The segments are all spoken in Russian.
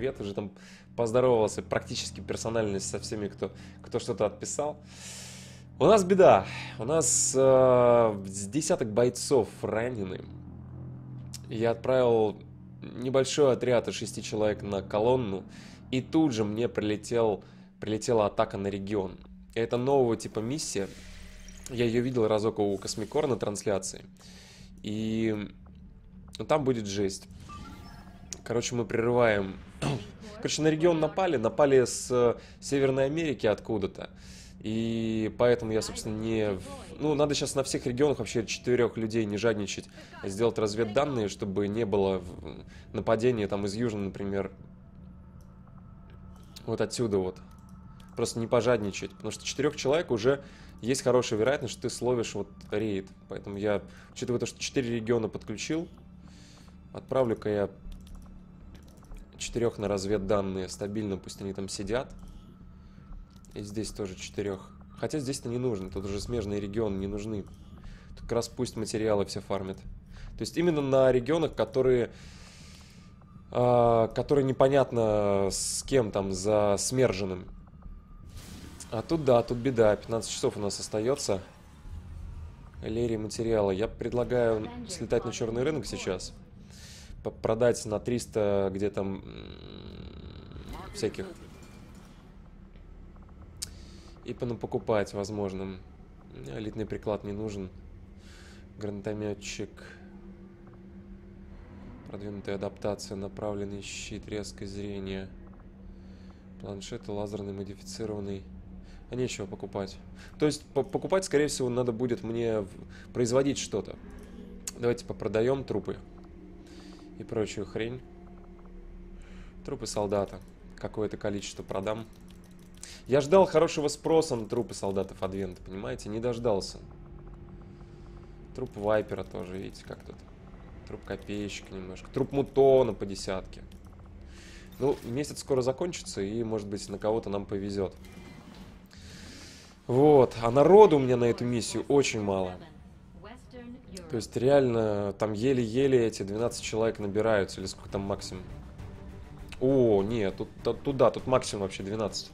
привет, уже там поздоровался практически персонально со всеми, кто, кто что-то отписал. У нас беда. У нас э, десяток бойцов ранены. Я отправил небольшой отряд из шести человек на колонну, и тут же мне прилетел, прилетела атака на регион. Это нового типа миссия. Я ее видел разок у Космикор на трансляции. И ну, там будет жесть. Короче, мы прерываем... Короче, на регион напали, напали с Северной Америки откуда-то. И поэтому я, собственно, не... Ну, надо сейчас на всех регионах вообще четырех людей не жадничать, сделать разведданные, чтобы не было нападения там из Южной, например, вот отсюда вот. Просто не пожадничать, потому что четырех человек уже есть хорошая вероятность, что ты словишь вот рейд. Поэтому я, учитывая то, что четыре региона подключил, отправлю-ка я четырех на разведданные стабильно, пусть они там сидят. И здесь тоже четырех. Хотя здесь-то не нужно, тут уже смежные регионы не нужны. Тут как раз пусть материалы все фармят. То есть именно на регионах, которые... Э, которые непонятно с кем там, за смерженным. А тут да, тут беда. 15 часов у нас остается. Галерии материала. Я предлагаю слетать на черный рынок сейчас. Продать на 300 где там всяких и покупать, возможно. Элитный приклад не нужен. Гранатометчик. Продвинутая адаптация, направленный щит, резкое зрение. Планшет лазерный модифицированный. А нечего покупать. То есть по покупать, скорее всего, надо будет мне производить что-то. Давайте попродаем трупы и прочую хрень. Трупы солдата. Какое-то количество продам. Я ждал хорошего спроса на трупы солдатов Адвента, понимаете? Не дождался. Труп Вайпера тоже, видите, как тут. Труп Копеечка немножко. Труп Мутона по десятке. Ну, месяц скоро закончится, и, может быть, на кого-то нам повезет. Вот. А народу у меня на эту миссию очень мало. То есть, реально, там еле-еле эти 12 человек набираются, или сколько там максимум. О, нет, тут, тут, туда, тут максимум вообще 12.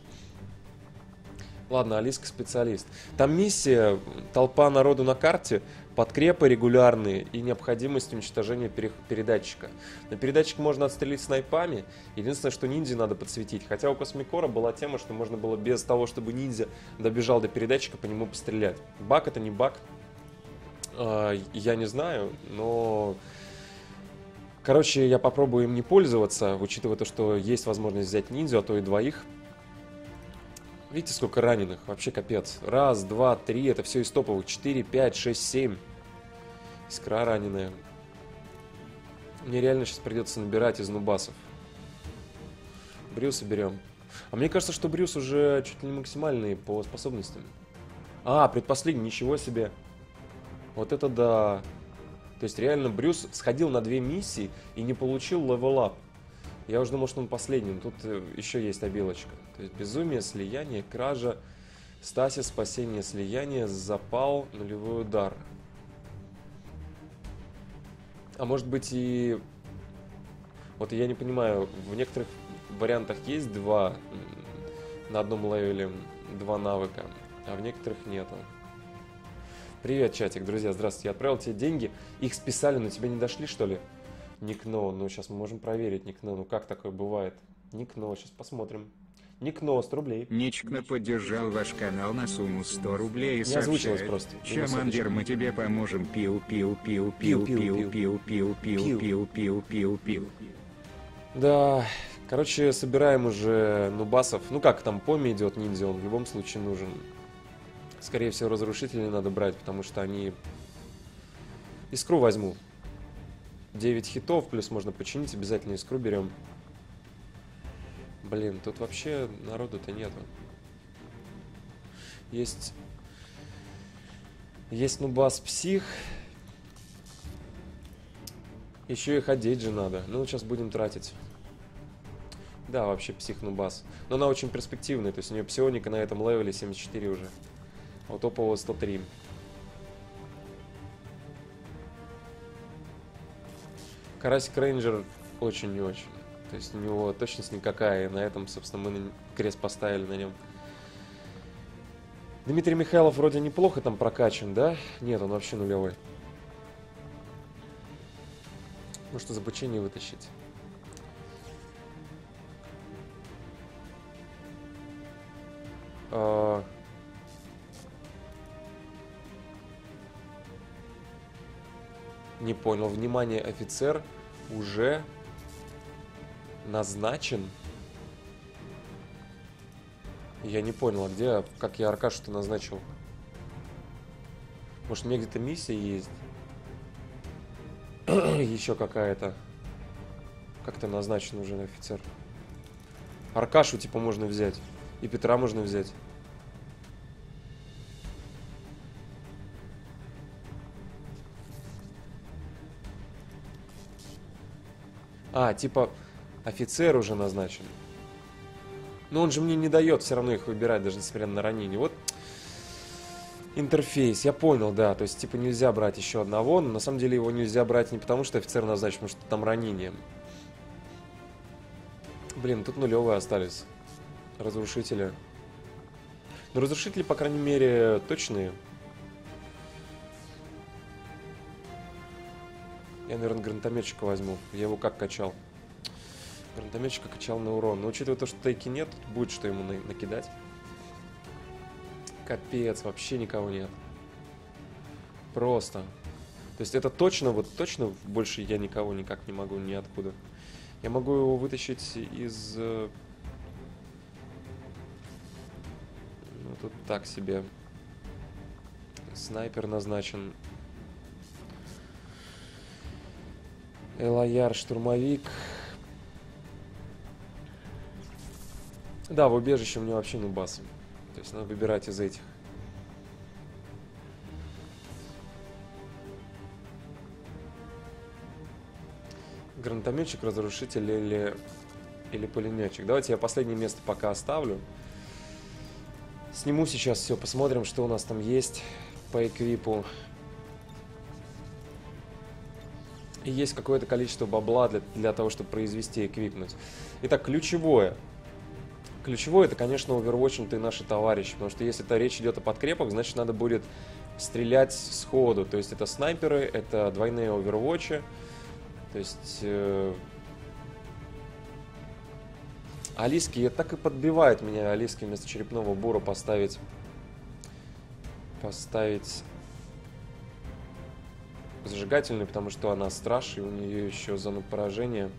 Ладно, Алиска специалист. Там миссия, толпа народу на карте, подкрепы регулярные и необходимость уничтожения передатчика. На передатчик можно отстрелить снайпами. Единственное, что ниндзя надо подсветить. Хотя у Космикора была тема, что можно было без того, чтобы ниндзя добежал до передатчика, по нему пострелять. Баг это не баг. А, я не знаю, но... Короче, я попробую им не пользоваться, учитывая то, что есть возможность взять ниндзю, а то и двоих. Видите, сколько раненых? Вообще капец. Раз, два, три. Это все из топовых. Четыре, пять, шесть, семь. Искра раненая. Мне реально сейчас придется набирать из нубасов. Брюса берем. А мне кажется, что Брюс уже чуть ли не максимальный по способностям. А, предпоследний, ничего себе. Вот это да. То есть реально Брюс сходил на две миссии и не получил level-up. Я уже думал, что он последний, но тут э, еще есть обилочка. То есть безумие, слияние, кража, стасис, спасение, слияние, запал, нулевой удар. А может быть и... Вот я не понимаю, в некоторых вариантах есть два на одном левеле, два навыка, а в некоторых нету. Привет, чатик, друзья, здравствуйте. Я отправил тебе деньги, их списали, но тебе не дошли, что ли? Никно, ну сейчас мы можем проверить Никно, ну как такое бывает? Никно, сейчас посмотрим. Никно, 100 рублей. Ничкно поддержал ваш канал на сумму 100 рублей и Не озвучилось просто. Чамандер, мы тебе поможем. Пиу, пиу, пиу, пиу, пиу, пиу, пиу, пиу, пиу, пиу, пиу, пиу. Да, короче, собираем уже нубасов. Ну как, там поми идет ниндзя, он в любом случае нужен. Скорее всего, разрушители надо брать, потому что они... Искру возьму. 9 хитов, плюс можно починить, обязательно искру берем. Блин, тут вообще народу-то нету. Есть... Есть нубас псих. Еще их одеть же надо. Ну, сейчас будем тратить. Да, вообще псих нубас. Но она очень перспективная. То есть у нее псионика на этом левеле 74 уже. Топового 103. Карасик Рейнджер очень не очень. То есть у него точность никакая, и на этом, собственно, мы крест поставили на нем. Дмитрий Михайлов вроде неплохо там прокачан, да? Нет, он вообще нулевой. Может, из обучения вытащить. А... Не понял. Внимание, офицер уже назначен. Я не понял, а где, как я Аркашу-то назначил? Может, мне где-то миссия есть? Еще какая-то. Как-то назначен уже офицер. Аркашу, типа, можно взять. И Петра можно взять. А, типа, офицер уже назначен. Но он же мне не дает все равно их выбирать, даже несмотря на ранение. Вот интерфейс, я понял, да. То есть, типа, нельзя брать еще одного, но на самом деле его нельзя брать не потому, что офицер назначен, потому что там ранение. Блин, тут нулевые остались. Разрушители. Но разрушители, по крайней мере, точные. Я, наверное, гранатометчика возьму. Я его как качал? Гранатометчика качал на урон. Но учитывая то, что тейки нет, тут будет что ему на накидать. Капец, вообще никого нет. Просто. То есть это точно, вот точно больше я никого никак не могу ниоткуда. Я могу его вытащить из... Э, ну, тут так себе. Снайпер назначен. Элаяр, штурмовик. Да, в убежище у меня вообще нубасы. То есть надо выбирать из этих. Гранатометчик, разрушитель или, или пулеметчик. Давайте я последнее место пока оставлю. Сниму сейчас все, посмотрим, что у нас там есть по эквипу. И есть какое-то количество бабла для, для того, чтобы произвести эквипнуть. Итак, ключевое. Ключевое, это, конечно, овервотчнутые наши товарищи. Потому что если это речь идет о подкрепах, значит, надо будет стрелять сходу. То есть это снайперы, это двойные овервотчи. То есть... Э... Алиски, так и подбивает меня Алиски вместо черепного бура поставить... Поставить зажигательной, потому что она страж, и у нее еще зона поражения.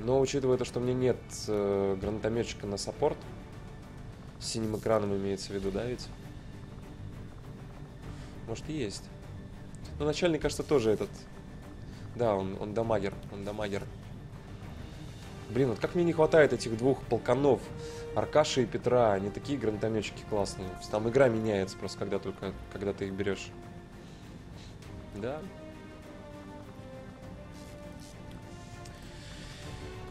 Но учитывая то, что у меня нет э, гранатометчика на саппорт, с синим экраном имеется в виду, да, ведь? Может, и есть. Но начальник, кажется, тоже этот... Да, он, он дамагер, он дамагер. Блин, вот как мне не хватает этих двух полканов. Аркаши и Петра, они такие гранатометчики классные. Там игра меняется просто, когда только, когда ты их берешь. Да.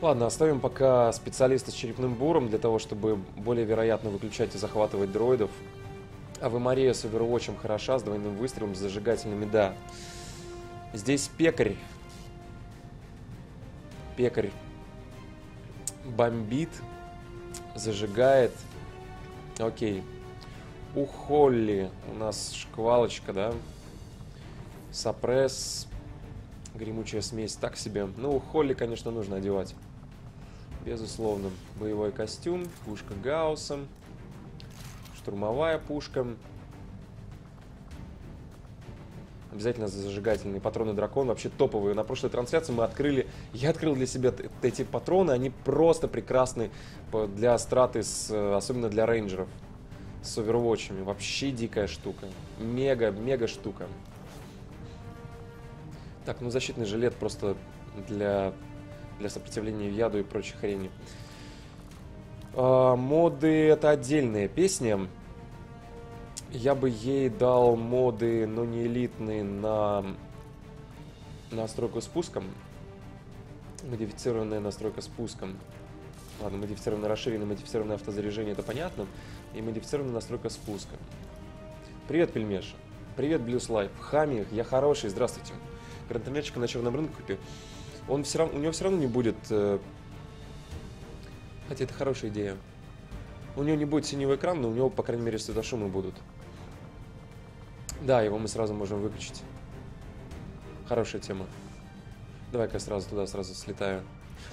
Ладно, оставим пока специалиста с черепным буром, для того, чтобы более вероятно выключать и захватывать дроидов. А вы Мария с овервотчем хороша, с двойным выстрелом, с зажигательными, да. Здесь пекарь. Пекарь бомбит зажигает. Окей. У Холли у нас шквалочка, да? Сопресс. Гремучая смесь так себе. Ну, у Холли, конечно, нужно одевать. Безусловно. Боевой костюм, пушка Гауссом, штурмовая пушка. Обязательно зажигательные патроны дракон, вообще топовые. На прошлой трансляции мы открыли, я открыл для себя эти патроны, они просто прекрасны для страты, с, особенно для рейнджеров с овервотчами. Вообще дикая штука. Мега, мега штука. Так, ну защитный жилет просто для, для сопротивления яду и прочих хрени. А, моды это отдельная песня. Я бы ей дал моды, но не элитные, на настройку спуском. Модифицированная настройка спуском. Ладно, модифицированное расширенное, модифицированное автозаряжение, это понятно. И модифицированная настройка спуска. Привет, Пельмеша. Привет, Блюс Лайф. Хами, я хороший, здравствуйте. Гранатометчика на черном рынке купил. Он все равно, у него все равно не будет... Э... Хотя это хорошая идея. У него не будет синего экрана, но у него, по крайней мере, светошумы будут. Да, его мы сразу можем выключить. Хорошая тема. Давай-ка я сразу туда сразу слетаю.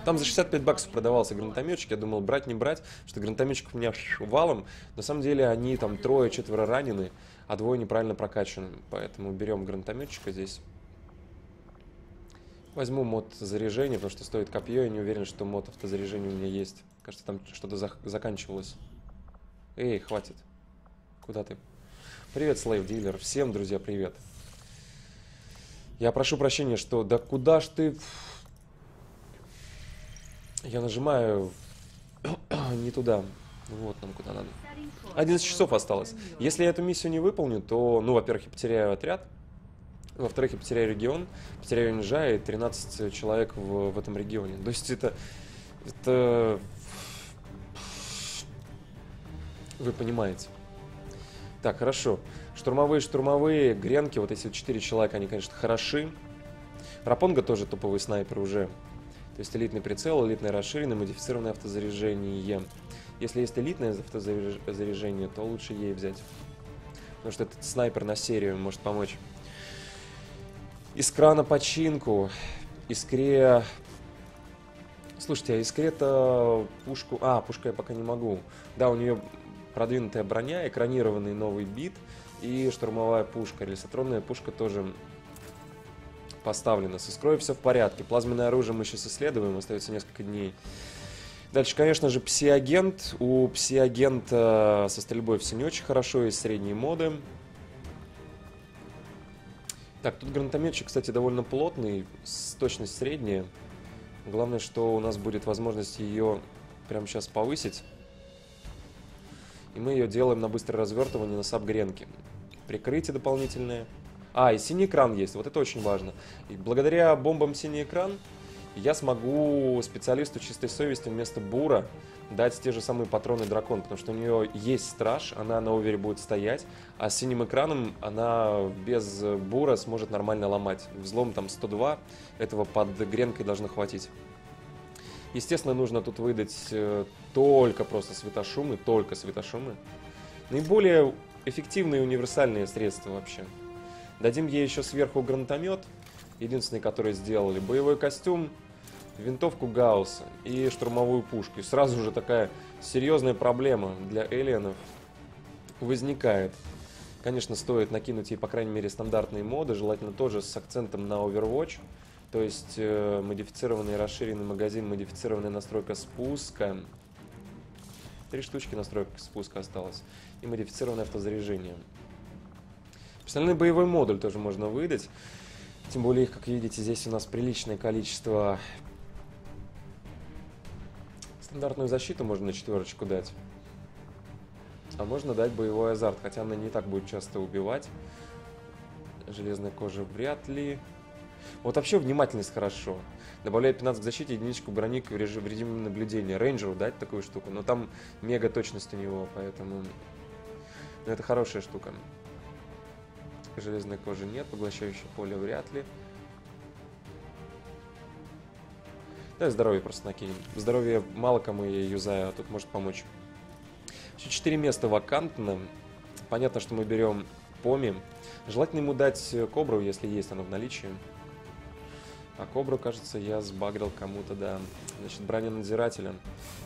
Там за 65 баксов продавался гранатометчик. Я думал, брать, не брать, что гранатометчик у меня валом. На самом деле они там трое-четверо ранены, а двое неправильно прокачаны. Поэтому берем гранатометчика здесь. Возьму мод заряжения, потому что стоит копье. Я не уверен, что мод автозаряжения у меня есть. Кажется, там что-то за заканчивалось. Эй, хватит. Куда ты? Привет, слейв дилер. Всем, друзья, привет. Я прошу прощения, что... Да куда ж ты... Я нажимаю не туда. Вот нам куда надо. 11 часов осталось. Если я эту миссию не выполню, то, ну, во-первых, я потеряю отряд. Во-вторых, я потеряю регион, потеряю Нижа и 13 человек в, в этом регионе. То есть это... Это... Вы понимаете. Так, хорошо. Штурмовые, штурмовые, гренки, вот эти 4 человека, они, конечно, хороши. Рапонга тоже топовый снайпер уже. То есть элитный прицел, элитное расширенное, модифицированное автозаряжение. Если есть элитное автозаряжение, то лучше ей взять. Потому что этот снайпер на серию может помочь. Искра на починку. Искре... Слушайте, а искре-то пушку... А, пушка я пока не могу. Да, у нее продвинутая броня, экранированный новый бит и штурмовая пушка. Рельсотронная пушка тоже поставлено. С искрой все в порядке. Плазменное оружие мы сейчас исследуем, остается несколько дней. Дальше, конечно же, пси-агент. У пси-агента со стрельбой все не очень хорошо, есть средние моды. Так, тут гранатометчик, кстати, довольно плотный, точность средняя. Главное, что у нас будет возможность ее прямо сейчас повысить. И мы ее делаем на быстрое развертывание на саб-гренке. Прикрытие дополнительное. А, и синий экран есть, вот это очень важно. И благодаря бомбам синий экран я смогу специалисту чистой совести вместо бура дать те же самые патроны дракон, потому что у нее есть страж, она на овере будет стоять, а с синим экраном она без бура сможет нормально ломать. Взлом там 102, этого под гренкой должно хватить. Естественно, нужно тут выдать э, только просто светошумы, только светошумы. Наиболее эффективные универсальные средства вообще. Дадим ей еще сверху гранатомет, единственный, который сделали, боевой костюм, винтовку Гаусса и штурмовую пушку. Сразу же такая серьезная проблема для эллиенов возникает. Конечно, стоит накинуть ей, по крайней мере, стандартные моды, желательно тоже с акцентом на Overwatch. То есть э, модифицированный расширенный магазин, модифицированная настройка спуска. Три штучки настройки спуска осталось. И модифицированное автозаряжение. Персональный боевой модуль тоже можно выдать. Тем более их, как видите, здесь у нас приличное количество. Стандартную защиту можно на четверочку дать. А можно дать боевой азарт, хотя она не так будет часто убивать. Железная кожа вряд ли. Вот вообще внимательность хорошо. Добавляет 15 к защите, единичку брони в режиме наблюдения. Рейнджеру дать такую штуку, но там мега точность у него, поэтому... Ну, это хорошая штука. Железной кожи нет, поглощающее поле вряд ли. Давай здоровье просто накинем. Здоровье мало кому я юзаю, а тут может помочь. Еще 4 места вакантно. Понятно, что мы берем Поми. Желательно ему дать Кобру, если есть оно в наличии. А Кобру, кажется, я сбагрил кому-то, да. Значит, броня надзирателя.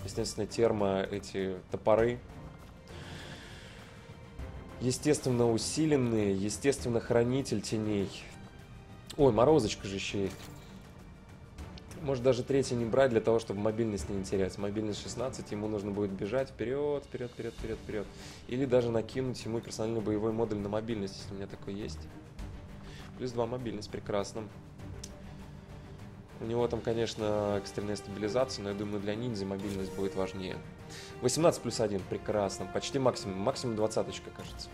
Естественно, термо, эти топоры Естественно, усиленные, естественно, хранитель теней. Ой, морозочка же еще. Может даже третий не брать для того, чтобы мобильность не терять. Мобильность 16, ему нужно будет бежать вперед, вперед, вперед, вперед, вперед. Или даже накинуть ему персональный боевой модуль на мобильность, если у меня такой есть. Плюс 2 мобильность, прекрасно. У него там, конечно, экстренная стабилизация, но я думаю, для ниндзя мобильность будет важнее. 18 плюс 1, прекрасно. Почти максимум. Максимум двадцаточка, кажется.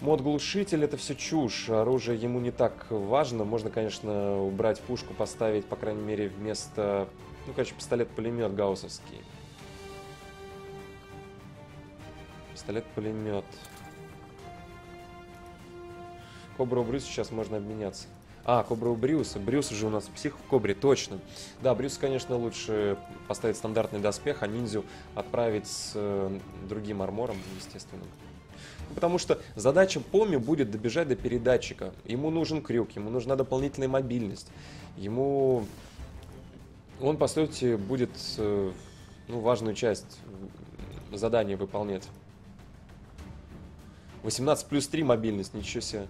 Мод глушитель это все чушь. Оружие ему не так важно. Можно, конечно, убрать пушку, поставить, по крайней мере, вместо... Ну, короче, пистолет-пулемет гауссовский. Пистолет-пулемет. Кобра Брюс сейчас можно обменяться. А, Кобра у Брюса. Брюс уже у нас псих в Кобре, точно. Да, Брюс, конечно, лучше поставить стандартный доспех, а ниндзю отправить с э, другим армором, естественно. Потому что задача Поми будет добежать до передатчика. Ему нужен крюк, ему нужна дополнительная мобильность. Ему... Он, по сути, будет э, ну, важную часть задания выполнять. 18 плюс 3 мобильность, ничего себе.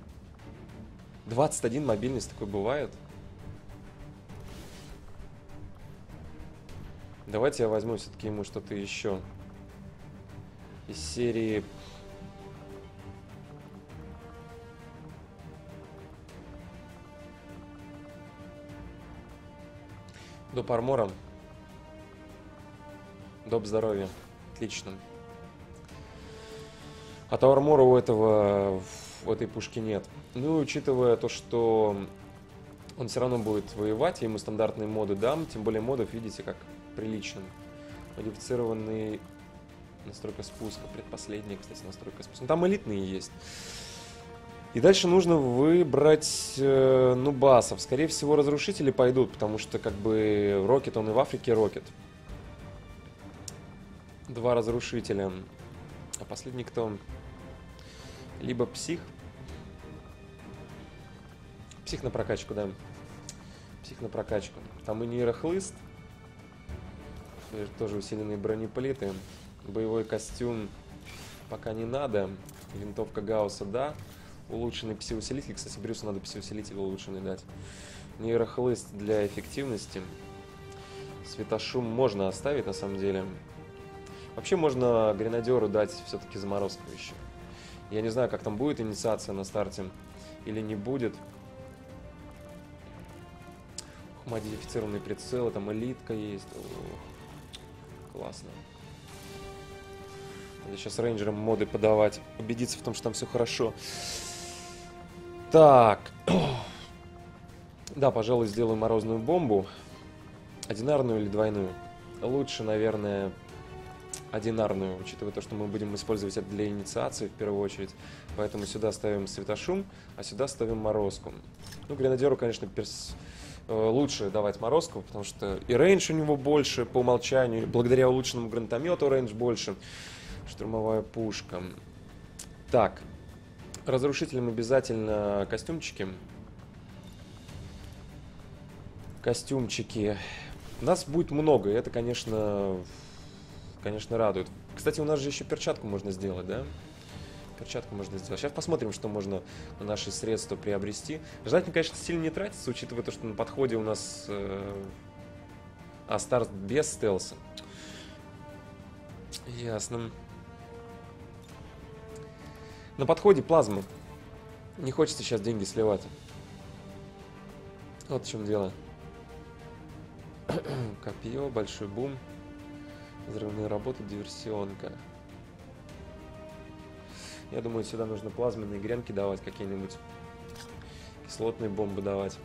21 мобильность такой бывает. Давайте я возьму все-таки ему что-то еще. Из серии... Доп армора. Доп здоровья. Отлично. А то армора у этого в этой пушке нет. Ну, учитывая то, что он все равно будет воевать, я ему стандартные моды дам, тем более модов, видите, как прилично. Модифицированный настройка спуска, предпоследняя, кстати, настройка спуска. Ну, там элитные есть. И дальше нужно выбрать э, нубасов. Скорее всего, разрушители пойдут, потому что как бы Рокет, он и в Африке Рокет. Два разрушителя. А последний кто? Либо псих, Псих на прокачку, да. Псих на прокачку. Там и нейрохлыст. Тоже усиленные бронеплиты. Боевой костюм пока не надо. Винтовка Гаусса, да. Улучшенный пси-усилитель. Кстати, Брюсу надо пси-усилитель улучшенный дать. Нейрохлыст для эффективности. Светошум можно оставить, на самом деле. Вообще можно гренадеру дать все-таки заморозку еще. Я не знаю, как там будет инициация на старте или не будет модифицированные прицелы, там элитка есть. Ох, классно. Надо сейчас рейнджерам моды подавать, убедиться в том, что там все хорошо. Так. Да, пожалуй, сделаю морозную бомбу. Одинарную или двойную? Лучше, наверное, одинарную, учитывая то, что мы будем использовать это для инициации в первую очередь. Поэтому сюда ставим светошум, а сюда ставим морозку. Ну, гренадеру, конечно, перс лучше давать морозку, потому что и range у него больше по умолчанию, благодаря улучшенному гранатомету range больше. Штурмовая пушка. Так, разрушителям обязательно костюмчики. Костюмчики. Нас будет много, и это, конечно, конечно, радует. Кстати, у нас же еще перчатку можно сделать, да? Перчатку можно сделать. Сейчас посмотрим, что можно на наши средства приобрести. Желательно, конечно, сильно не тратиться, учитывая то, что на подходе у нас э, Астарт без стелса. Ясно. На подходе плазма. Не хочется сейчас деньги сливать. Вот в чем дело. Копье, большой бум. Взрывные работы, диверсионка. Я думаю, сюда нужно плазменные гренки давать какие-нибудь. Кислотные бомбы давать.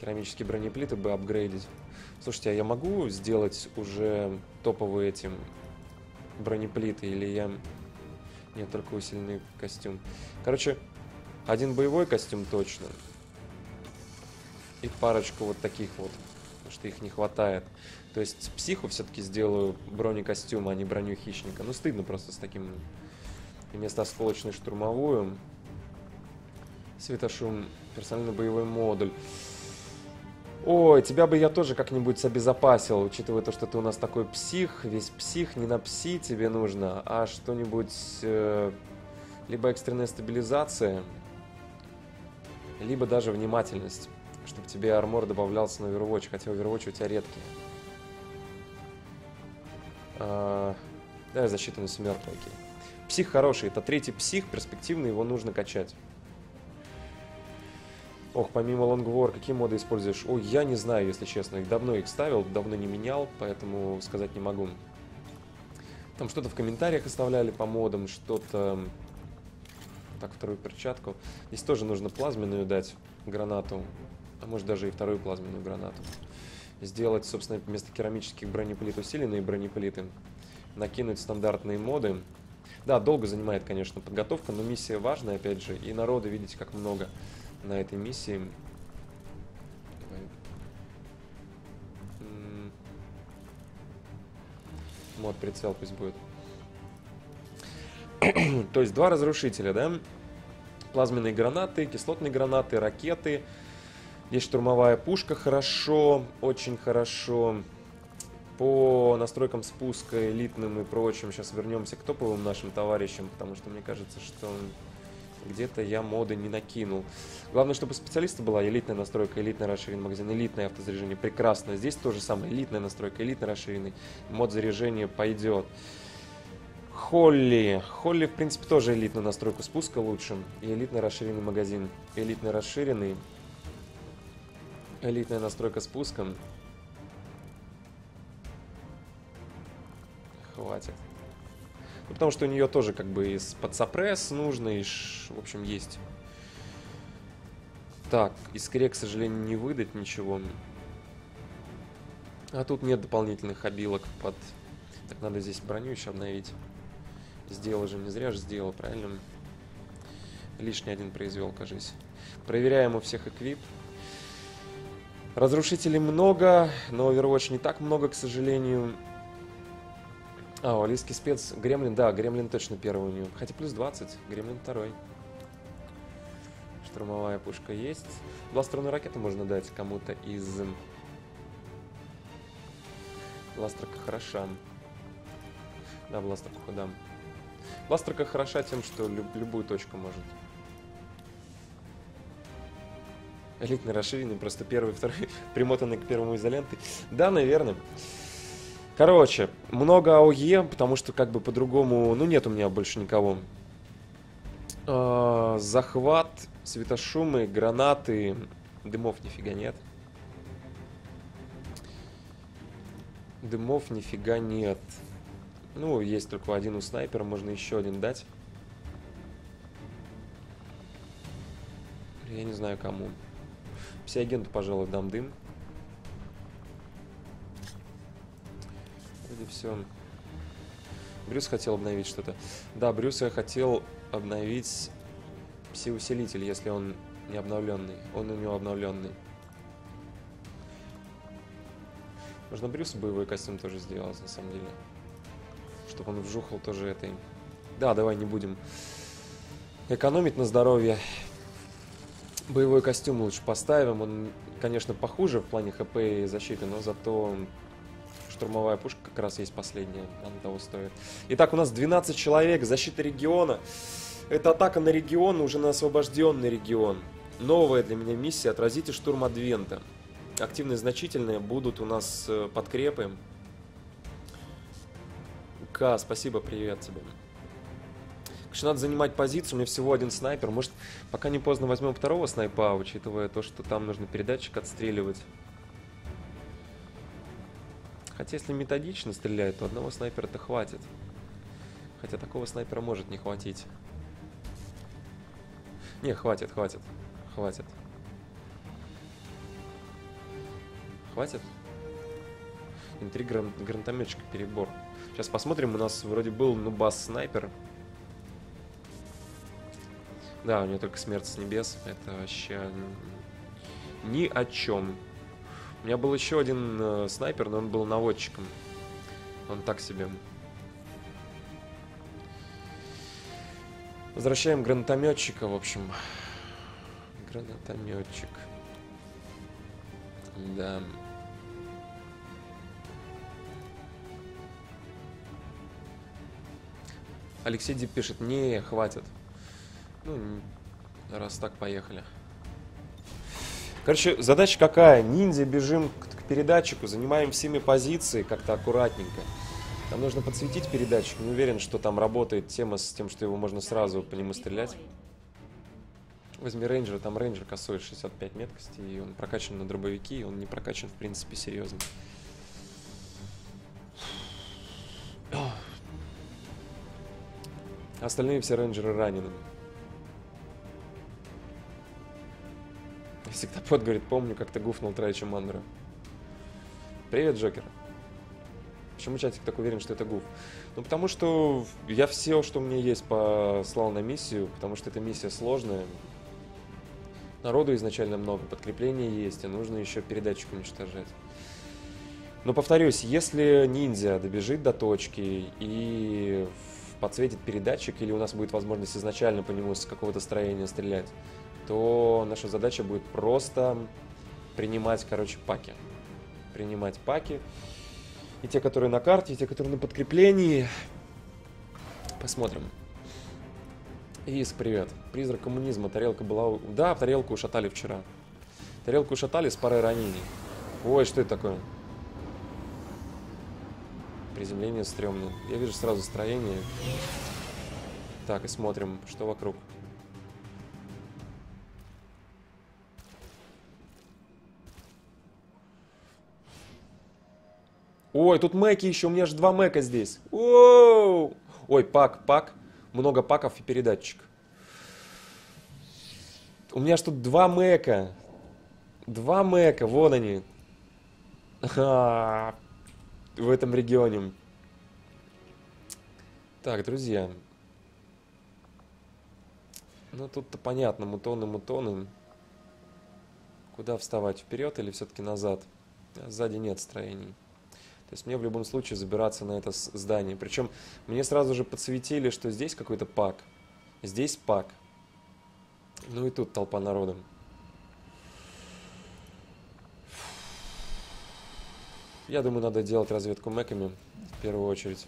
Керамические бронеплиты бы апгрейдить. Слушайте, а я могу сделать уже топовые эти бронеплиты или я... Нет, только усиленный костюм. Короче, один боевой костюм точно. И парочку вот таких вот, потому что их не хватает. То есть психу все-таки сделаю бронекостюм, а не броню хищника. Ну, стыдно просто с таким... Вместо осколочной штурмовую. Светошум, персональный боевой модуль. Ой, тебя бы я тоже как-нибудь обезопасил, учитывая то, что ты у нас такой псих, весь псих, не на пси тебе нужно, а что-нибудь... Э, либо экстренная стабилизация, либо даже внимательность, чтобы тебе армор добавлялся на Overwatch, хотя Overwatch у тебя редкий. А, да, защита на семерку, окей. Псих хороший, это третий псих, перспективный, его нужно качать. Ох, помимо лонгвор, какие моды используешь? Ой, я не знаю, если честно. Давно их ставил, давно не менял, поэтому сказать не могу. Там что-то в комментариях оставляли по модам, что-то... Так, вторую перчатку. Здесь тоже нужно плазменную дать гранату. А может даже и вторую плазменную гранату сделать, собственно, вместо керамических бронеплит усиленные бронеплиты, накинуть стандартные моды. Да, долго занимает, конечно, подготовка, но миссия важная, опять же. И народу, видите, как много на этой миссии. Мод прицел пусть будет. То есть два разрушителя, да? Плазменные гранаты, кислотные гранаты, ракеты. Есть штурмовая пушка, хорошо, очень хорошо. По настройкам спуска, элитным и прочим, сейчас вернемся к топовым нашим товарищам, потому что мне кажется, что где-то я моды не накинул. Главное, чтобы специалиста была элитная настройка, элитный расширенный магазин, элитное автозаряжение. Прекрасно. Здесь тоже самое. Элитная настройка, элитный расширенный. Мод заряжения пойдет. Холли. Холли, в принципе, тоже элитную настройку спуска лучше. И элитный расширенный магазин. Элитный расширенный. Элитная настройка спуска. Хватит. Ну, потому что у нее тоже как бы из под сопресс нужно, и, в общем, есть. Так, искре, к сожалению, не выдать ничего. А тут нет дополнительных обилок под... Так, надо здесь броню еще обновить. Сделал же, не зря же сделал, правильно? Лишний один произвел, кажись. Проверяем у всех эквип. Разрушителей много, но Overwatch не так много, к сожалению. А, алийский спец. Гремлин, да, Гремлин точно первый у него. Хотя плюс 20, Гремлин второй. Штурмовая пушка есть. Бластерную ракету можно дать кому-то из... Бластерка хороша. Да, бластерку дам. Бластерка хороша тем, что люб любую точку может. Элитный расширенный, просто первый, второй, примотанный к первому изолентой. Да, наверное. Короче, много АОЕ, потому что как бы по-другому... Ну, нет у меня больше никого. А, захват, светошумы, гранаты. Дымов нифига нет. Дымов нифига нет. Ну, есть только один у снайпера, можно еще один дать. Я не знаю кому. Все агенту, пожалуй, дам дым. вроде все. Брюс хотел обновить что-то. Да, Брюс я хотел обновить пси-усилитель, если он не обновленный. Он у него обновленный. Можно Брюсу боевой костюм тоже сделать, на самом деле. Чтобы он вжухал тоже этой. Да, давай не будем экономить на здоровье. Боевой костюм лучше поставим. Он, конечно, похуже в плане хп и защиты, но зато штурмовая пушка как раз есть последняя, она того стоит. Итак, у нас 12 человек, защита региона. Это атака на регион, уже на освобожденный регион. Новая для меня миссия, отразите штурм Адвента. Активные значительные будут у нас э, подкрепы. К, спасибо, привет тебе. Конечно, надо занимать позицию, у меня всего один снайпер. Может, пока не поздно возьмем второго снайпа, учитывая то, что там нужно передатчик отстреливать. Хотя если методично стрелять, то одного снайпера-то хватит. Хотя такого снайпера может не хватить. Не, хватит, хватит. Хватит. Хватит? Интри гран гранатометчика перебор. Сейчас посмотрим, у нас вроде был нубас снайпер. Да, у него только смерть с небес. Это вообще ни о чем. У меня был еще один э, снайпер, но он был наводчиком. Он так себе. Возвращаем гранатометчика, в общем. Гранатометчик. Да. Алексей Дип пишет, не, хватит. Ну, раз так, поехали. Короче, задача какая? Ниндзя, бежим к, к передатчику, занимаем всеми позиции как-то аккуратненько. Нам нужно подсветить передатчик. Не уверен, что там работает тема с тем, что его можно сразу по нему стрелять. Возьми рейнджера, там рейнджер косой 65 меткости, и он прокачан на дробовики, и он не прокачан, в принципе, серьезно. Остальные все рейнджеры ранены. Всегда под говорит, помню, как ты гуфнул Трайча Мандера. Привет, Джокер. Почему чатик так уверен, что это гуф? Ну, потому что я все, что у меня есть, послал на миссию, потому что эта миссия сложная. Народу изначально много, подкрепления есть, и нужно еще передатчик уничтожать. Но повторюсь, если ниндзя добежит до точки и подсветит передатчик, или у нас будет возможность изначально по нему с какого-то строения стрелять, то наша задача будет просто принимать, короче, паки. Принимать паки. И те, которые на карте, и те, которые на подкреплении. Посмотрим. Иск, привет. Призрак коммунизма. Тарелка была... Да, тарелку ушатали вчера. Тарелку ушатали с парой ранений. Ой, что это такое? Приземление стрёмное. Я вижу сразу строение. Так, и смотрим, что вокруг. Ой, тут мэки еще, у меня же два мэка здесь. Оу! Ой, пак, пак. Много паков и передатчик. У меня ж тут два мэка. Два мэка, вон они. А, в этом регионе. Так, друзья. Ну, тут-то понятно, мутоны, мутоны. Куда вставать, вперед или все-таки назад? Сзади нет строений. То есть мне в любом случае забираться на это здание. Причем мне сразу же подсветили, что здесь какой-то пак. Здесь пак. Ну и тут толпа народа. Я думаю, надо делать разведку мэками в первую очередь.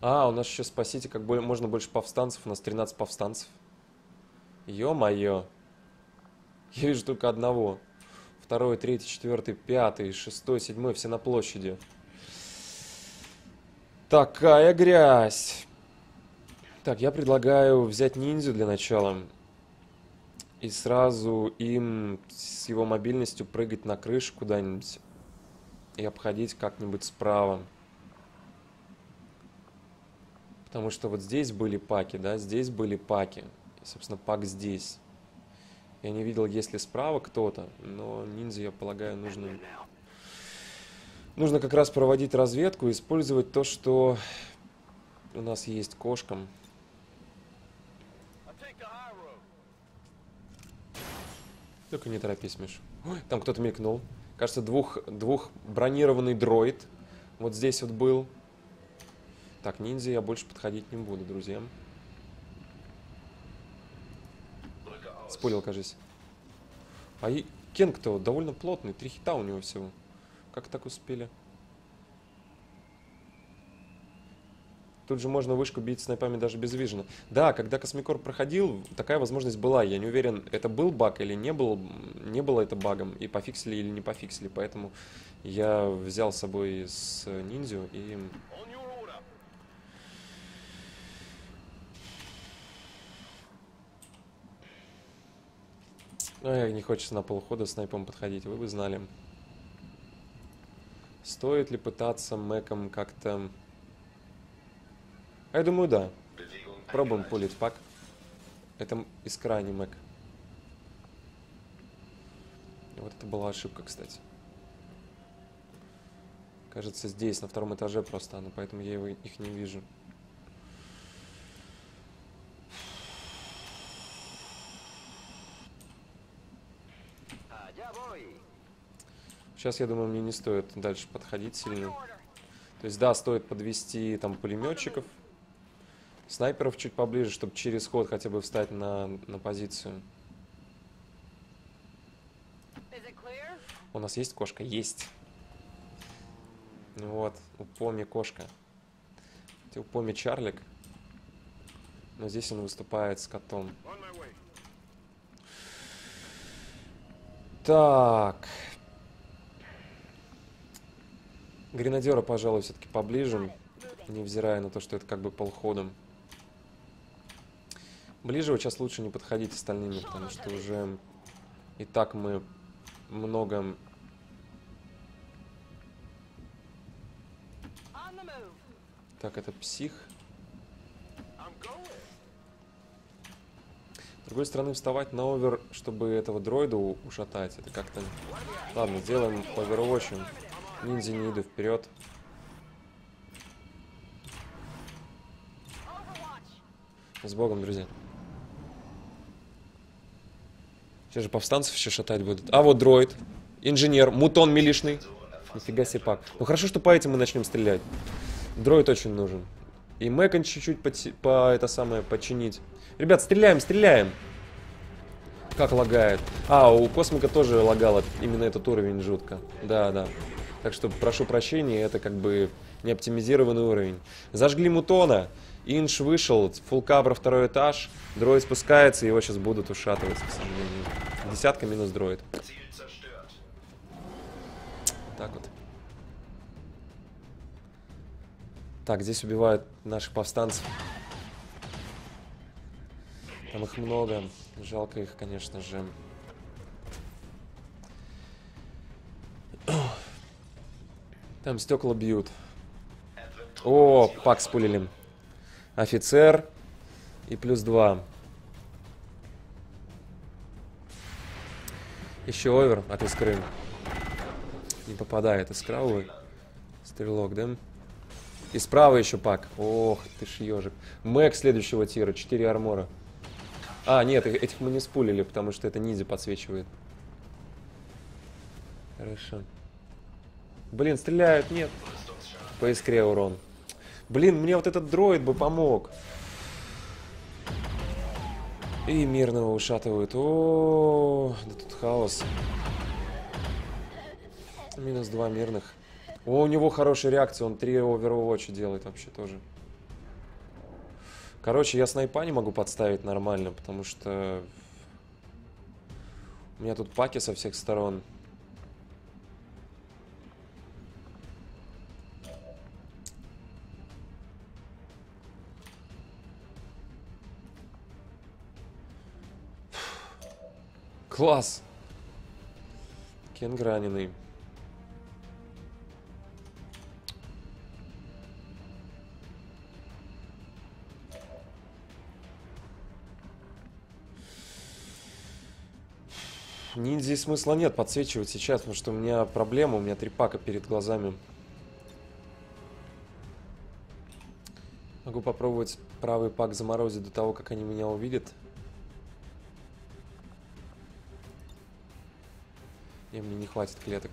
А, у нас еще спасите, как более, можно больше повстанцев. У нас 13 повстанцев. Ё-моё. Я вижу только одного. Второй, третий, четвертый, пятый, шестой, седьмой. Все на площади. Такая грязь. Так, я предлагаю взять ниндзю для начала. И сразу им с его мобильностью прыгать на крышу куда-нибудь. И обходить как-нибудь справа. Потому что вот здесь были паки, да, здесь были паки. И, собственно, пак здесь. Я не видел, есть ли справа кто-то, но ниндзя, я полагаю, нужно... Нужно как раз проводить разведку, использовать то, что у нас есть кошкам. Только не торопись, Миш. Ой, там кто-то мелькнул. Кажется, двух, двух бронированный дроид. Вот здесь вот был. Так, ниндзя я больше подходить не буду, друзья. Спулил, кажись. А и Кенг-то довольно плотный, три хита у него всего. Как так успели? Тут же можно вышку бить снайпами даже без вижена. Да, когда Космикор проходил, такая возможность была. Я не уверен, это был баг или не был, не было это багом, и пофиксили или не пофиксили. Поэтому я взял с собой с ниндзю и Эх, не хочется на полхода снайпом подходить, вы бы знали. Стоит ли пытаться мэком как-то... А я думаю, да. Пробуем пулить пак. Это из крайний мэк. Вот это была ошибка, кстати. Кажется, здесь, на втором этаже просто она, поэтому я его, их не вижу. Сейчас, я думаю, мне не стоит дальше подходить сильно. То есть, да, стоит подвести там пулеметчиков, снайперов чуть поближе, чтобы через ход хотя бы встать на, на позицию. У нас есть кошка? Есть. Вот, у Поми кошка. У Поми Чарлик. Но здесь он выступает с котом. Так. Гренадера, пожалуй, все-таки поближе, невзирая на то, что это как бы полходом. Ближе вот сейчас лучше не подходить остальными, потому что уже и так мы много... Так, это псих. другой стороны, вставать на овер, чтобы этого дроида ушатать, это как-то... Ладно, по Overwatch. Ниндзя не иду вперед. С Богом, друзья. Сейчас же повстанцев еще шатать будут. А вот дроид. Инженер. Мутон милишный. Нифига себе пак. Ну хорошо, что по этим мы начнем стрелять. Дроид очень нужен. И Мэкон чуть-чуть по, по это самое починить. Ребят, стреляем, стреляем. Как лагает. А, у Космика тоже лагало именно этот уровень жутко. Да, да. Так что прошу прощения, это как бы не оптимизированный уровень. Зажгли Мутона. Инш вышел, фулл кабра второй этаж. Дроид спускается, его сейчас будут ушатывать, к сожалению. Десятка минус дроид. Так вот. Так, здесь убивают наших повстанцев. Там их много. Жалко их, конечно же. Там стекла бьют. О, пак спулили. Офицер. И плюс два. Еще овер от искры. Не попадает искра, увы. Стрелок, да? И справа еще пак. Ох, ты ж ежик. Мэг следующего тира, 4 армора. А, нет, этих мы не спулили, потому что это ниндзя подсвечивает. Хорошо. Блин, стреляют, нет. По искре урон. Блин, мне вот этот дроид бы помог. И мирного ушатывают. О, да тут хаос. Минус два мирных. О, у него хорошая реакция, он три овервотча делает вообще тоже. Короче, я снайпа не могу подставить нормально, потому что... У меня тут паки со всех сторон. Класс! Кенг раненый. Ниндзя смысла нет подсвечивать сейчас, потому что у меня проблема, у меня три пака перед глазами. Могу попробовать правый пак заморозить до того, как они меня увидят. И мне не хватит клеток.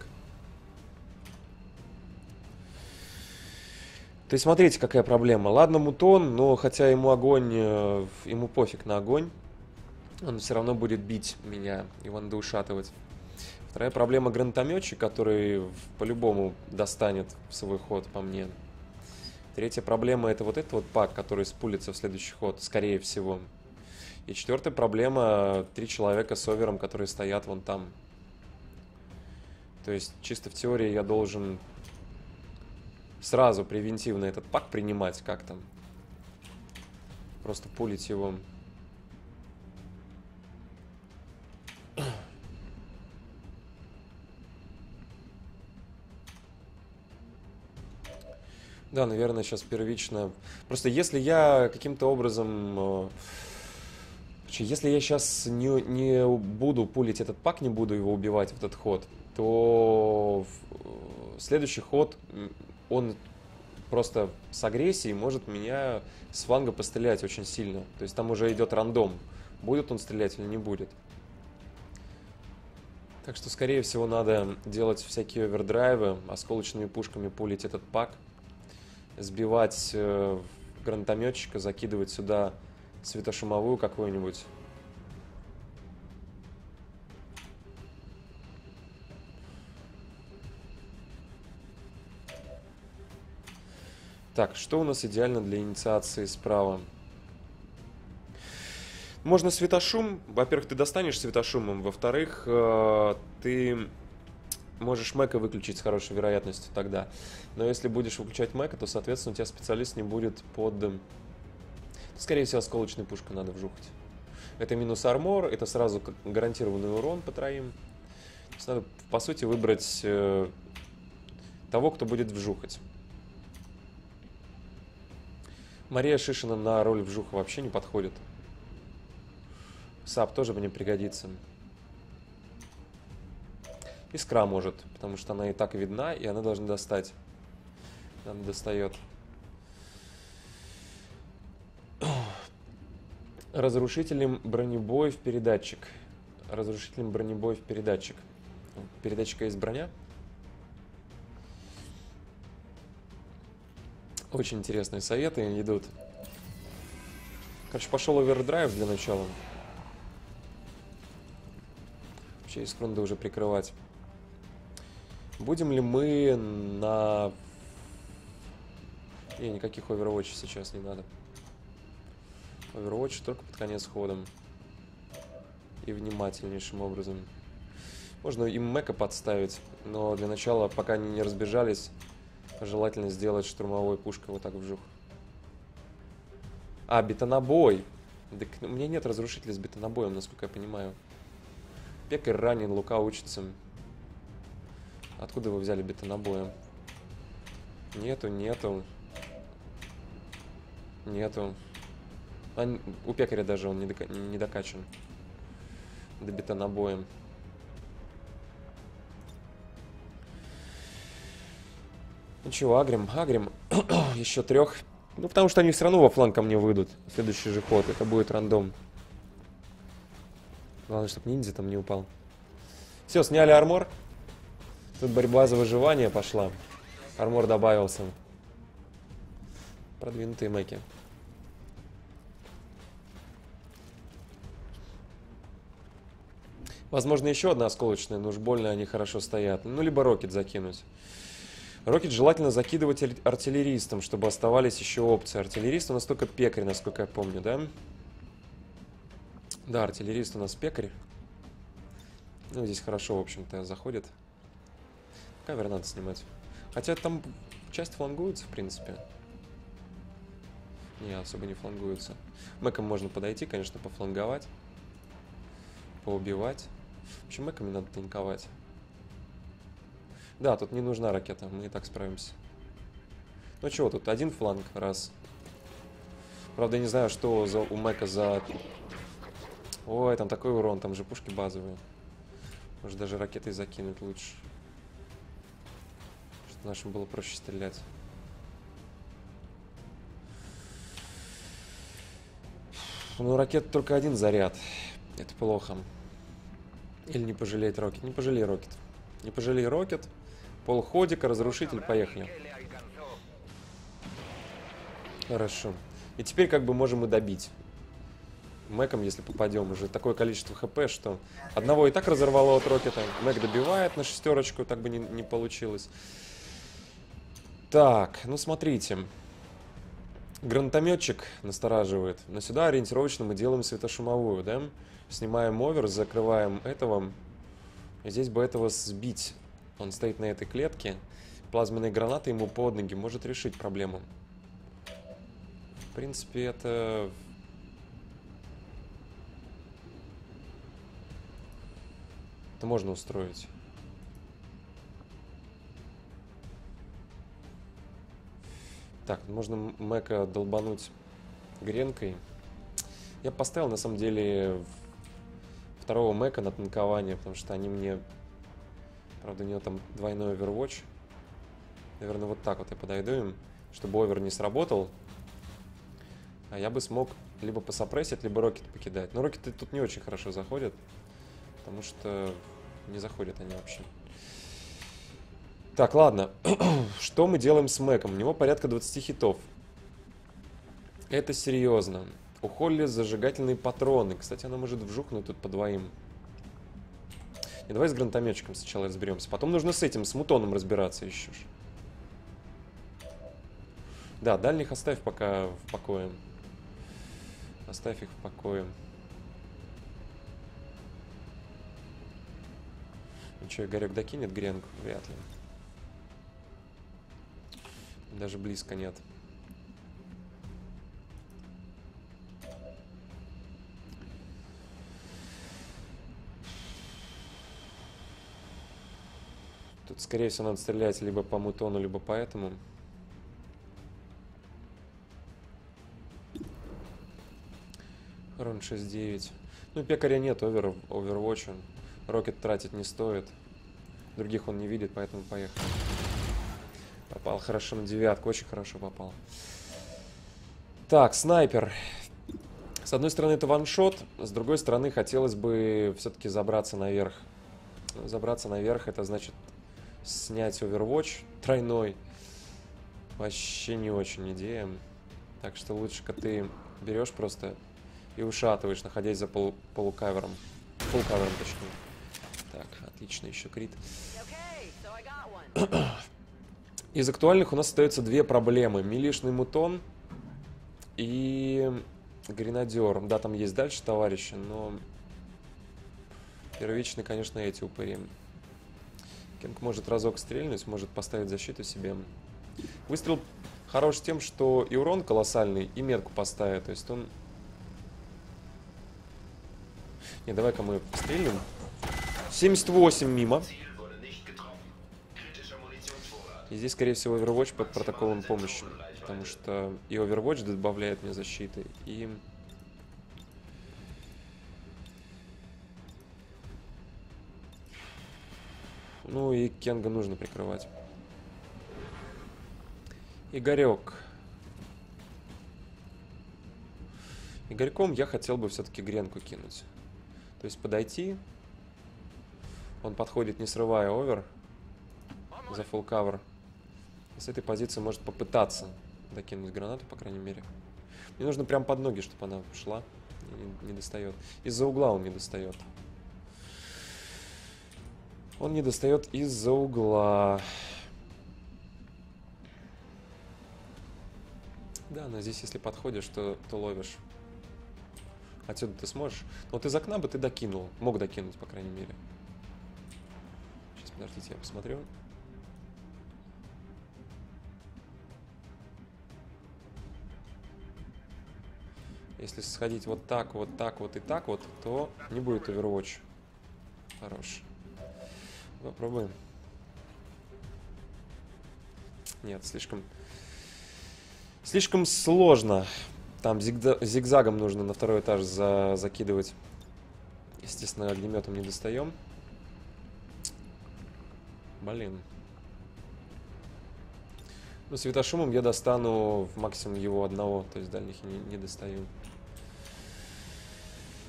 То есть смотрите, какая проблема. Ладно, мутон, но хотя ему огонь, э, ему пофиг на огонь он все равно будет бить меня, его надо ушатывать. Вторая проблема гранатометчик, который по-любому достанет свой ход по мне. Третья проблема это вот этот вот пак, который спулится в следующий ход, скорее всего. И четвертая проблема три человека с овером, которые стоят вон там. То есть чисто в теории я должен сразу превентивно этот пак принимать как-то. Просто пулить его. Да, наверное, сейчас первично. Просто если я каким-то образом... Э, если я сейчас не, не буду пулить этот пак, не буду его убивать в этот ход, то э, следующий ход, он просто с агрессией может меня с фланга пострелять очень сильно. То есть там уже идет рандом. Будет он стрелять или не будет. Так что, скорее всего, надо делать всякие овердрайвы, осколочными пушками пулить этот пак – сбивать э, гранатометчика, закидывать сюда светошумовую какую-нибудь. Так, что у нас идеально для инициации справа? Можно светошум. Во-первых, ты достанешь светошумом. Во-вторых, э, ты можешь Мэка выключить с хорошей вероятностью тогда. Но если будешь выключать Мэка, то, соответственно, у тебя специалист не будет под... Скорее всего, осколочную пушку надо вжухать. Это минус армор, это сразу гарантированный урон по троим. То есть надо, по сути, выбрать э, того, кто будет вжухать. Мария Шишина на роль вжуха вообще не подходит. Сап тоже мне пригодится. Искра может, потому что она и так видна, и она должна достать. Она достает. Разрушителем бронебоев передатчик. Разрушителем бронебоев передатчик. У передатчика есть броня? Очень интересные советы идут. Короче, пошел овердрайв для начала. Вообще из фронта уже прикрывать. Будем ли мы на... Не, никаких Overwatch сейчас не надо. Overwatch только под конец ходом. И внимательнейшим образом. Можно им Мэка подставить, но для начала, пока они не разбежались, желательно сделать штурмовой пушкой вот так вжух. А, бетонобой. Так у меня нет разрушителя с бетонобоем, насколько я понимаю. Пекарь ранен, Лука учится. Откуда вы взяли бетонобоем? Нету, нету. Нету. А, у пекаря даже он не, дока не докачан. До бетонобоем. Ну чего, агрим, агрим. Еще трех. Ну, потому что они все равно во фланг ко мне выйдут. Следующий же ход. Это будет рандом. Главное, чтобы ниндзя там не упал. Все, сняли армор. Тут борьба за выживание пошла. Армор добавился. Продвинутые мэки. Возможно, еще одна осколочная, но уж больно они хорошо стоят. Ну, либо рокет закинуть. Рокет желательно закидывать артиллеристам, чтобы оставались еще опции. Артиллерист у нас только пекарь, насколько я помню, да? Да, артиллерист у нас пекарь. Ну, здесь хорошо, в общем-то, заходит. Кавер надо снимать. Хотя там часть флангуется, в принципе. Не, особо не флангуется. Мэком можно подойти, конечно, пофланговать. Поубивать. В общем, мэками надо танковать. Да, тут не нужна ракета, мы и так справимся. Ну чего, тут один фланг, раз. Правда, я не знаю, что за, у Мэка за... Ой, там такой урон, там же пушки базовые. Может даже ракетой закинуть лучше. Чтобы нашим было проще стрелять. Ну, ракет только один заряд. Это плохо. Или не пожалеть рокет. Не пожалей рокет. Не пожалей рокет. Полходика, разрушитель, поехали. Хорошо. И теперь как бы можем и добить. Мэком, если попадем, уже такое количество хп, что одного и так разорвало от рокета. Мэк добивает на шестерочку, так бы не, не получилось. Так, ну смотрите. Гранатометчик настораживает. Но сюда ориентировочно мы делаем светошумовую, да? Снимаем овер, закрываем этого. Здесь бы этого сбить. Он стоит на этой клетке. Плазменные гранаты ему под ноги может решить проблему. В принципе, это Это можно устроить. Так, можно Мэка долбануть гренкой. Я поставил, на самом деле, второго Мэка на танкование, потому что они мне... Правда, у него там двойной Overwatch. Наверное, вот так вот я подойду им, чтобы овер не сработал. А я бы смог либо посопрессить, либо рокет покидать. Но рокеты тут не очень хорошо заходят потому что не заходят они вообще. Так, ладно. что мы делаем с Мэком? У него порядка 20 хитов. Это серьезно. У Холли зажигательные патроны. Кстати, она может вжухнуть тут по двоим. И давай с гранатометчиком сначала разберемся. Потом нужно с этим, с мутоном разбираться еще. Да, дальних оставь пока в покое. Оставь их в покое. Ну что, Игорек докинет гренку? Вряд ли. Даже близко нет. Тут, скорее всего, надо стрелять либо по мутону, либо по этому. Рон 6-9. Ну, пекаря нет, овер, овервотча. Рокет тратить не стоит. Других он не видит, поэтому поехал. Попал хорошо на девятку, очень хорошо попал. Так, снайпер. С одной стороны, это ваншот, с другой стороны, хотелось бы все-таки забраться наверх. Забраться наверх, это значит снять Overwatch тройной. Вообще не очень идея. Так что лучше-ка ты берешь просто и ушатываешь, находясь за пол полукавером. Полукавером, точнее. Так, отлично, еще крит. Из актуальных у нас остается две проблемы. Милишный мутон и Гренадер. Да, там есть дальше товарищи, но... Первичные, конечно, эти упыри. Кенг может разок стрельнуть, может поставить защиту себе. Выстрел хорош тем, что и урон колоссальный, и метку поставит. То есть он... Не, давай-ка мы стрельнем. 78 мимо. И здесь, скорее всего, Overwatch под протоколом помощи. Потому что и Overwatch добавляет мне защиты, и... Ну и Кенга нужно прикрывать. Игорек. Игорьком я хотел бы все-таки Гренку кинуть. То есть подойти. Он подходит, не срывая овер. За full cover с этой позиции может попытаться докинуть гранату, по крайней мере. Мне нужно прям под ноги, чтобы она шла. Не, не достает. Из-за угла он не достает. Он не достает из-за угла. Да, но здесь, если подходишь, то, то ловишь. Отсюда ты сможешь. Но вот из окна бы ты докинул. Мог докинуть, по крайней мере. Сейчас, подождите, я посмотрю. Если сходить вот так, вот так, вот и так вот, то не будет Overwatch. Хорош. Попробуем. Нет, слишком... Слишком сложно. Там зигзагом нужно на второй этаж за закидывать. Естественно, огнеметом не достаем. Блин. Ну, светошумом я достану в максимум его одного, то есть дальних не, не достаю.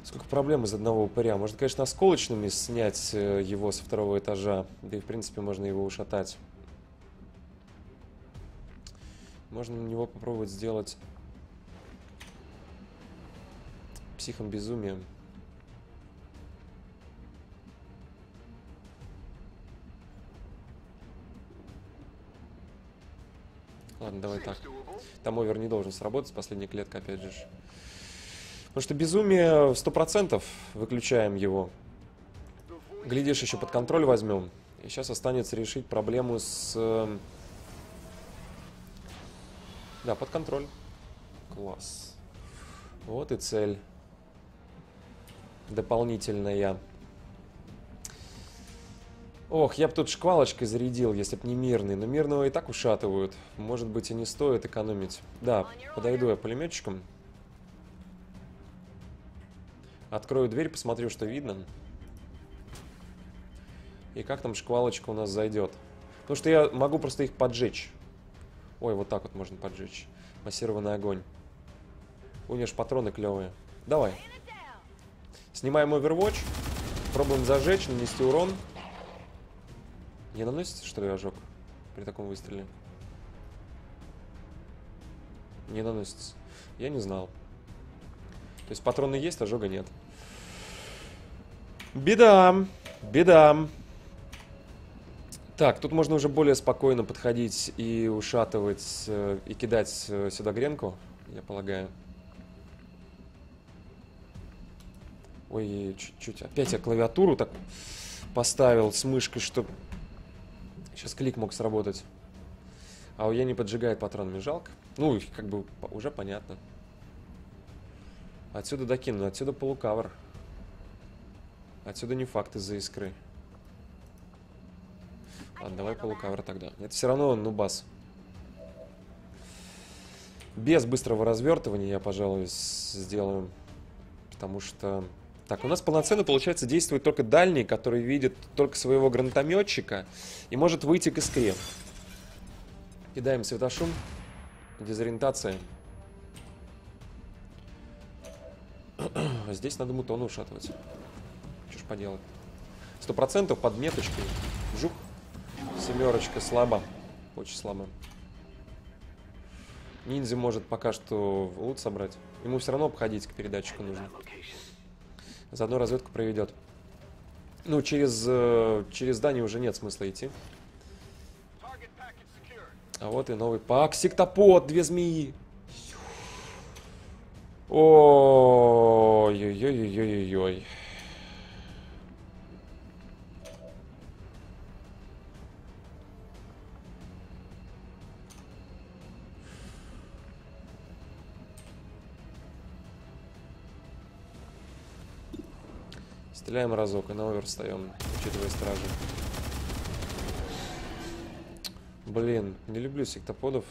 Сколько проблем из одного упыря. Можно, конечно, осколочными снять э, его со второго этажа. Да и, в принципе, можно его ушатать. Можно на него попробовать сделать психом безумием. Ладно, давай так. Там овер не должен сработать, последняя клетка опять же. Потому что безумие сто процентов выключаем его. Глядишь, еще под контроль возьмем. И сейчас останется решить проблему с... Эм, да, под контроль. Класс. Вот и цель. Дополнительная. Ох, я бы тут шквалочкой зарядил, если бы не мирный. Но мирного и так ушатывают. Может быть и не стоит экономить. Да, подойду я пулеметчиком. Открою дверь, посмотрю, что видно. И как там шквалочка у нас зайдет. Потому что я могу просто их поджечь. Ой, вот так вот можно поджечь. Массированный огонь. У нее ж патроны клевые. Давай. Снимаем Overwatch. Пробуем зажечь, нанести урон. Не наносится, что ли, ожог при таком выстреле? Не наносится. Я не знал. То есть патроны есть, ожога нет. Беда. Беда. Так, тут можно уже более спокойно подходить и ушатывать, э, и кидать э, сюда гренку, я полагаю. Ой, чуть-чуть. Опять я клавиатуру так поставил с мышкой, чтобы Сейчас клик мог сработать. А у я не поджигает патронами, жалко. Ну, как бы уже понятно. Отсюда докину, отсюда полукавр. Отсюда не факт из-за искры. Ладно, давай полукавр тогда. Это все равно нубас. Без быстрого развертывания я, пожалуй, сделаю. Потому что Так, у нас полноценно, получается, действует только дальний, который видит только своего гранатометчика и может выйти к искре. Кидаем светошум. Дезориентация. Здесь надо мутону ушатывать. Что ж поделать. Сто процентов под меточкой. Жук. Семерочка слабо. Очень слабо. Ниндзя может пока что лут собрать. Ему все равно обходить к передатчику нужно. Заодно разведку проведет. Ну, через, э, через здание уже нет смысла идти. А вот и новый пак. Сектопод, две змеи. Ой-ой-ой-ой-ой-ой. Стреляем разок и на овер встаем, учитывая стражи. Блин, не люблю сектоподов.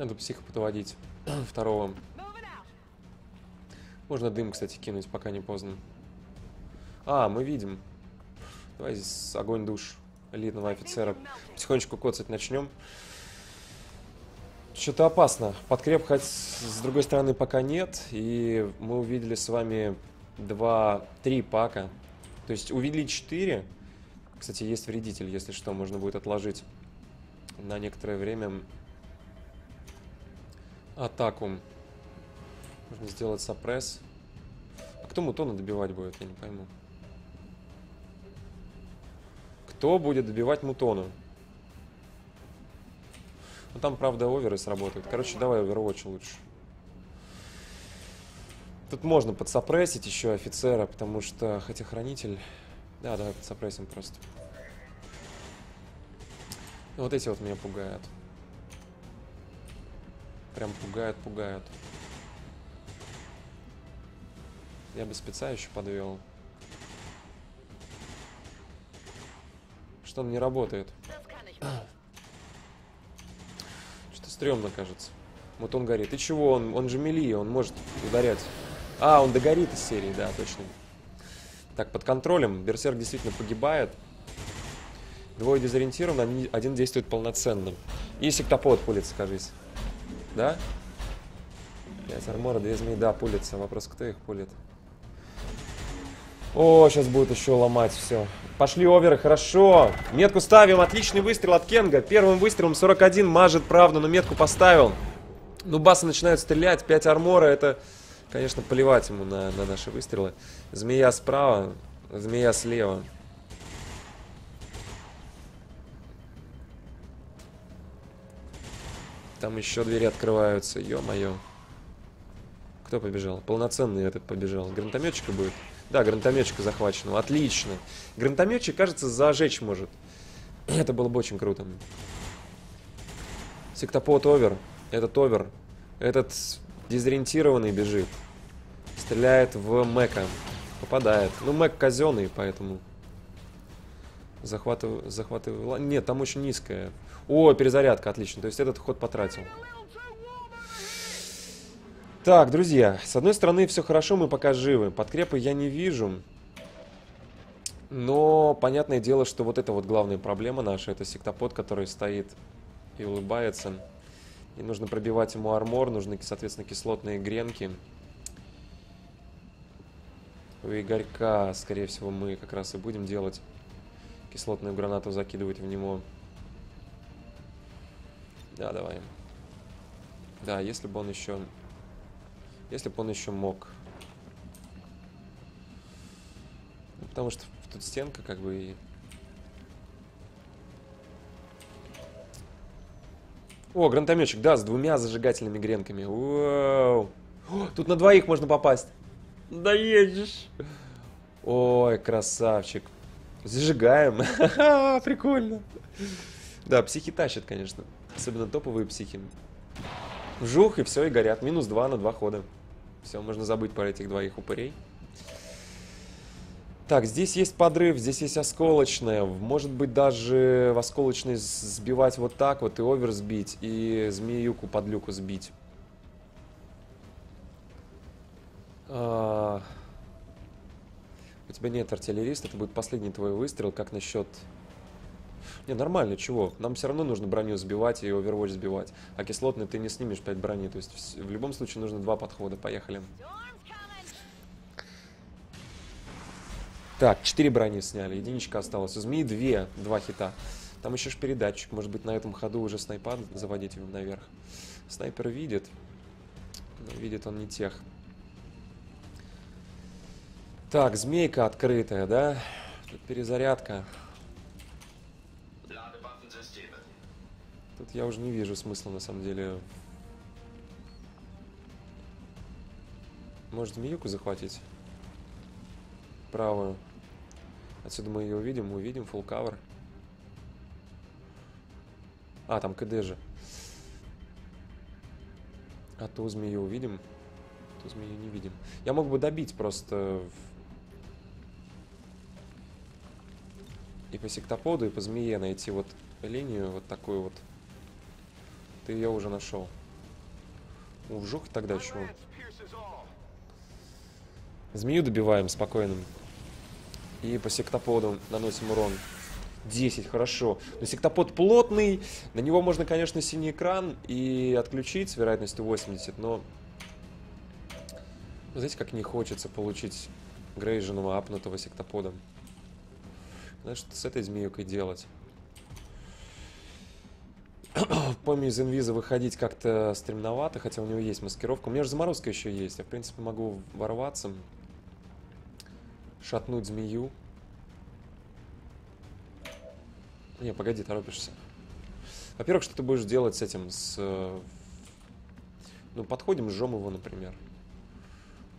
Надо психа подводить. Второго. Можно дым, кстати, кинуть, пока не поздно. А, мы видим. Давай здесь огонь душ элитного офицера. Потихонечку коцать начнем. Что-то опасно. Подкреп хоть с другой стороны пока нет. И мы увидели с вами два, три пака. То есть увидели четыре. Кстати, есть вредитель, если что, можно будет отложить на некоторое время атаку. Можно сделать сопресс. А кто мутона добивать будет, я не пойму. Кто будет добивать мутону? Ну там, правда, оверы сработают. Короче, давай Overwatch лучше. Тут можно подсопрессить еще офицера, потому что, хотя хранитель... Да, давай подсопрессим просто. Вот эти вот меня пугают. Прям пугают, пугают. Я бы спеца еще подвел. Что он не работает? Что-то стрёмно кажется. Вот он горит. И чего? Он, он же мели, он может ударять. А, он догорит из серии, да, точно. Так, под контролем. Берсерк действительно погибает. Двое дезориентированы, один действует полноценно. И сектопод пулится, кажись. Да? 5 армора, 2 змеи. Да, пулится. Вопрос, кто их пулит? О, сейчас будет еще ломать все. Пошли оверы, хорошо. Метку ставим, отличный выстрел от Кенга. Первым выстрелом 41 мажет, правда, но метку поставил. Ну, басы начинают стрелять, 5 армора, это, конечно, поливать ему на, на наши выстрелы. Змея справа, змея слева. Там еще двери открываются, ё-моё. Кто побежал? Полноценный этот побежал. Гранатометчика будет? Да, гранатометчика захваченного. Отлично. Гранатометчик, кажется, зажечь может. Это было бы очень круто. Сектопод овер. Этот овер. Этот дезориентированный бежит. Стреляет в Мэка. Попадает. Ну, Мэк казенный, поэтому... Захватываю... Захватываю... Нет, там очень низкая. О, перезарядка, отлично. То есть этот ход потратил. Так, друзья, с одной стороны все хорошо, мы пока живы. Подкрепы я не вижу. Но понятное дело, что вот это вот главная проблема наша. Это сектопод, который стоит и улыбается. И нужно пробивать ему армор, нужны, соответственно, кислотные гренки. У Игорька, скорее всего, мы как раз и будем делать кислотную гранату, закидывать в него. Да, давай. Да, если бы он еще... Если бы он еще мог. Ну, потому что тут стенка как бы и... О, гранатометчик, да, с двумя зажигательными гренками. Вау. О, тут на двоих можно попасть. Да едешь. Ой, красавчик. Зажигаем. Прикольно. Да, психи тащат, конечно. Особенно топовые психи. Вжух, и все, и горят. Минус 2 на два хода. Все, можно забыть про этих двоих упырей. Так, здесь есть подрыв, здесь есть осколочная. Может быть, даже в осколочной сбивать вот так вот и овер сбить, и змеюку под люку сбить. А... У тебя нет артиллериста, это будет последний твой выстрел. Как насчет... Не, нормально, чего? Нам все равно нужно броню сбивать и Overwatch сбивать. А кислотный ты не снимешь 5 брони. То есть в любом случае нужно два подхода. Поехали. Так, 4 брони сняли, единичка осталась. У змеи 2, 2 хита. Там еще ж передатчик. Может быть, на этом ходу уже снайпа заводить его наверх. Снайпер видит. Но видит он не тех. Так, змейка открытая, да? Тут перезарядка. Я уже не вижу смысла, на самом деле. Может, змеюку захватить? Правую. Отсюда мы ее увидим, увидим, full cover. А, там КД же. А ту змею увидим. Ту змею не видим. Я мог бы добить просто... И по сектоподу, и по змее найти вот линию вот такую вот. Ты ее уже нашел. Ужух тогда чего? Змею добиваем спокойным. И по сектоподу наносим урон. 10, хорошо. Но сектопод плотный, на него можно, конечно, синий экран и отключить с вероятностью 80, но... Знаете, как не хочется получить грейженного апнутого сектопода. Знаешь, что с этой змеюкой делать? Помню, из инвиза выходить как-то стремновато, хотя у него есть маскировка. У меня же заморозка еще есть. Я, в принципе, могу ворваться шатнуть змею. Не, погоди, торопишься. Во-первых, что ты будешь делать с этим? С... Э, ну, подходим, жжем его, например.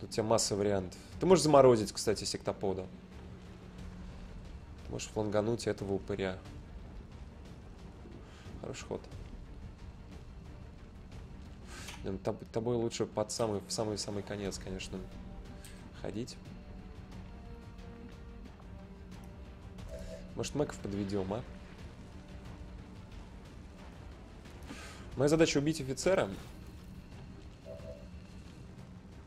Тут у тебя масса вариантов. Ты можешь заморозить, кстати, сектопода. Ты можешь флангануть этого упыря. Хороший ход. Ну, тобой лучше под самый, в самый-самый конец, конечно, ходить. Может, Мэков подведем, а? Моя задача убить офицера.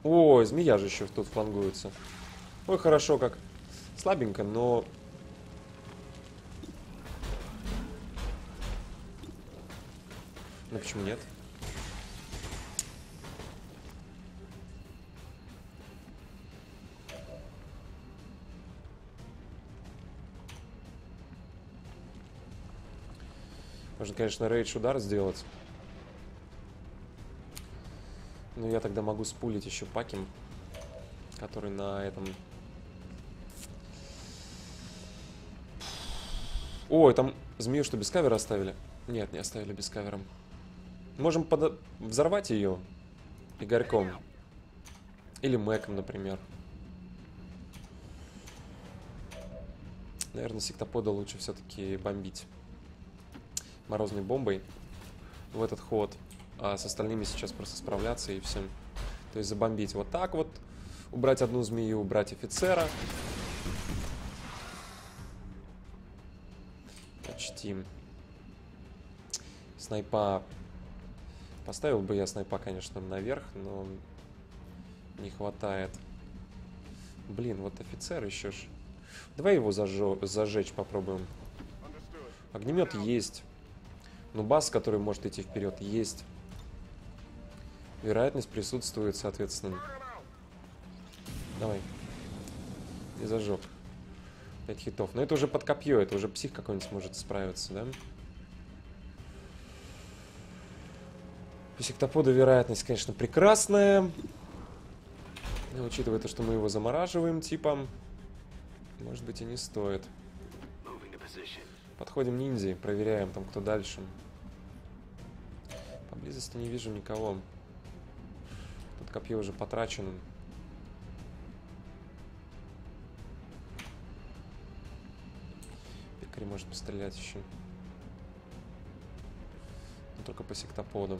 Ой, змея же еще тут флангуется. Ой, хорошо как. Слабенько, но... Ну почему нет? Можно, конечно, рейдж удар сделать. Но я тогда могу спулить еще паким, который на этом... Ой, там змею что, без кавера оставили? Нет, не оставили без кавером. Можем под... взорвать ее игорьком. Или мэком, например. Наверное, сектопода лучше все-таки бомбить морозной бомбой в этот ход, а с остальными сейчас просто справляться и все. То есть забомбить вот так вот, убрать одну змею, убрать офицера. Почти. Снайпа. Поставил бы я снайпа, конечно, наверх, но не хватает. Блин, вот офицер еще ж. Давай его зажё... зажечь попробуем. Огнемет есть. Ну, бас, который может идти вперед, есть. Вероятность присутствует, соответственно. Давай. Не зажег. 5 хитов. Но это уже под копье, это уже псих какой-нибудь может справиться, да? Сектопода вероятность, конечно, прекрасная. Но учитывая то, что мы его замораживаем, типа, может быть и не стоит. Подходим ниндзя, проверяем там, кто дальше. Поблизости не вижу никого. Тут копье уже потрачено. Пикари может пострелять еще. только по сектоподу.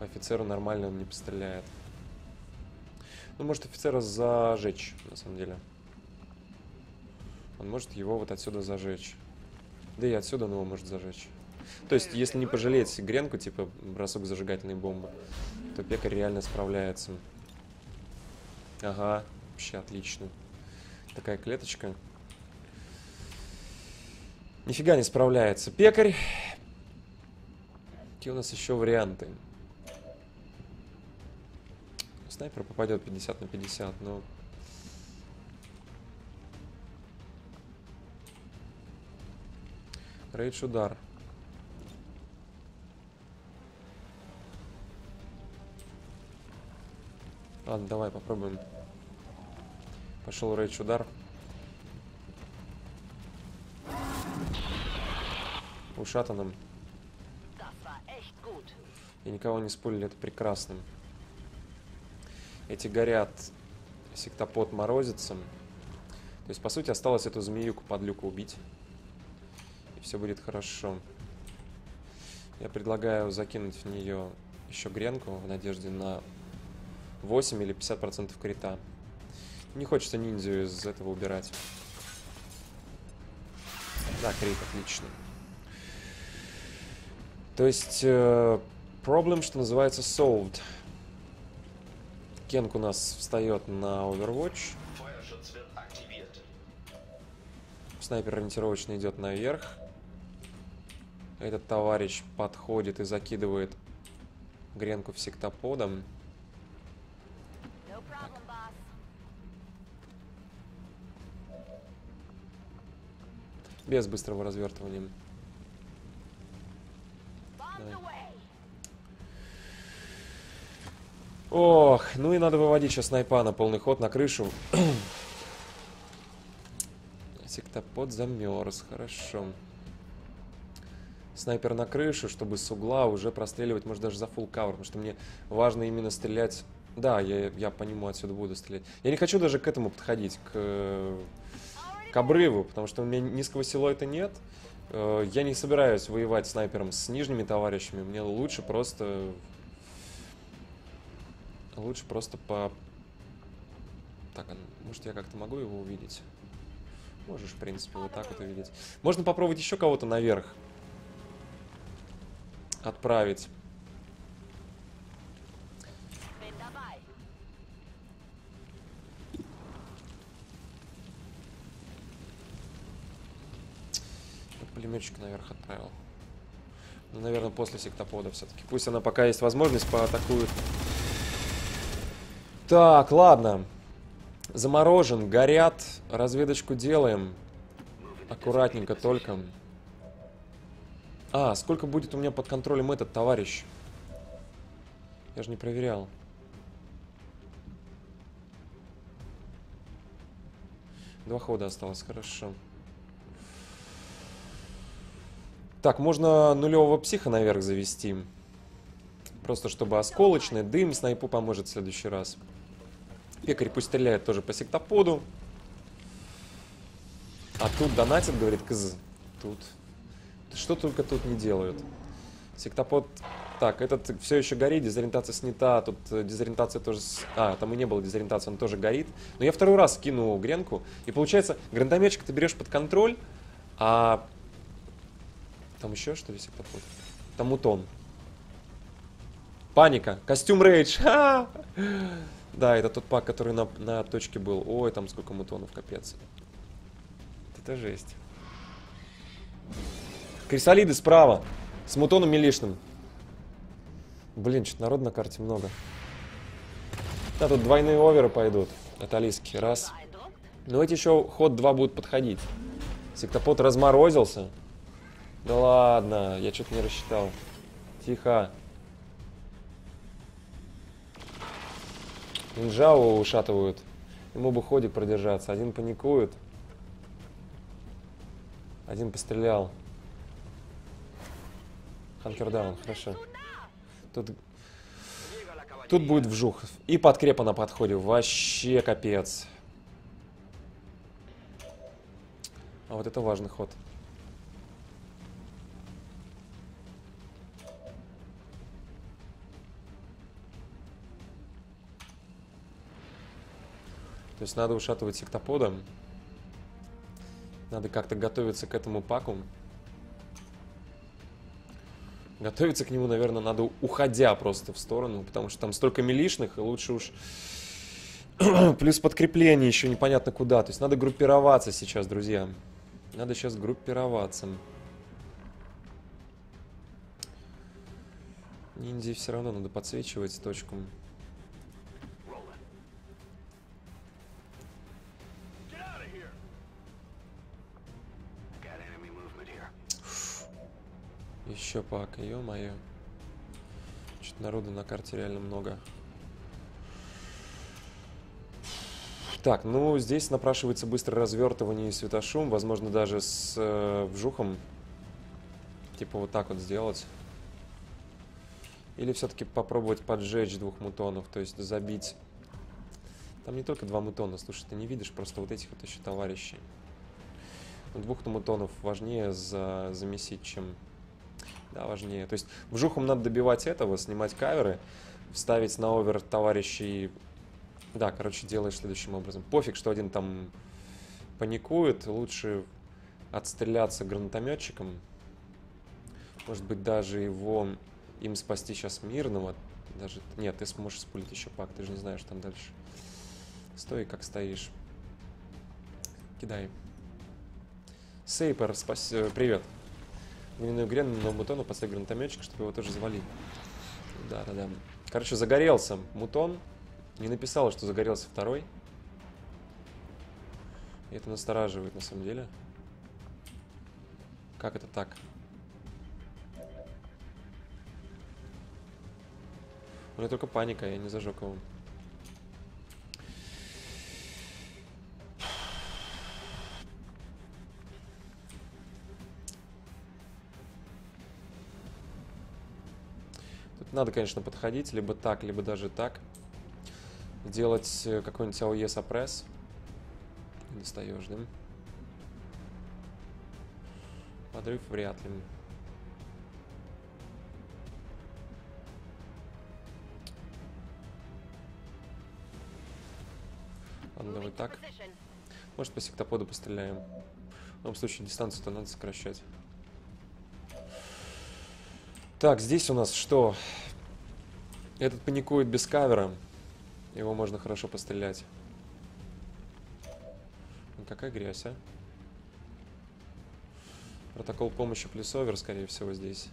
По офицеру нормально он не постреляет. Ну, может офицера зажечь, на самом деле. Он может его вот отсюда зажечь. Да и отсюда он его может зажечь. То есть, если не пожалеть гренку, типа бросок зажигательной бомбы, то пекарь реально справляется. Ага, вообще отлично. Такая клеточка. Нифига не справляется. Пекарь. Какие у нас еще варианты? Снайпер попадет 50 на 50, но... Рейдж удар. Ладно, давай попробуем. Пошел рейдж удар. Ушатанным. И никого не спулили, это прекрасно. Эти горят, сектопод морозится. То есть, по сути, осталось эту змеюку под люку убить. И все будет хорошо. Я предлагаю закинуть в нее еще гренку в надежде на 8 или 50% крита. Не хочется ниндзю из этого убирать. Да, крит, отлично. То есть, э, проблем, что называется, solved. Кенк у нас встает на Overwatch. Снайпер ориентировочно идет наверх. Этот товарищ подходит и закидывает гренку в сектоподом. Без быстрого развертывания. Ох, ну и надо выводить сейчас снайпа на полный ход на крышу. Сектопод замерз, хорошо. Снайпер на крышу, чтобы с угла уже простреливать, может даже за full cover, потому что мне важно именно стрелять. Да, я, я по нему отсюда буду стрелять. Я не хочу даже к этому подходить, к, к обрыву, потому что у меня низкого силуэта нет. Э, я не собираюсь воевать снайпером с нижними товарищами. Мне лучше просто Лучше просто по... Так, а может я как-то могу его увидеть? Можешь, в принципе, вот так вот увидеть. Можно попробовать еще кого-то наверх. Отправить. пулеметчик наверх отправил. Ну, наверное, после сектопода все-таки. Пусть она пока есть возможность, поатакует так, ладно. Заморожен, горят. Разведочку делаем. Аккуратненько только. А, сколько будет у меня под контролем этот товарищ? Я же не проверял. Два хода осталось, хорошо. Так, можно нулевого психа наверх завести. Просто чтобы осколочный, дым снайпу поможет в следующий раз. Пекарь пусть стреляет тоже по сектоподу. А тут донатит, говорит, кз. Тут. Что только тут не делают. Сектопод... Так, этот все еще горит, дезориентация снята, тут э, дезориентация тоже... А, там и не было дезориентации, он тоже горит. Но я второй раз кину гренку, и получается, гранатометчик ты берешь под контроль, а... Там еще что ли сектопод? Там мутон. Паника. Костюм рейдж. Да, это тот пак, который на, на точке был. Ой, там сколько мутонов, капец. Это жесть. Крисолиды справа. С мутоном милишным. Блин, что-то народ на карте много. Да, тут двойные оверы пойдут. Это алиски. Раз. Но эти еще ход 2 будут подходить. Сектопот разморозился. Да ладно, я что-то не рассчитал. Тихо. Инжао ушатывают. Ему бы ходик продержаться. Один паникует. Один пострелял. Ханкердаун, хорошо. Тут, тут будет вжух. И подкрепа на подходе. Вообще капец. А вот это важный ход. То есть надо ушатывать сектопода. Надо как-то готовиться к этому паку. Готовиться к нему, наверное, надо уходя просто в сторону, потому что там столько милишных, и лучше уж... Плюс подкрепление еще непонятно куда. То есть надо группироваться сейчас, друзья. Надо сейчас группироваться. Ниндзя все равно надо подсвечивать точку. Еще пак, ё-моё. Что-то народу на карте реально много. Так, ну здесь напрашивается быстрое развертывание и светошум, возможно даже с э, вжухом. Типа вот так вот сделать. Или все-таки попробовать поджечь двух мутонов, то есть забить... Там не только два мутона, слушай, ты не видишь просто вот этих вот еще товарищей. Двух мутонов важнее за замесить, чем да, важнее. То есть вжухом надо добивать этого, снимать каверы, вставить на овер товарищей. Да, короче, делаешь следующим образом. Пофиг, что один там паникует, лучше отстреляться гранатометчиком. Может быть, даже его им спасти сейчас мирного. Даже нет, ты сможешь спулить еще пак, ты же не знаешь там дальше. Стой, как стоишь. Кидай. Сейпер, спас... Э, привет в игре на мутону поставить гранатометчик, чтобы его тоже завалить. Да, да, да. Короче, загорелся мутон. Не написал, что загорелся второй. И это настораживает на самом деле. Как это так? У меня только паника, я не зажег его. Надо, конечно, подходить либо так, либо даже так. Делать э, какой-нибудь AOE сопресс. Достаешь, да? Подрыв вряд ли. Ладно, давай так. Может, по сектоподу постреляем. В любом случае, дистанцию-то надо сокращать. Так, здесь у нас что? Этот паникует без кавера. Его можно хорошо пострелять. Ну, какая грязь, а? Протокол помощи плюс овер, скорее всего, здесь.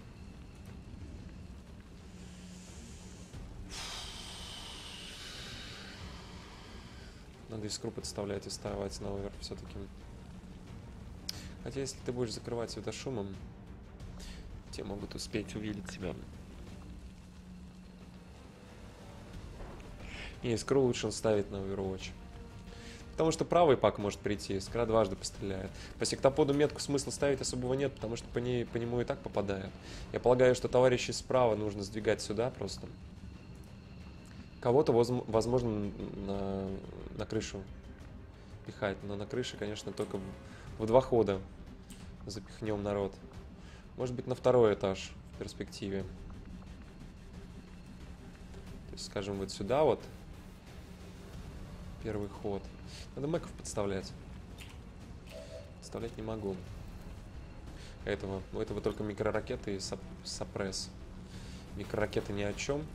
Надо искру подставлять и вставать на овер все-таки. Хотя, если ты будешь закрывать светошумом, те могут успеть увидеть тебя. И искру лучше ставить на Overwatch. Потому что правый пак может прийти, искра дважды постреляет. По сектоподу метку смысла ставить особого нет, потому что по, ней, по нему и так попадают. Я полагаю, что товарищи справа нужно сдвигать сюда просто. Кого-то, возможно, на, на крышу пихать. Но на крыше, конечно, только в два хода запихнем народ. Может быть, на второй этаж в перспективе. То есть, скажем, вот сюда вот. Первый ход. Надо мэков подставлять. Подставлять не могу. Этого, у этого только микроракеты и сап сапресс. Микроракеты ни о чем.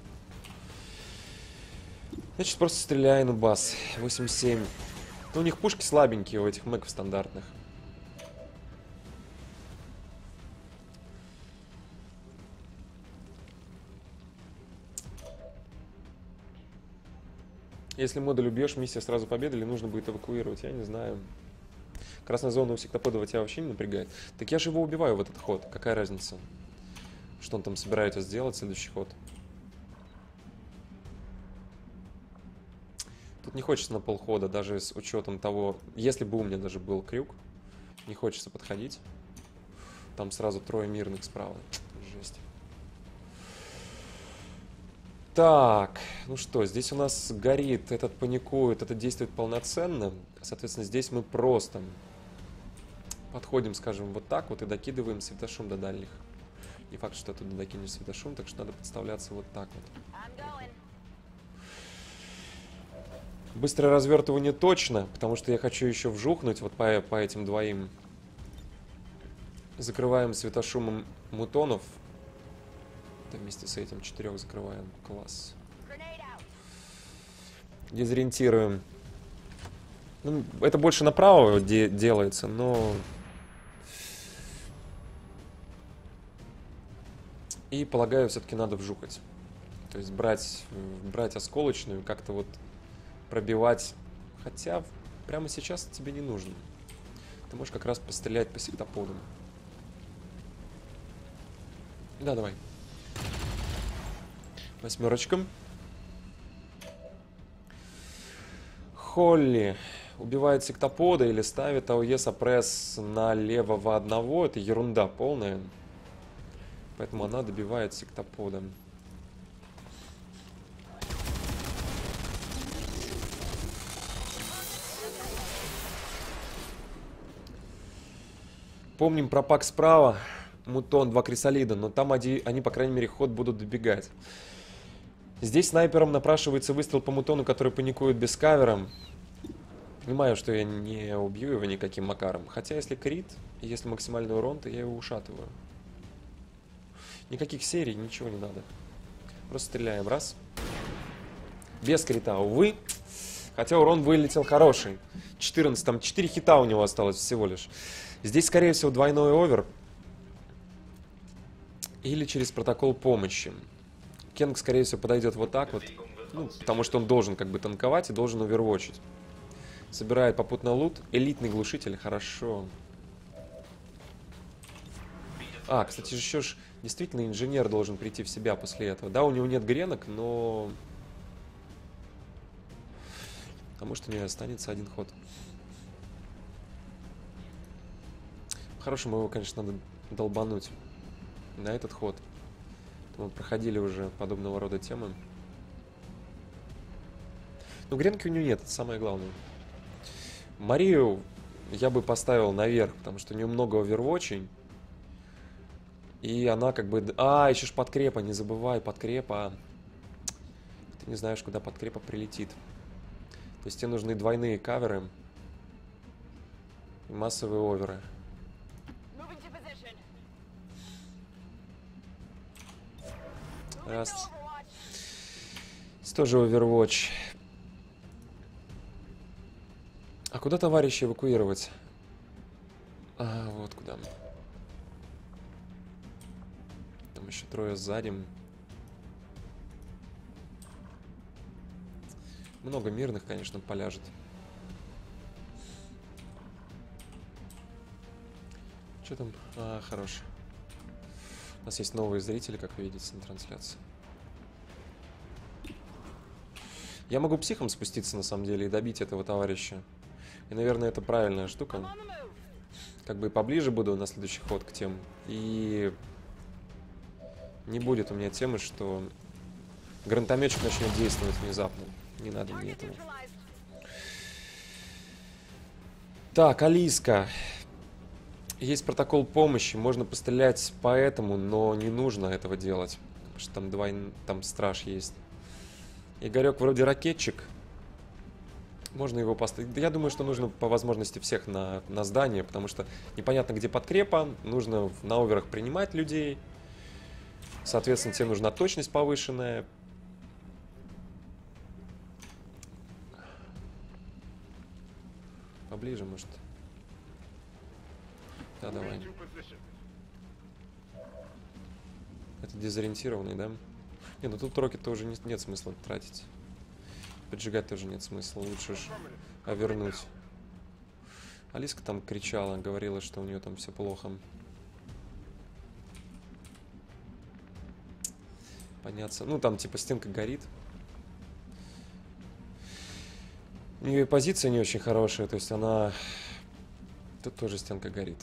Значит, просто стреляй, ну бас. 8-7. Ну, у них пушки слабенькие, у этих мэков стандартных. Если модуль убьешь, миссия сразу победа или нужно будет эвакуировать, я не знаю. Красная зона у сектоподова тебя вообще не напрягает. Так я же его убиваю в этот ход, какая разница? Что он там собирается сделать следующий ход? Тут не хочется на полхода, даже с учетом того, если бы у меня даже был крюк, не хочется подходить. Там сразу трое мирных справа. Так, ну что, здесь у нас горит, этот паникует, это действует полноценно. Соответственно, здесь мы просто подходим, скажем, вот так вот и докидываем светошум до дальних. Не факт, что ты докинешь светошум, так что надо подставляться вот так вот. Быстрое развертывание точно, потому что я хочу еще вжухнуть вот по, по этим двоим. Закрываем светошумом мутонов. Вместе с этим четырех закрываем. Класс. Дезориентируем. Ну, это больше направо де делается, но... И полагаю, все-таки надо вжухать. То есть брать, брать осколочную, как-то вот пробивать. Хотя прямо сейчас тебе не нужно. Ты можешь как раз пострелять по сектоподам. Да, давай. Восьмерочком. Холли убивает сектопода или ставит АОЕ сопресс на левого одного. Это ерунда полная. Поэтому она добивает сектопода. Помним про пак справа. Мутон, два крисолида. Но там они, они, по крайней мере, ход будут добегать. Здесь снайпером напрашивается выстрел по мутону, который паникует без кавера. Понимаю, что я не убью его никаким макаром. Хотя, если крит, если максимальный урон, то я его ушатываю. Никаких серий, ничего не надо. Просто стреляем. Раз. Без крита, увы. Хотя урон вылетел хороший. 14, там 4 хита у него осталось всего лишь. Здесь, скорее всего, двойной овер. Или через протокол помощи. Кенг, скорее всего, подойдет вот так вот. Ну, потому что он должен как бы танковать и должен овервочить. Собирает попутно лут. Элитный глушитель, хорошо. А, кстати, еще ж действительно инженер должен прийти в себя после этого. Да, у него нет гренок, но... А может у него останется один ход. По-хорошему его, конечно, надо долбануть на этот ход. Мы проходили уже подобного рода темы. Но гренки у нее нет, это самое главное. Марию я бы поставил наверх, потому что у нее много овервочей. И она как бы... А, еще ж подкрепа, не забывай, подкрепа. Ты не знаешь, куда подкрепа прилетит. То есть тебе нужны двойные каверы. И массовые оверы. Раз. Здесь тоже Overwatch. А куда товарища эвакуировать? А, вот куда. Там еще трое сзади. Много мирных, конечно, поляжет. Что там? А, хорош. У нас есть новые зрители, как вы видите на трансляции. Я могу психом спуститься, на самом деле, и добить этого товарища. И, наверное, это правильная штука. Как бы поближе буду на следующий ход к тем. И не будет у меня темы, что гранатометчик начнет действовать внезапно. Не надо мне этого. Так, Алиска. Есть протокол помощи, можно пострелять по этому, но не нужно этого делать. Потому что там два, там страж есть. Игорек вроде ракетчик. Можно его поставить. Я думаю, что нужно по возможности всех на, на здание, потому что непонятно, где подкрепа. Нужно на оверах принимать людей. Соответственно, тебе нужна точность повышенная. Поближе, может. Да, давай. Это дезориентированный, да? Не, ну тут рокет тоже не, нет смысла тратить. Поджигать тоже нет смысла. Лучше ж вернуть. Алиска там кричала, говорила, что у нее там все плохо. Поняться. Ну, там типа стенка горит. У нее позиция не очень хорошая, то есть она... Тут тоже стенка горит.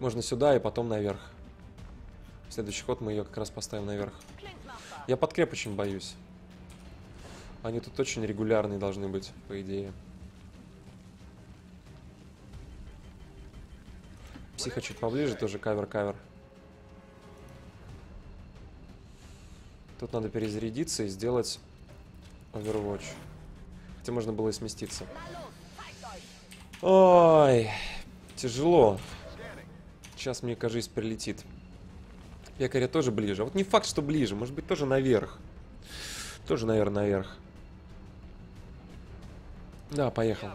Можно сюда и потом наверх. следующий ход мы ее как раз поставим наверх. Я подкреп очень боюсь. Они тут очень регулярные должны быть, по идее. Психа чуть поближе, тоже cover-cover. Тут надо перезарядиться и сделать Overwatch. Хотя можно было и сместиться. Ой, тяжело. Сейчас, мне кажется, прилетит. Пекаря тоже ближе. Вот не факт, что ближе. Может быть, тоже наверх. Тоже, наверное, наверх. Да, поехал.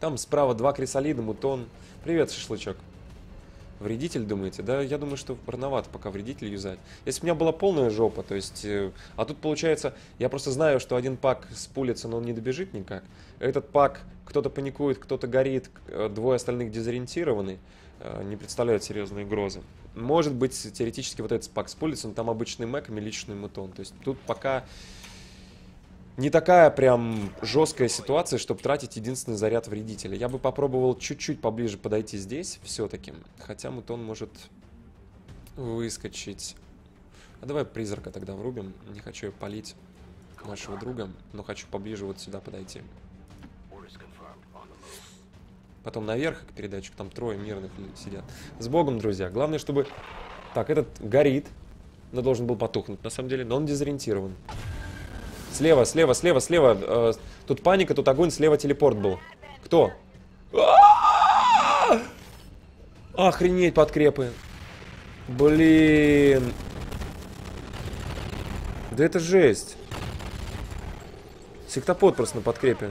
Там справа два крисолида, мутон. Привет, шашлычок. Вредитель, думаете? Да, я думаю, что рановато пока вредитель юзать. Если у меня была полная жопа, то есть... Э, а тут получается, я просто знаю, что один пак спулится, но он не добежит никак. Этот пак, кто-то паникует, кто-то горит, э, двое остальных дезориентированы, не представляют серьезной угрозы. Может быть, теоретически вот этот пак спулится, но там обычный мэк и личный мутон. То есть тут пока не такая прям жесткая ситуация, чтобы тратить единственный заряд вредителя. Я бы попробовал чуть-чуть поближе подойти здесь все-таки. Хотя мутон может выскочить. А давай призрака тогда врубим. Не хочу я палить нашего друга, но хочу поближе вот сюда подойти. Потом наверх к передатчику, там трое мирных сидят. С богом, друзья. Главное, чтобы... Так, этот горит, но должен был потухнуть, на самом деле, но он дезориентирован. Слева, слева, слева, слева. Э, тут паника, тут огонь, слева телепорт был. Кто? Охренеть, подкрепы. Блин. Да это жесть. Сектопод просто на подкрепе.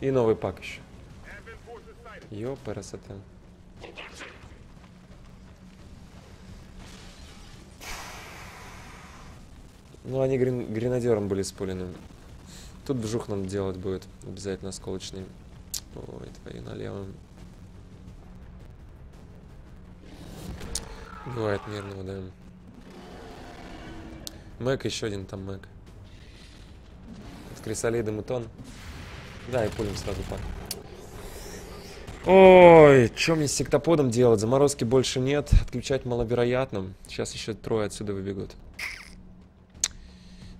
И новый пак еще. Ёпарасоте. Ну, они грен гренадером были спулены. Тут бжух нам делать будет. Обязательно осколочный. Ой, твою налево. Бывает мирного, да. Мэг, еще один там Мэг. Крисолиды мутон. Да, и пулем сразу пак. Ой, что мне с сектоподом делать? Заморозки больше нет. Отключать маловероятно. Сейчас еще трое отсюда выбегут.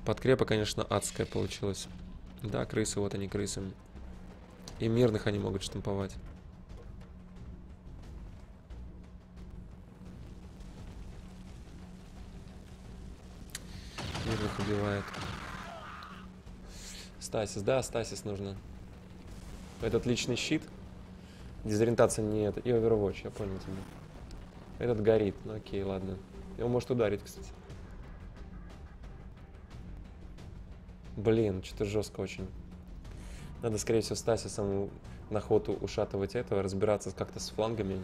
Подкрепа, конечно, адская получилась. Да, крысы, вот они, крысы. И мирных они могут штамповать. Мирных убивает. Стасис, да, Стасис нужно. Этот личный щит. Дезориентация нет. И Overwatch, я понял тебя. Этот горит. Ну окей, ладно. Его может ударить, кстати. Блин, что-то жестко очень. Надо, скорее всего, Стасисом на ходу ушатывать этого, разбираться как-то с флангами.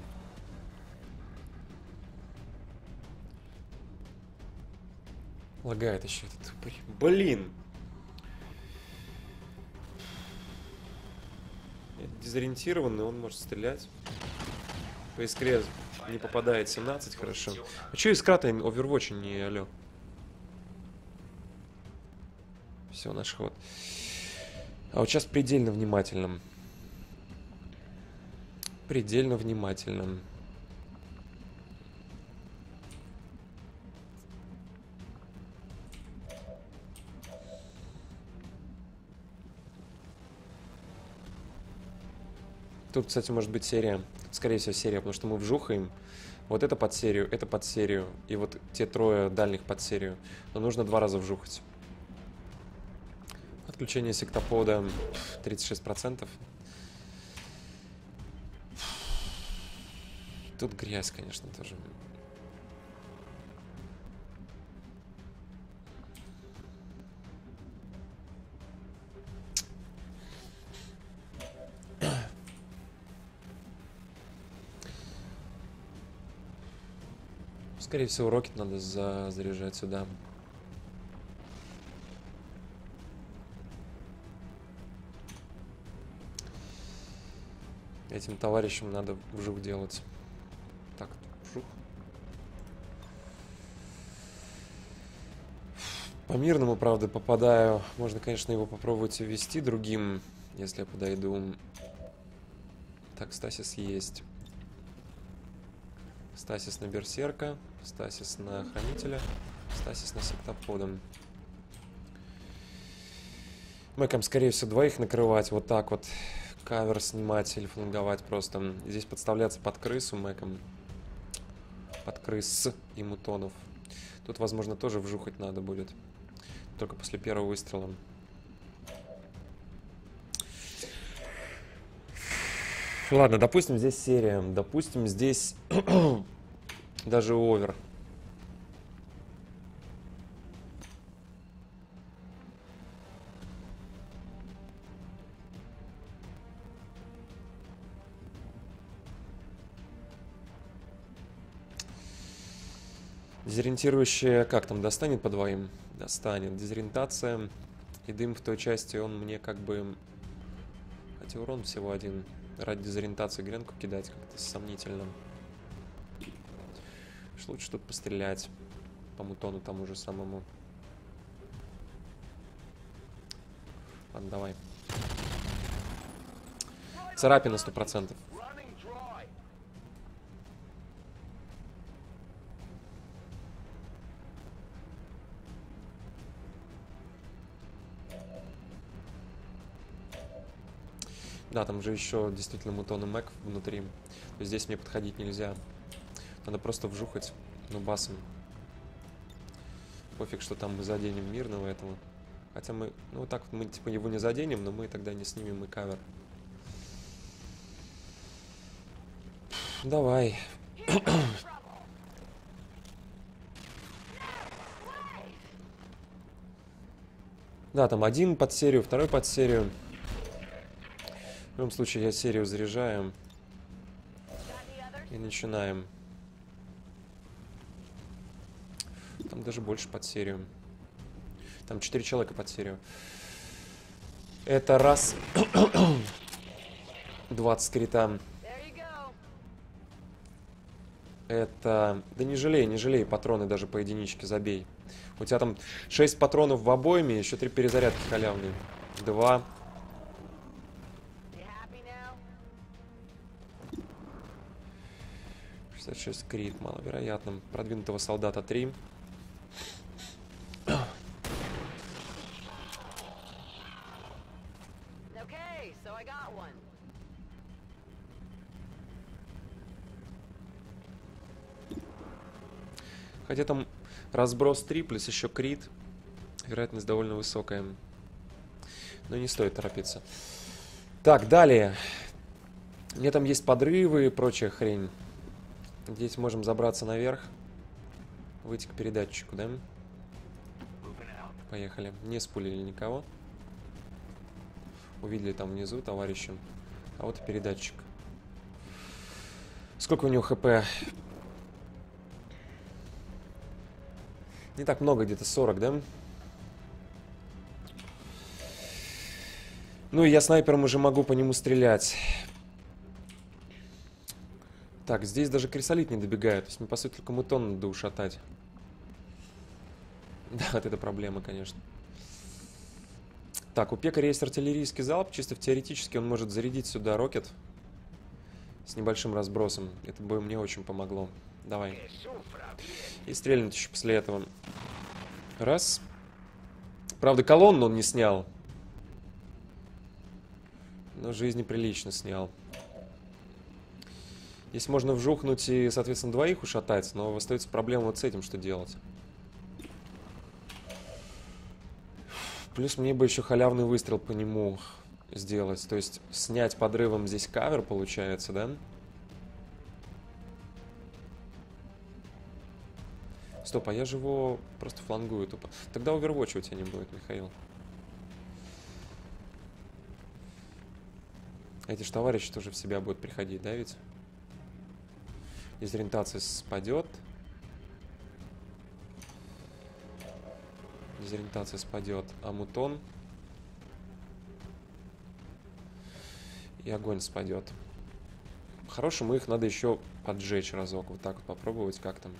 Лагает еще этот упырь. Блин! Дезориентированный, он может стрелять. По искре не попадает 17, хорошо. А что искра-то Overwatch не алё? Все, наш ход. А вот сейчас предельно внимательным. Предельно внимательным. Тут, кстати, может быть серия. Скорее всего, серия, потому что мы вжухаем. Вот это под серию, это под серию. И вот те трое дальних под серию. Но нужно два раза вжухать. Отключение сектопода 36%. Тут грязь, конечно, тоже. Скорее всего, рокет надо за заряжать сюда. Этим товарищам надо вжух делать. Так, вжух. По мирному, правда, попадаю. Можно, конечно, его попробовать ввести другим, если я подойду. Так, Стасис есть. Стасис на Берсерка. Стасис на Хранителя. Стасис на Сектопода. Мэком, скорее всего, двоих накрывать вот так вот. Кавер снимать или фланговать просто. Здесь подставляться под крысу Мэком. Под крыс и мутонов. Тут, возможно, тоже вжухать надо будет. Только после первого выстрела. Ладно, допустим, здесь серия. Допустим, здесь даже овер. Дезориентирующая, как там, достанет по двоим? Достанет. Дезориентация и дым в той части, он мне как бы... Хотя урон всего один. Ради дезориентации гренку кидать как-то сомнительно. Лучше тут пострелять. По мутону тому же самому. Ладно, давай. Царапина сто процентов. Да, там же еще действительно мутон и мэк внутри. То есть здесь мне подходить нельзя. Надо просто вжухать нубасом. Пофиг, что там мы заденем мирного этого. Хотя мы, ну вот так вот мы типа его не заденем, но мы тогда не снимем и кавер. Давай. да, там один под серию, второй под серию. В любом случае, я серию заряжаю. И начинаем. Там даже больше под серию. Там 4 человека под серию. Это раз. 20 крита. Это... Да не жалей, не жалей, патроны даже по единичке забей. У тебя там 6 патронов в обойме, еще 3 перезарядки халявные. 2, 66 крит маловероятным. Продвинутого солдата 3. Хотя там разброс 3 плюс еще крит. Вероятность довольно высокая. Но не стоит торопиться. Так, далее. У меня там есть подрывы и прочая хрень. Здесь можем забраться наверх. Выйти к передатчику, да? Поехали. Не спулили никого. Увидели там внизу товарища. А вот и передатчик. Сколько у него хп? Не так много, где-то 40, да? Ну, я снайпером уже могу по нему стрелять. Так, здесь даже крисолит не добегает. То есть мне, по сути, только мутон надо ушатать. Да, вот это проблема, конечно. Так, у пекаря есть артиллерийский залп. Чисто теоретически он может зарядить сюда рокет. С небольшим разбросом. Это бы мне очень помогло. Давай. И стрельнуть еще после этого. Раз. Правда, колонну он не снял. Но жизни прилично снял. Здесь можно вжухнуть и, соответственно, двоих ушатать, но остается проблема вот с этим, что делать. Плюс мне бы еще халявный выстрел по нему сделать. То есть снять подрывом здесь кавер получается, да? Стоп, а я же его просто флангую тупо. Тогда овервотча у тебя не будет, Михаил. Эти же товарищи тоже в себя будут приходить, да ведь? Дезориентация спадет. Дезориентация спадет. А мутон. И огонь спадет. Хорошему их надо еще поджечь разок. Вот так вот попробовать, как там.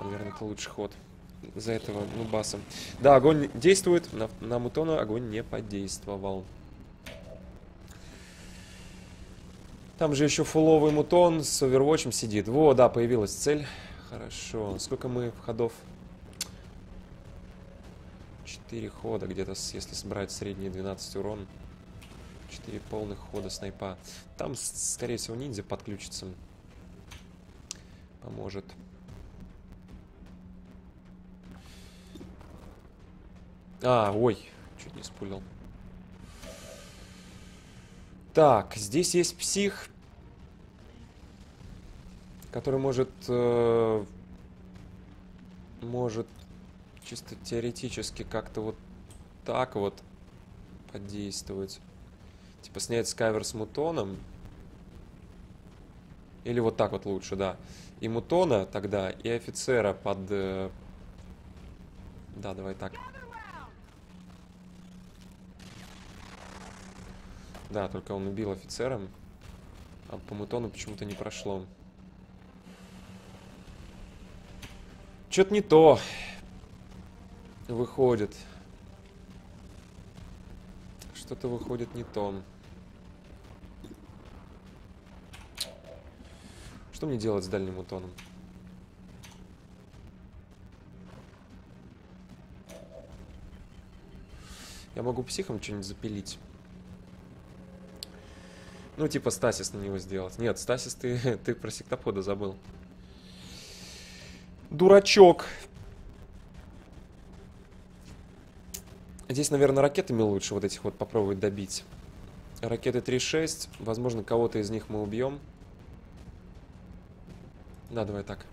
Там, наверное, это лучший ход. За этого нубаса. Да, огонь действует. На, на мутона огонь не подействовал. Там же еще фуловый мутон с овервотчем сидит. Во, да, появилась цель. Хорошо. Сколько мы ходов? Четыре хода где-то, если собрать средний 12 урон. Четыре полных хода снайпа. Там, скорее всего, ниндзя подключится. Поможет. А, ой, чуть не спулил. Так, здесь есть псих, который может... Э, может чисто теоретически как-то вот так вот подействовать. Типа снять скайвер с мутоном. Или вот так вот лучше, да. И мутона тогда, и офицера под... Э... Да, давай так. Да, только он убил офицером. А по мутону почему-то не прошло. Что-то не то выходит. Что-то выходит не то. Что мне делать с дальним мутоном? Я могу психом что-нибудь запилить. Ну, типа стасис на него сделать. Нет, стасис ты, ты про сектопода забыл. Дурачок. Здесь, наверное, ракетами лучше вот этих вот попробовать добить. Ракеты 3-6. Возможно, кого-то из них мы убьем. Да, давай так.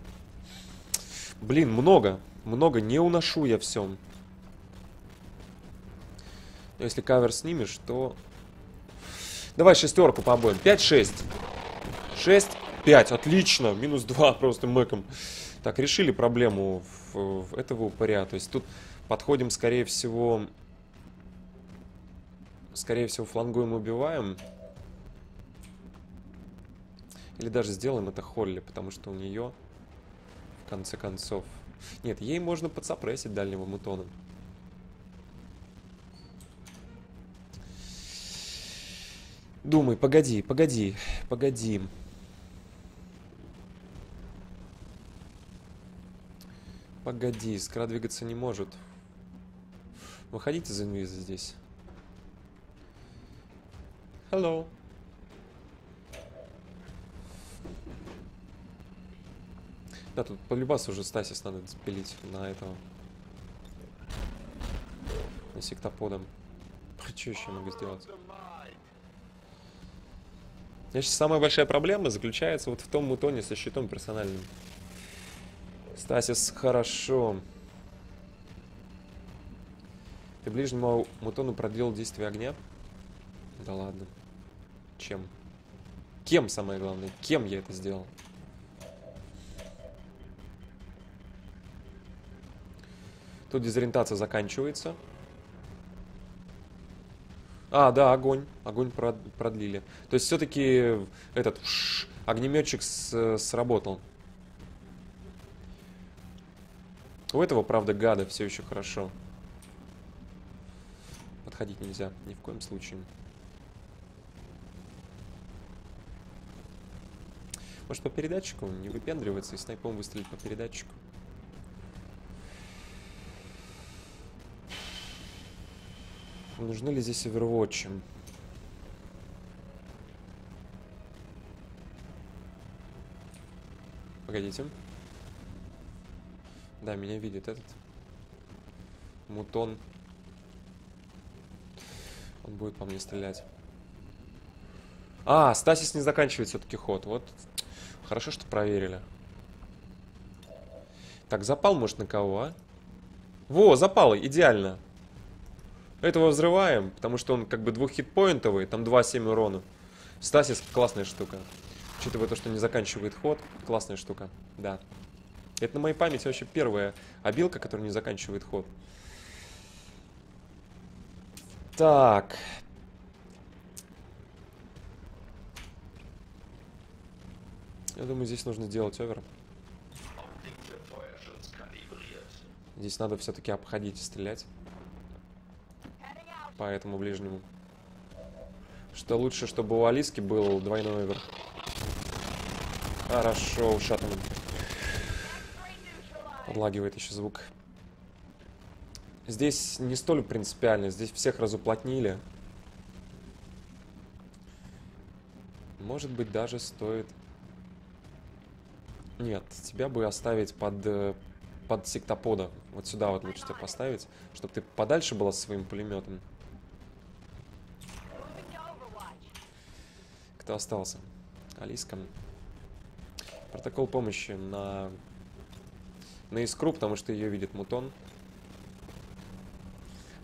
Блин, много. Много. Не уношу я всем. Но если кавер снимешь, то Давай шестерку по обоим. 5-6. 6, 5. Отлично. Минус 2 просто мэком. Так, решили проблему в, в этого упыря. То есть тут подходим, скорее всего... Скорее всего, флангуем убиваем. Или даже сделаем это Холли, потому что у нее, в конце концов... Нет, ей можно подсопрессить дальнего мутона. Думай, погоди, погоди, погоди. Погоди, скра двигаться не может. Выходите из инвиза здесь. Hello. Да, тут полюбас уже стасис надо запилить на этого. На сектоподом. Что еще могу сделать? Значит, самая большая проблема заключается вот в том мутоне со щитом персональным. Стасис, хорошо. Ты ближнему мутону продлил действие огня? Да ладно. Чем? Кем, самое главное? Кем я это сделал? Тут дезориентация заканчивается. А, да, огонь. Огонь продлили. То есть все-таки этот огнеметчик сработал. У этого, правда, гада все еще хорошо. Подходить нельзя, ни в коем случае. Может, по передатчику не выпендриваться и снайпом выстрелить по передатчику? Нужны ли здесь овервотчи? Погодите. Да, меня видит этот. Мутон. Он будет по мне стрелять. А, Стасис не заканчивает все-таки ход. Вот. Хорошо, что проверили. Так, запал, может, на кого, а? Во, запал, идеально. Этого взрываем, потому что он как бы двуххитпоинтовый, там 2-7 урона. Стасис классная штука. Учитывая то, что не заканчивает ход, классная штука, да. Это на моей памяти вообще первая обилка, которая не заканчивает ход. Так. Я думаю, здесь нужно делать овер. Здесь надо все-таки обходить и стрелять по этому ближнему. Что лучше, чтобы у Алиски был двойной овер. Хорошо, ушатано. Подлагивает еще звук. Здесь не столь принципиально. Здесь всех разуплотнили. Может быть, даже стоит... Нет, тебя бы оставить под, э, под сектопода. Вот сюда вот лучше тебя поставить, чтобы ты подальше была со своим пулеметом. Кто остался? Алиска. Протокол помощи на... На искру, потому что ее видит мутон.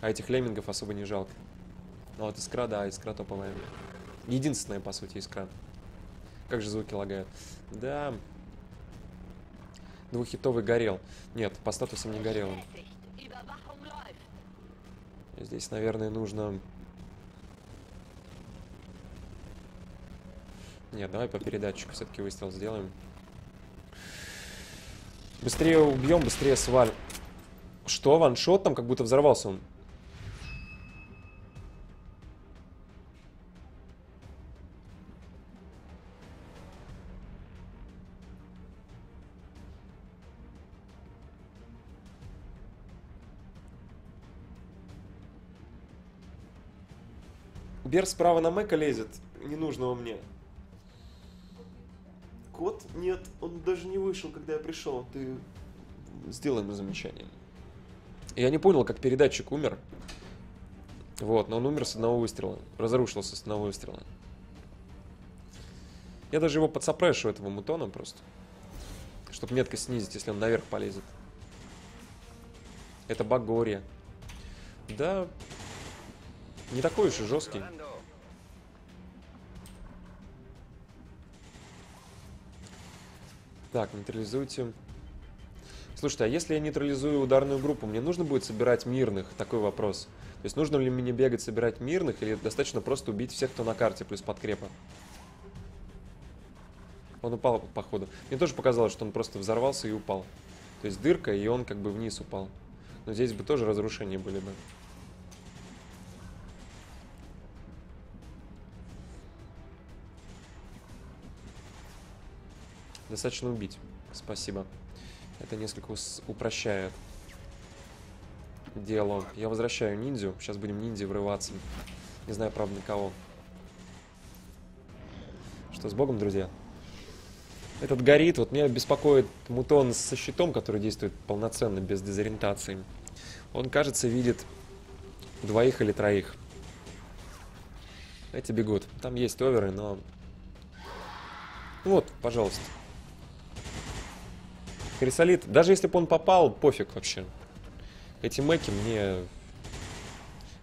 А этих леммингов особо не жалко. Ну вот искра, да, искра топовая. Единственная, по сути, искра. Как же звуки лагают. Да. Двуххитовый горел. Нет, по статусам не горел. Здесь, наверное, нужно... Нет, давай по передатчику все-таки выстрел сделаем. Быстрее убьем, быстрее свалим. Что, ваншот? Там как будто взорвался он. Берс справа на Мэка лезет, ненужного мне. Кот? Нет, он даже не вышел, когда я пришел. Ты сделай ему замечание. Я не понял, как передатчик умер. Вот, но он умер с одного выстрела. Разрушился с одного выстрела. Я даже его подсопрешу этого мутона просто. Чтобы меткость снизить, если он наверх полезет. Это баг горя. Да, не такой уж и жесткий. Так, нейтрализуйте. Слушайте, а если я нейтрализую ударную группу, мне нужно будет собирать мирных? Такой вопрос. То есть нужно ли мне бегать собирать мирных, или достаточно просто убить всех, кто на карте, плюс подкрепа? Он упал, походу. Мне тоже показалось, что он просто взорвался и упал. То есть дырка, и он как бы вниз упал. Но здесь бы тоже разрушения были бы. Достаточно убить. Спасибо. Это несколько упрощает дело. Я возвращаю ниндзю. Сейчас будем ниндзя врываться. Не знаю, правда, на кого. Что, с богом, друзья? Этот горит. Вот меня беспокоит мутон со щитом, который действует полноценно, без дезориентации. Он, кажется, видит двоих или троих. Эти бегут. Там есть оверы, но... Вот, пожалуйста. Крисолит, даже если бы он попал, пофиг вообще. Эти мэки мне...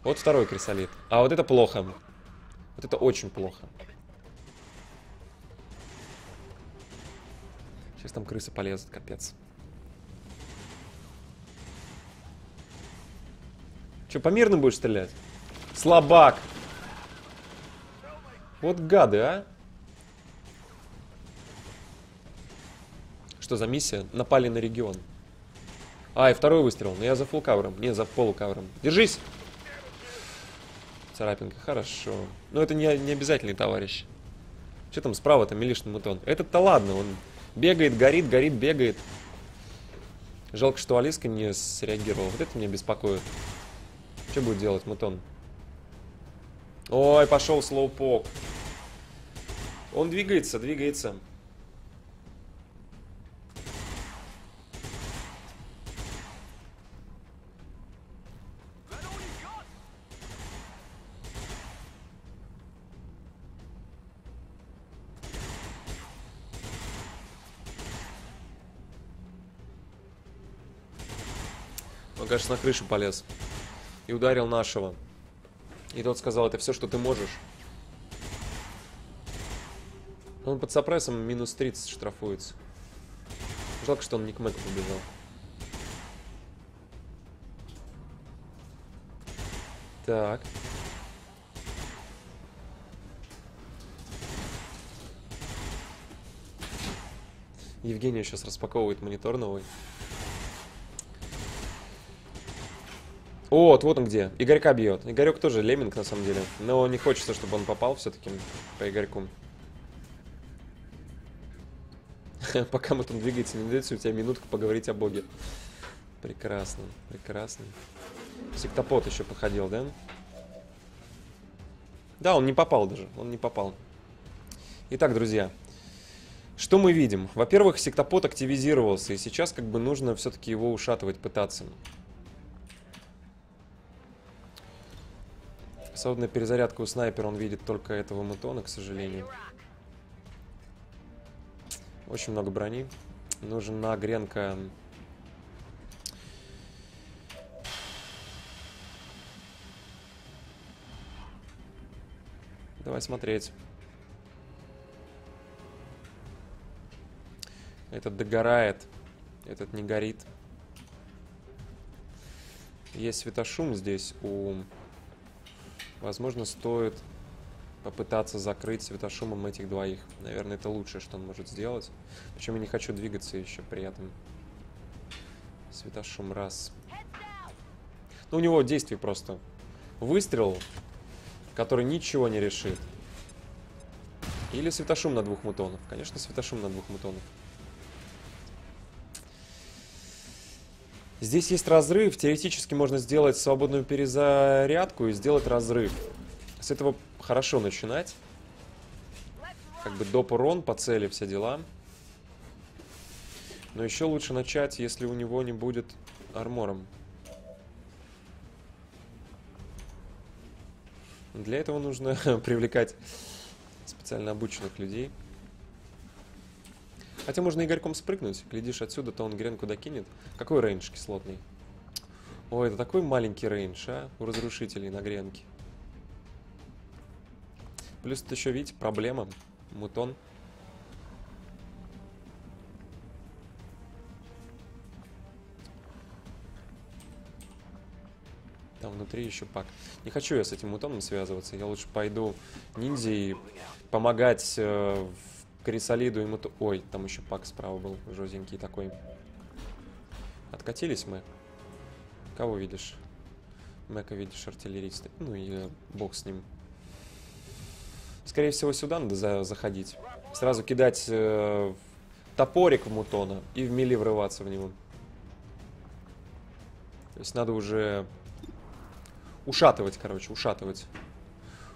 Вот второй крисолит. А вот это плохо. Вот это очень плохо. Сейчас там крысы полезут, капец. Че, по мирным будешь стрелять? Слабак! Вот гады, а? Что за миссия? Напали на регион. А, и второй выстрел. Но я за фул кавером. Не, за полукавером. Держись! Царапинка, хорошо. Но это не, не обязательный товарищ. Что там справа-то милишный мутон? Этот-то ладно, он бегает, горит, горит, бегает. Жалко, что Алиска не среагировал. Вот это меня беспокоит. Что будет делать мутон? Ой, пошел слоупок. Он двигается, двигается. Кажется, на крышу полез. И ударил нашего. И тот сказал, это все, что ты можешь. Он под сопрессом минус 30 штрафуется. Жалко, что он не к Мэку побежал. Так. Евгения сейчас распаковывает монитор новый. Вот, вот он где. Игорька бьет. Игорек тоже леминг, на самом деле. Но не хочется, чтобы он попал все-таки по Игорьку. Пока мы там двигаться не дается, у тебя минутка поговорить о Боге. Прекрасно, прекрасно. Сектопот еще походил, да? Да, он не попал даже, он не попал. Итак, друзья, что мы видим? Во-первых, сектопот активизировался, и сейчас как бы нужно все-таки его ушатывать, пытаться. Свободная перезарядка у снайпера, он видит только этого мутона, к сожалению. Очень много брони. Нужен на Гренка... Давай смотреть. Этот догорает. Этот не горит. Есть светошум здесь у... Возможно, стоит попытаться закрыть светошумом этих двоих. Наверное, это лучшее, что он может сделать. Причем я не хочу двигаться еще при этом. Светошум раз. Ну, у него действий просто. Выстрел, который ничего не решит. Или светошум на двух мутонов. Конечно, светошум на двух мутонов. Здесь есть разрыв. Теоретически можно сделать свободную перезарядку и сделать разрыв. С этого хорошо начинать. Как бы доп урон по цели, все дела. Но еще лучше начать, если у него не будет армором. Для этого нужно привлекать специально обученных людей. Хотя можно Игорьком спрыгнуть. Глядишь, отсюда то он Гренку докинет. Какой range кислотный? Ой, это такой маленький range, а? У разрушителей на Гренке. Плюс тут еще, видите, проблема. Мутон. Там внутри еще пак. Не хочу я с этим мутоном связываться. Я лучше пойду ниндзей помогать э, Крисолиду ему... Ой, там еще пак справа был, жестенький такой. Откатились мы. Кого видишь? Мэка видишь, артиллериста. Ну и бог с ним. Скорее всего, сюда надо за заходить. Сразу кидать э, топорик в мутона и в мили врываться в него. То есть надо уже ушатывать, короче, ушатывать.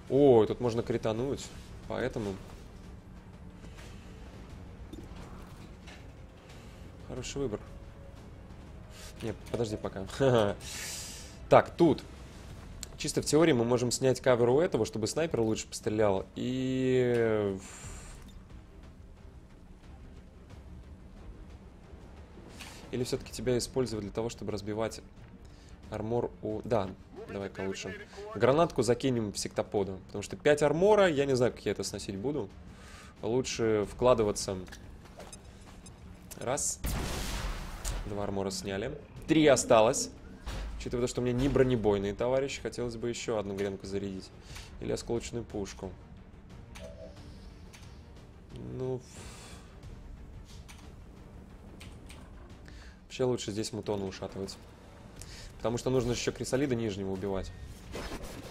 О, тут можно критануть. Поэтому Хороший выбор. Нет, подожди пока. Так, тут. Чисто в теории мы можем снять кавер у этого, чтобы снайпер лучше пострелял. И... Или все-таки тебя использовать для того, чтобы разбивать армор у... Да, давай-ка лучше. Гранатку закинем в сектопода. Потому что 5 армора, я не знаю, как я это сносить буду. Лучше вкладываться Раз. Два армора сняли. Три осталось. Учитывая то, что у меня не бронебойные товарищи, хотелось бы еще одну гренку зарядить. Или осколочную пушку. Ну... Вообще лучше здесь мутона ушатывать. Потому что нужно еще крисолида нижнего убивать.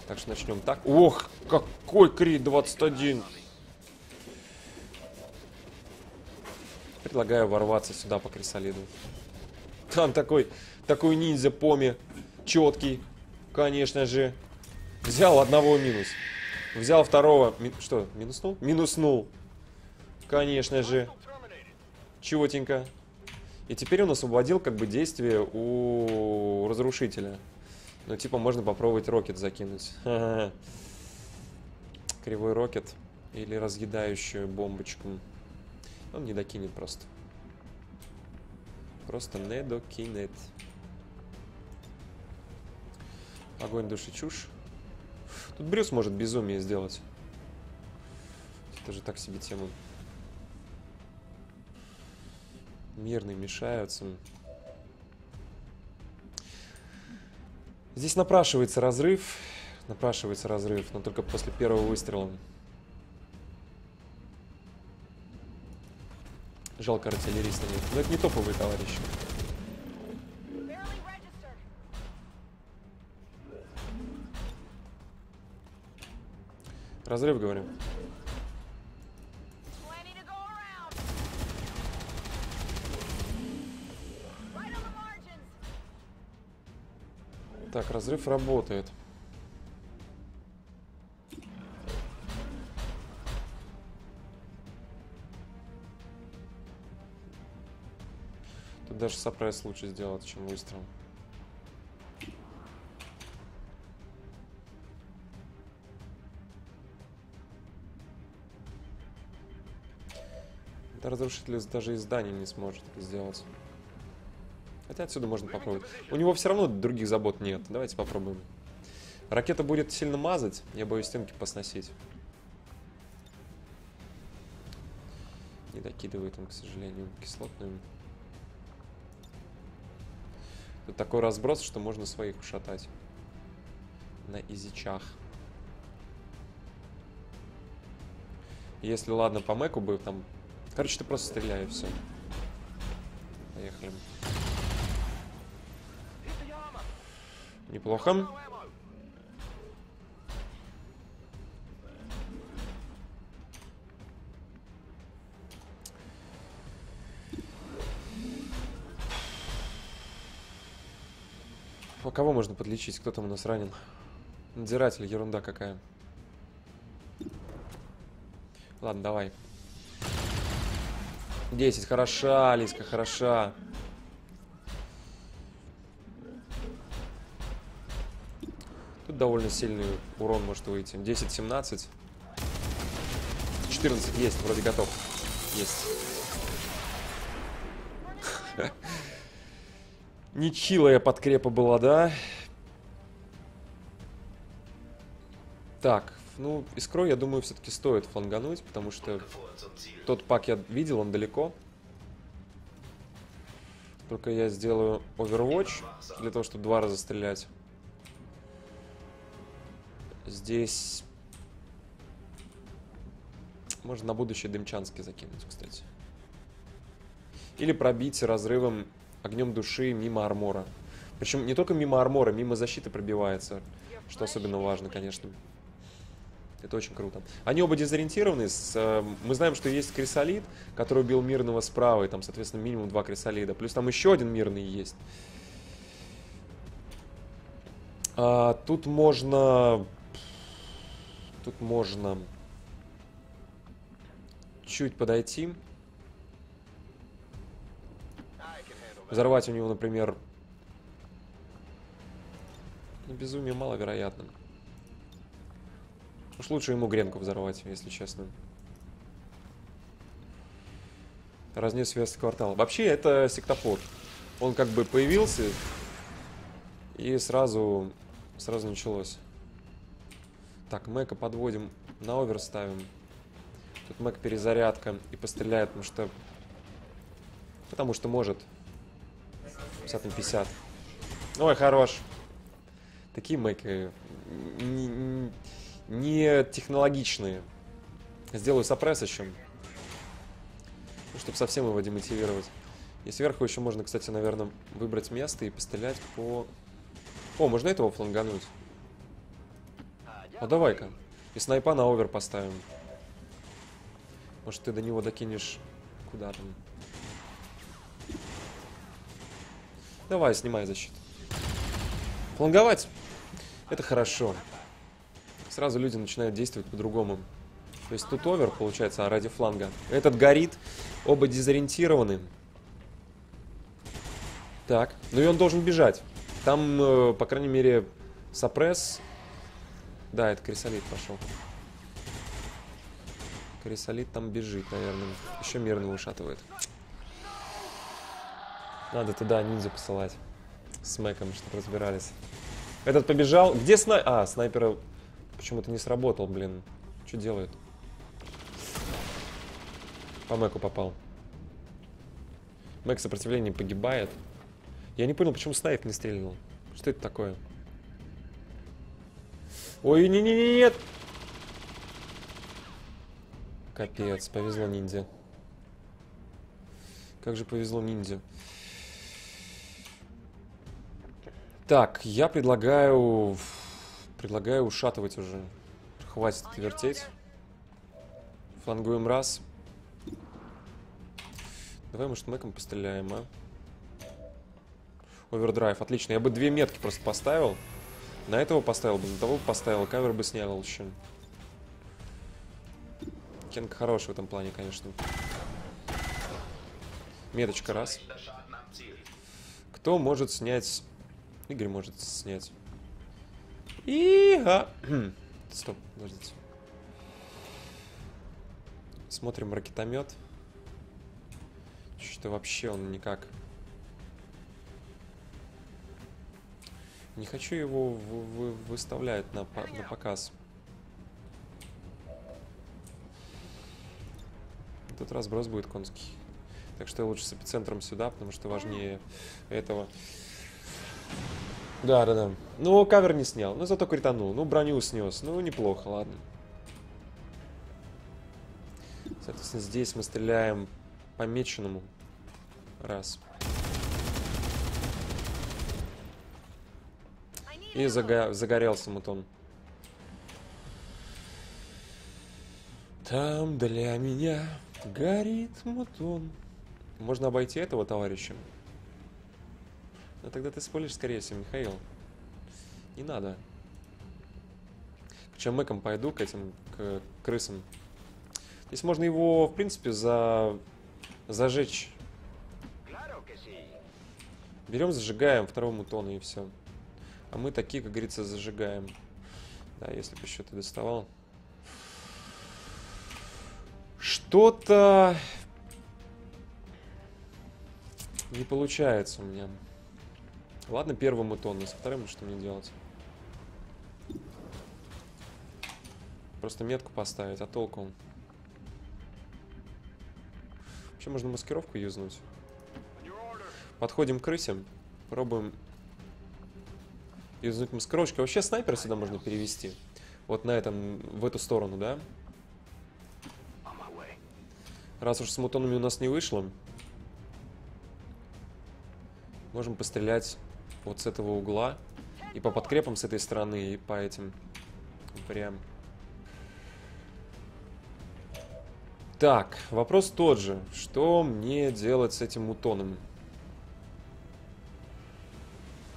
Так что начнем так. Ох, какой крит 21! Предлагаю ворваться сюда по крисолиду. Там такой, такой ниндзя поми. Четкий. Конечно же. Взял одного минус. Взял второго. Ми что, минуснул? Минуснул. Конечно же. Чего-тенько. И теперь он освободил как бы действие у разрушителя. Ну, типа, можно попробовать рокет закинуть. Кривой рокет. Или разъедающую бомбочку. Он не докинет просто. Просто не докинет. Огонь, души, чушь. Тут Брюс может безумие сделать. Это же так себе тема. Мирные мешаются. Здесь напрашивается разрыв. Напрашивается разрыв, но только после первого выстрела. Жалко артиллериста нет. Но это не топовые товарищи. Разрыв, говорю. Так, разрыв работает. Тут даже сопресс лучше сделать, чем выстрел. Это разрушитель даже из зданий не сможет сделать. Хотя отсюда можно попробовать. У него все равно других забот нет. Давайте попробуем. Ракета будет сильно мазать. Я боюсь стенки посносить. Не докидывает он, к сожалению, кислотную. Тут такой разброс, что можно своих ушатать. На изичах. Если, ладно, по мэку бы там... Короче, ты просто стреляй и все. Поехали. Неплохо. Кого можно подлечить? Кто там у нас ранен? Надзиратель, ерунда какая. Ладно, давай. 10, хороша, Алиска, хороша. Тут довольно сильный урон может выйти. 10, 17. 14 есть, вроде готов. Есть. Нечилая подкрепа была, да? Так, ну, искрой, я думаю, все-таки стоит флангануть, потому что тот пак я видел, он далеко. Только я сделаю Overwatch для того, чтобы два раза стрелять. Здесь... Можно на будущее Дымчанский закинуть, кстати. Или пробить разрывом огнем души мимо армора. Причем не только мимо армора, мимо защиты пробивается. Что особенно важно, конечно. Это очень круто. Они оба дезориентированы. С, э, мы знаем, что есть крисолид, который убил мирного справа, и там, соответственно, минимум два крисолида. Плюс там еще один мирный есть. А, тут можно Тут можно чуть подойти. Взорвать у него, например... Ну, безумие маловероятно. Уж лучше ему гренку взорвать, если честно. Разнес вес квартала. Вообще, это сектофор. Он как бы появился, и сразу, сразу началось. Так, Мэка подводим, на овер ставим. Тут Мэк перезарядка и постреляет, потому что... Потому что может. 50 на 50. Ой, хорош. Такие Мэки не, технологичные. Сделаю сопресс еще. Ну, чтобы совсем его демотивировать. И сверху еще можно, кстати, наверное, выбрать место и пострелять по... О, можно этого флангануть. А давай-ка. И снайпа на овер поставим. Может, ты до него докинешь куда там. Давай, снимай защиту. Фланговать. Это хорошо. Сразу люди начинают действовать по-другому. То есть тут овер, получается, а ради фланга. Этот горит. Оба дезориентированы. Так. Ну и он должен бежать. Там, э, по крайней мере, сопресс да, это крисолит пошел. Крисолит там бежит, наверное. Еще мирно вышатывает. Надо туда ниндзя посылать. С мэком, чтобы разбирались. Этот побежал. Где снай... А, снайпера почему-то не сработал, блин. Что делает? По мэку попал. Мэк сопротивление погибает. Я не понял, почему снайп не стрельнул. Что это такое? Ой, не-не-не, нет. Капец, повезло ниндзя. Как же повезло ниндзя. Так, я предлагаю... Предлагаю ушатывать уже. Хватит вертеть. Флангуем раз. Давай, может, мэком постреляем, а? Овердрайв, отлично. Я бы две метки просто поставил. На этого поставил бы, на того поставил, кавер бы снял еще. Кенг хороший в этом плане, конечно. Меточка раз. Кто может снять... Игорь может снять. И... А... Стоп, подождите. Смотрим ракетомет. Что вообще он никак... Не хочу его вы выставлять на, по на показ. Тут разброс будет конский. Так что лучше с эпицентром сюда, потому что важнее этого. Да, да, да. Ну, кавер не снял. Ну, зато кританул. Ну, броню снес. Ну, неплохо, ладно. Соответственно, здесь мы стреляем помеченному. Раз. И зага загорелся мутон. Там для меня горит мутон. Можно обойти этого товарища. Но тогда ты споришь скорее всего, Михаил. Не надо. К чем мэкам пойду, к этим, к крысам. Здесь можно его, в принципе, за... зажечь. Берем, зажигаем второго мутона и все. А мы такие, как говорится, зажигаем. Да, если бы еще ты доставал. Что-то не получается у меня. Ладно, первым мутон, а со вторым что мне делать? Просто метку поставить, а толку? Вообще можно маскировку юзнуть. Подходим к крысе, пробуем юзнуть маскировочку. Вообще снайпер сюда можно перевести. Вот на этом, в эту сторону, да? Раз уж с мутонами у нас не вышло, можем пострелять вот с этого угла. И по подкрепам с этой стороны, и по этим. Прям. Так, вопрос тот же. Что мне делать с этим мутоном?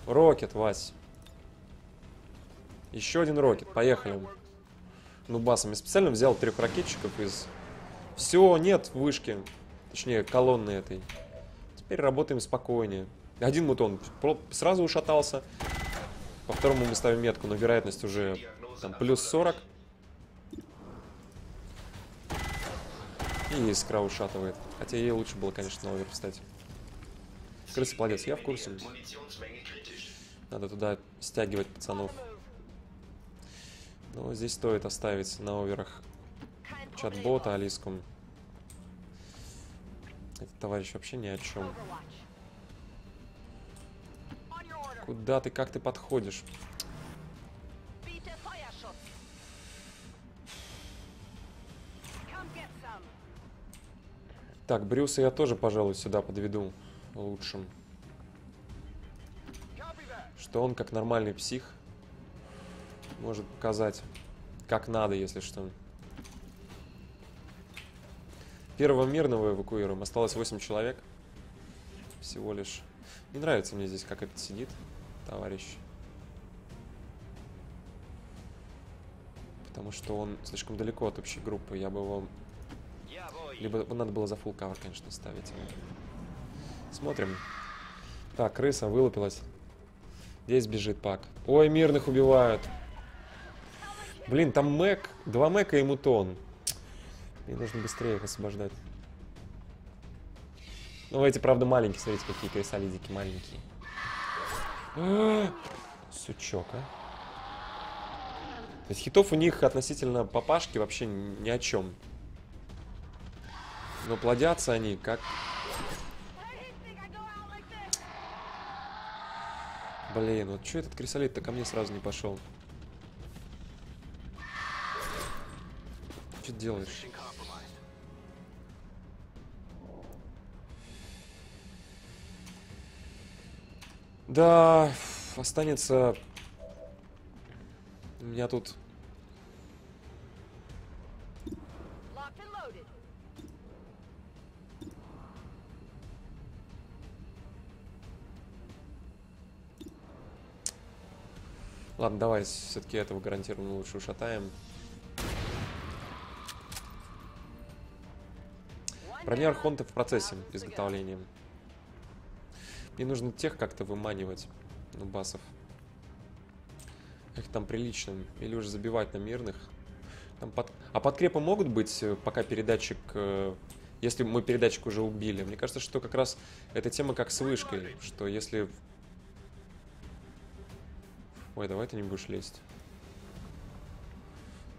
Рокет, Вась. Еще один рокет. Поехали. Ну, басом. Я специально взял трех ракетчиков из... Все, нет вышки. Точнее, колонны этой. Теперь работаем спокойнее. Один мутон сразу ушатался. По второму мы ставим метку, но вероятность уже там плюс 40. И искра ушатывает. Хотя ей лучше было, конечно, на овер встать. Крыса молодец, я в курсе. Надо туда стягивать пацанов. Но здесь стоит оставить на оверах чат-бота Алискум. Этот товарищ вообще ни о чем. Куда ты, как ты подходишь? Так, Брюса я тоже, пожалуй, сюда подведу лучшим. Что он, как нормальный псих, может показать, как надо, если что. Первого мирного эвакуируем. Осталось 8 человек. Всего лишь. Не нравится мне здесь, как это сидит товарищ. Потому что он слишком далеко от общей группы. Я бы его... Либо надо было за фулл кавер, конечно, ставить. Смотрим. Так, крыса вылупилась. Здесь бежит пак. Ой, мирных убивают. Блин, там Мэк. Два Мэка и Мутон. Мне нужно быстрее их освобождать. Ну, эти, правда, маленькие. Смотрите, какие крысолидики маленькие. Сучок, а. То есть хитов у них относительно папашки вообще ни о чем. Но плодятся они как... Блин, вот что этот крисолит-то ко мне сразу не пошел? Что делаешь? Да, останется... У меня тут... Ладно, давай все-таки этого гарантированно лучше ушатаем. Броня Архонта в процессе изготовления. Мне нужно тех как-то выманивать, ну, басов. Их там прилично. Или уже забивать на мирных. Там под... А подкрепы могут быть, э, пока передатчик... Э, если мы передатчик уже убили. Мне кажется, что как раз эта тема как с вышкой. Что если... Ой, давай ты не будешь лезть.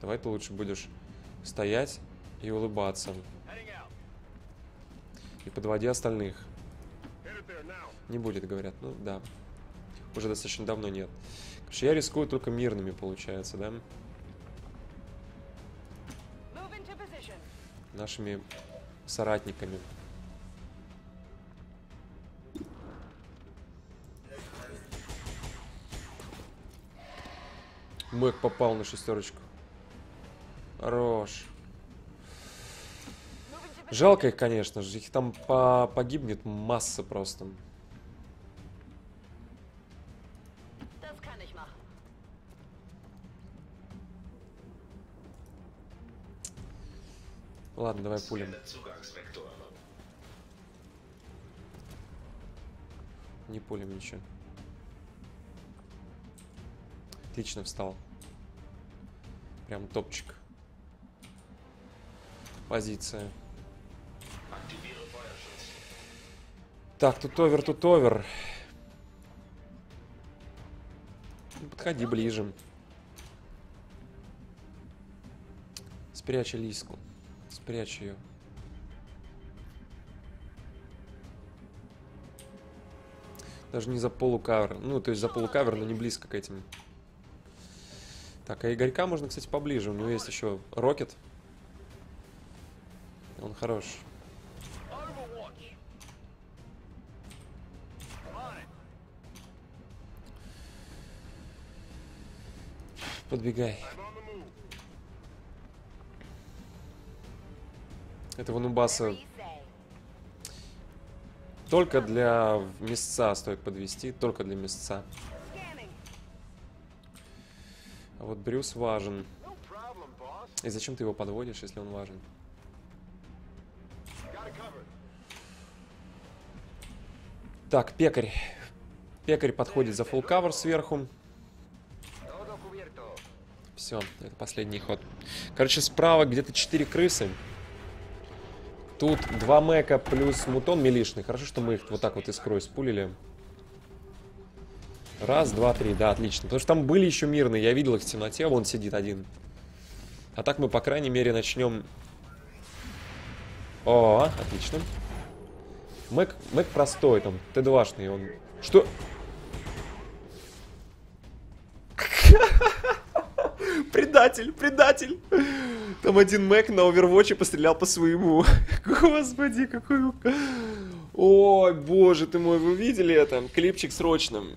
Давай ты лучше будешь стоять и улыбаться. И подводи остальных. Не будет, говорят. Ну, да. Уже достаточно давно нет. Короче, я рискую только мирными, получается, да? Нашими соратниками. Мэг попал на шестерочку. Хорош. Жалко их, конечно же. Их там по погибнет масса просто. Ладно, давай пулем. Не пулем ничего. Отлично встал. Прям топчик. Позиция. Так, тут овер, тут овер. Подходи ближе. Спрячь Лиску. Спрячь ее. Даже не за полукавер. Ну, то есть за полукавер, но не близко к этим. Так, а Игорька можно, кстати, поближе. У него есть еще Рокет. Он хорош. Подбегай. Этого нубаса только для месяца стоит подвести, только для месяца. А вот Брюс важен. И зачем ты его подводишь, если он важен? Так, пекарь. Пекарь подходит за full cover сверху. Все, это последний ход. Короче, справа где-то 4 крысы. Тут 2 мека плюс мутон милишный. Хорошо, что мы их вот так вот искрой спулили. Раз, два, три. Да, отлично. Потому что там были еще мирные. Я видел их в темноте. Вон сидит один. А так мы, по крайней мере, начнем... О, отлично. Мэк, Мэк простой, там, Т2-шный. Он... Что? Предатель, предатель. Там один Мэг на овервотче пострелял по своему. Господи, какой... Ой, боже ты мой, вы видели это? Клипчик срочным.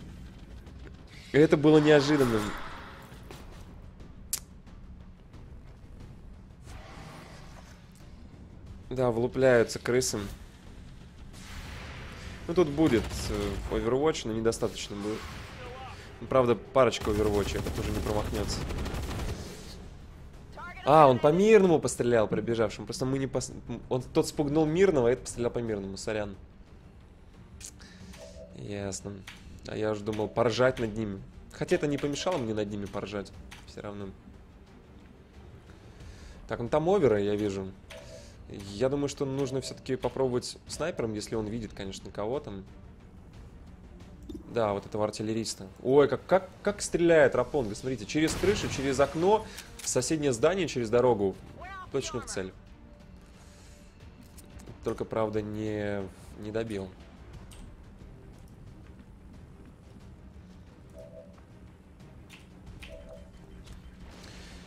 Это было неожиданным. Да, влупляются крысы. Ну, тут будет э, Overwatch, но недостаточно будет. Правда, парочка Overwatch, это тоже не промахнется. А, он по мирному пострелял пробежавшему. Просто мы не пос... Он тот спугнул мирного, а этот пострелял по мирному. Сорян. Ясно. А я уже думал поржать над ними. Хотя это не помешало мне над ними поржать. Все равно. Так, ну там оверы, я вижу. Я думаю, что нужно все-таки попробовать снайпером, если он видит, конечно, кого там. Да, вот этого артиллериста. Ой, как, как, как стреляет Рапон. Вы смотрите, через крышу, через окно, в соседнее здание, через дорогу. Точно в цель. Только, правда, не, не добил.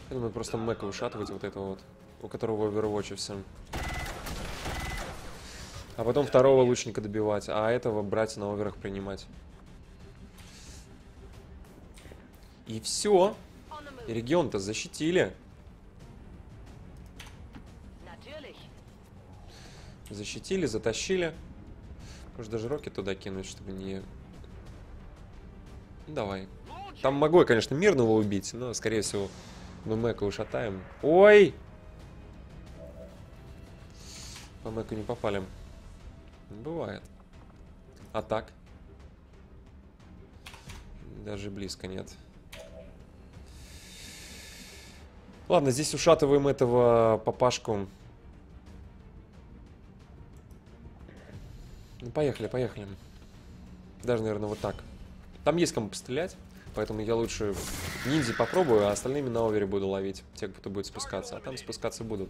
Я думаю, просто Мэка ушатывать вот этого вот, у которого в Overwatch все. А потом второго лучника добивать, а этого брать на оверах принимать. И все. Регион-то защитили. Защитили, затащили. Может даже роки туда кинуть, чтобы не... Давай. Там могу я, конечно, мирного убить, но, скорее всего, мы Мэка ушатаем. Ой! По Мэку не попали. Бывает. А так? Даже близко нет. Ладно, здесь ушатываем этого папашку. Ну, поехали, поехали. Даже, наверное, вот так. Там есть кому пострелять, поэтому я лучше ниндзи попробую, а остальными на овере буду ловить. Те, кто будет спускаться. А там спускаться будут.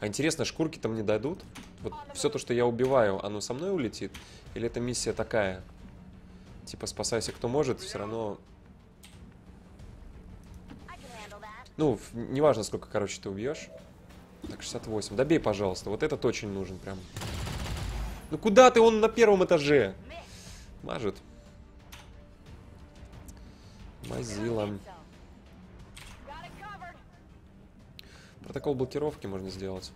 А интересно, шкурки там не дадут? Вот все то, что я убиваю, оно со мной улетит? Или эта миссия такая? Типа, спасайся кто может, все равно Ну, неважно, сколько, короче, ты убьешь. Так, 68. Добей, пожалуйста. Вот этот очень нужен прям. Ну куда ты? Он на первом этаже. Мажет. Мазила. Протокол блокировки можно сделать.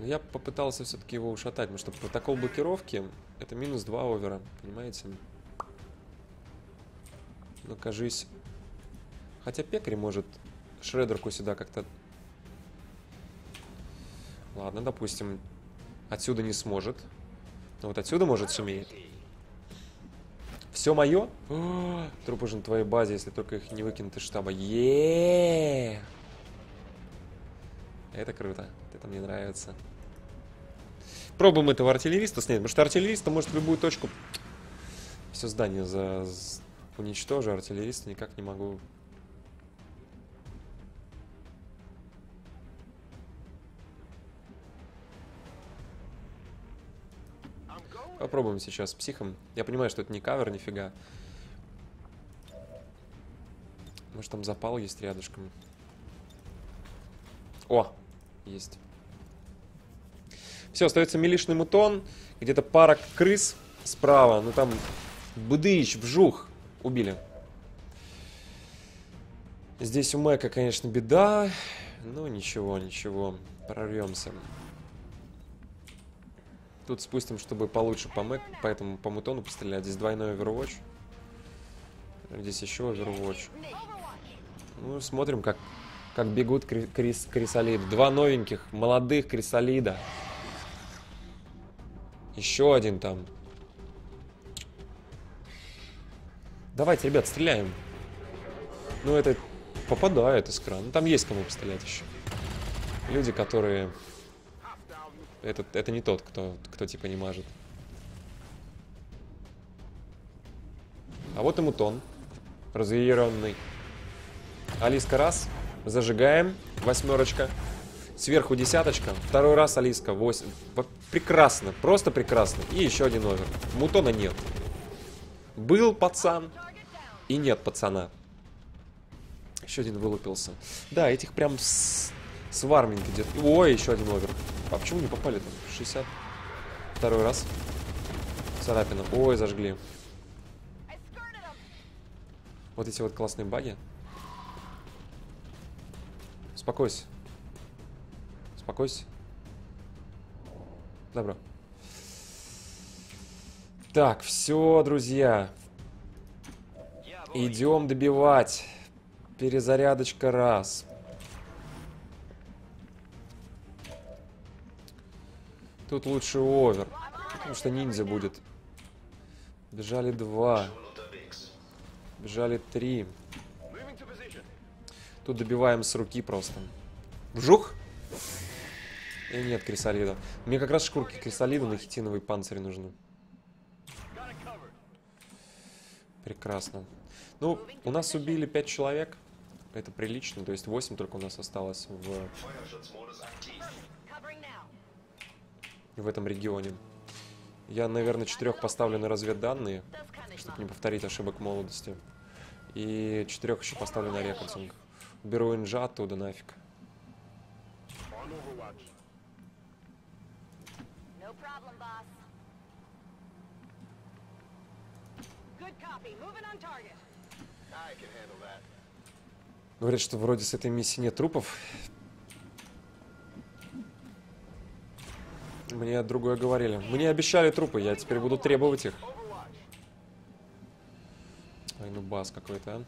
Я попытался все-таки его ушатать, потому что протокол блокировки это минус 2 овера, понимаете? Кажись. Хотя пекарь может шредерку сюда как-то... Ладно, допустим. Отсюда не сможет. Но вот отсюда, может, сумеет. Все мое? Трупы же на твоей базе, если только их не выкинут из штаба. е Это круто. Это мне нравится. Пробуем этого артиллериста снять, потому что артиллериста может в любую точку все здание за уничтожу, артиллериста никак не могу. Попробуем сейчас с психом. Я понимаю, что это не кавер, нифига. Может там запал есть рядышком. О, есть. Все, остается милишный мутон. Где-то пара крыс справа. Ну там быдыч, вжух. Убили. Здесь у Мэка, конечно, беда. Но ничего, ничего. Прорвемся. Тут спустим, чтобы получше по Мэк, поэтому по мутону пострелять. Здесь двойной Overwatch. Здесь еще Overwatch. Ну, смотрим, как, как бегут крис, крисолиды. Два новеньких, молодых крисолида. Еще один там. Давайте, ребят, стреляем. Ну, это попадает из крана. Ну, там есть кому пострелять еще. Люди, которые... Это, это не тот, кто, кто типа не мажет. А вот и мутон. Разъяренный. Алиска раз. Зажигаем. Восьмерочка. Сверху десяточка. Второй раз Алиска. Восемь. Прекрасно. Просто прекрасно. И еще один овер. Мутона нет. Был пацан. И нет пацана. Еще один вылупился. Да, этих прям с, с варминги где-то. Ой, еще один овер. А почему не попали там? 60. Второй раз. Царапина. Ой, зажгли. Вот эти вот классные баги. Успокойся. Успокойся. Добро. Так, все, друзья. Идем добивать. Перезарядочка раз. Тут лучше овер. Потому что ниндзя будет. Бежали два. Бежали три. Тут добиваем с руки просто. Вжух! И нет крисолида. Мне как раз шкурки крисолида на хитиновый панцирь нужны. Прекрасно. Ну, у нас убили 5 человек. Это прилично, то есть 8 только у нас осталось в, в этом регионе. Я, наверное, четырех поставлю на разведданные, чтобы не повторить ошибок молодости. И четырех еще поставлю на рекординг. Беру инжа оттуда нафиг. Говорят, что вроде с этой миссии нет трупов. Мне другое говорили. Мне обещали трупы, я теперь буду требовать их. Ай, ну бас какой-то, а.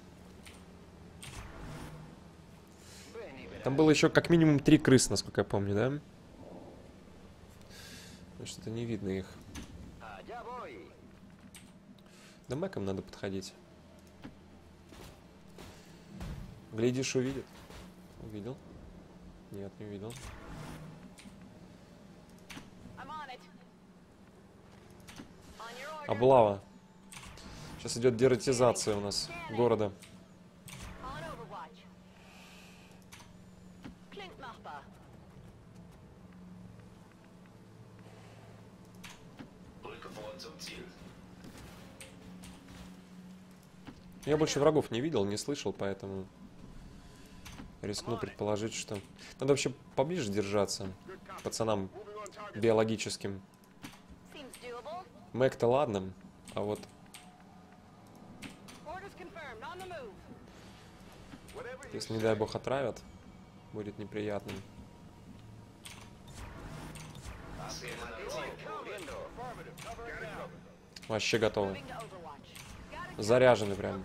Там было еще как минимум три крысы, насколько я помню, да? Что-то не видно их. Да мэком надо подходить. Глядишь, увидит. Увидел. Нет, не увидел. Облава. Сейчас идет дератизация у нас города. Я больше врагов не видел, не слышал, поэтому рискну предположить, что... Надо вообще поближе держаться пацанам биологическим. Мэг-то ладно, а вот... Если, не дай бог, отравят, будет неприятным. Вообще готовы. Заряжены прям.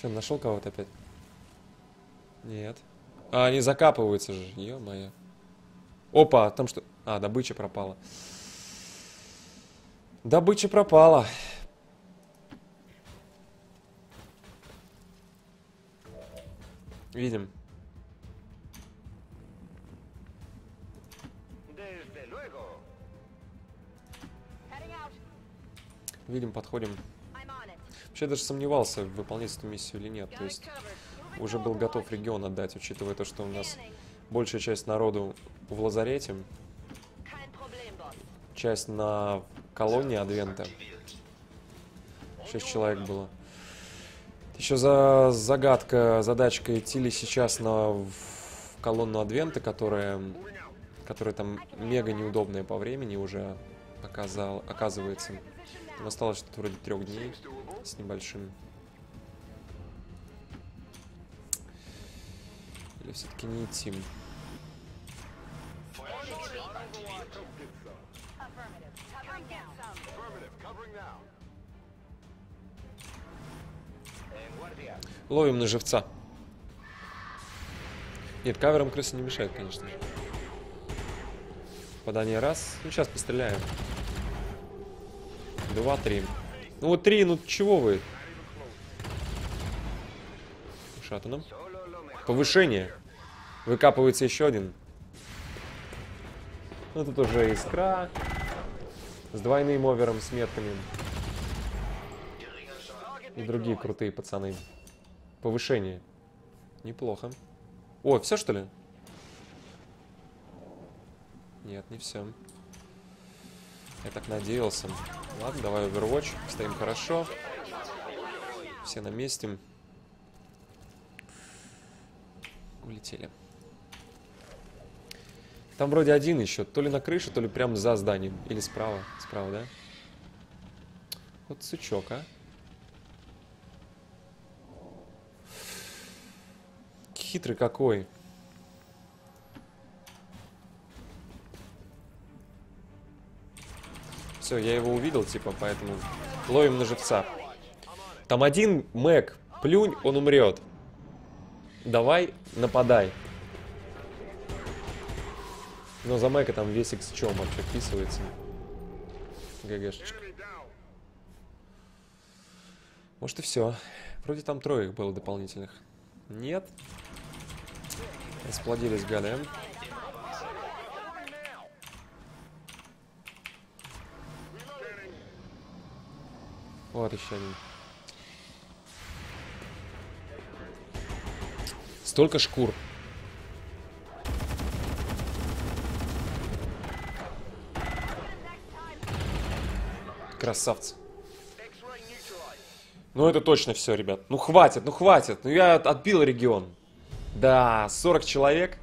Че, нашел кого-то опять? Нет. А, они закапываются же, ё-моё. Опа, там что? А, добыча пропала. Добыча пропала. Видим. Видим, подходим. Вообще даже сомневался, выполнять эту миссию или нет. То есть уже был готов регион отдать, учитывая то, что у нас большая часть народу в лазарете. Часть на колонии Адвента. Шесть человек было. Еще за загадка, задачка идти ли сейчас на колонну Адвента, которая, которая там мега неудобная по времени уже оказал, оказывается. Там осталось что-то вроде трех дней с небольшим. Или все-таки не идти? Ловим на живца. Нет, кавером крысы не мешает, конечно же. Попадание раз. Ну, сейчас постреляем. Два, три. Ну вот три, ну чего вы? Шатаном. Повышение. Выкапывается еще один. Ну тут уже искра. С двойным овером, с метками. И другие крутые пацаны. Повышение. Неплохо. О, все что ли? Нет, не все. Я так надеялся. Ладно, давай Overwatch. Стоим хорошо. Все на месте. Улетели. Там вроде один еще. То ли на крыше, то ли прямо за зданием. Или справа. Справа, да? Вот сучок, а. Хитрый какой. Все, я его увидел, типа, поэтому ловим на живца. Там один Мэг, плюнь, он умрет. Давай, нападай. Но за Мэка там весь чем вообще вписывается. ГГшечка. Может и все. Вроде там трое их было дополнительных. Нет. Расплодились гады. Вот еще один. Столько шкур. Красавцы. Ну это точно все, ребят. Ну хватит, ну хватит. Ну я отбил регион. Да, 40 человек.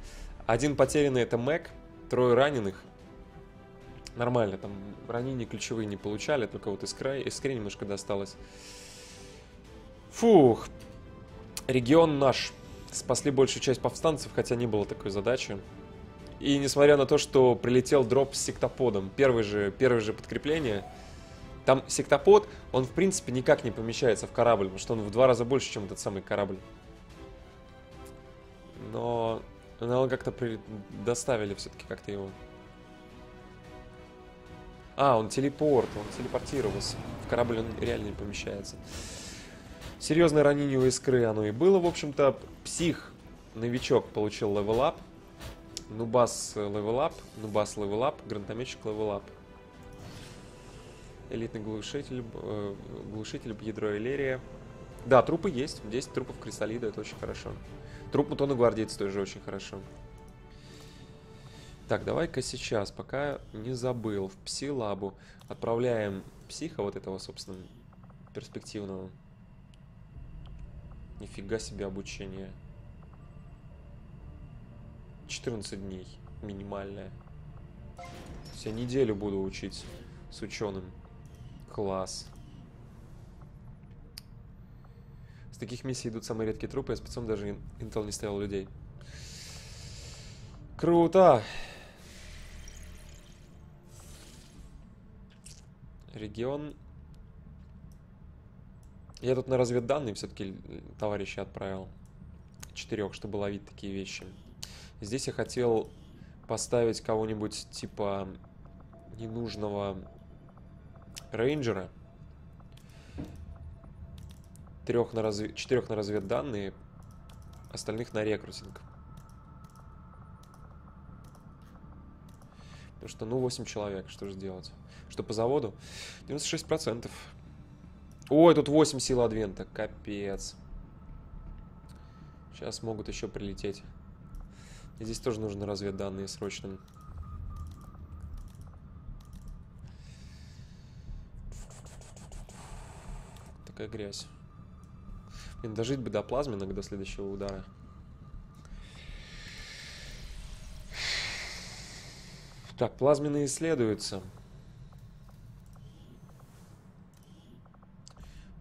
Один потерянный это Мэг. Трое раненых. Нормально, там ранения ключевые не получали, только вот искра, искре немножко досталось. Фух. Регион наш. Спасли большую часть повстанцев, хотя не было такой задачи. И несмотря на то, что прилетел дроп с сектоподом, первый же, первое же подкрепление, там сектопод, он в принципе никак не помещается в корабль, потому что он в два раза больше, чем этот самый корабль. Но но как-то при... доставили все-таки как-то его. А, он телепорт, он телепортировался. В корабль он реально не помещается. Серьезное ранение у искры оно и было, в общем-то. Псих, новичок, получил level-up. Нубас level-up, Нубас level-up, гранатометчик level-up. Элитный глушитель, э, глушитель ядро Элерия. Да, трупы есть. 10 трупов кристаллида, это очень хорошо. Труп Мутона гвардейца тоже очень хорошо. Так, давай-ка сейчас, пока не забыл, в пси-лабу отправляем психа вот этого, собственно, перспективного. Нифига себе обучение. 14 дней минимальное. Я неделю буду учить с ученым. Класс. С таких миссий идут самые редкие трупы, я специально даже Intel не ставил людей. Круто! Регион. Я тут на разведданные все-таки товарища отправил. Четырех, чтобы ловить такие вещи. Здесь я хотел поставить кого-нибудь типа ненужного рейнджера. Трех на разве... Четырех на разведданные, остальных на рекрутинг. Потому что, ну, 8 человек, что же делать? Что по заводу? 96%. Ой, тут 8 сил Адвента, капец. Сейчас могут еще прилететь. И здесь тоже нужны разведданные срочно. Такая грязь. Блин, дожить бы до плазмина, до следующего удара. Так, плазменные исследуются.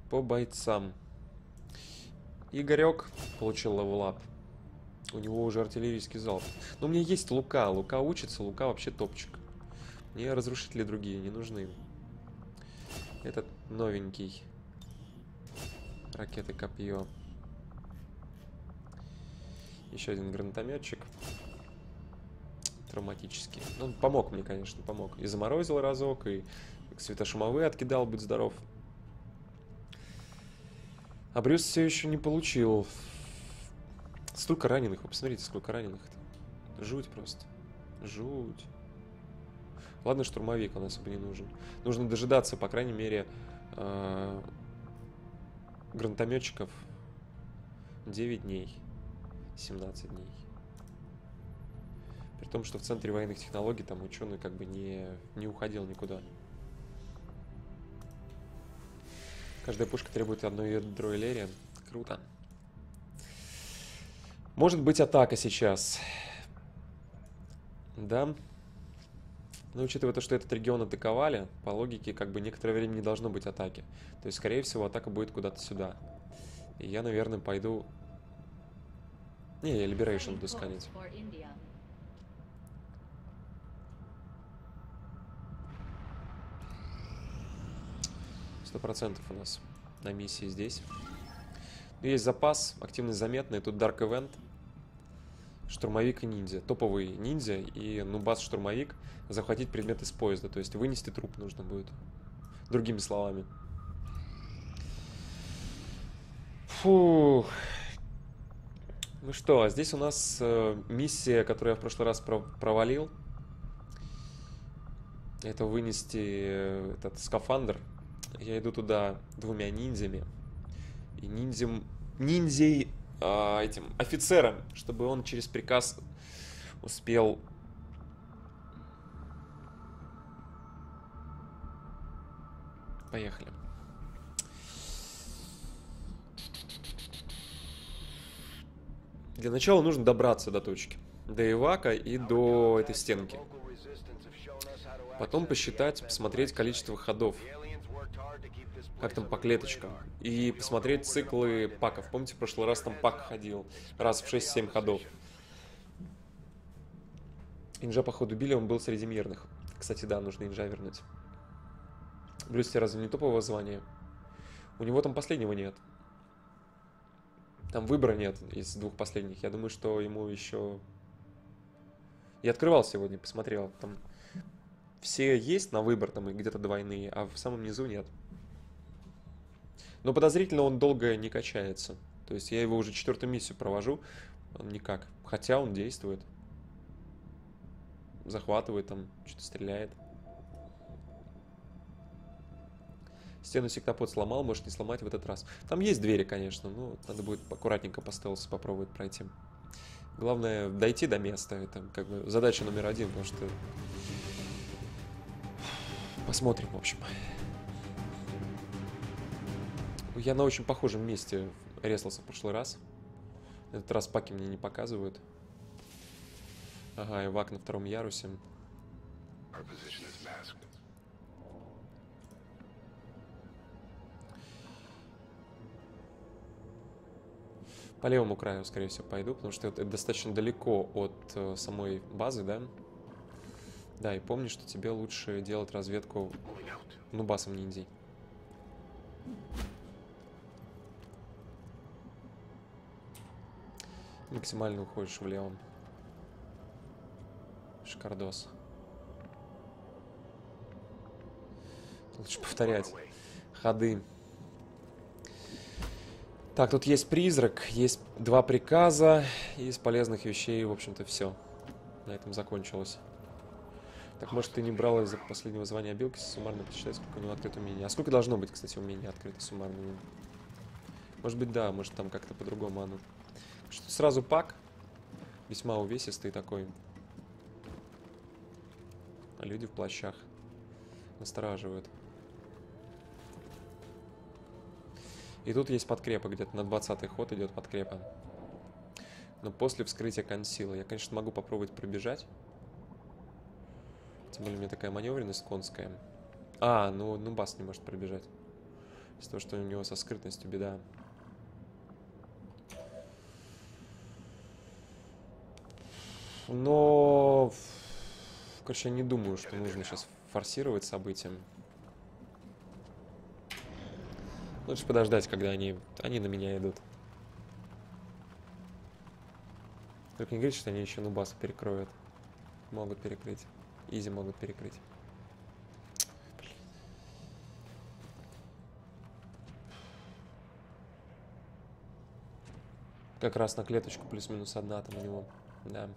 По бойцам. Игорек получил level-up. У него уже артиллерийский залп. Но у меня есть Лука. Лука учится, Лука вообще топчик. Мне разрушители другие не нужны. Этот новенький. Ракеты копье. Еще один гранатометчик травматический. Ну, он помог мне, конечно, помог. И заморозил разок, и светошумовые откидал, будь здоров. А Брюс все еще не получил. Столько раненых. Вы посмотрите, сколько раненых. -то. Жуть просто. Жуть. Ладно, штурмовик он особо не нужен. Нужно дожидаться, по крайней мере, э гранатометчиков 9 дней. 17 дней. При том, что в центре военных технологий там ученый как бы не, не уходил никуда. Каждая пушка требует одной ядро Элерия. Круто. Может быть атака сейчас. Да. Но учитывая то, что этот регион атаковали, по логике, как бы некоторое время не должно быть атаки. То есть, скорее всего, атака будет куда-то сюда. И я, наверное, пойду... Не, я Liberation буду сканить. Сто процентов у нас на миссии здесь. Ну, есть запас, активность заметная. Тут Dark Event, штурмовик и ниндзя. Топовый ниндзя и нубас штурмовик. Захватить предмет из поезда. То есть вынести труп нужно будет. Другими словами. Фух. Ну что, а здесь у нас э, миссия, которую я в прошлый раз про провалил. Это вынести э, этот скафандр я иду туда двумя ниндзями. И ниндзям... Ниндзей э, этим офицером, чтобы он через приказ успел Поехали. Для начала нужно добраться до точки. До Ивака и до этой стенки. Потом посчитать, посмотреть количество ходов как там по клеточкам, и посмотреть циклы паков. Помните, в прошлый раз там пак ходил раз в 6-7 ходов. Инжа, походу, били, он был среди мирных. Кстати, да, нужно инжа вернуть. Блюстер разве не топового звания? У него там последнего нет. Там выбора нет из двух последних. Я думаю, что ему еще... Я открывал сегодня, посмотрел. Там все есть на выбор, там где-то двойные, а в самом низу нет. Но подозрительно он долго не качается. То есть я его уже четвертую миссию провожу, он никак. Хотя он действует. Захватывает там, что-то стреляет. Стену сектопод сломал, может не сломать в этот раз. Там есть двери, конечно, но надо будет аккуратненько по стелсу попробовать пройти. Главное, дойти до места. Это как бы задача номер один, потому что... Посмотрим, в общем. Я на очень похожем месте резался в прошлый раз. Этот раз паки мне не показывают. Ага, и вак на втором ярусе. По левому краю, скорее всего, пойду, потому что это достаточно далеко от э, самой базы, да? Да, и помни, что тебе лучше делать разведку ну басом ниндзей. Максимально уходишь влево. Шикардос. Лучше повторять ходы. Так, тут есть призрак, есть два приказа, из полезных вещей, в общем-то, все. На этом закончилось. Так, может, ты не брал из-за последнего звания обилки, суммарно посчитай, сколько у него открыто умений. А сколько должно быть, кстати, умения открыто суммарно? Может быть, да, может, там как-то по-другому оно. Что сразу пак. Весьма увесистый такой. А люди в плащах настораживают. И тут есть подкрепа, где-то на 20 ход идет подкрепа. Но после вскрытия консила. Я, конечно, могу попробовать пробежать. Тем более у меня такая маневренность конская. А, ну, ну бас не может пробежать. Из-за того, что у него со скрытностью беда. Но... Короче, я не думаю, что нужно сейчас форсировать событием. Лучше подождать, когда они... Они на меня идут. Только не говорите, что они еще нубаса перекроют. Могут перекрыть. Изи могут перекрыть. Как раз на клеточку плюс-минус одна там у него. Да.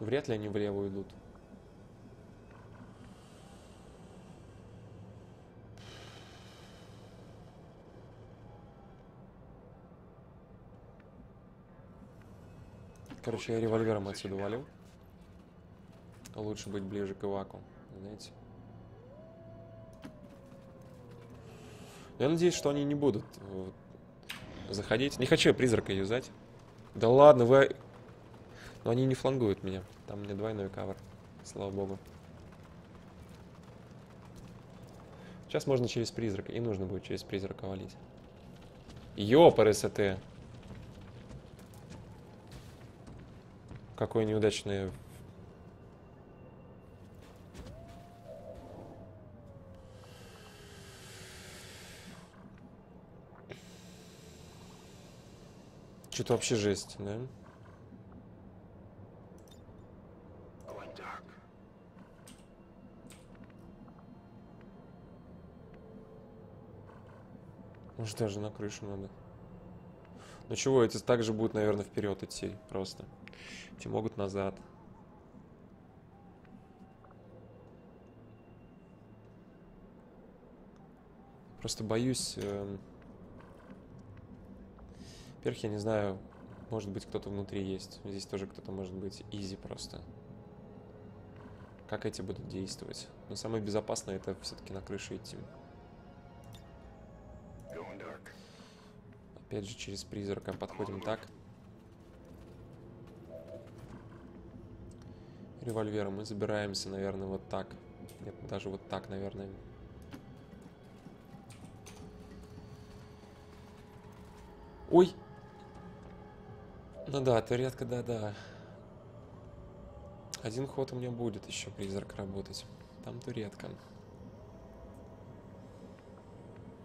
Вряд ли они влево идут. Короче, я револьвером отсюда валю. Лучше быть ближе к Иваку, знаете. Я надеюсь, что они не будут вот, заходить. Не хочу я призрака юзать. Да ладно, вы но они не флангуют меня. Там мне двойной кавер. Слава богу. Сейчас можно через призрака. И нужно будет через призрака валить. Ёпар СТ. Какой неудачный... Что-то вообще жесть, да? Может даже на крышу надо. Ну чего, эти также будут, наверное, вперед идти просто. Эти могут назад. Просто боюсь... Э... Во-первых, я не знаю, может быть, кто-то внутри есть. Здесь тоже кто-то может быть. Изи просто. Как эти будут действовать? Но самое безопасное это все-таки на крыше идти. Опять же через призрака подходим так. Револьвером мы забираемся, наверное, вот так. Нет, даже вот так, наверное. Ой! Ну да, туретка, да-да. Один ход у меня будет еще призрак работать. Там туретка.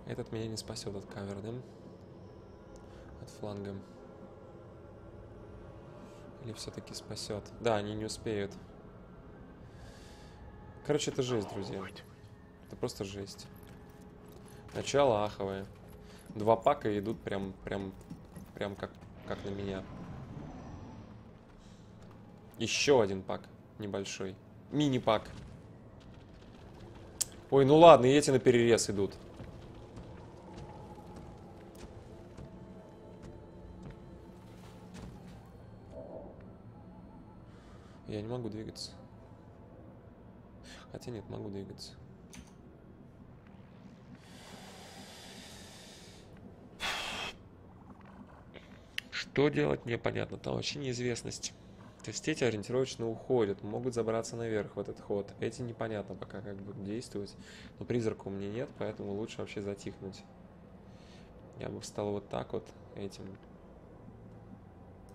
Этот меня не спасет от кавер, да? От фланга. Или все-таки спасет? Да, они не успеют. Короче, это жесть, друзья. Это просто жесть. Начало аховое. Два пака идут прям, прям, прям как, как на меня. Еще один пак небольшой. Мини-пак. Ой, ну ладно, и эти на перерез идут. Я не могу двигаться. Хотя нет, могу двигаться. Что делать, непонятно. Там вообще неизвестность. То есть эти ориентировочно уходят, могут забраться наверх в этот ход. Эти непонятно пока как будут действовать. Но призрака у меня нет, поэтому лучше вообще затихнуть. Я бы встал вот так вот этим.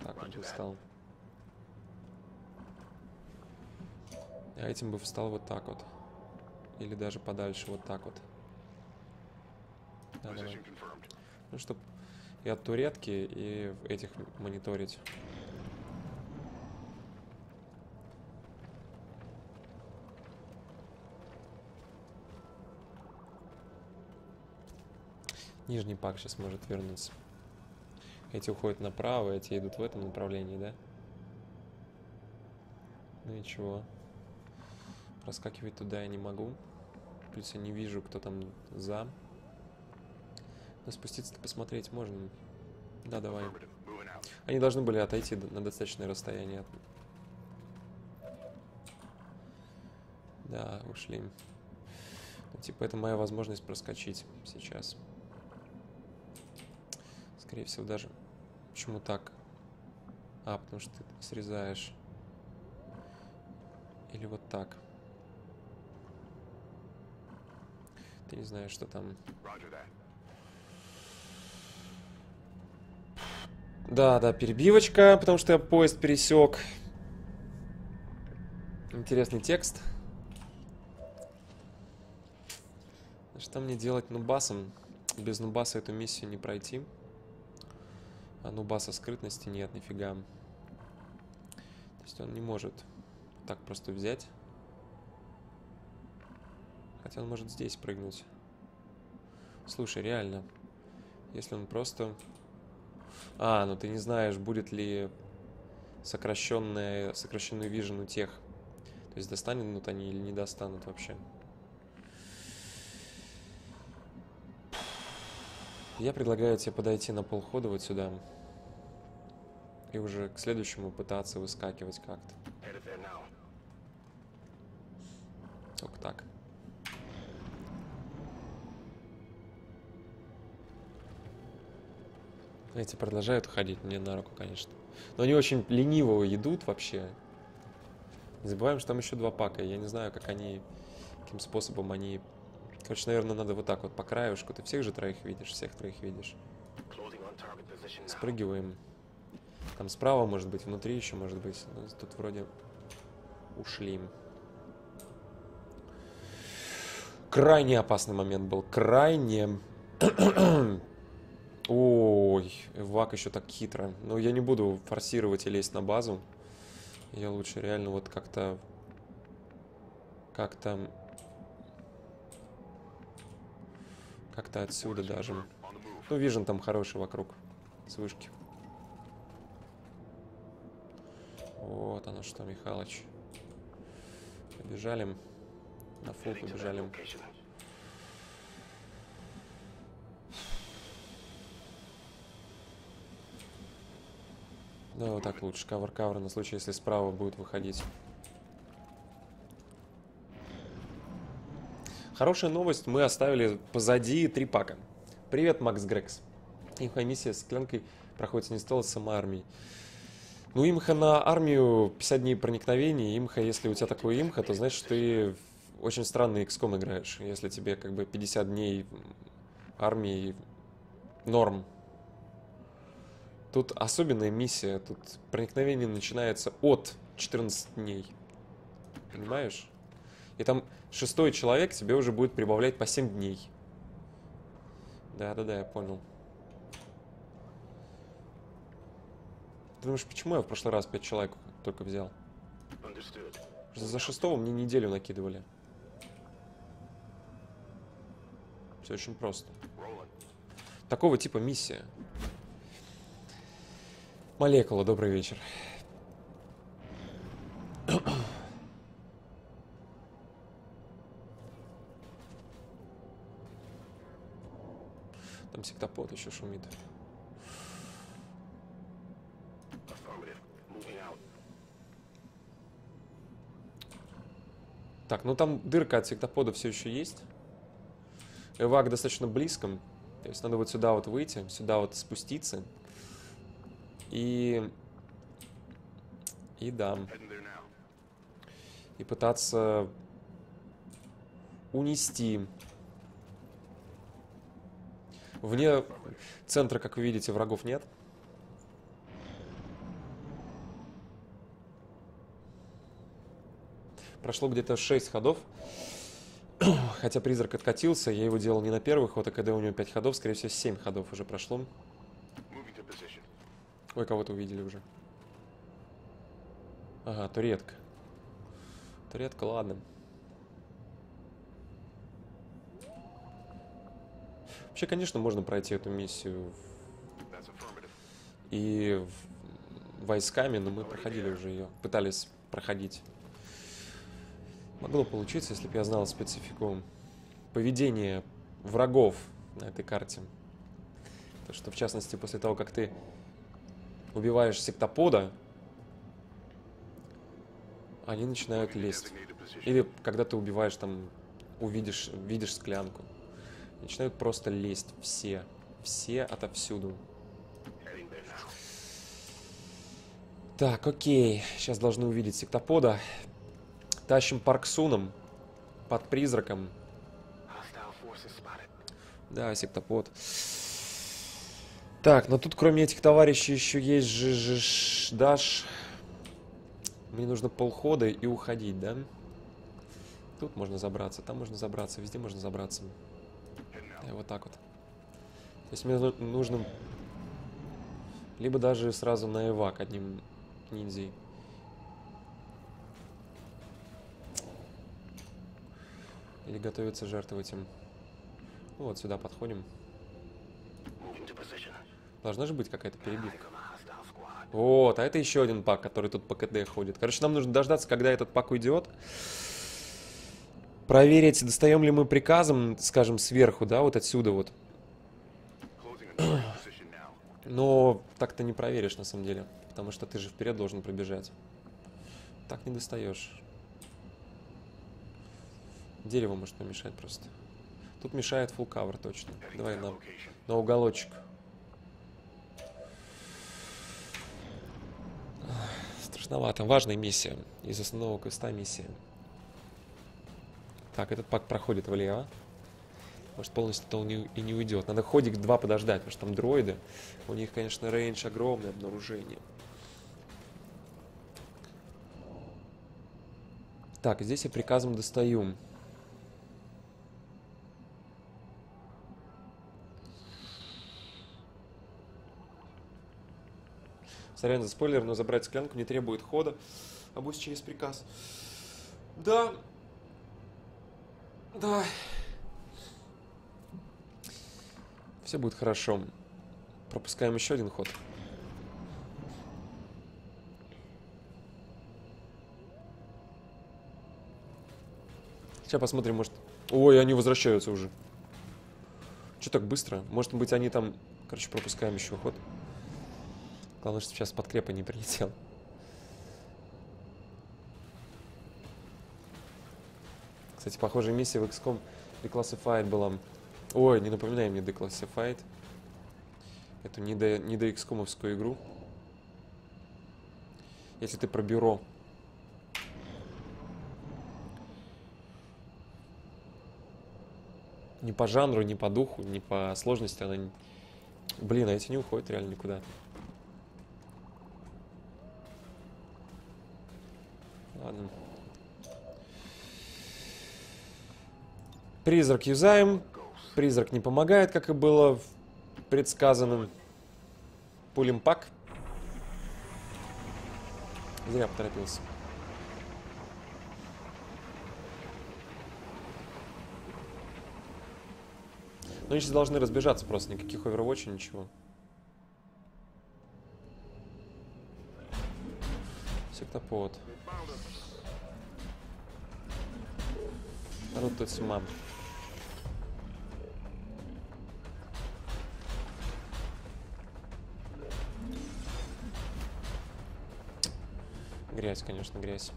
Так вот бы встал. А этим бы встал вот так вот. Или даже подальше вот так вот. Да, давай. Ну, чтобы и от туретки, и этих мониторить. Нижний пак сейчас может вернуться. Эти уходят направо, эти идут в этом направлении, да? Ну и чего? Проскакивать туда я не могу. Плюс я не вижу, кто там за. Но спуститься-то посмотреть можно. Да, давай. Они должны были отойти на достаточное расстояние. Да, ушли. Ну, типа, это моя возможность проскочить сейчас. Скорее всего, даже... Почему так? А, потому что ты срезаешь. Или вот так. Ты не знаешь, что там. Да, да, перебивочка, потому что я поезд пересек. Интересный текст. Что мне делать нубасом? Без нубаса эту миссию не пройти. А нубаса скрытности нет, нифига. То есть он не может так просто взять. Хотя он может здесь прыгнуть. Слушай, реально. Если он просто... А, ну ты не знаешь, будет ли сокращенная, сокращенный вижен у тех. То есть достанут они или не достанут вообще. Я предлагаю тебе подойти на полхода вот сюда. И уже к следующему пытаться выскакивать как-то. Только так. Эти продолжают ходить мне на руку, конечно. Но они очень лениво идут вообще. Не забываем, что там еще два пака. Я не знаю, как они, каким способом они... Короче, наверное, надо вот так вот по краешку. Ты всех же троих видишь, всех троих видишь. Спрыгиваем. Там справа может быть, внутри еще может быть. Но тут вроде ушли. Крайне опасный момент был. Крайне. Ой, Вак еще так хитро. Но я не буду форсировать и лезть на базу. Я лучше реально вот как-то... Как-то... Как-то отсюда даже. Ну, вижен там хороший вокруг. С вышки. Вот оно что, Михалыч. Побежали. На фул побежали. Да, вот так лучше. Cover-cover на случай, если справа будет выходить. Хорошая новость. Мы оставили позади три пака. Привет, Макс Грекс. Их миссия склянкой проходит не стала сама армией. Ну, имха на армию 50 дней проникновения. Имха, если у тебя такое имха, то значит, ты очень странный XCOM играешь. Если тебе как бы 50 дней армии норм. Тут особенная миссия. Тут проникновение начинается от 14 дней. Понимаешь? И там шестой человек тебе уже будет прибавлять по 7 дней. Да-да-да, я понял. Ты думаешь, почему я в прошлый раз 5 человек только взял? За шестого мне неделю накидывали. Все очень просто. Такого типа миссия. Молекула, добрый вечер. Там сектопод еще шумит. Так, ну там дырка от сектопода все еще есть. Эвак достаточно близко. То есть надо вот сюда вот выйти, сюда вот спуститься. И... И да. И пытаться унести. Вне центра, как вы видите, врагов нет. Прошло где-то 6 ходов. Хотя призрак откатился, я его делал не на первый ход, а когда у него 5 ходов, скорее всего 7 ходов уже прошло. Ой, кого-то увидели уже. Ага, туретка. Туретка, ладно. Вообще, конечно, можно пройти эту миссию и войсками, но мы проходили уже ее, пытались проходить. Могло получиться, если бы я знал специфику поведения врагов на этой карте. То, что, в частности, после того, как ты убиваешь сектопода, они начинают лезть. Или когда ты убиваешь там, увидишь, видишь склянку. Начинают просто лезть все. Все отовсюду. Так, окей. Сейчас должны увидеть сектопода. Тащим Парксуном под призраком. Да, сектопод. Так, но тут кроме этих товарищей еще есть же, Даш. Мне нужно полхода и уходить, да? Тут можно забраться, там можно забраться, везде можно забраться. Да, вот так вот. То есть мне нужно либо даже сразу на эвак одним ниндзей. Или готовиться жертвовать им. Ну, вот сюда подходим. Должна же быть какая-то перебивка. Вот, а это еще один пак, который тут по КД ходит. Короче, нам нужно дождаться, когда этот пак уйдет. Проверить, достаем ли мы приказом, скажем, сверху, да, вот отсюда вот. Но так-то не проверишь, на самом деле. Потому что ты же вперед должен пробежать. Так не достаешь. Дерево может помешать просто. Тут мешает full cover точно. Давай на, на уголочек. Страшновато. Важная миссия. Из основного квеста миссия. Так, этот пак проходит влево. Может, полностью-то он и не уйдет. Надо ходик 2 подождать, потому что там дроиды. У них, конечно, рейндж огромное обнаружение. Так, здесь я приказом достаю. Сорян за спойлер, но забрать склянку не требует хода. А будет через приказ. Да. Да. Все будет хорошо. Пропускаем еще один ход. Сейчас посмотрим, может... Ой, они возвращаются уже. Что так быстро? Может быть, они там... Короче, пропускаем еще ход. Главное, чтобы сейчас подкрепа не прилетел. Кстати, похожая миссия в XCOM Declassified была. Ой, не напоминай мне Declassified. Эту не до, не XCOM игру. Если ты про бюро. Ни по жанру, ни по духу, ни по сложности она... Блин, а эти не уходят реально никуда. Ладно. Призрак юзаем. Призрак не помогает, как и было предсказано. Пулем пак. Зря поторопился. Ну, они сейчас должны разбежаться просто, никаких овервотчей, ничего. Сектопод. Рута Цума. Грязь, конечно, грязь.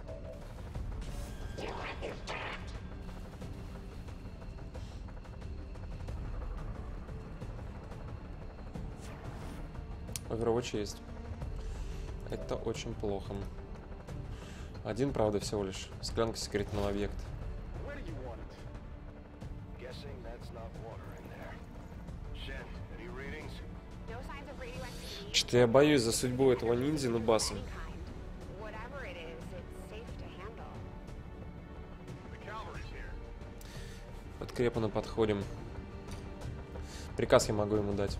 Overwatch есть. Это очень плохо. Один, правда, всего лишь. Склянка секретного объекта. Что-то я боюсь за судьбу этого ниндзя на басом. Под крепано подходим. Приказ я могу ему дать.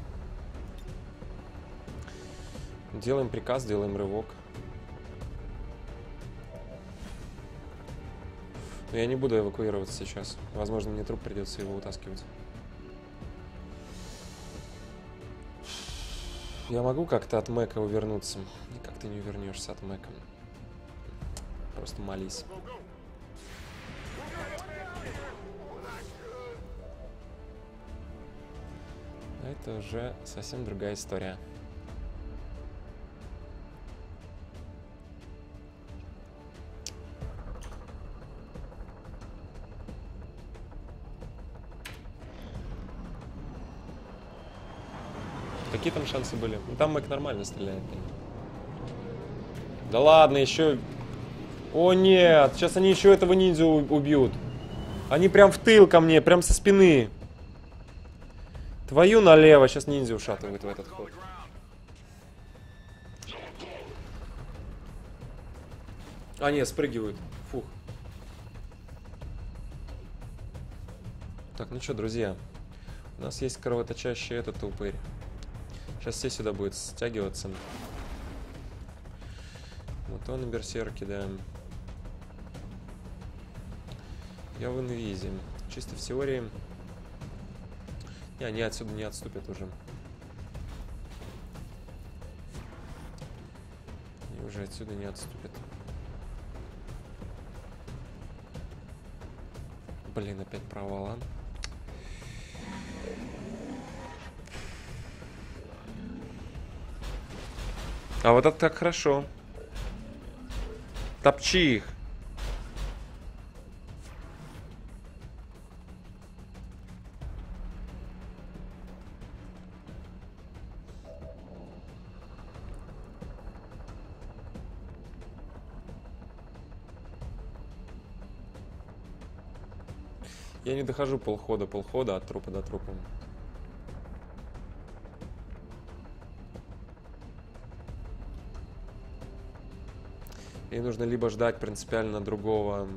Делаем приказ, делаем рывок. Но я не буду эвакуироваться сейчас. Возможно, мне труп придется его вытаскивать. Я могу как-то от Мэка увернуться? Никак ты не увернешься от Мэка. Просто молись. Это уже совсем другая история. Какие там шансы были? Ну, там Мэг нормально стреляет. Да ладно, еще... О нет, сейчас они еще этого ниндзя убьют. Они прям в тыл ко мне, прям со спины. Твою налево, сейчас ниндзя ушатывает в этот ход. А, нет, спрыгивают. Фух. Так, ну что, друзья. У нас есть кровоточащий этот упырь. Сейчас все сюда будет стягиваться. Вот он и берсерки, да. Я в инвизе. Чисто в теории. Не, они отсюда не отступят уже. Они уже отсюда не отступят. Блин, опять провал, а? Вот это так хорошо. Топчи их. Я не дохожу полхода, полхода от трупа до трупа. И нужно либо ждать принципиально другого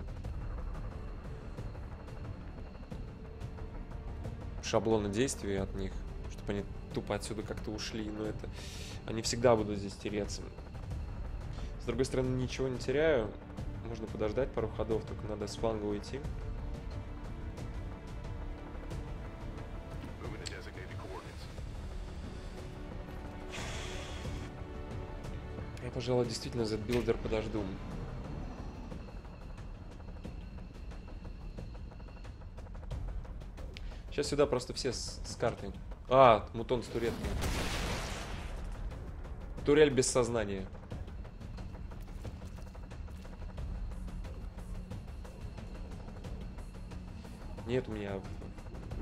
шаблона действий от них, чтобы они тупо отсюда как-то ушли, но это... Они всегда будут здесь тереться. С другой стороны, ничего не теряю. Можно подождать пару ходов, только надо с фланга уйти. Пожалуй, действительно Z-билдер подожду. Сейчас сюда просто все с, с картой. А, мутон с туреткой. Турель без сознания. Нет у меня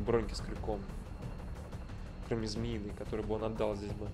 броньки с крюком. Кроме змеиной, который бы он отдал здесь бы.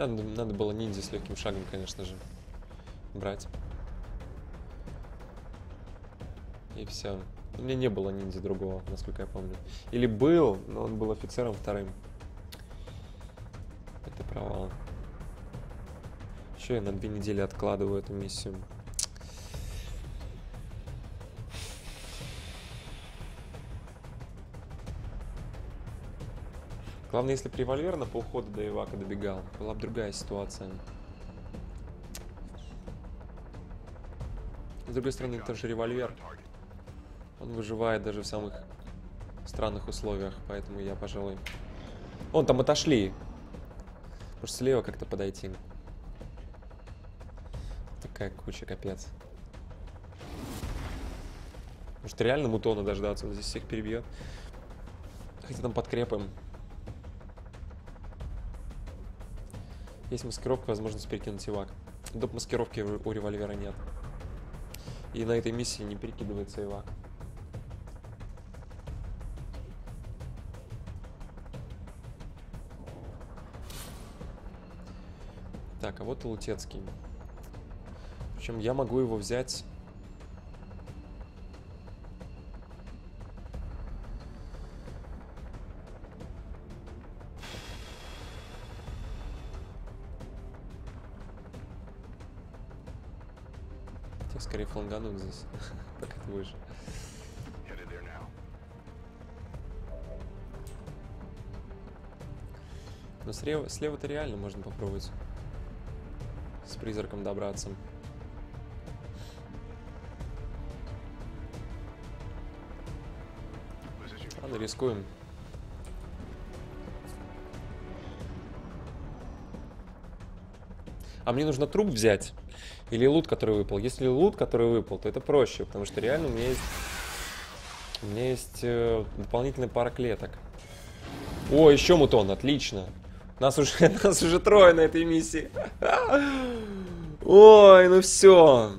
Надо, надо было ниндзя с легким шагом, конечно же, брать. И все. У меня не было ниндзя другого, насколько я помню. Или был, но он был офицером вторым. Это провал. Еще я на две недели откладываю эту миссию. Главное, если бы револьвер на полхода до Ивака добегал, была бы другая ситуация. С другой стороны, это же револьвер. Он выживает даже в самых странных условиях, поэтому я, пожалуй... Он там отошли. Может, слева как-то подойти. Такая куча, капец. Может, реально мутона дождаться? Он здесь всех перебьет. Хотя там подкрепаем. Есть маскировка, возможность перекинуть ивак. Доп маскировки у револьвера нет. И на этой миссии не перекидывается ивак. Так, а вот и Лутецкий. Причем я могу его взять скорее флангануть здесь. так это выше. Но слева, слева-то реально можно попробовать с призраком добраться. Ладно, рискуем. А мне нужно труп взять. Или лут, который выпал. Если лут, который выпал, то это проще, потому что реально у меня есть... У меня есть э, дополнительная пара клеток. О, еще мутон, отлично. Нас уже, нас уже трое на этой миссии. Ой, ну все.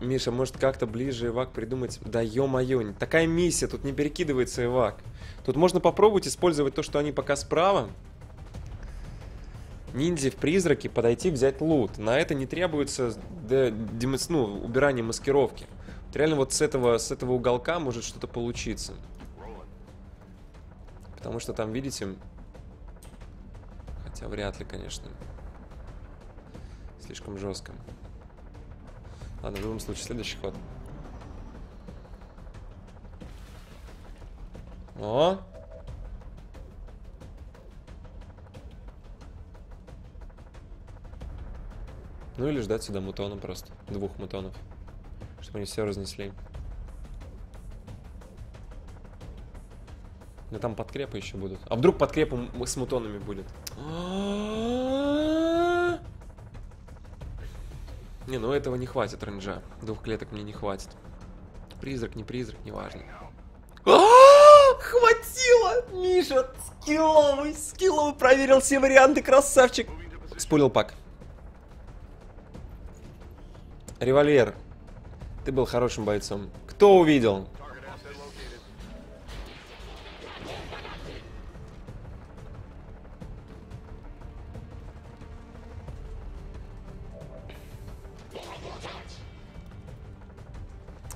Миша, может как-то ближе Ивак придумать? Да ё-моё, такая миссия, тут не перекидывается Ивак. Тут можно попробовать использовать то, что они пока справа ниндзя в призраке подойти взять лут. На это не требуется да, демос, ну, убирание маскировки. Вот реально вот с этого, с этого уголка может что-то получиться. Потому что там, видите... Хотя вряд ли, конечно. Слишком жестко. Ладно, в любом случае, следующий ход. О! Ну или ждать сюда мутона просто. Двух мутонов. Чтобы они все разнесли. Ну там подкрепы еще будут. А вдруг подкрепы с мутонами будет? Не, ну этого не хватит ренджа. Двух клеток мне не хватит. Призрак, не призрак, неважно. Хватило! Миша, скилловый, скилловый проверил все варианты, красавчик. Спулил пак. Револьвер. Ты был хорошим бойцом. Кто увидел?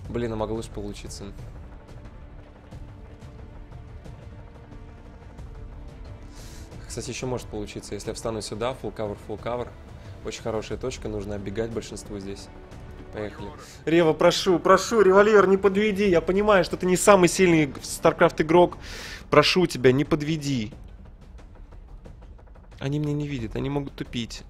Блин, а могло же получиться. Кстати, еще может получиться, если я встану сюда, full cover, full cover. Очень хорошая точка, нужно оббегать большинство здесь. Поехали. Рева, прошу, прошу, револьвер, не подведи. Я понимаю, что ты не самый сильный в StarCraft игрок. Прошу тебя, не подведи. Они меня не видят, они могут тупить.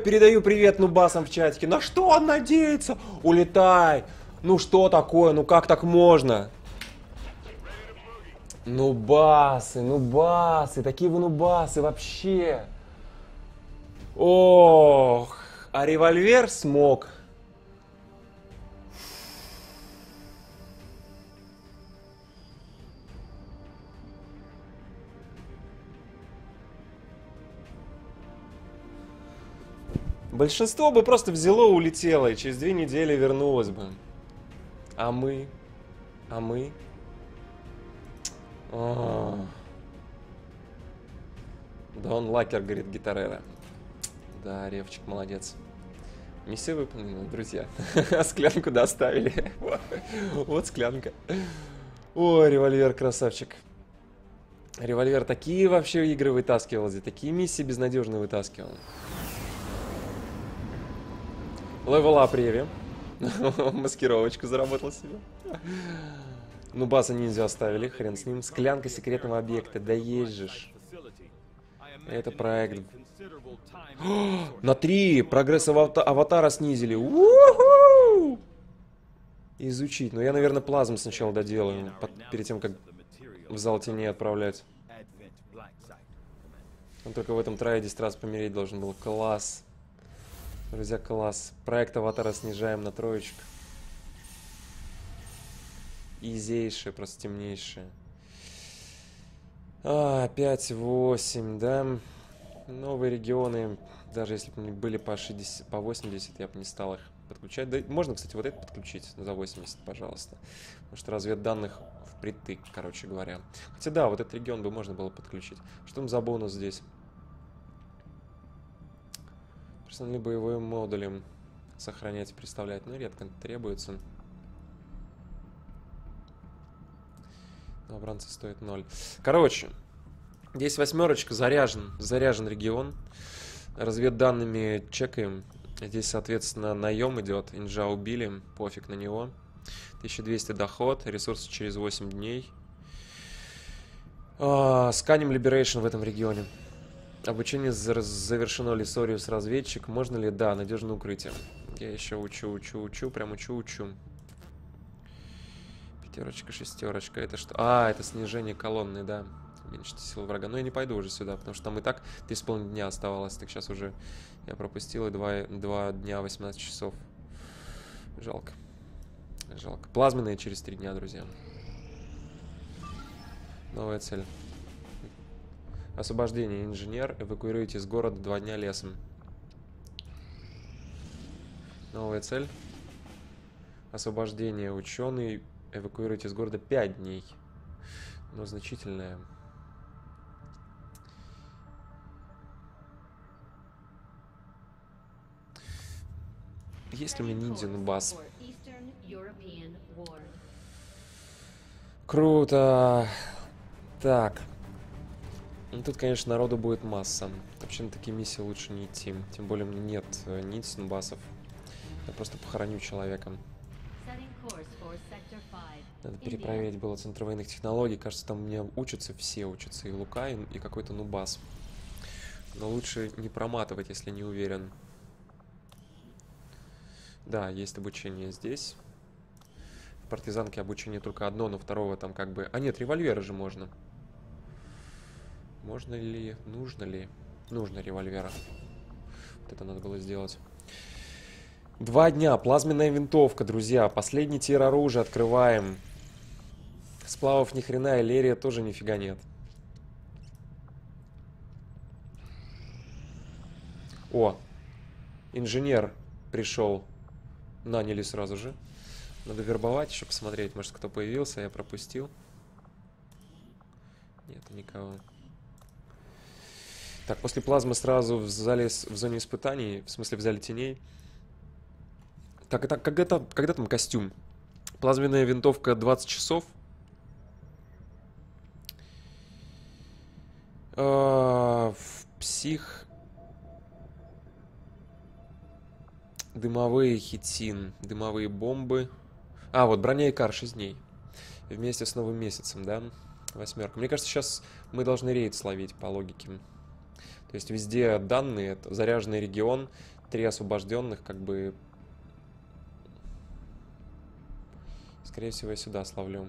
Передаю привет нубасам в чатике. На что он надеется? Улетай. Ну что такое? Ну как так можно? Нубасы, нубасы, такие вы нубасы вообще. Ох, а револьвер смог. Большинство бы просто взяло, улетело, и через две недели вернулось бы. А мы? А мы? О. Да он лакер, говорит Гитарера. Да, Ревчик, молодец. Миссия выполнена, друзья. Склянку доставили. Вот склянка. О, револьвер, красавчик. Револьвер такие вообще игры вытаскивал, такие миссии безнадежно вытаскивал. Левел ап Реви. Маскировочку заработал себе. Ну, база ниндзя оставили, хрен с ним. Склянка секретного объекта, да же. Это проект. на три! Прогресс авата аватара снизили. У-ху! Изучить. Ну, я, наверное, плазм сначала доделаю, под, перед тем, как в зал теней отправлять. Он только в этом трае 10 раз помереть должен был. Класс. Друзья, класс. Проект аватара снижаем на троечку. Изейшие, просто темнейшие. А, 5-8, да. Новые регионы, даже если бы были по, 60, по 80, я бы не стал их подключать. Да, можно, кстати, вот это подключить за 80, пожалуйста. Потому что разведданных впритык, короче говоря. Хотя да, вот этот регион бы можно было подключить. Что там за бонус здесь? Персональные боевые модули сохранять и представлять, но редко требуется. Обранцы стоит 0. Короче, здесь восьмерочка, заряжен, заряжен регион. Разведданными чекаем. Здесь, соответственно, наем идет. Инжа убили, пофиг на него. 1200 доход, ресурсы через 8 дней. А, сканим Liberation в этом регионе. Обучение завершено ли Сориус разведчик? Можно ли? Да, надежное укрытие. Я еще учу, учу, учу, прям учу, учу. Пятерочка, шестерочка. Это что? А, это снижение колонны, да. Уменьшите силу врага. Но я не пойду уже сюда, потому что там и так 3,5 дня оставалось. Так сейчас уже я пропустил и 2, 2 дня 18 часов. Жалко. Жалко. Плазменные через 3 дня, друзья. Новая цель. Освобождение. Инженер. Эвакуируйте из города два дня лесом. Новая цель. Освобождение. Ученый. Эвакуируйте из города 5 дней. Но значительное. Есть ли у меня ниндзя бас? Круто. Так. Ну, тут, конечно, народу будет масса. Вообще на такие миссии лучше не идти. Тем более мне нет э, ниц басов. Я просто похороню человека. Надо перепроверить было Центр военных технологий. Кажется, там у меня учатся все, учатся и Лука, и, и какой-то Нубас. Но лучше не проматывать, если не уверен. Да, есть обучение здесь. В партизанке обучение только одно, но второго там как бы... А нет, револьверы же можно. Можно ли, нужно ли? Нужно револьвера. Вот это надо было сделать. Два дня. Плазменная винтовка, друзья. Последний тир оружия открываем. Сплавов ни хрена, и Лерия тоже нифига нет. О, инженер пришел. Наняли сразу же. Надо вербовать еще посмотреть, может кто появился, я пропустил. Нет, никого. Так, после плазмы сразу в зале, в зоне испытаний, в смысле в зале теней. Так, это, как это, когда там костюм? Плазменная винтовка 20 часов. А, в псих... Дымовые хитин, дымовые бомбы. А, вот броня и кар 6 дней. Вместе с новым месяцем, да? Восьмерка. Мне кажется, сейчас мы должны рейд словить по логике. То есть везде данные, это заряженный регион, три освобожденных, как бы... Скорее всего, я сюда словлю.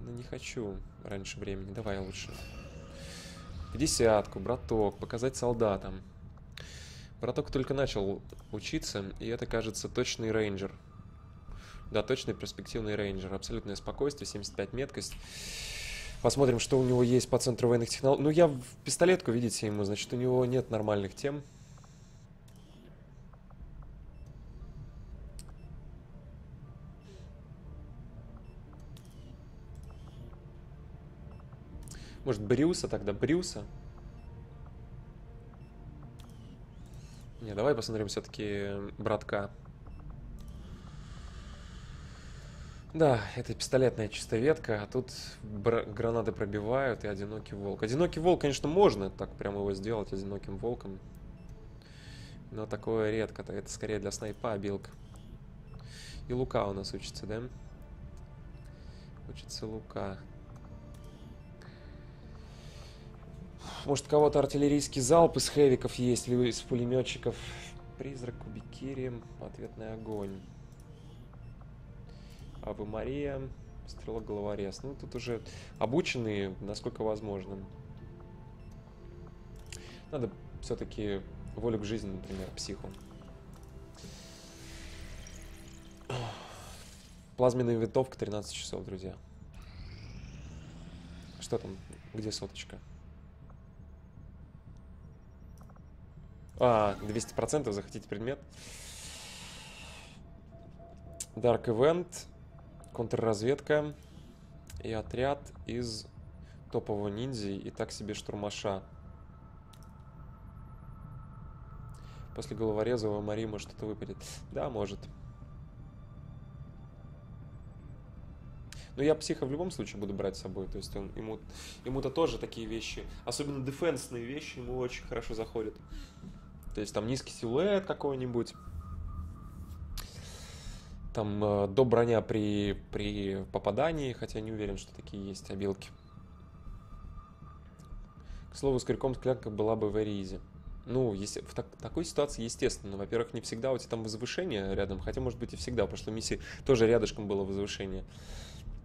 Ну, не хочу раньше времени. Давай лучше. Десятку, браток, показать солдатам. Браток только начал учиться, и это, кажется, точный рейнджер. Да, точный перспективный рейнджер. Абсолютное спокойствие, 75 меткость. Посмотрим, что у него есть по центру военных технологий. Ну, я в пистолетку, видите, ему, значит, у него нет нормальных тем. Может, Брюса тогда? Брюса? Не, давай посмотрим все-таки братка. Да, это пистолетная чистоведка, а тут гранаты пробивают и одинокий волк. Одинокий волк, конечно, можно так прямо его сделать одиноким волком. Но такое редко, -то. это скорее для снайпа обилка. И Лука у нас учится, да? Учится Лука. Может, кого-то артиллерийский залп из хевиков есть, или из пулеметчиков. Призрак, Кубикири, ответный огонь. Авы Мария, стрелок головорез. Ну, тут уже обученные, насколько возможно. Надо все-таки волю к жизни, например, психу. Плазменная винтовка 13 часов, друзья. Что там? Где соточка? А, 200% захотите предмет. Dark Event, контрразведка и отряд из топового ниндзя и так себе штурмаша. После головореза у Мари может что-то выпадет. Да, может. Но я психа в любом случае буду брать с собой. То есть он, ему, ему-то тоже такие вещи, особенно дефенсные вещи, ему очень хорошо заходят. То есть там низкий силуэт какой-нибудь. Там э, до броня при, при попадании, хотя не уверен, что такие есть обилки. К слову, с крюком склянка была бы very easy. Ну, если, в так, такой ситуации, естественно. Во-первых, не всегда у тебя там возвышение рядом, хотя, может быть, и всегда. В прошлой миссии тоже рядышком было возвышение.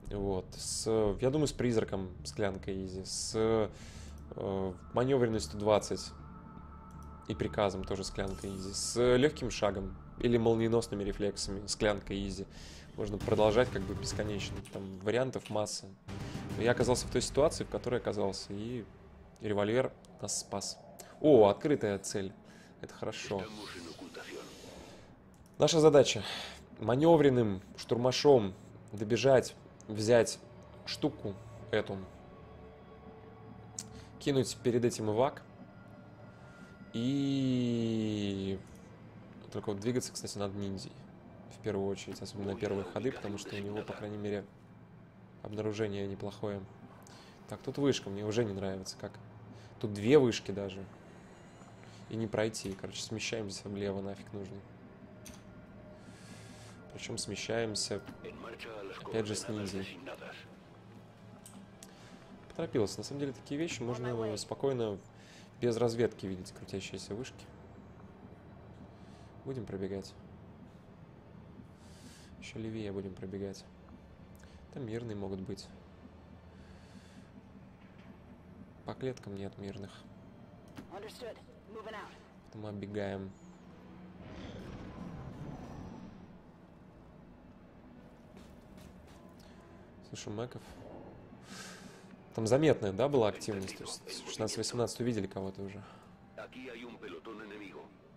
Вот. С, я думаю, с призраком склянка easy. С э, маневренностью 20 и приказом тоже склянка easy. С легким шагом или молниеносными рефлексами склянка easy. Можно продолжать как бы бесконечно. Там вариантов масса. Я оказался в той ситуации, в которой оказался. И револьвер нас спас. О, открытая цель. Это хорошо. Наша задача маневренным штурмашом добежать, взять штуку эту, кинуть перед этим ивак, и только вот двигаться, кстати, над ниндзей. В первую очередь, особенно первые ходы, потому что у него, по крайней мере, обнаружение неплохое. Так, тут вышка, мне уже не нравится, как. Тут две вышки даже. И не пройти. Короче, смещаемся влево, нафиг нужно. Причем смещаемся, опять же, с ниндзей. Поторопился. На самом деле, такие вещи можно спокойно без разведки видеть крутящиеся вышки. Будем пробегать. Еще левее будем пробегать. Там мирные могут быть. По клеткам нет мирных. Мы оббегаем. Слушай, Маков. Там заметная, да, была активность? То есть 16-18 увидели кого-то уже.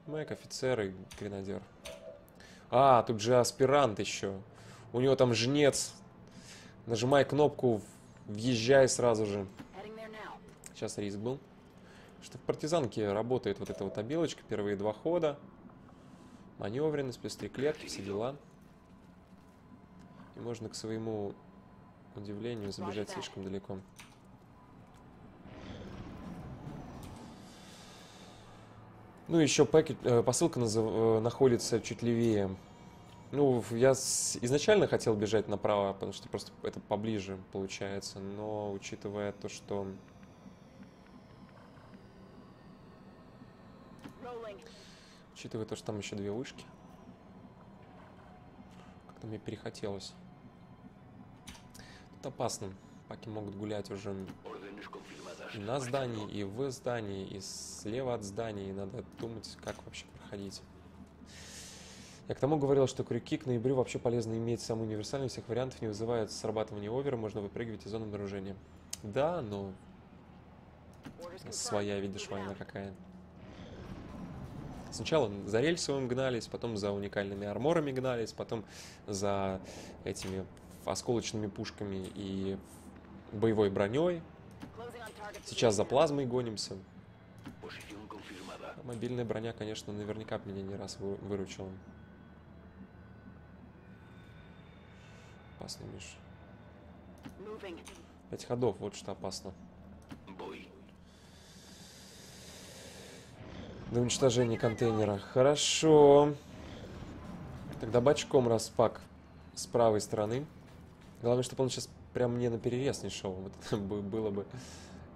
Мэк, офицер и гренадер. А, тут же аспирант еще. У него там жнец. Нажимай кнопку, въезжай сразу же. Сейчас риск был. Что в партизанке работает вот эта вот обилочка. Первые два хода. Маневренность, плюс три клетки, все дела. И можно к своему удивлению забежать слишком далеко. Ну, еще пакет, э, посылка назов, э, находится чуть левее. Ну, я с, изначально хотел бежать направо, потому что просто это поближе получается. Но учитывая то, что... Учитывая то, что там еще две вышки. Как-то мне перехотелось. Тут опасно. Паки могут гулять уже на здании, и в здании, и слева от здания. И надо думать, как вообще проходить. Я к тому говорил, что крюки к ноябрю вообще полезно иметь самую универсальную всех вариантов, не вызывают срабатывания овера, можно выпрыгивать из зоны обнаружения. Да, но своя, видишь, война какая. Сначала за рельсовым гнались, потом за уникальными арморами гнались, потом за этими осколочными пушками и боевой броней. Сейчас за плазмой гонимся. А мобильная броня, конечно, наверняка меня не раз выручила. Опасный, Миш. Пять ходов, вот что опасно. До уничтожения контейнера. Хорошо. Тогда бачком распак с правой стороны. Главное, чтобы он сейчас прям мне на перерез не шел. Вот это было бы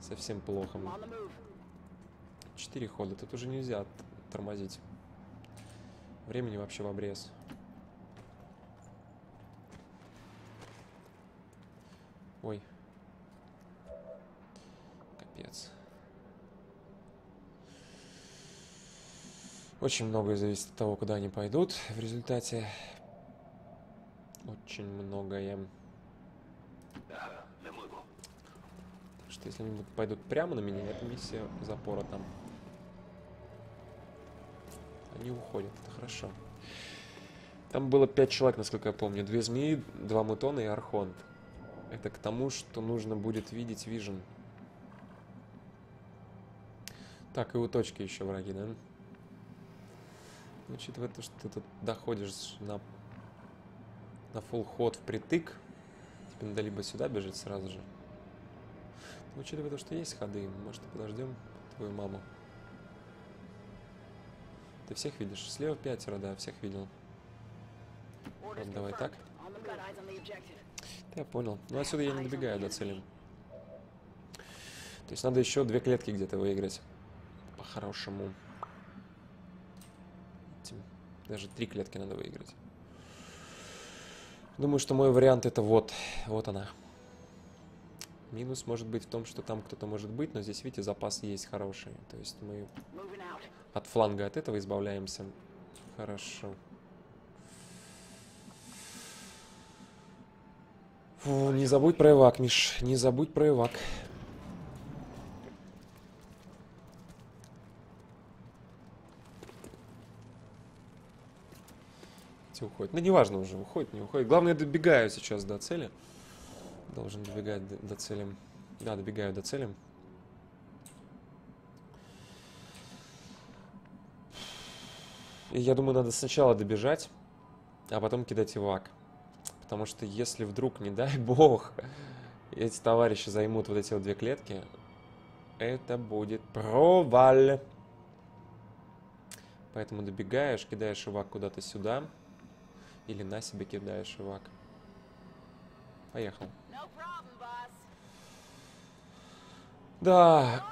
совсем плохо. Четыре хода. Тут уже нельзя тормозить. Времени вообще в обрез. Ой. Капец. Очень многое зависит от того, куда они пойдут. В результате очень многое. Так что если они пойдут прямо на меня, это миссия запора там. Они уходят, это хорошо. Там было пять человек, насколько я помню. Две змеи, два мутона и архонт. Это к тому, что нужно будет видеть вижен. Так, и у точки еще враги, да? Учитывая то, что ты тут доходишь на, на full ход впритык, тебе надо либо сюда бежать сразу же. Но учитывая то, что есть ходы, может подождем твою маму. Ты всех видишь? Слева пятеро, да, всех видел. Вот, давай так. Я понял. Ну отсюда я не добегаю до цели. То есть надо еще две клетки где-то выиграть. По-хорошему. Даже три клетки надо выиграть. Думаю, что мой вариант это вот. Вот она. Минус может быть в том, что там кто-то может быть, но здесь, видите, запас есть хороший. То есть мы от фланга от этого избавляемся. Хорошо. Фу, не забудь про эвак, Миш. Не забудь про эвак. уходит. Ну, неважно уже, уходит, не уходит. Главное, я добегаю сейчас до цели. Должен добегать до, до. Да, добегаю до цели. И я думаю, надо сначала добежать, а потом кидать ивак. Потому что если вдруг, не дай бог, эти товарищи займут вот эти вот две клетки, это будет провал. Поэтому добегаешь, кидаешь ивак куда-то сюда. Или на себе кидаешь ивак. Поехал. Да.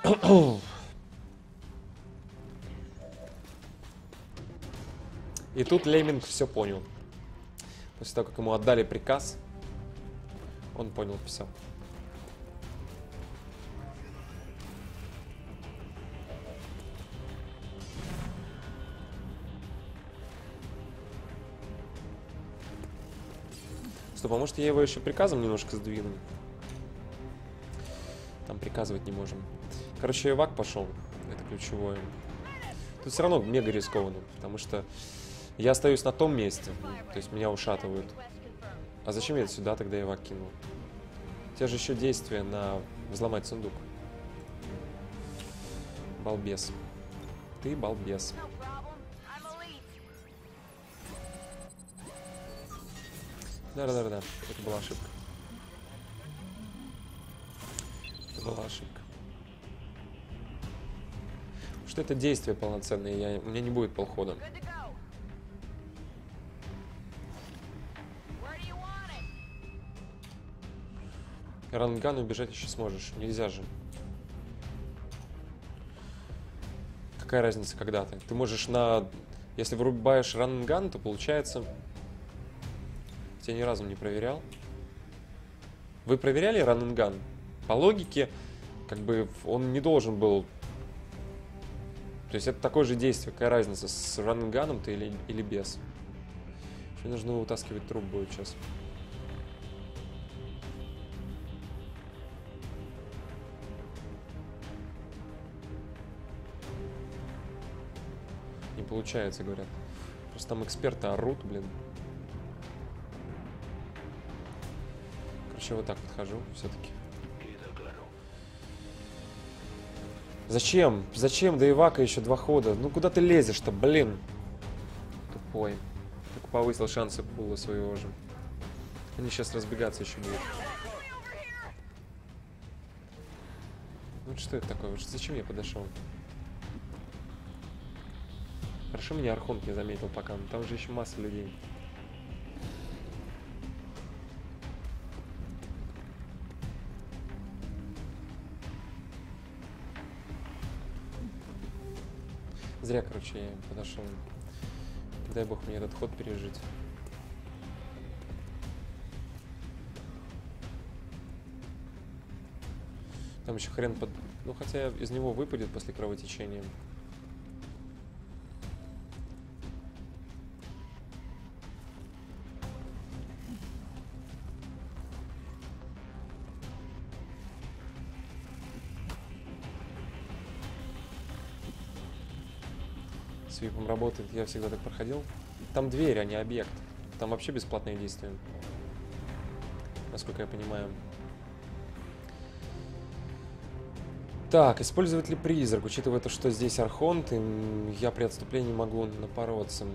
И тут Леминг все понял. После того, как ему отдали приказ, он понял все. Стоп, а может я его еще приказом немножко сдвину? Там приказывать не можем. Короче, Эвак пошел. Это ключевое. Тут все равно мега рискованно, потому что я остаюсь на том месте. То есть меня ушатывают. А зачем я сюда тогда Эвак кинул? У тебя же еще действие на взломать сундук. Балбес. Ты балбес. Да-да-да, это была ошибка. Это была ошибка. Потому что это действие полноценное, я, у меня не будет полхода. Ранган убежать еще сможешь. Нельзя же. Какая разница, когда ты? Ты можешь на... Если вырубаешь ранган, то получается я ни разу не проверял. Вы проверяли gun? По логике, как бы он не должен был... То есть это такое же действие, какая разница, с ты или, или без? Мне нужно утаскивать труп будет сейчас. Не получается, говорят. Просто там эксперты орут, блин. Короче, вот так подхожу все-таки. Зачем? Зачем до Ивака еще два хода? Ну куда ты лезешь-то, блин? Тупой. Так повысил шансы пула своего же. Они сейчас разбегаться еще будут. Ну что это такое? Зачем я подошел? Хорошо меня Архонт не заметил пока, но там же еще масса людей. Зря, короче, я подошел. Дай бог мне этот ход пережить. Там еще хрен под... Ну, хотя из него выпадет после кровотечения. С випом работает, я всегда так проходил. Там дверь, а не объект. Там вообще бесплатные действия. Насколько я понимаю. Так, использовать ли призрак? Учитывая то, что здесь архонт, и я при отступлении могу напороться.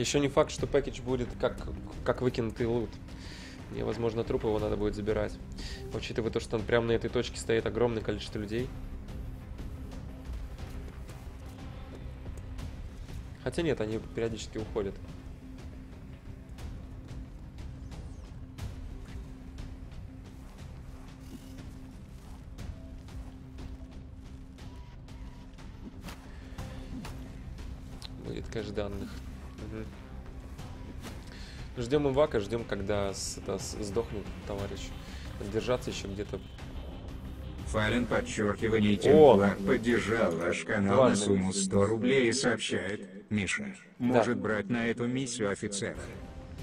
Еще не факт, что пакетч будет как, как выкинутый лут. Мне, возможно, труп его надо будет забирать. Учитывая то, что он прямо на этой точке стоит огромное количество людей. Хотя нет, они периодически уходят. Ждем Ивака, ждем, когда с, это, с, сдохнет товарищ. Держаться еще где-то. Фален подчеркивание Темплар поддержал ваш канал Ладно. на сумму 100 рублей и сообщает, Миша, может брать на эту миссию офицера.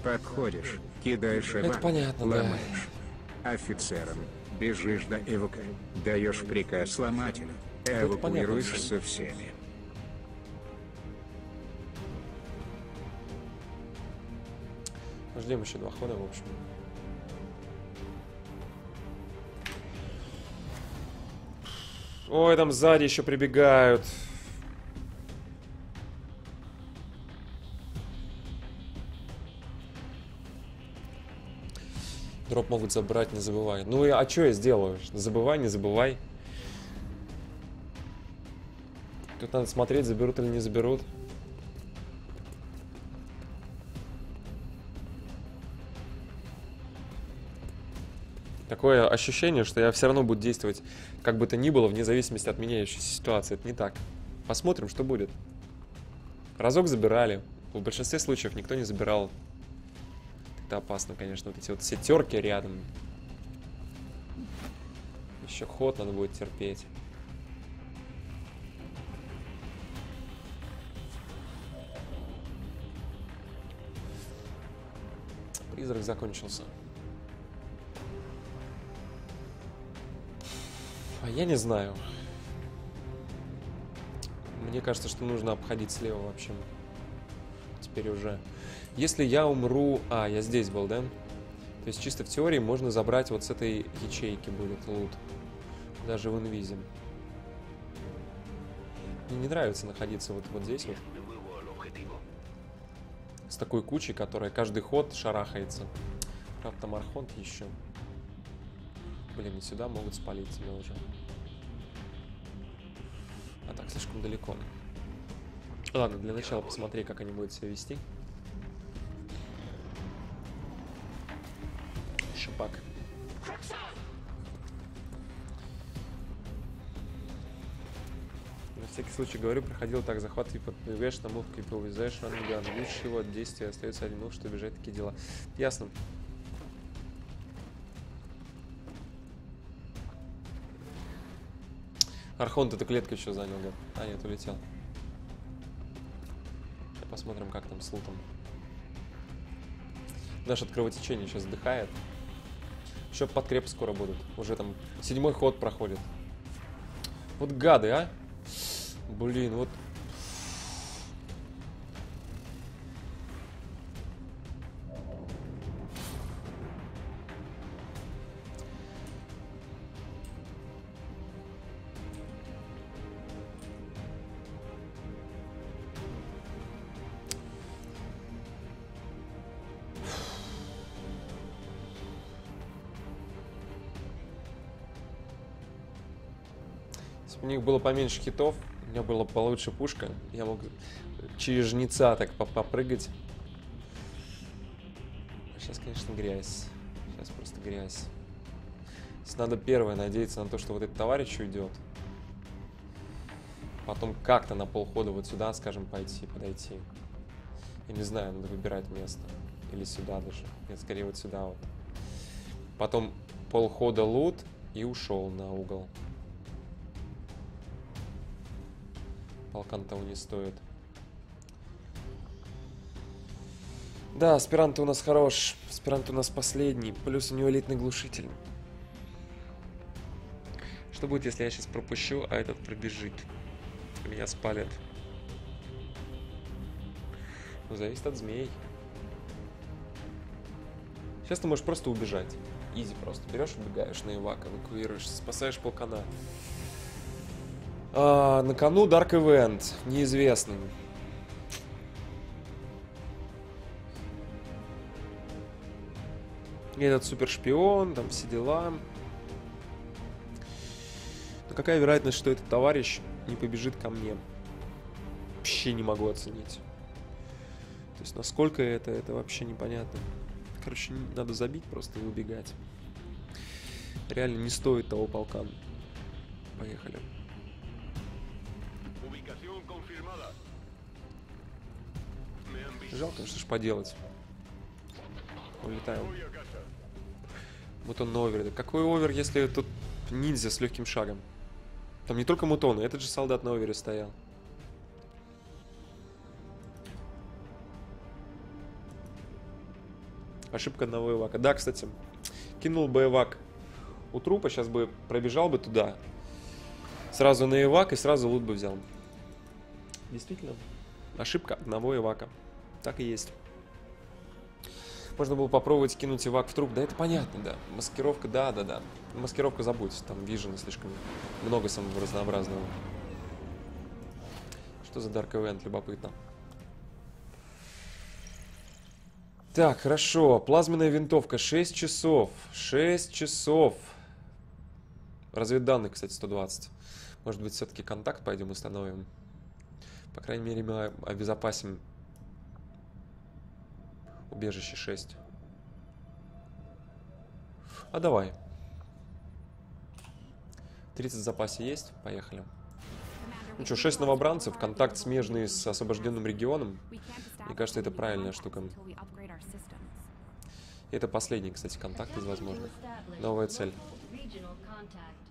Подходишь, кидаешь Это эвак, понятно, да. ломаешь. Офицером бежишь до Эвука, даешь приказ сломателю, эвакуируешь со всеми. Ждем еще два хода, в общем. Ой, там сзади еще прибегают. Дроп могут забрать, не забывай. Ну и а что я сделаю? Забывай, не забывай. Тут надо смотреть, заберут или не заберут. Такое ощущение, что я все равно буду действовать как бы то ни было, вне зависимости от меняющейся ситуации. Это не так. Посмотрим, что будет. Разок забирали. В большинстве случаев никто не забирал. Это опасно, конечно. Вот эти вот все терки рядом. Еще ход надо будет терпеть. Призрак закончился. Я не знаю. Мне кажется, что нужно обходить слева вообще. Теперь уже. Если я умру... А, я здесь был, да? То есть чисто в теории можно забрать вот с этой ячейки будет лут. Даже в инвизе. Мне не нравится находиться вот, вот здесь вот. С такой кучей, которая каждый ход шарахается. Правда, там архонт еще. Блин, и сюда могут спалить тебя уже. слишком далеко. Ладно, для начала посмотри, как они будут себя вести. Шипак. На всякий случай говорю, проходил так, захват и подбегаешь на мувку и повязаешь ранган. Лучше его действия остается один мув, что бежать такие дела. Ясно. Архон, ты эту клетку еще занял, гад. А, нет, улетел. Сейчас посмотрим, как там с лутом. Наш от сейчас вдыхает. Еще подкреп скоро будут. Уже там седьмой ход проходит. Вот гады, а? Блин, вот было поменьше хитов, у меня была получше пушка, я мог через жнеца так попрыгать. Сейчас, конечно, грязь. Сейчас просто грязь. Здесь надо первое надеяться на то, что вот этот товарищ уйдет. Потом как-то на полхода вот сюда, скажем, пойти, подойти. Я не знаю, надо выбирать место. Или сюда даже. Нет, скорее вот сюда вот. Потом полхода лут и ушел на угол. Полкан того не стоит. Да, аспирант у нас хорош. Аспирант у нас последний. Плюс у него элитный глушитель. Что будет, если я сейчас пропущу, а этот пробежит? Меня спалят. Ну, зависит от змей. Сейчас ты можешь просто убежать. Изи просто. Берешь, убегаешь на Ивак, эвакуируешь, спасаешь полкана. А, на кону Dark Event. Неизвестный. Этот супер шпион, там все дела. Но какая вероятность, что этот товарищ не побежит ко мне? Вообще не могу оценить. То есть насколько это, это вообще непонятно. Короче, надо забить просто и убегать. Реально не стоит того полка. Поехали. Жалко, что ж поделать. Улетаем. Вот он овер. Какой овер, если тут ниндзя с легким шагом? Там не только мутоны, этот же солдат на овере стоял. Ошибка одного эвака. Да, кстати, кинул бы эвак у трупа, сейчас бы пробежал бы туда. Сразу на эвак и сразу лут бы взял. Действительно, ошибка одного эвака. Так и есть. Можно было попробовать кинуть эвак в труп. Да это понятно, да. Маскировка, да, да, да. Маскировка забудь. Там вижена слишком много самого разнообразного. Что за Dark Event? Любопытно. Так, хорошо. Плазменная винтовка. 6 часов. 6 часов. Разведданных, кстати, 120. Может быть, все-таки контакт пойдем установим. По крайней мере, мы обезопасим убежище 6. А давай. 30 в запасе есть? Поехали. Ну что, 6 новобранцев, контакт смежный с освобожденным регионом. Мне кажется, это правильная штука. Это последний, кстати, контакт из возможных. Новая цель.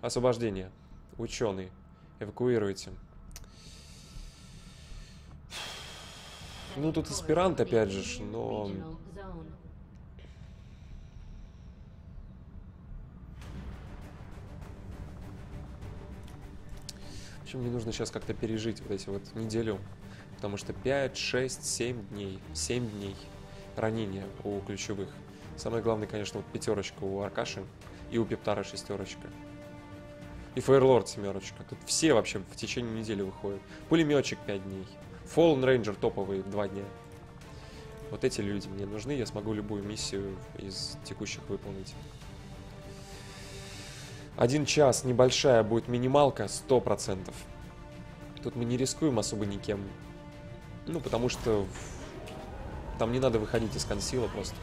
Освобождение. Ученый. Эвакуируйте. Ну, тут аспирант, опять же, но... В общем, мне нужно сейчас как-то пережить вот эти вот неделю. Потому что 5, 6, 7 дней. 7 дней ранения у ключевых. Самое главное, конечно, вот пятерочка у Аркаши и у Пептара шестерочка. И Фейерлорд семерочка. Тут все вообще в течение недели выходят. Пулеметчик 5 дней. Fallen Ranger топовый 2 дня. Вот эти люди мне нужны, я смогу любую миссию из текущих выполнить. Один час небольшая будет минималка, 100%. То Тут мы не рискуем особо никем. Ну, потому что там не надо выходить из консила просто.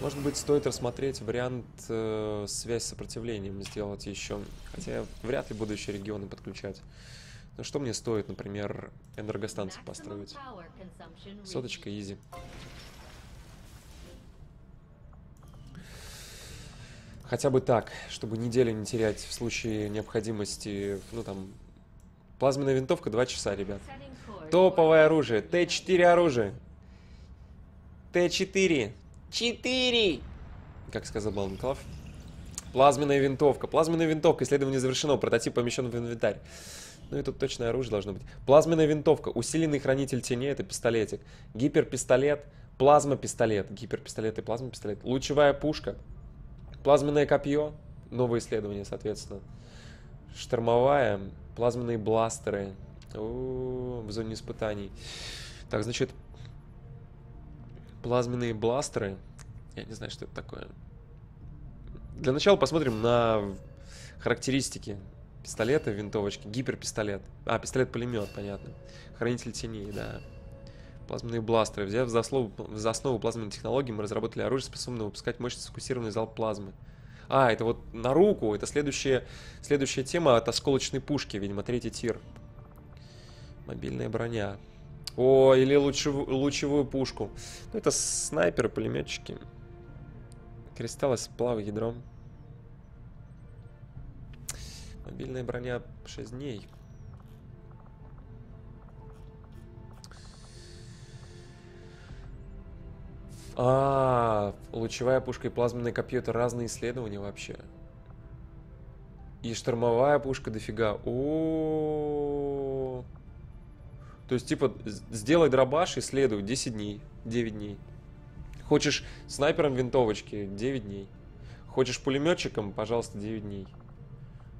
Может быть, стоит рассмотреть вариант э, связь с сопротивлением сделать еще. Хотя я вряд ли буду еще регионы подключать. Ну что мне стоит, например, энергостанцию построить? Соточка изи. Хотя бы так, чтобы неделю не терять в случае необходимости, ну там, плазменная винтовка 2 часа, ребят. Топовое оружие, Т4 оружие. Т4. 4! Как сказал Баланклав. Плазменная винтовка. Плазменная винтовка. Исследование завершено. Прототип помещен в инвентарь. Ну и тут точное оружие должно быть. Плазменная винтовка. Усиленный хранитель теней. Это пистолетик. Гиперпистолет. Плазма-пистолет. Гиперпистолет и плазма-пистолет. Лучевая пушка. Плазменное копье. Новое исследование, соответственно. Штормовая. Плазменные бластеры. -о в зоне испытаний. Так, значит, плазменные бластеры. Я не знаю, что это такое. Для начала посмотрим на характеристики пистолета, винтовочки. Гиперпистолет. А, пистолет-пулемет, понятно. Хранитель теней, да. Плазменные бластеры. Взяв за основу, за основу плазменной технологии, мы разработали оружие, способное выпускать мощный сфокусированный залп плазмы. А, это вот на руку. Это следующая, следующая тема от осколочной пушки, видимо, третий тир. Мобильная броня. О, или лучевую, лучевую пушку. Ну, это снайперы, пулеметчики. Кристаллы сплава ядром. Мобильная броня 6 дней. А, лучевая пушка и плазменное копье это разные исследования вообще. И штормовая пушка дофига. О. То есть, типа, сделай дробаш и следуй 10 дней, 9 дней. Хочешь снайпером винтовочки, 9 дней. Хочешь пулеметчиком, пожалуйста, 9 дней.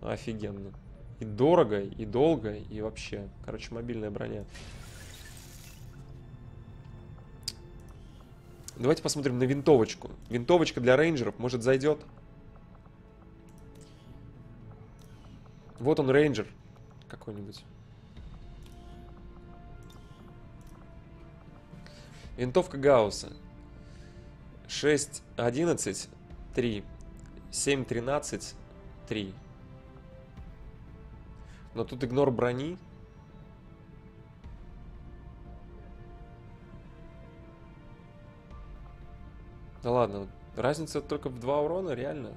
Офигенно. И дорого, и долго, и вообще. Короче, мобильная броня. Давайте посмотрим на винтовочку. Винтовочка для рейнджеров, может, зайдет? Вот он, рейнджер какой-нибудь. Винтовка Гаусса. 6, 11, 3. 7, 13, 3. Но тут игнор брони. Да ладно, разница только в 2 урона, реально.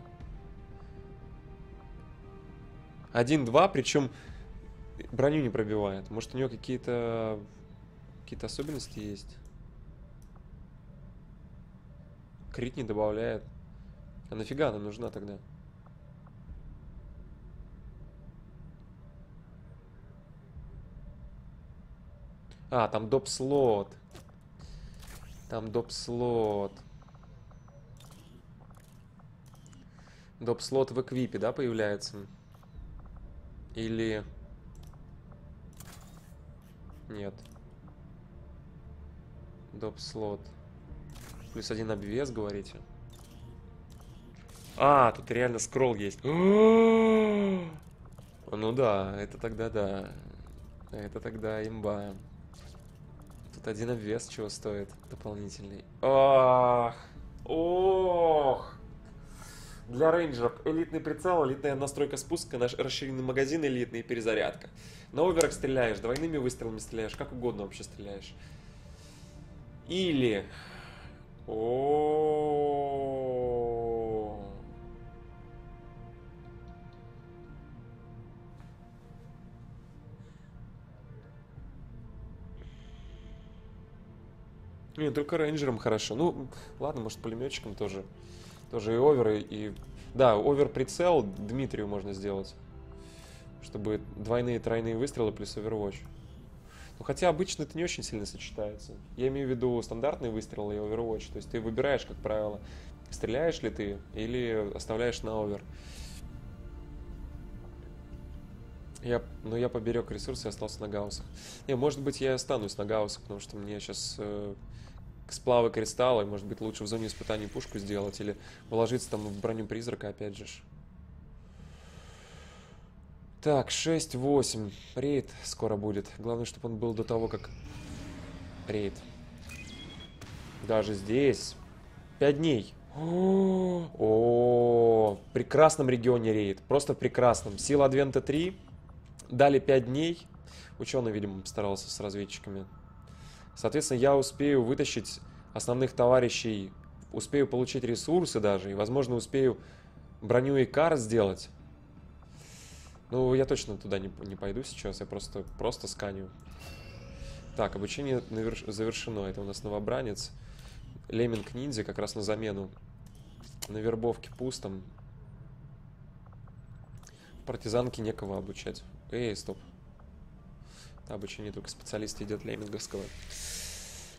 1-2, причем броню не пробивает. Может у нее какие-то какие-то особенности есть? Крит не добавляет. А нафига она нужна тогда? А, там доп-слот. Там доп-слот. Доп-слот в эквипе, да, появляется? Или... Нет. Доп-слот. Плюс один обвес, говорите? А, тут реально скролл есть. ну да, это тогда да. Это тогда имба. Тут один обвес чего стоит дополнительный. Ох! Ох! Для рейнджеров элитный прицел, элитная настройка спуска, наш расширенный магазин, элитный перезарядка. На оверах стреляешь, двойными выстрелами стреляешь, как угодно вообще стреляешь. Или о. Не, только рейнджером хорошо. Ну, ладно, может, пулеметчиком тоже. Тоже и овер, и... Да, овер прицел Дмитрию можно сделать. Чтобы двойные тройные выстрелы плюс Overwatch. Ну, хотя обычно это не очень сильно сочетается. Я имею в виду стандартные выстрелы и Overwatch. То есть ты выбираешь, как правило, стреляешь ли ты или оставляешь на овер. Я, ну, я поберег ресурсы и остался на гаусах. Не, может быть, я останусь на гаусах, потому что мне сейчас э, сплавы кристалла, может быть, лучше в зоне испытаний пушку сделать или вложиться там в броню призрака, опять же. Так, 6-8. Рейд скоро будет. Главное, чтобы он был до того, как... Рейд. Даже здесь. 5 дней. О, -о, в прекрасном регионе рейд. Просто в прекрасном. Сила Адвента 3. Дали 5 дней. Ученый, видимо, постарался с разведчиками. Соответственно, я успею вытащить основных товарищей. Успею получить ресурсы даже. И, возможно, успею броню и кар сделать. Ну, я точно туда не, не пойду сейчас. Я просто, просто сканю. Так, обучение завершено. Это у нас новобранец. Леминг ниндзя как раз на замену. На вербовке пустом. Партизанки некого обучать. Эй, стоп. Обучение только специалиста идет леминговского.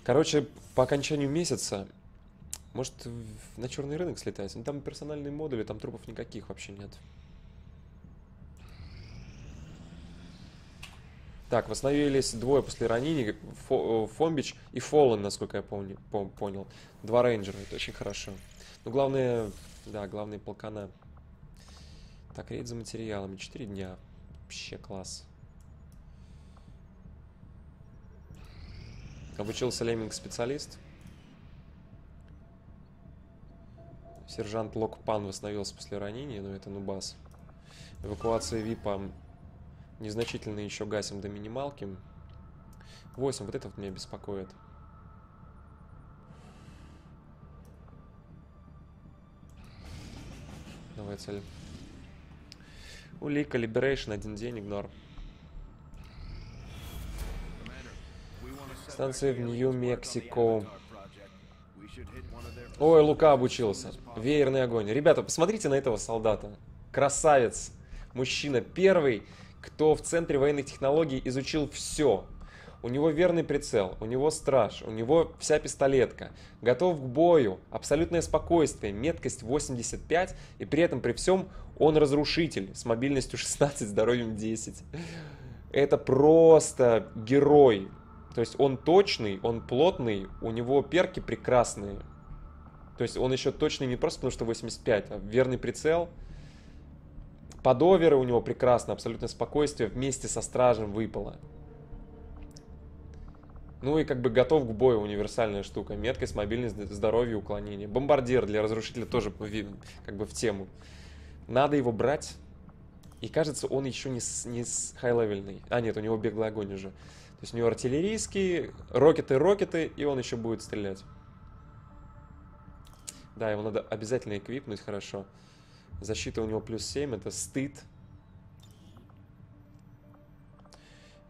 Короче, по окончанию месяца может на черный рынок слетать. Ну, там персональные модули, там трупов никаких вообще нет. Так, восстановились двое после ранений. Фо, э, Фомбич и Фоллен, насколько я помню, пом, понял. Два рейнджера, это очень хорошо. Но главное, да, главное полкана. Так, рейд за материалами. Четыре дня. Вообще класс. Обучился лейминг-специалист. Сержант Локпан восстановился после ранения, но это нубас. Эвакуация ВИПа Незначительно еще гасим до минималки. 8, вот это вот меня беспокоит. Давай цель. Улика, Liberation, один день, игнор. Станция в Нью-Мексико. Ой, Лука обучился. Веерный огонь. Ребята, посмотрите на этого солдата. Красавец. Мужчина первый кто в Центре военных технологий изучил все. У него верный прицел, у него страж, у него вся пистолетка. Готов к бою, абсолютное спокойствие, меткость 85, и при этом при всем он разрушитель с мобильностью 16, здоровьем 10. Это просто герой. То есть он точный, он плотный, у него перки прекрасные. То есть он еще точный не просто потому, что 85, а верный прицел – Подоверы у него прекрасно, абсолютное спокойствие вместе со стражем выпало. Ну и как бы готов к бою универсальная штука. Меткость, мобильность, здоровье, уклонение. Бомбардир для разрушителя тоже как бы в тему. Надо его брать. И кажется, он еще не, с, не с хай-левельный. А нет, у него беглый огонь уже. То есть у него артиллерийские, рокеты-рокеты, и он еще будет стрелять. Да, его надо обязательно эквипнуть хорошо. Защита у него плюс 7, это стыд.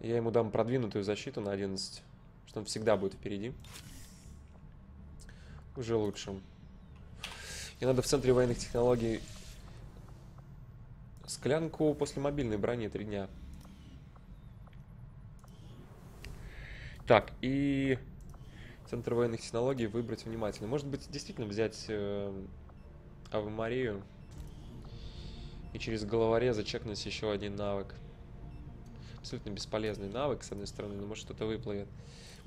Я ему дам продвинутую защиту на 11, что он всегда будет впереди. Уже лучше. И надо в центре военных технологий склянку после мобильной брони 3 дня. Так, и центр военных технологий выбрать внимательно. Может быть, действительно взять э, Аву Марию. И через головореза чекнуть еще один навык. Абсолютно бесполезный навык, с одной стороны, но может что-то выплывет.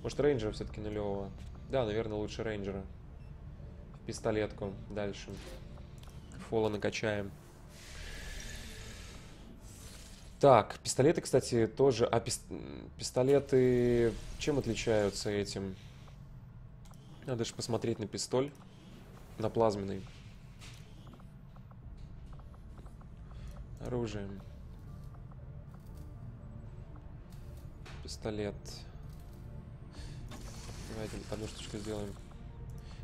Может рейнджера все-таки нулевого. Да, наверное, лучше рейнджера. Пистолетку дальше. Фола накачаем. Так, пистолеты, кстати, тоже... А пис... пистолеты чем отличаются этим? Надо же посмотреть на пистоль. На плазменный. Оружием. Пистолет. Давайте одну штучку сделаем.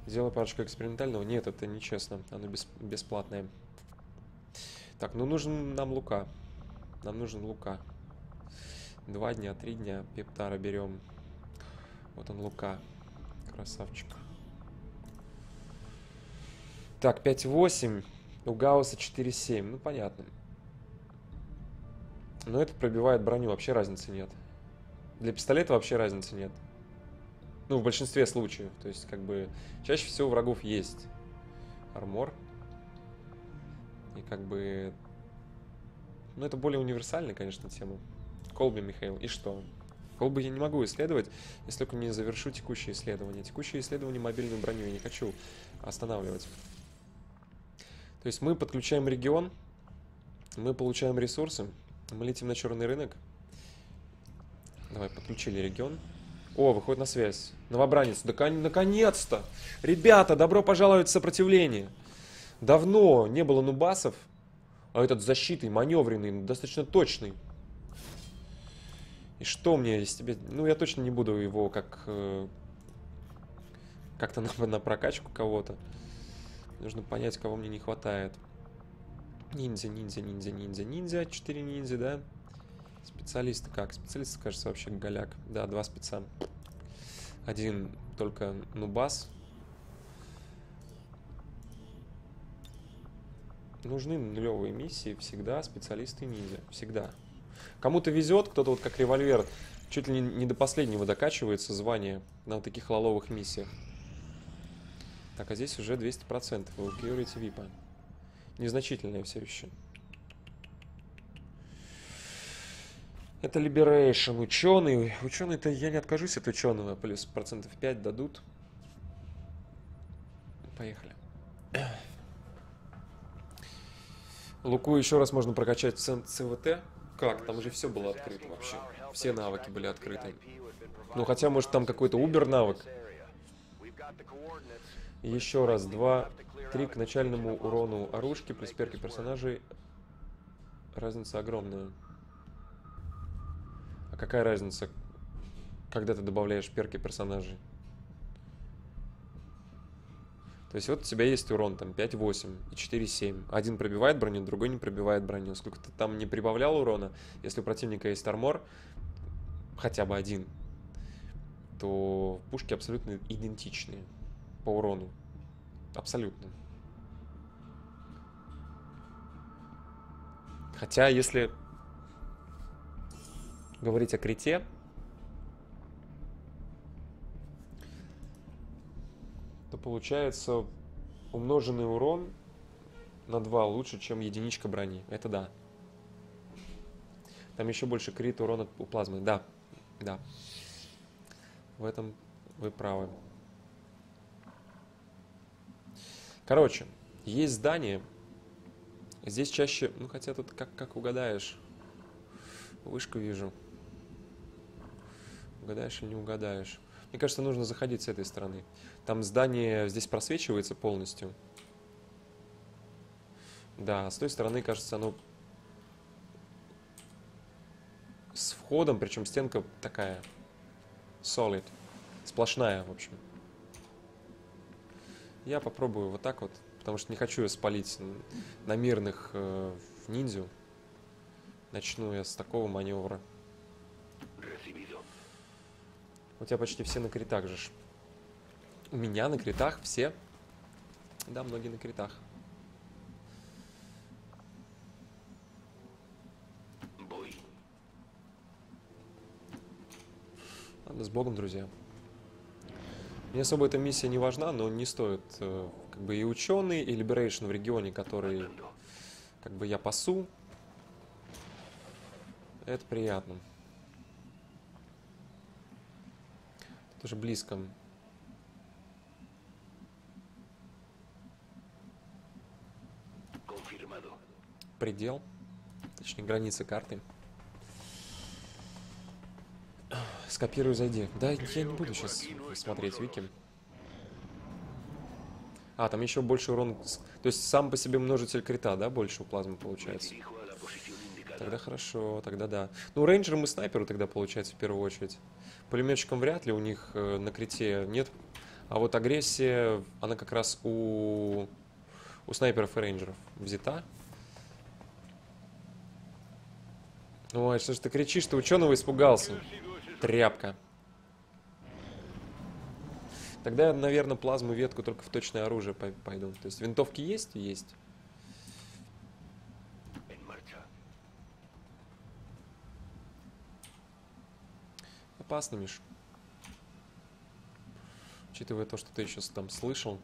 Сделай парочку экспериментального. Нет, это нечестно. Оно бес, бесплатное. Так, ну нужен нам лука. Нам нужен лука. Два дня, три дня. Пептара берем. Вот он лука. Красавчик. Так, 5-8. У Гаусса 4-7. Ну, понятно. Но это пробивает броню, вообще разницы нет. Для пистолета вообще разницы нет. Ну, в большинстве случаев. То есть, как бы, чаще всего у врагов есть армор. И как бы... Ну, это более универсальная, конечно, тема. Колби, Михаил. И что? Колбы я не могу исследовать, если только не завершу текущее исследование. Текущее исследование мобильную броню я не хочу останавливать. То есть мы подключаем регион, мы получаем ресурсы, Мы летим на черный рынок. Давай, подключили регион. О, выходит на связь. Новобранец. Да, наконец-то! Ребята, добро пожаловать в сопротивление. Давно не было нубасов. А этот защитой, маневренный, достаточно точный. И что мне из тебя... Ну, я точно не буду его как... Э, как-то на, на прокачку кого-то. Нужно понять, кого мне не хватает. Ниндзя, ниндзя, ниндзя, ниндзя, ниндзя. Четыре ниндзя, да? Специалисты как? Специалисты, кажется, вообще голяк. Да, два спеца. Один только нубас. Нужны нулевые миссии всегда, специалисты ниндзя. Всегда. Кому-то везет, кто-то вот как револьвер чуть ли не до последнего докачивается звание на таких лоловых миссиях. Так, а здесь уже 200%. Evacuate VIP. Незначительное все еще. Это Liberation. Ученый. Ученый-то я не откажусь от ученого. Плюс процентов 5 дадут. Поехали. Луку еще раз можно прокачать ЦВТ. Как? Там уже все было открыто вообще. Все навыки были открыты. Ну, хотя, может, там какой-то убер навык. Еще раз. Два, три к начальному урону оружки плюс перки персонажей. Разница огромная. А какая разница, когда ты добавляешь перки персонажей? То есть вот у тебя есть урон там 5-8 и 4-7. Один пробивает броню, другой не пробивает броню. Сколько ты там не прибавлял урона, если у противника есть армор, хотя бы один, то пушки абсолютно идентичные по урону. Абсолютно. Хотя, если говорить о крите, то получается умноженный урон на 2 лучше, чем единичка брони. Это да. Там еще больше крит урона у плазмы. Да, да. В этом вы правы. Короче, есть здание. Здесь чаще... Ну, хотя тут как, как угадаешь. Вышку вижу. Угадаешь или не угадаешь. Мне кажется, нужно заходить с этой стороны. Там здание здесь просвечивается полностью. Да, с той стороны, кажется, оно с входом, причем стенка такая solid, сплошная, в общем. Я попробую вот так вот, потому что не хочу я спалить на мирных э, ниндзю. Начну я с такого маневра. У тебя почти все на критах же. У меня на критах все. Да, многие на критах. Бой. Ладно, с Богом, друзья. Мне особо эта миссия не важна, но не стоит. Э, как бы и ученый, и Liberation в регионе, который как бы я пасу. Это приятно. Тоже близко. Предел. Точнее, границы карты. Скопируй, зайди. Да, я не буду сейчас смотреть вики. А, там еще больше урон... То есть сам по себе множитель крита, да, больше у плазмы получается? Тогда хорошо, тогда да. Ну, рейнджерам и снайперу тогда получается в первую очередь. Пулеметчикам вряд ли, у них э, на крите нет. А вот агрессия, она как раз у, у снайперов и рейнджеров взята. Ой, что ж ты кричишь, ты ученого испугался. Тряпка. Тогда я, наверное, плазму ветку только в точное оружие пойду. То есть винтовки есть? Есть. Опасно, Миш. Учитывая то, что ты еще там слышал,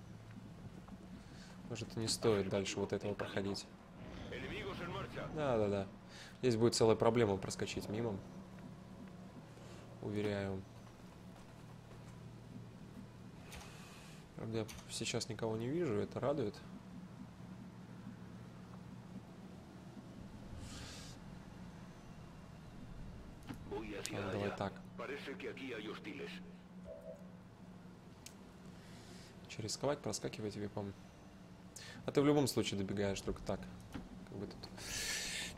может не стоит дальше вот этого проходить. Да, да, да. Здесь будет целая проблема проскочить мимо. Уверяю. Правда, я сейчас никого не вижу, это радует. так. Че, рисковать, проскакивать випом? А ты в любом случае добегаешь только так. Как бы тут...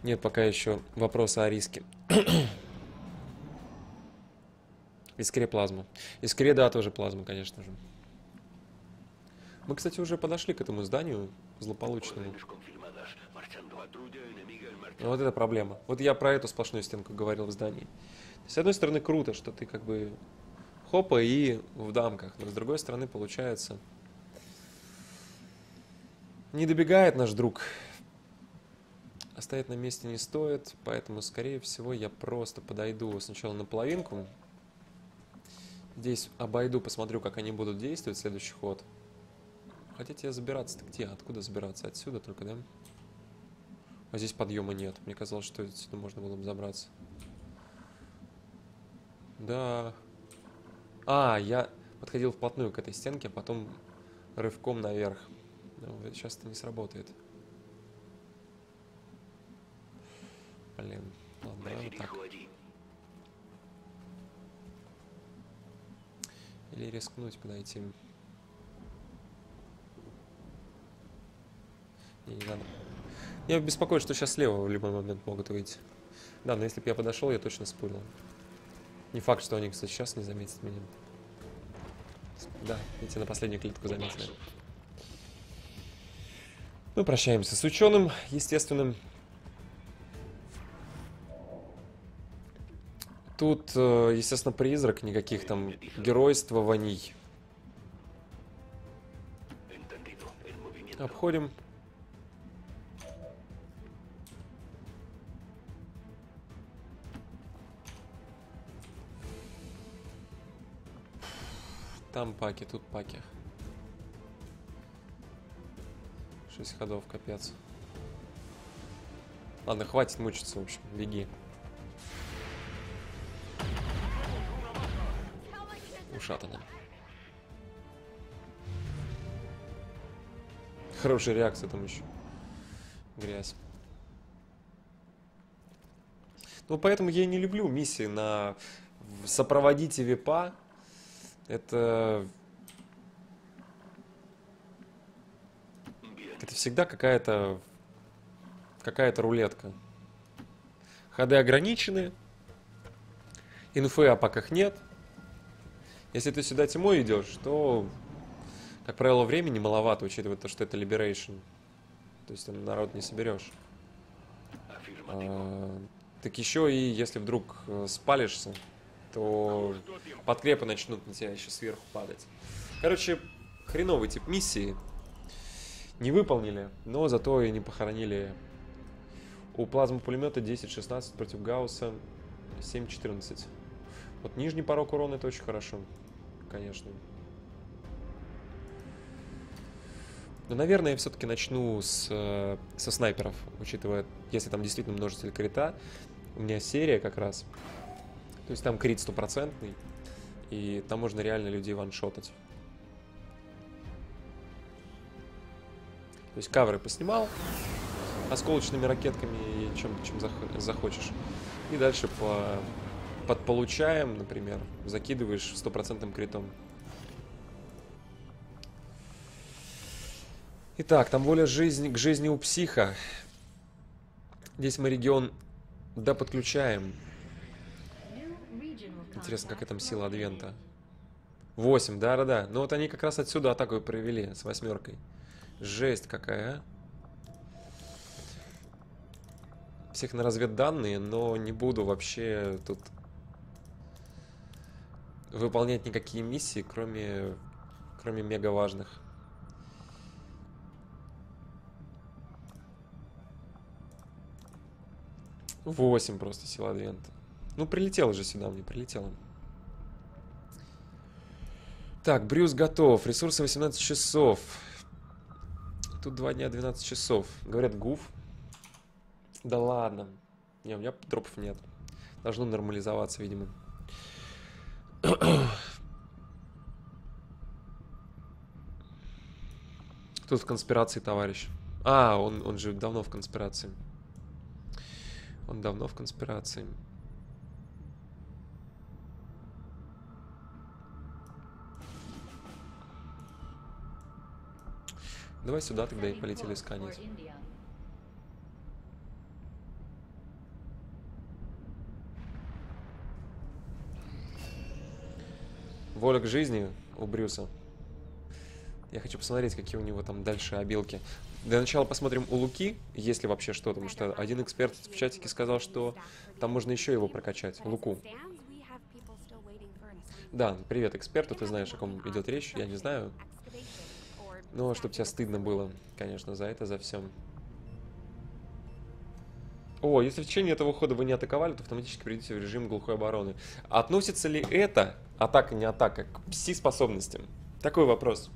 Нет пока еще вопроса о риске. Искре плазма. Искре, да, тоже плазма, конечно же. Мы, кстати, уже подошли к этому зданию злополучному. Ну, вот это проблема. Вот я про эту сплошную стенку говорил в здании. С одной стороны, круто, что ты как бы хопа и в дамках. Но с другой стороны, получается, не добегает наш друг. Оставить на месте не стоит, поэтому, скорее всего, я просто подойду сначала на половинку. Здесь обойду, посмотрю, как они будут действовать следующий ход. Хотя тебе забираться-то где? Откуда забираться? Отсюда только, да? А здесь подъема нет. Мне казалось, что отсюда можно было бы забраться. Да. А, я подходил вплотную к этой стенке, а потом рывком наверх. Ну, сейчас это не сработает. Блин. Ладно, давай вот так. Или рискнуть подойти. Не, не надо. Я беспокоюсь, что сейчас слева в любой момент могут выйти. Да, но если бы я подошел, я точно спорил. Не факт, что они, кстати, сейчас не заметят меня. Да, эти на последнюю клетку заметили. Мы прощаемся с ученым, естественным. Тут, э, естественно, призрак, никаких там геройствований. Обходим. Там паки, тут паки. Шесть ходов, капец. Ладно, хватит мучиться, в общем, беги. Ушатано. Хорошая реакция там еще. Грязь. Ну, поэтому я и не люблю миссии на сопроводите випа это... Это всегда какая-то какая-то рулетка. Ходы ограничены, инфы о паках нет. Если ты сюда тьмой идешь, то, как правило, времени маловато, учитывая то, что это Liberation. То есть народ не соберешь. А, так еще и если вдруг э, спалишься, то подкрепы начнут на тебя еще сверху падать. Короче, хреновый тип миссии. Не выполнили, но зато и не похоронили. У плазмы пулемета 10-16 против Гаусса 7-14. Вот нижний порог урона это очень хорошо, конечно. Но, наверное, я все-таки начну с, э, со снайперов, учитывая, если там действительно множитель крита. У меня серия как раз то есть там крит стопроцентный, и там можно реально людей ваншотать. То есть каверы поснимал осколочными ракетками и чем, чем захочешь. И дальше по, под получаем, например, закидываешь стопроцентным критом. Итак, там более жизнь, к жизни у психа. Здесь мы регион доподключаем. Интересно, какая там сила Адвента. 8, да-да-да. Ну вот они как раз отсюда атаку и провели с восьмеркой. Жесть какая, а. Всех на разведданные, но не буду вообще тут выполнять никакие миссии, кроме, кроме мега важных. Восемь просто сила Адвента. Ну, прилетел же сюда мне, прилетело. Так, Брюс готов. Ресурсы 18 часов. Тут два дня 12 часов. Говорят, гуф. Да ладно. Не, у меня дропов нет. Должно нормализоваться, видимо. Тут в конспирации, товарищ. А, он, он же давно в конспирации. Он давно в конспирации. Давай сюда тогда и полетели сканить. Воля к жизни у Брюса. Я хочу посмотреть, какие у него там дальше обилки. Для начала посмотрим у Луки, есть ли вообще что, потому что один эксперт в чатике сказал, что там можно еще его прокачать, Луку. Да, привет эксперту, ты знаешь, о ком идет речь, я не знаю. Но чтобы тебе стыдно было, конечно, за это, за все. О, если в течение этого хода вы не атаковали, то автоматически перейдете в режим глухой обороны. Относится ли это, атака не атака, к пси-способностям? Такой вопрос.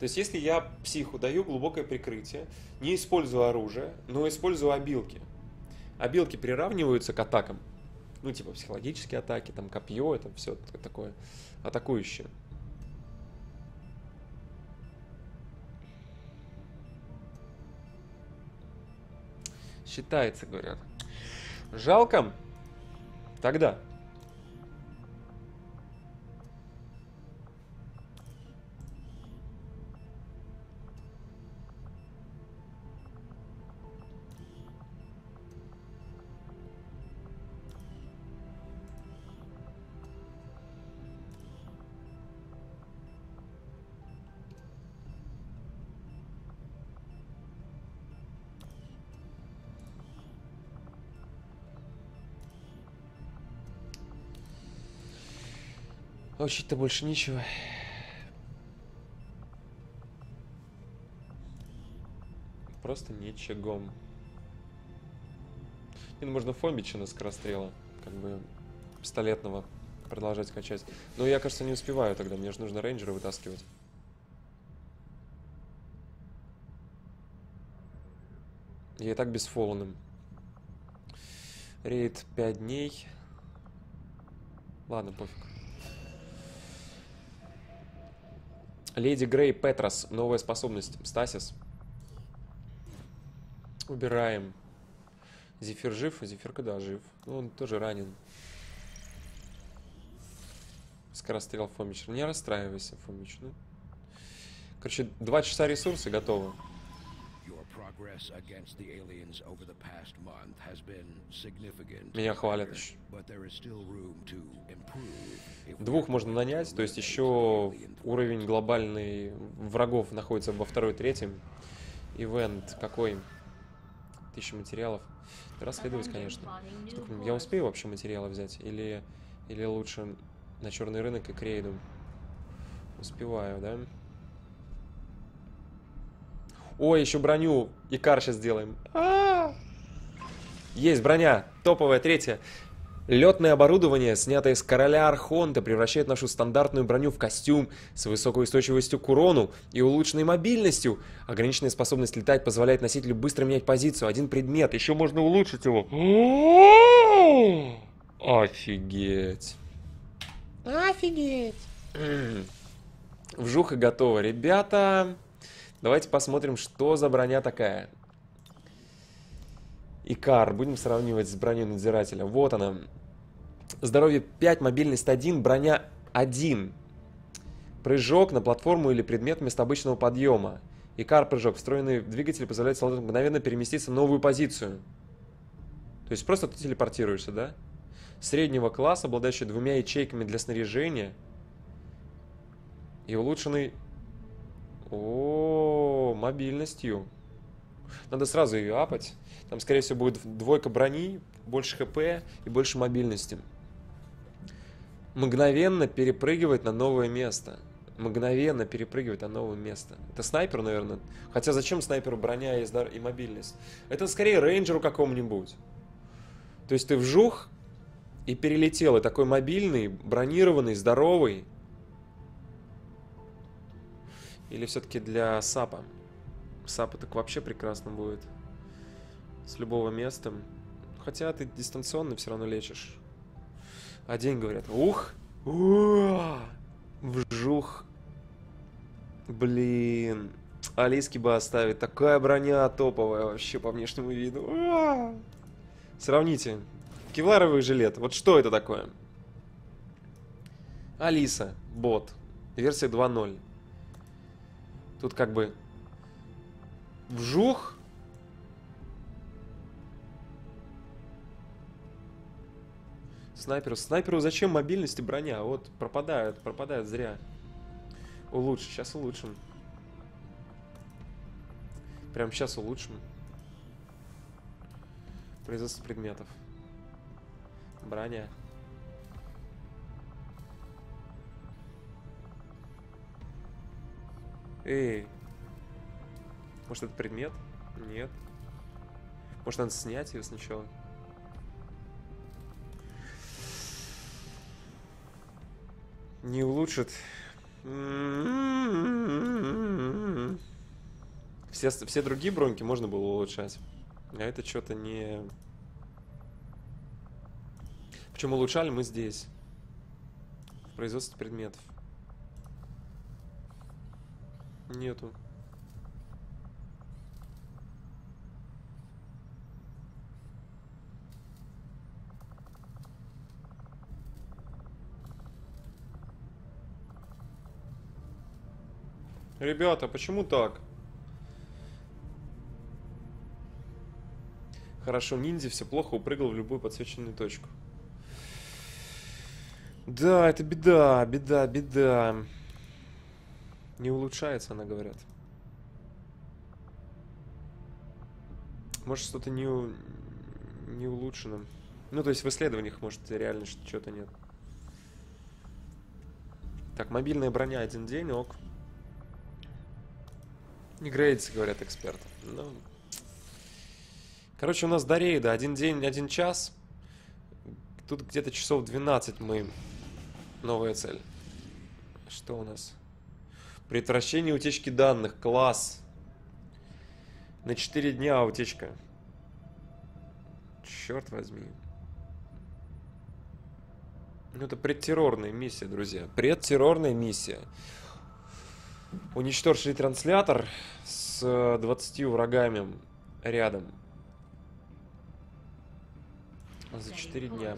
То есть, если я психу даю глубокое прикрытие, не использую оружие, но использую обилки. Обилки приравниваются к атакам. Ну, типа психологические атаки, там копье, это все такое атакующее. Считается, говорят. Жалко? Тогда. Учить-то больше нечего. Просто ничего. Не, ну можно Фомича скорострела, как бы пистолетного продолжать качать. Но я, кажется, не успеваю тогда, мне же нужно рейнджера вытаскивать. Я и так без фолланом. Рейд 5 дней. Ладно, пофиг. Леди Грей Петрос. Новая способность. Стасис. Убираем. Зефир жив? Зефирка, да, жив. Ну, он тоже ранен. Скорострел Фомич. Не расстраивайся, Фомич. Ну. Короче, два часа ресурсы готовы. Меня хвалят еще. Двух можно нанять, то есть еще уровень глобальный врагов находится во второй, третьем. Ивент какой? Тысяча материалов. Расследовать, конечно. Я успею вообще материалы взять? Или, или лучше на черный рынок и к рейду? Успеваю, да? Ой, еще броню и кар сейчас сделаем. А -а -а! Есть броня, топовая, третья. Летное оборудование, снятое с короля Архонта, превращает нашу стандартную броню в костюм с высокой устойчивостью к урону и улучшенной мобильностью. Ограниченная способность летать позволяет носителю быстро менять позицию. Один предмет, еще можно улучшить его. Офигеть. Офигеть. Вжуха готова. Ребята, давайте посмотрим, что за броня такая. Икар. Будем сравнивать с броней надзирателя. Вот она. Здоровье 5, мобильность 1, броня 1. Прыжок на платформу или предмет вместо обычного подъема. Икар прыжок. Встроенный двигатель позволяет солдату мгновенно переместиться в новую позицию. То есть просто ты телепортируешься, да? Среднего класса, обладающий двумя ячейками для снаряжения. И улучшенный... О, мобильностью. Надо сразу ее апать. Там, скорее всего, будет двойка брони, больше хп и больше мобильности. Мгновенно перепрыгивать на новое место. Мгновенно перепрыгивать на новое место. Это снайпер, наверное. Хотя зачем снайперу броня и, и мобильность? Это скорее рейнджеру какому-нибудь. То есть ты вжух и перелетел, и такой мобильный, бронированный, здоровый. Или все-таки для САПа? САПа так вообще прекрасно будет с любого места. Хотя ты дистанционно все равно лечишь. А день говорят, ух, вжух. Блин, Алиски бы оставить. Такая броня топовая вообще по внешнему виду. Сравните. Кевларовый жилет. Вот что это такое? Алиса, бот. Версия 2.0. Тут как бы Вжух. Снайперу. Снайперу зачем мобильность и броня? Вот пропадают, пропадают зря. Улучши, сейчас улучшим. Прям сейчас улучшим. Производство предметов. Броня. Эй. Может это предмет? Нет. Может надо снять ее сначала? Не улучшит. Все, все другие броньки можно было улучшать. А это что-то не... Причем улучшали мы здесь. В производстве предметов. Нету. Ребята, почему так? Хорошо, ниндзя все плохо упрыгал в любую подсвеченную точку. Да, это беда, беда, беда. Не улучшается, она говорят. Может, что-то не, не улучшено. Ну, то есть в исследованиях, может, реально что-то нет. Так, мобильная броня один день, ок. Не грейдится, говорят эксперты. Ну, Короче, у нас до рейда один день, один час. Тут где-то часов 12 мы... Новая цель. Что у нас? Предотвращение утечки данных. Класс. На 4 дня утечка. Черт возьми. Ну, это предтеррорная миссия, друзья. Предтеррорная миссия. Уничтожь ретранслятор с 20 врагами рядом. За 4 дня.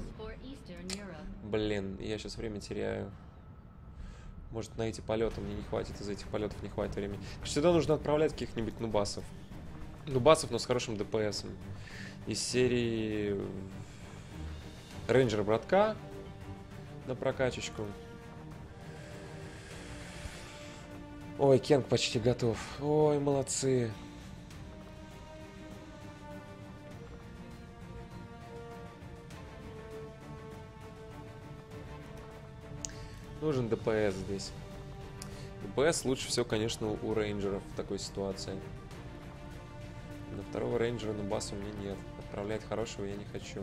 Блин, я сейчас время теряю. Может, на эти полеты мне не хватит, из этих полетов не хватит времени. Сюда нужно отправлять каких-нибудь нубасов. Нубасов, но с хорошим ДПСом. Из серии Рейнджер братка на прокачечку. Ой, Кенг почти готов. Ой, молодцы. Нужен ДПС здесь. ДПС лучше всего, конечно, у рейнджеров в такой ситуации. На второго рейнджера на бас у меня нет. Отправлять хорошего я не хочу.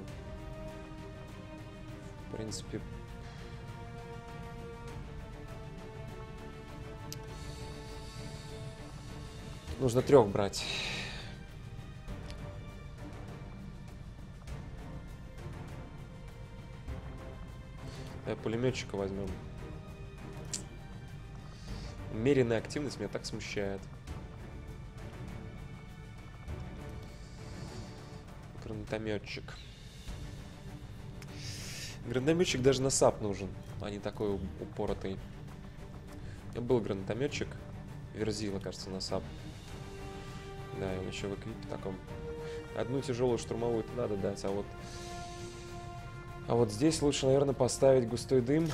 В принципе... Нужно трех брать. Пулеметчика возьмем. Умеренная активность меня так смущает. Гранатометчик. Гранатометчик даже на supp нужен, а не такой упоротый. Меня был гранатометчик. Верзила, кажется, на supp. Да, и он еще в эквипе таком. Одну тяжелую штурмовую надо дать, а вот... А вот здесь лучше, наверное, поставить густой дым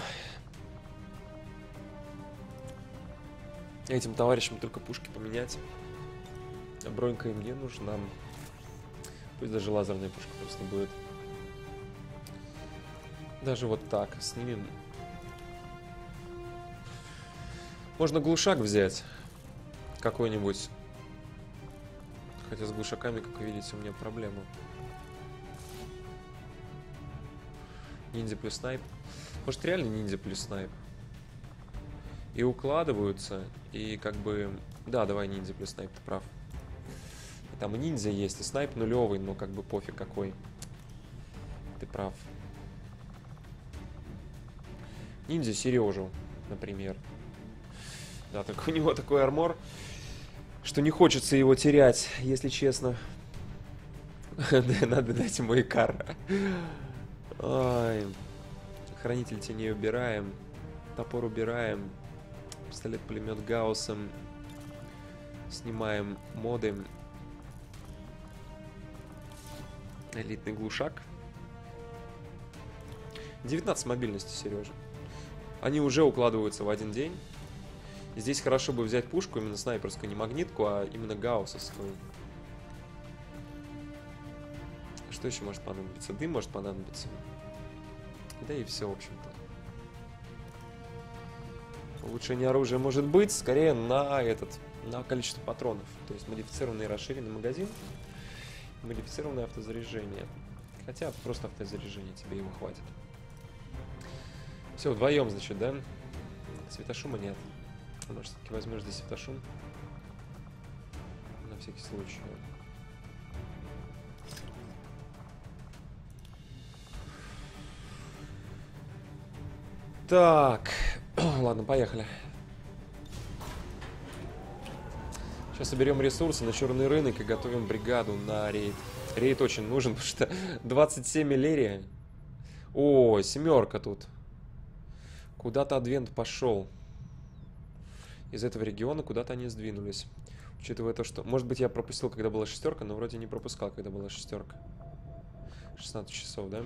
Этим товарищам только пушки поменять. А бронька им не нужна. Пусть даже лазерная пушка просто будет. Даже вот так снимем. Можно глушак взять. Какой-нибудь. Хотя с глушаками, как видите, у меня проблема. Ниндзя плюс снайп. Может реально ниндзя плюс снайп? И укладываются, и как бы... Да, давай ниндзя плюс снайп, ты прав. Там и ниндзя есть, и снайп нулевый, но как бы пофиг какой. Ты прав. Ниндзя Сережу, например. Да, только у него такой армор, что не хочется его терять, если честно. Надо дать ему икар. Ой. Хранитель теней убираем. Топор убираем пистолет-пулемет Гауссом. Снимаем моды. Элитный глушак. 19 мобильности, Сережа. Они уже укладываются в один день. Здесь хорошо бы взять пушку, именно снайперскую, не магнитку, а именно гауссовскую. Что еще может понадобиться? Дым может понадобиться. Да и все, в общем-то. Улучшение оружия может быть, скорее на этот, на количество патронов. То есть модифицированный расширенный магазин, модифицированное автозаряжение. Хотя просто автозаряжение тебе его хватит. Все, вдвоем, значит, да? Светошума нет. Может, все-таки возьмешь здесь светошум? На всякий случай. Так, ладно, поехали. Сейчас соберем ресурсы на черный рынок и готовим бригаду на рейд. Рейд очень нужен, потому что 27 Элерия. О, семерка тут. Куда-то Адвент пошел. Из этого региона куда-то они сдвинулись. Учитывая то, что... Может быть, я пропустил, когда была шестерка, но вроде не пропускал, когда была шестерка. 16 часов, да?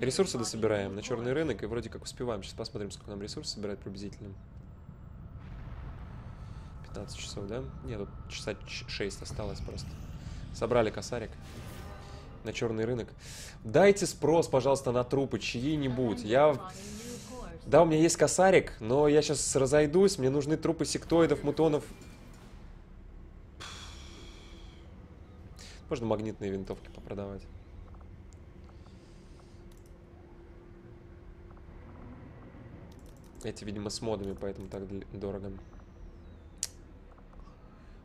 Ресурсы дособираем на черный рынок и вроде как успеваем. Сейчас посмотрим, сколько нам ресурсов собирать приблизительно. 15 часов, да? Нет, тут часа 6 осталось просто. Собрали косарик на черный рынок. Дайте спрос, пожалуйста, на трупы чьи-нибудь. Я... Да, у меня есть косарик, но я сейчас разойдусь. Мне нужны трупы сектоидов, мутонов. Можно магнитные винтовки попродавать. Эти, видимо, с модами, поэтому так дорого.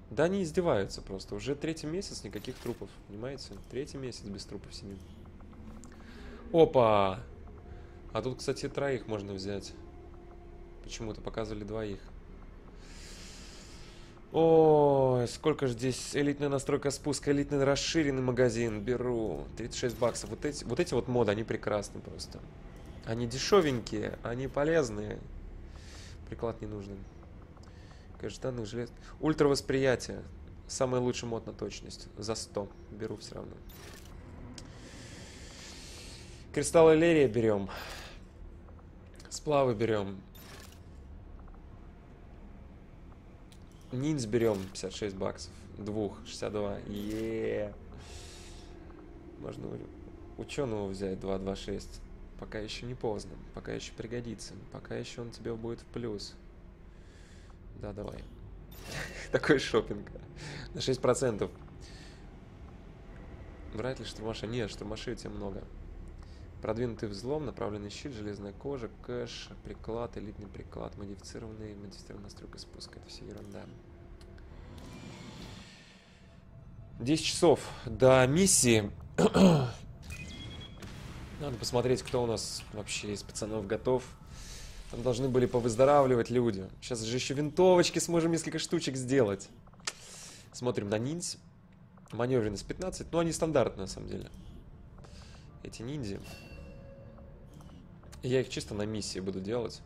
Да они издеваются просто. Уже третий месяц никаких трупов, понимаете? Третий месяц без трупов сидим. Опа! А тут, кстати, троих можно взять. Почему-то показывали двоих. Ой, сколько же здесь элитная настройка спуска, элитный расширенный магазин. Беру. 36 баксов. Вот эти, вот эти вот моды, они прекрасны просто. Они дешевенькие, они полезные. Приклад не нужен. Каштанных желез. Ультравосприятие. Самый лучший мод на точность. За 100. Беру все равно. Кристалл Элерия берем. Сплавы берем. Ниндз берем 56 баксов. Двух, 62. Е. Можно ученого взять 226. Пока еще не поздно, пока еще пригодится, пока еще он тебе будет в плюс. Да, давай. Такой шопинг. На 6%. Брать ли штурмаша? Нет, штурмашей тебя много. Продвинутый взлом, направленный щит, железная кожа, кэш, приклад, элитный приклад, модифицированный, модифицированная настройка спуска. Это все ерунда. 10 часов до миссии. Надо посмотреть, кто у нас вообще из пацанов готов. Там должны были повыздоравливать люди. Сейчас же еще винтовочки сможем несколько штучек сделать. Смотрим на ниндзь. Маневренность 15. Ну, они стандартные, на самом деле. Эти ниндзя. Я их чисто на миссии буду делать.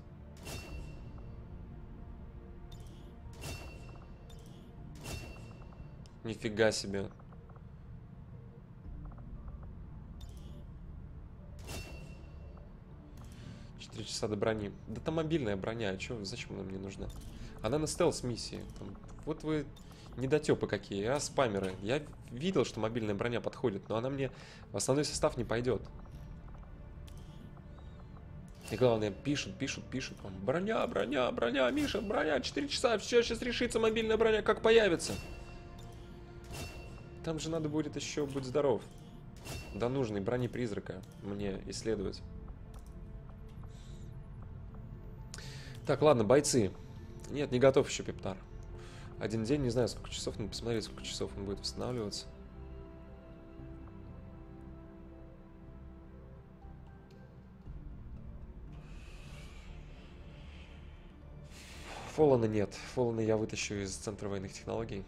Нифига себе. 4 часа до брони. Да там мобильная броня, а чё, зачем она мне нужна? Она на стелс-миссии. Вот вы недотепы какие, а спамеры. Я видел, что мобильная броня подходит, но она мне в основной состав не пойдет. И главное, пишут, пишут, пишут. Броня, броня, броня, Миша, броня, 4 часа, все, сейчас решится мобильная броня, как появится. Там же надо будет еще быть здоров. До нужной брони призрака мне исследовать. Так, ладно, бойцы. Нет, не готов еще Пептар. Один день, не знаю, сколько часов, надо посмотреть, сколько часов он будет восстанавливаться. Фоллана нет. Фоллана я вытащу из Центра военных технологий.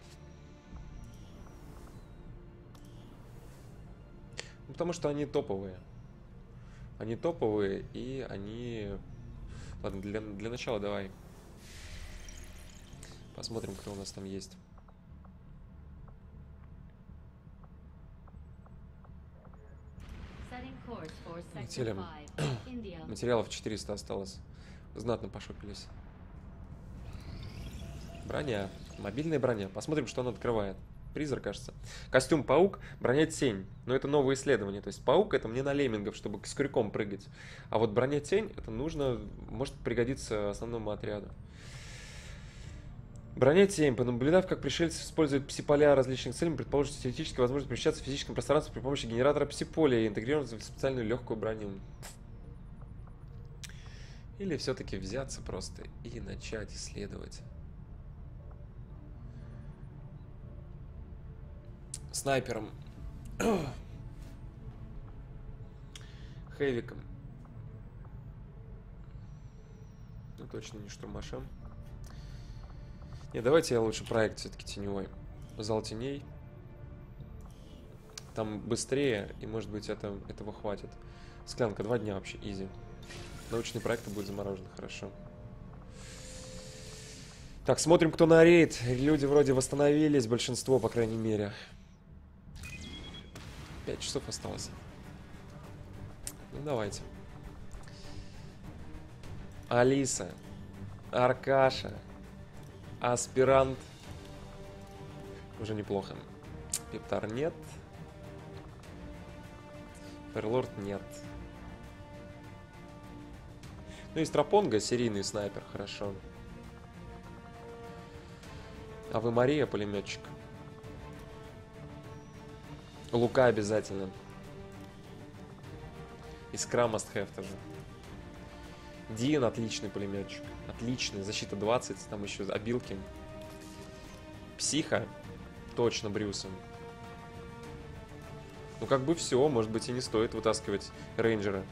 Ну, потому что они топовые. Они топовые, и они Ладно, для, для начала давай посмотрим, кто у нас там есть. Летели. Материалов 400 осталось. Знатно пошопились. Броня. Мобильная броня. Посмотрим, что она открывает. Призрак, кажется. Костюм паук, броня тень. Но это новое исследование. То есть паук это мне на леммингов, чтобы с крюком прыгать. А вот броня тень, это нужно, может пригодиться основному отряду. Броня тень. Понаблюдав, как пришельцы используют псиполя различных целей, предположим, теоретически возможно перемещаться в физическом пространстве при помощи генератора псиполя и интегрироваться в специальную легкую броню. Или все-таки взяться просто и начать исследовать. Снайпером. Хэвиком. Ну, точно не штурмашем. Не, давайте я лучше проект все-таки теневой. Зал теней. Там быстрее, и может быть это, этого хватит. Склянка, два дня вообще, изи. Научный проект будет заморожен, хорошо. Так, смотрим, кто на рейд. Люди вроде восстановились, большинство, по крайней мере. 5 часов осталось. Ну, давайте. Алиса. Аркаша. Аспирант. Уже неплохо. Пептар нет. Перлорд нет. Ну и Страпонга, серийный снайпер, хорошо. А вы Мария, пулеметчик. Лука обязательно. Искра must have тоже. Дин отличный пулеметчик. Отличный. Защита 20. Там еще обилки. Психа. Точно Брюсом. Ну как бы все, может быть и не стоит вытаскивать рейнджера.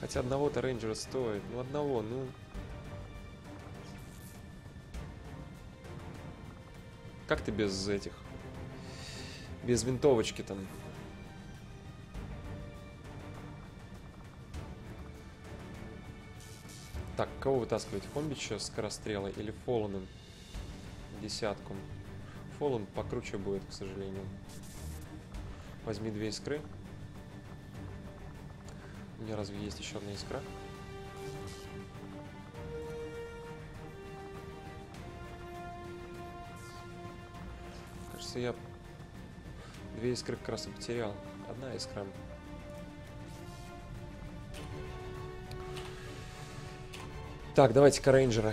Хотя одного-то рейнджера стоит. Ну одного, ну... Как ты без этих? Без винтовочки там. Так, кого вытаскивать? Хомбича скорострелой или Фолланом? Десятку. Фоллан покруче будет, к сожалению. Возьми две искры. У меня разве есть еще одна искра? Кажется, я Две искры как раз и потерял. Одна искра. Так, давайте-ка рейнджера.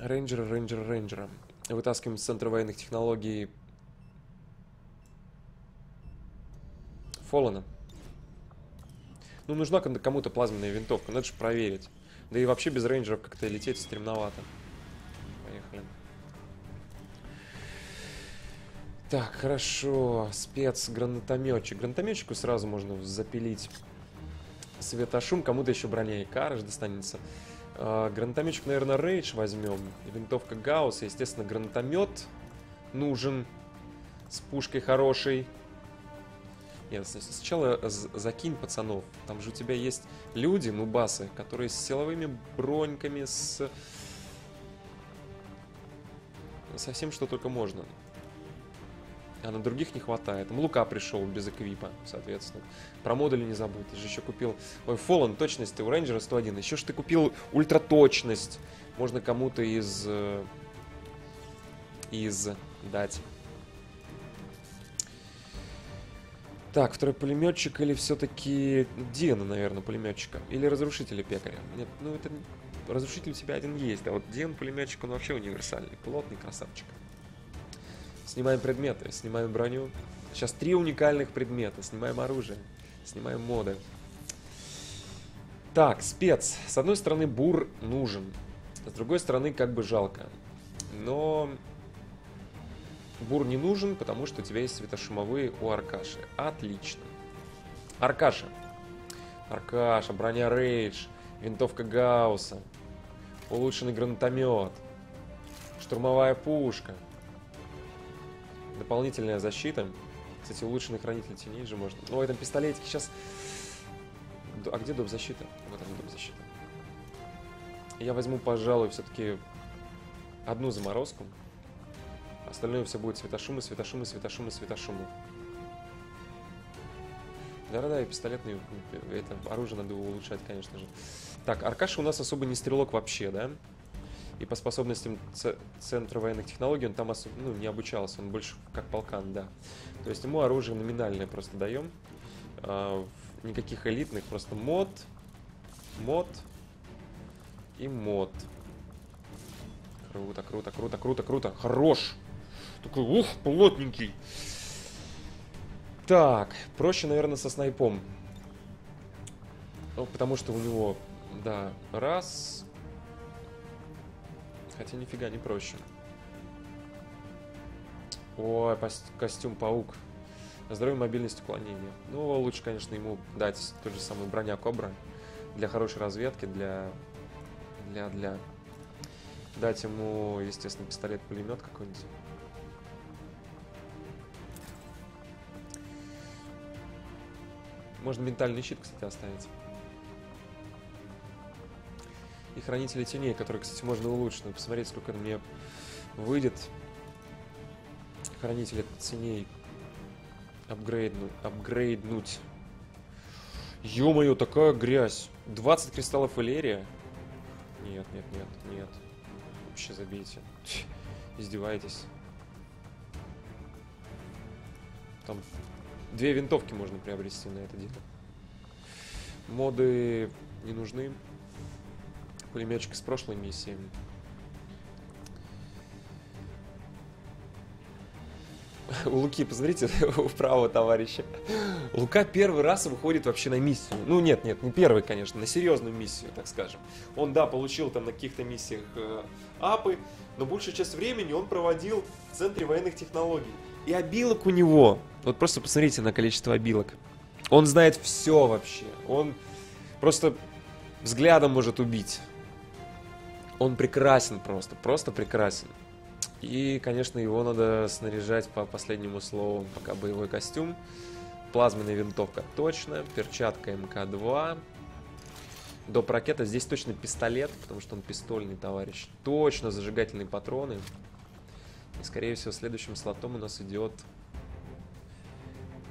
Рейнджера, рейнджера, рейнджера. Вытаскиваем из центра военных технологий Фоллана. Ну, нужна кому-то плазменная винтовка, надо же проверить. Да и вообще без рейнджеров как-то лететь стремновато. Так, хорошо. Спец, гранатометчик. Гранатометчику сразу можно запилить светошум. Кому-то еще броня Икарыш достанется. А, гранатометчик, наверное, Рейдж возьмем. Винтовка Гаусса. Естественно, гранатомет нужен. С пушкой хорошей. Нет, сначала закинь пацанов. Там же у тебя есть люди, нубасы, которые с силовыми броньками, с... Совсем что только можно. А на других не хватает. Лука пришел без эквипа, соответственно. Про модули не забудь. Ты же еще купил... Ой, Fallen, точность ты у рейнджера 101. Еще ж ты купил ультраточность. Можно кому-то из... Э, из дать. Так, второй пулеметчик или все-таки Диана, наверное, пулеметчика? Или разрушители пекаря? Нет, ну это... Разрушитель у тебя один есть, а вот Диан пулеметчик, он вообще универсальный. Плотный красавчик. Снимаем предметы, снимаем броню. Сейчас три уникальных предмета. Снимаем оружие, снимаем моды. Так, спец. С одной стороны, бур нужен. С другой стороны, как бы жалко. Но бур не нужен, потому что у тебя есть светошумовые у Аркаши. Отлично. Аркаша. Аркаша, броня Рейдж, винтовка Гаусса, улучшенный гранатомет, штурмовая пушка – Дополнительная защита. Кстати, улучшенный хранитель теней же можно. Ну, в этом пистолетике сейчас... А где доп. защита? Вот она, доп. защита. Я возьму, пожалуй, все-таки одну заморозку. Остальное все будет светошумы, светошумы, светошумы, светошумы. Да-да-да, и пистолетный, это оружие надо улучшать, конечно же. Так, Аркаша у нас особо не стрелок вообще, да? И по способностям Центра военных технологий он там особо, ну, не обучался, он больше как полкан, да. То есть ему оружие номинальное просто даем. А, никаких элитных, просто мод, мод и мод. Круто, круто, круто, круто, круто. Хорош! Такой, ух, плотненький. Так, проще, наверное, со снайпом. Ну, потому что у него, да, раз. Хотя нифига не проще. Ой, костюм паук. Здоровье, мобильность, уклонение. Ну, лучше, конечно, ему дать тот же самый броня Кобра. Для хорошей разведки, для... Для, для... Дать ему, естественно, пистолет-пулемет какой-нибудь. Можно ментальный щит, кстати, оставить. И хранители теней, которые, кстати, можно улучшить. Надо посмотреть, сколько мне выйдет. Хранители теней апгрейднуть. апгрейднуть. Ё-моё, такая грязь. 20 кристаллов Элерия? Нет, нет, нет, нет. Вообще забейте. Издеваетесь. Там Две винтовки можно приобрести на это дело. Моды не нужны. Пулеметчик из прошлой миссии. У Луки, посмотрите, вправо, товарища. Лука первый раз выходит вообще на миссию. Ну, нет, нет, не первый, конечно, на серьезную миссию, так скажем. Он, да, получил там на каких-то миссиях э, апы, но большую часть времени он проводил в Центре военных технологий. И обилок у него, вот просто посмотрите на количество обилок. Он знает все вообще. Он просто взглядом может убить. Он прекрасен просто, просто прекрасен. И, конечно, его надо снаряжать по последнему слову, пока боевой костюм. Плазменная винтовка точно, перчатка МК-2. Доп. ракета, здесь точно пистолет, потому что он пистольный товарищ. Точно зажигательные патроны. И, скорее всего, следующим слотом у нас идет...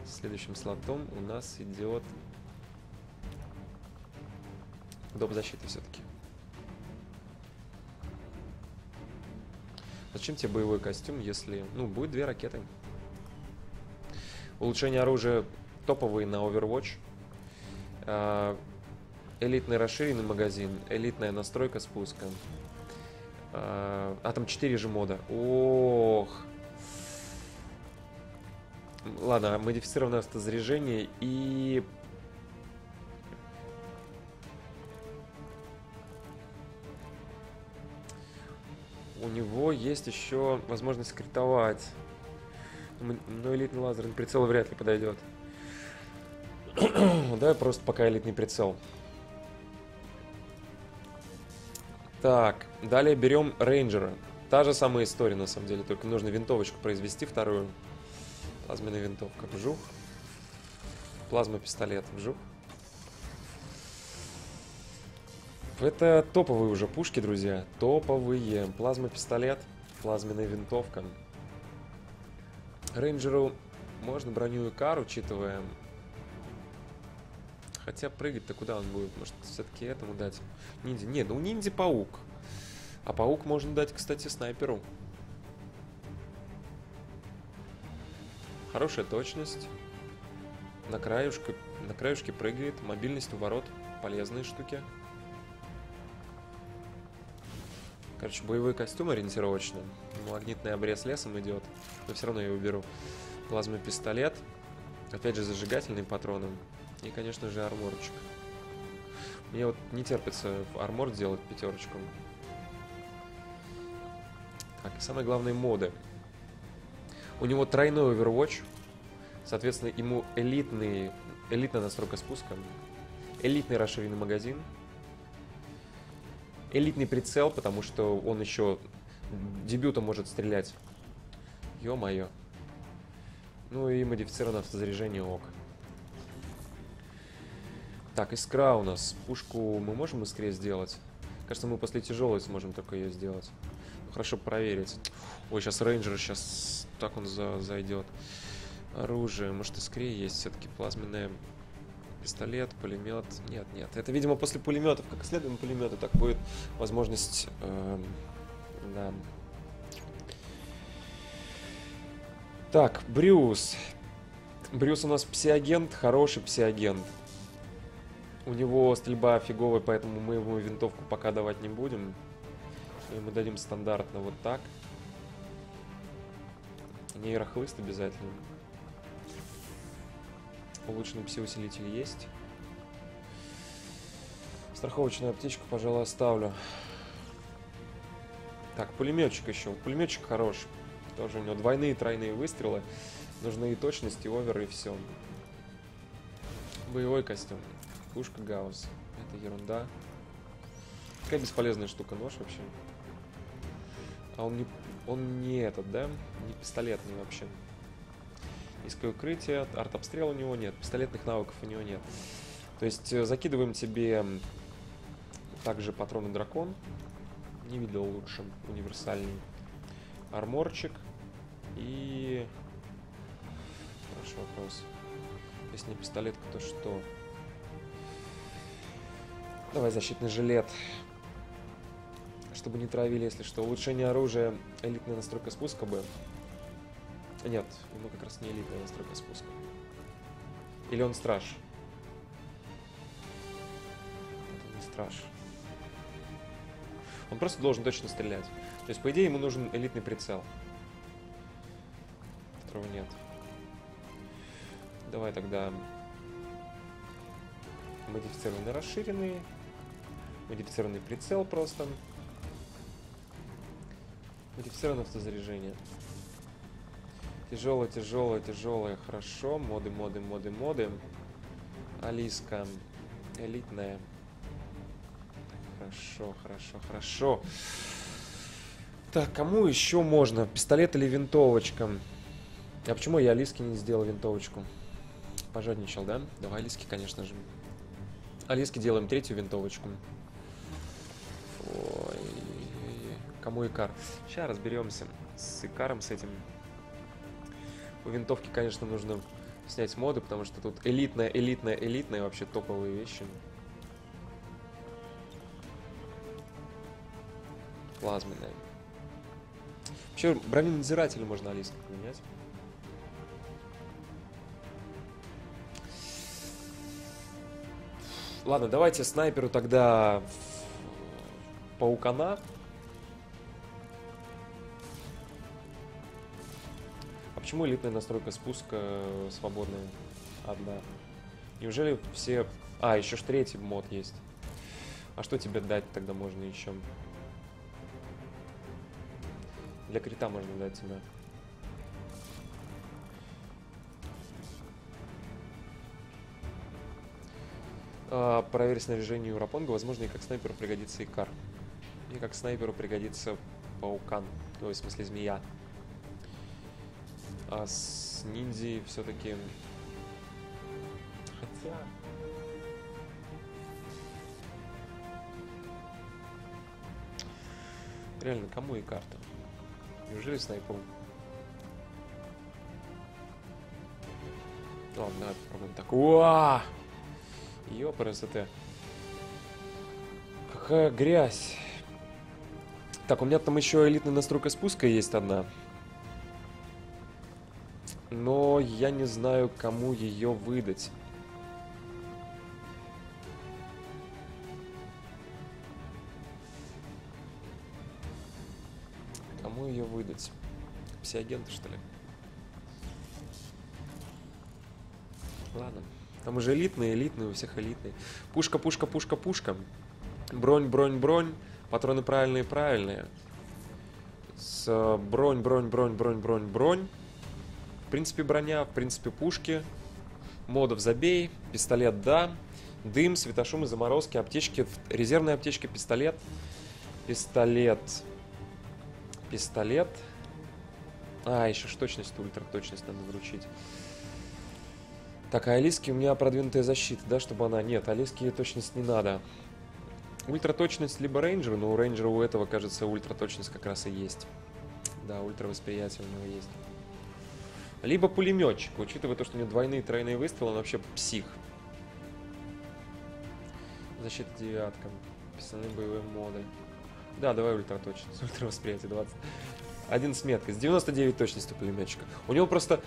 Следующим слотом у нас идет... Доп. защиты все-таки. Зачем тебе боевой костюм, если... Ну, будет две ракеты. Улучшение оружия топовые на Overwatch. А, элитный расширенный магазин. Элитная настройка спуска. А, а, там 4 же мода. Ох. Ладно, модифицированное автозаряжение и... У него есть еще возможность критовать. Но элитный лазерный прицел вряд ли подойдет. Давай просто пока элитный прицел. Так, далее берем рейнджера. Та же самая история, на самом деле, только нужно винтовочку произвести вторую. Плазменная винтовка, вжух. Плазма-пистолет, вжух. Это топовые уже пушки, друзья. Топовые. Плазма-пистолет, плазменная винтовка. Рейнджеру можно броню и кар, учитывая Хотя прыгать-то куда он будет? Может, все-таки этому дать? Ниндзя. Не, ну ниндзя паук. А паук можно дать, кстати, снайперу. Хорошая точность. На краюшке, на краюшке прыгает. Мобильность у ворот. Полезные штуки. Короче, боевой костюм ориентировочный. Магнитный обрез лесом идет. Но все равно я его беру. Плазмый пистолет. Опять же, зажигательные патроны. И, конечно же, арморчик. Мне вот не терпится армор сделать пятерочку. Так, и самое главное моды. У него тройной Overwatch. Соответственно, ему элитный, элитная настройка спуска. Элитный расширенный магазин. Элитный прицел, потому что он еще дебютом может стрелять. Ё-моё. Ну и модифицированное автозаряжение ок. Так, искра у нас. Пушку мы можем искре сделать? Кажется, мы после тяжелой сможем только ее сделать. Хорошо проверить. Ой, сейчас рейнджер, сейчас так он за зайдет. Оружие. Может, искре есть все-таки плазменное. Пистолет, пулемет. Нет, нет. Это, видимо, после пулеметов, как исследуем пулеметы, так будет возможность... Э, да. Так, Брюс. Брюс у нас псиагент, хороший псиагент. У него стрельба фиговая, поэтому мы ему винтовку пока давать не будем. И мы дадим стандартно вот так. Нейрохлыст обязательно. Улучшенный пси-усилитель есть. Страховочную аптечку, пожалуй, оставлю. Так, пулеметчик еще. Пулеметчик хорош. Тоже у него двойные, тройные выстрелы. Нужны и точность, и овер, и все. Боевой костюм. Пушка Гаусс. Это ерунда. Какая бесполезная штука, нож вообще. А он не, он не этот, да? Не пистолетный вообще. Низкое укрытие, артобстрел у него нет, пистолетных навыков у него нет. То есть э, закидываем тебе также патроны дракон. Не видел лучше, универсальный. Арморчик. И... Хороший вопрос. Если не пистолетка, то что? Давай защитный жилет. Чтобы не травили, если что. Улучшение оружия. Элитная настройка спуска бы. Нет, ему как раз не элитная настройка спуска. Или он страж? Это не страж. Он просто должен точно стрелять. То есть, по идее, ему нужен элитный прицел. Которого нет. Давай тогда модифицированный расширенный. Модифицированный прицел просто. Модифицированное автозаряжение. Тяжелое, тяжелое, тяжелое. Хорошо. Моды, моды, моды, моды. Алиска. Элитная. Хорошо, хорошо, хорошо. Так, кому еще можно? Пистолет или винтовочка? А почему я Алиске не сделал винтовочку? Пожадничал, да? Давай Алиске, конечно же. Алиске делаем третью винтовочку. Ой, кому Икар? Сейчас разберемся с Икаром, с этим. У винтовки, конечно, нужно снять моды, потому что тут элитная, элитная, элитная, вообще топовые вещи. Плазменная. Вообще, броненадзиратель можно алиску поменять. Ладно, давайте снайперу тогда паукана Почему элитная настройка спуска свободная одна? Неужели все... А, еще ж третий мод есть. А что тебе дать тогда можно еще? Для крита можно дать тебе. А, проверь снаряжение Урапонга. Возможно, и как снайперу пригодится Икар. И как снайперу пригодится Паукан. Ну, в смысле, змея. А с ниндзей все-таки... Хотя... Реально, кому и карта? Неужели снайпу? Ладно, давай попробуем так. Уа! Ёпрст. Какая грязь. Так, у меня там еще элитная настройка спуска есть одна но я не знаю, кому ее выдать. Кому ее выдать? Псиагенты, что ли? Ладно. Там уже элитные, элитные, у всех элитные. Пушка, пушка, пушка, пушка. Бронь, бронь, бронь. Патроны правильные, правильные. С бронь, бронь, бронь, бронь, бронь, бронь. В принципе, броня, в принципе, пушки. Модов забей, пистолет да. Дым, светошумы, заморозки, аптечки, резервная аптечка, пистолет. Пистолет. Пистолет. А, еще ж точность, ультра точность надо вручить. Так, а Алиске у меня продвинутая защита, да, чтобы она... Нет, Алиске точность не надо. Ультра точность либо рейнджер, но у рейнджера у этого, кажется, ультра точность как раз и есть. Да, ультра восприятие у него есть. Либо пулеметчик, учитывая то, что у него двойные тройные выстрелы, он вообще псих. Защита девятка. Писаны боевые моды. Да, давай ультра точность. Ультра восприятие 20. 11 меткость. 99 точность у пулеметчика. У него просто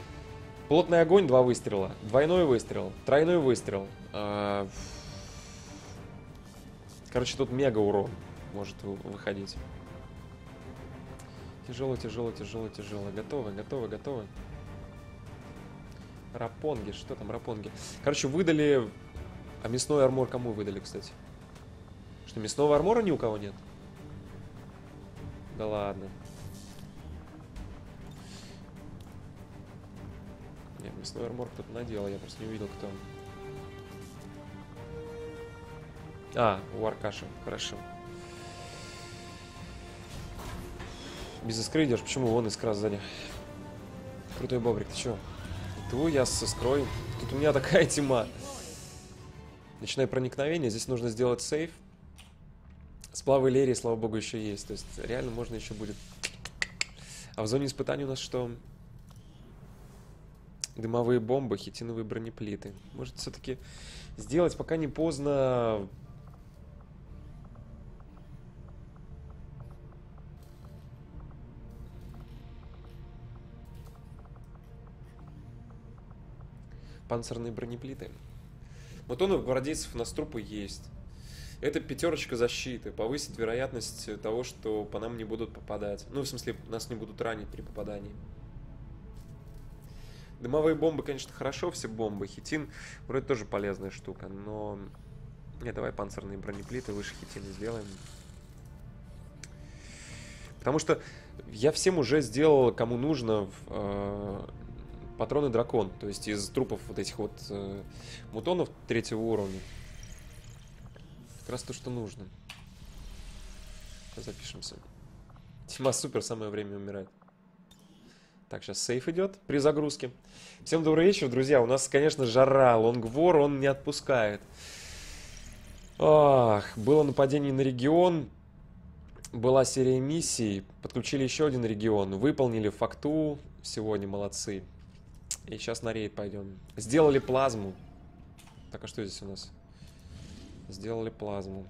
плотный огонь, два выстрела. Двойной выстрел. Тройной выстрел. А, короче, тут мега урон может выходить. Тяжело, тяжело, тяжело, тяжело. Готово, готово, готово. Рапонги, что там рапонги? Короче, выдали... А мясной армор кому выдали, кстати? Что, мясного армора ни у кого нет? Да ладно. Нет, мясной армор кто-то надел, я просто не увидел, кто. А, у Аркаша, хорошо. Без искры идешь? Почему? Вон искра сзади. Крутой бобрик, ты чё? Иду я с искрой. Тут у меня такая тьма. Начинай проникновение. Здесь нужно сделать сейф. Сплавы Лерии, слава богу, еще есть. То есть реально можно еще будет... А в зоне испытаний у нас что? Дымовые бомбы, хитиновые бронеплиты. Может все-таки сделать, пока не поздно, панцирные бронеплиты. Мутонов гвардейцев на струпы есть. Это пятерочка защиты, повысит вероятность того, что по нам не будут попадать. Ну, в смысле, нас не будут ранить при попадании. Дымовые бомбы, конечно, хорошо, все бомбы. Хитин вроде тоже полезная штука, но... Не, давай панцирные бронеплиты выше хитина сделаем. Потому что я всем уже сделал, кому нужно, э, патроны дракон. То есть из трупов вот этих вот э, мутонов третьего уровня. Как раз то, что нужно. Запишемся. Тьма супер, самое время умирать. Так, сейчас сейф идет при загрузке. Всем добрый вечер, друзья. У нас, конечно, жара. Лонгвор, он не отпускает. Ах, было нападение на регион. Была серия миссий. Подключили еще один регион. Выполнили факту. Сегодня молодцы. И сейчас на рейд пойдем. Сделали плазму. Так, а что здесь у нас? Сделали плазму.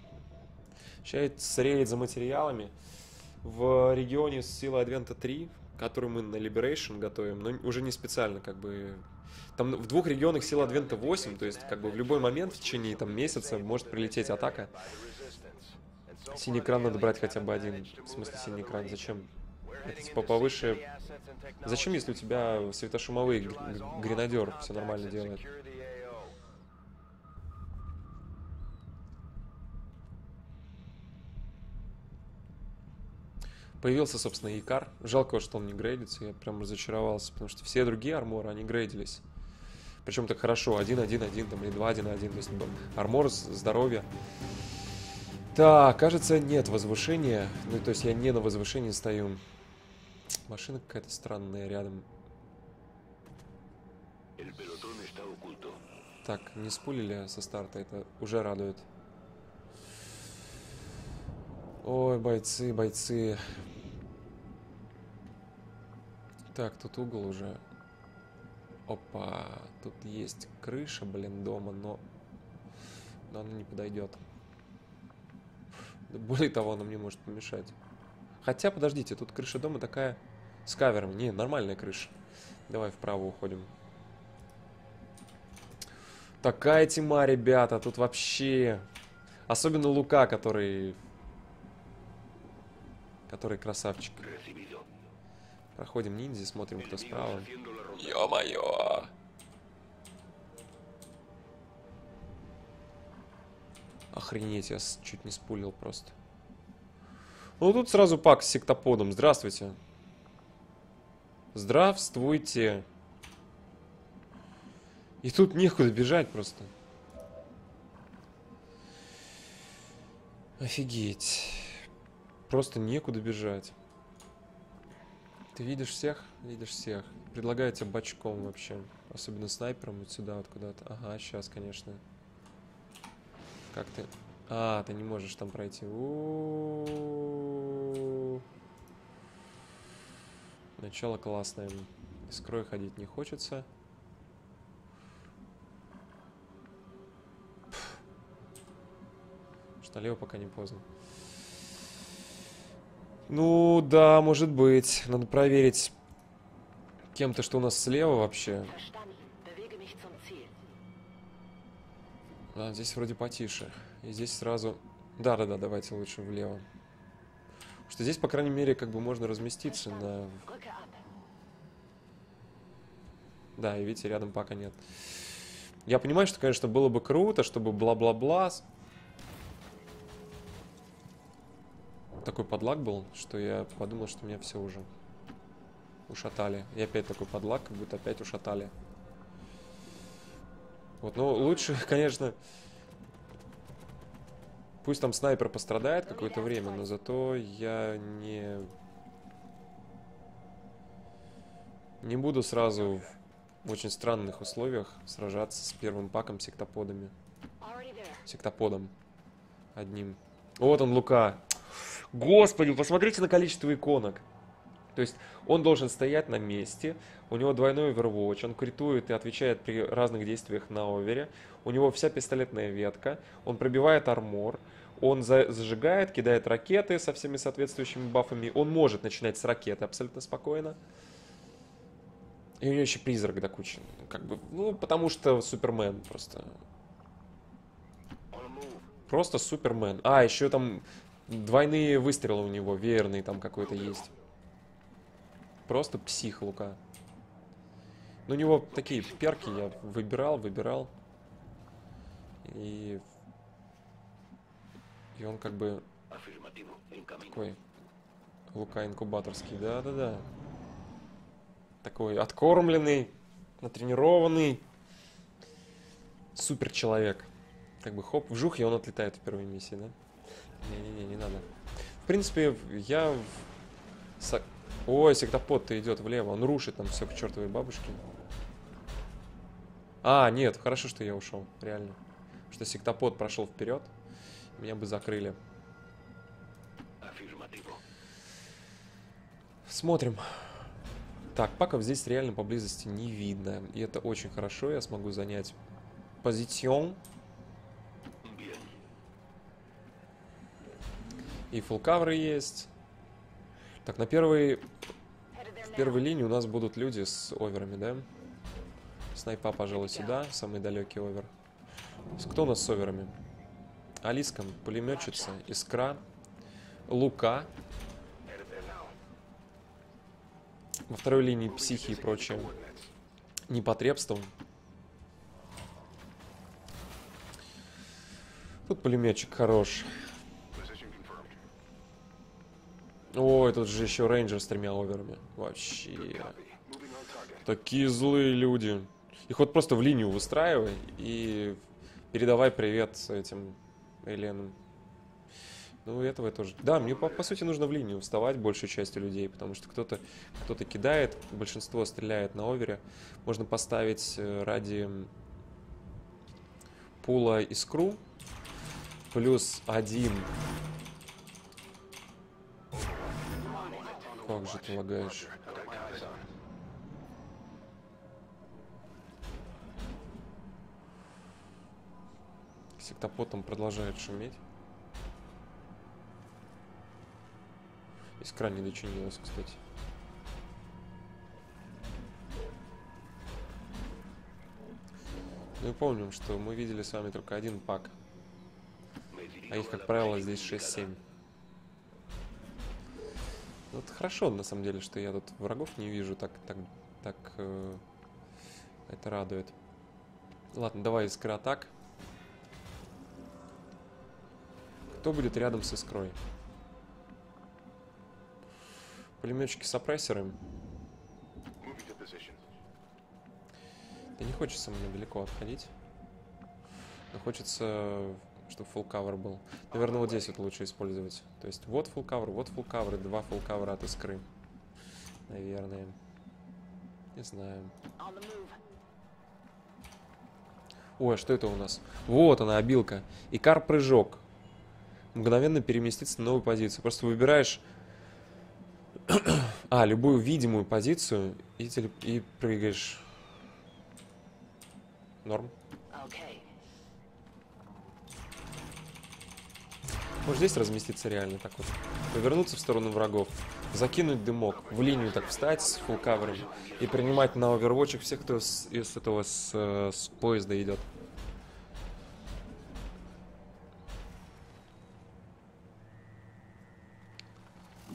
Сейчас рейд за материалами. В регионе сила Адвента 3, который мы на Liberation готовим, но уже не специально, как бы... Там в двух регионах сила Адвента 8, то есть как бы в любой момент в течение там месяца может прилететь атака. Синий экран надо брать хотя бы один. В смысле синий экран? Зачем? Типа повыше Зачем, если у тебя светошумовые гренадер все нормально делает? Появился, собственно, Икар. Жалко, что он не грейдится. Я прям разочаровался, потому что все другие арморы, они грейдились. Причем так хорошо. 1-1-1 там, или 2-1-1. То есть армор, здоровье. Так, кажется, нет возвышения. Ну, то есть я не на возвышении стою. Машина какая-то странная рядом. Так, не спулили со старта, это уже радует. Ой, бойцы, бойцы. Так, тут угол уже. Опа, тут есть крыша, блин, дома, но... Но она не подойдет. Более того, она мне может помешать. Хотя, подождите, тут крыша дома такая с кавером. Не, нормальная крыша. Давай вправо уходим. Такая тьма, ребята, тут вообще... Особенно Лука, который... Который красавчик. Проходим ниндзя, смотрим, кто справа. Ё-моё! Охренеть, я чуть не спулил просто. Ну тут сразу пак с сектоподом. Здравствуйте. Здравствуйте. И тут некуда бежать просто. Офигеть. Просто некуда бежать. Ты видишь всех? Видишь всех. Предлагаю тебе бочком вообще. Особенно снайпером вот сюда вот куда-то. Ага, сейчас, конечно. Как ты... А, ты не можешь там пройти. У -у -у Начало классное. Из кроя ходить не хочется. Налево пока не поздно. Ну, да, может быть. Надо проверить кем-то, что у нас слева вообще. Да, здесь вроде потише. И здесь сразу... Да-да-да, давайте лучше влево. Потому что здесь, по крайней мере, как бы можно разместиться на... Да, и видите, рядом пока нет. Я понимаю, что, конечно, было бы круто, чтобы бла-бла-бла. Такой подлаг был, что я подумал, что меня все уже ушатали. И опять такой подлаг, как будто опять ушатали. Вот, ну, лучше, конечно... Пусть там снайпер пострадает какое-то время, но зато я не... Не буду сразу в очень странных условиях сражаться с первым паком сектоподами. Сектоподом. Одним. Вот он, Лука. Господи, посмотрите на количество иконок. То есть он должен стоять на месте, у него двойной Overwatch, он критует и отвечает при разных действиях на овере, у него вся пистолетная ветка, он пробивает армор, он за зажигает, кидает ракеты со всеми соответствующими бафами, он может начинать с ракеты абсолютно спокойно. И у него еще призрак до кучи. Как бы, ну, потому что Супермен просто. Просто Супермен. А, еще там двойные выстрелы у него, веерный там какой-то есть. Просто псих Лука. Ну, у него такие перки я выбирал, выбирал. И... И он как бы... Такой... Лука инкубаторский, да-да-да такой откормленный, натренированный, супер человек. Как бы хоп, вжух, и он отлетает в первой миссии, да? Не-не-не, не надо. В принципе, я... Со... Ой, сектопод-то идет влево, он рушит там все к чертовой бабушке. А, нет, хорошо, что я ушел, реально. Что сектопод прошел вперед, меня бы закрыли. Смотрим. Так, паков здесь реально поблизости не видно. И это очень хорошо. Я смогу занять позицион. И фулкавры есть. Так, на первой... В первой линии у нас будут люди с оверами, да? Снайпа, пожалуй, сюда. Самый далекий овер. Кто у нас с оверами? Алиска, пулеметчица, Искра, Лука, Во второй линии психи и прочее. Непотребством. Тут пулеметчик хорош. Ой, тут же еще рейнджер с тремя оверами. Вообще. Такие злые люди. Их вот просто в линию выстраивай и передавай привет этим Эленам. Ну, этого тоже. Да, мне по, по сути нужно в линию вставать большей частью людей, потому что кто-то кто, -то, кидает, большинство стреляет на овере. Можно поставить э, ради пула искру плюс один. Как же ты лагаешь? Сектопотом продолжает шуметь. Искра не дочинилась, кстати. Ну и помним, что мы видели с вами только один пак. А их, как правило, здесь 6-7. Ну, это хорошо, на самом деле, что я тут врагов не вижу. Так, так, так... Э, это радует. Ладно, давай искра атак. Кто будет рядом с искрой? Пулеметчики сопрессоры. Да не хочется мне далеко отходить. Но хочется, чтобы full cover был. Наверное, вот здесь вот лучше использовать. То есть вот full cover, вот full cover, и два full cover от искры. Наверное. Не знаю. Ой, а что это у нас? Вот она, обилка. Икар-прыжок. Мгновенно переместиться на новую позицию. Просто выбираешь а, любую видимую позицию и, телеп... и прыгаешь. Норм. Может здесь разместиться реально так вот. Повернуться в сторону врагов. Закинуть дымок. В линию так встать с фулл кавером. И принимать на овервотчах всех, кто с, из этого с, э, с поезда идет.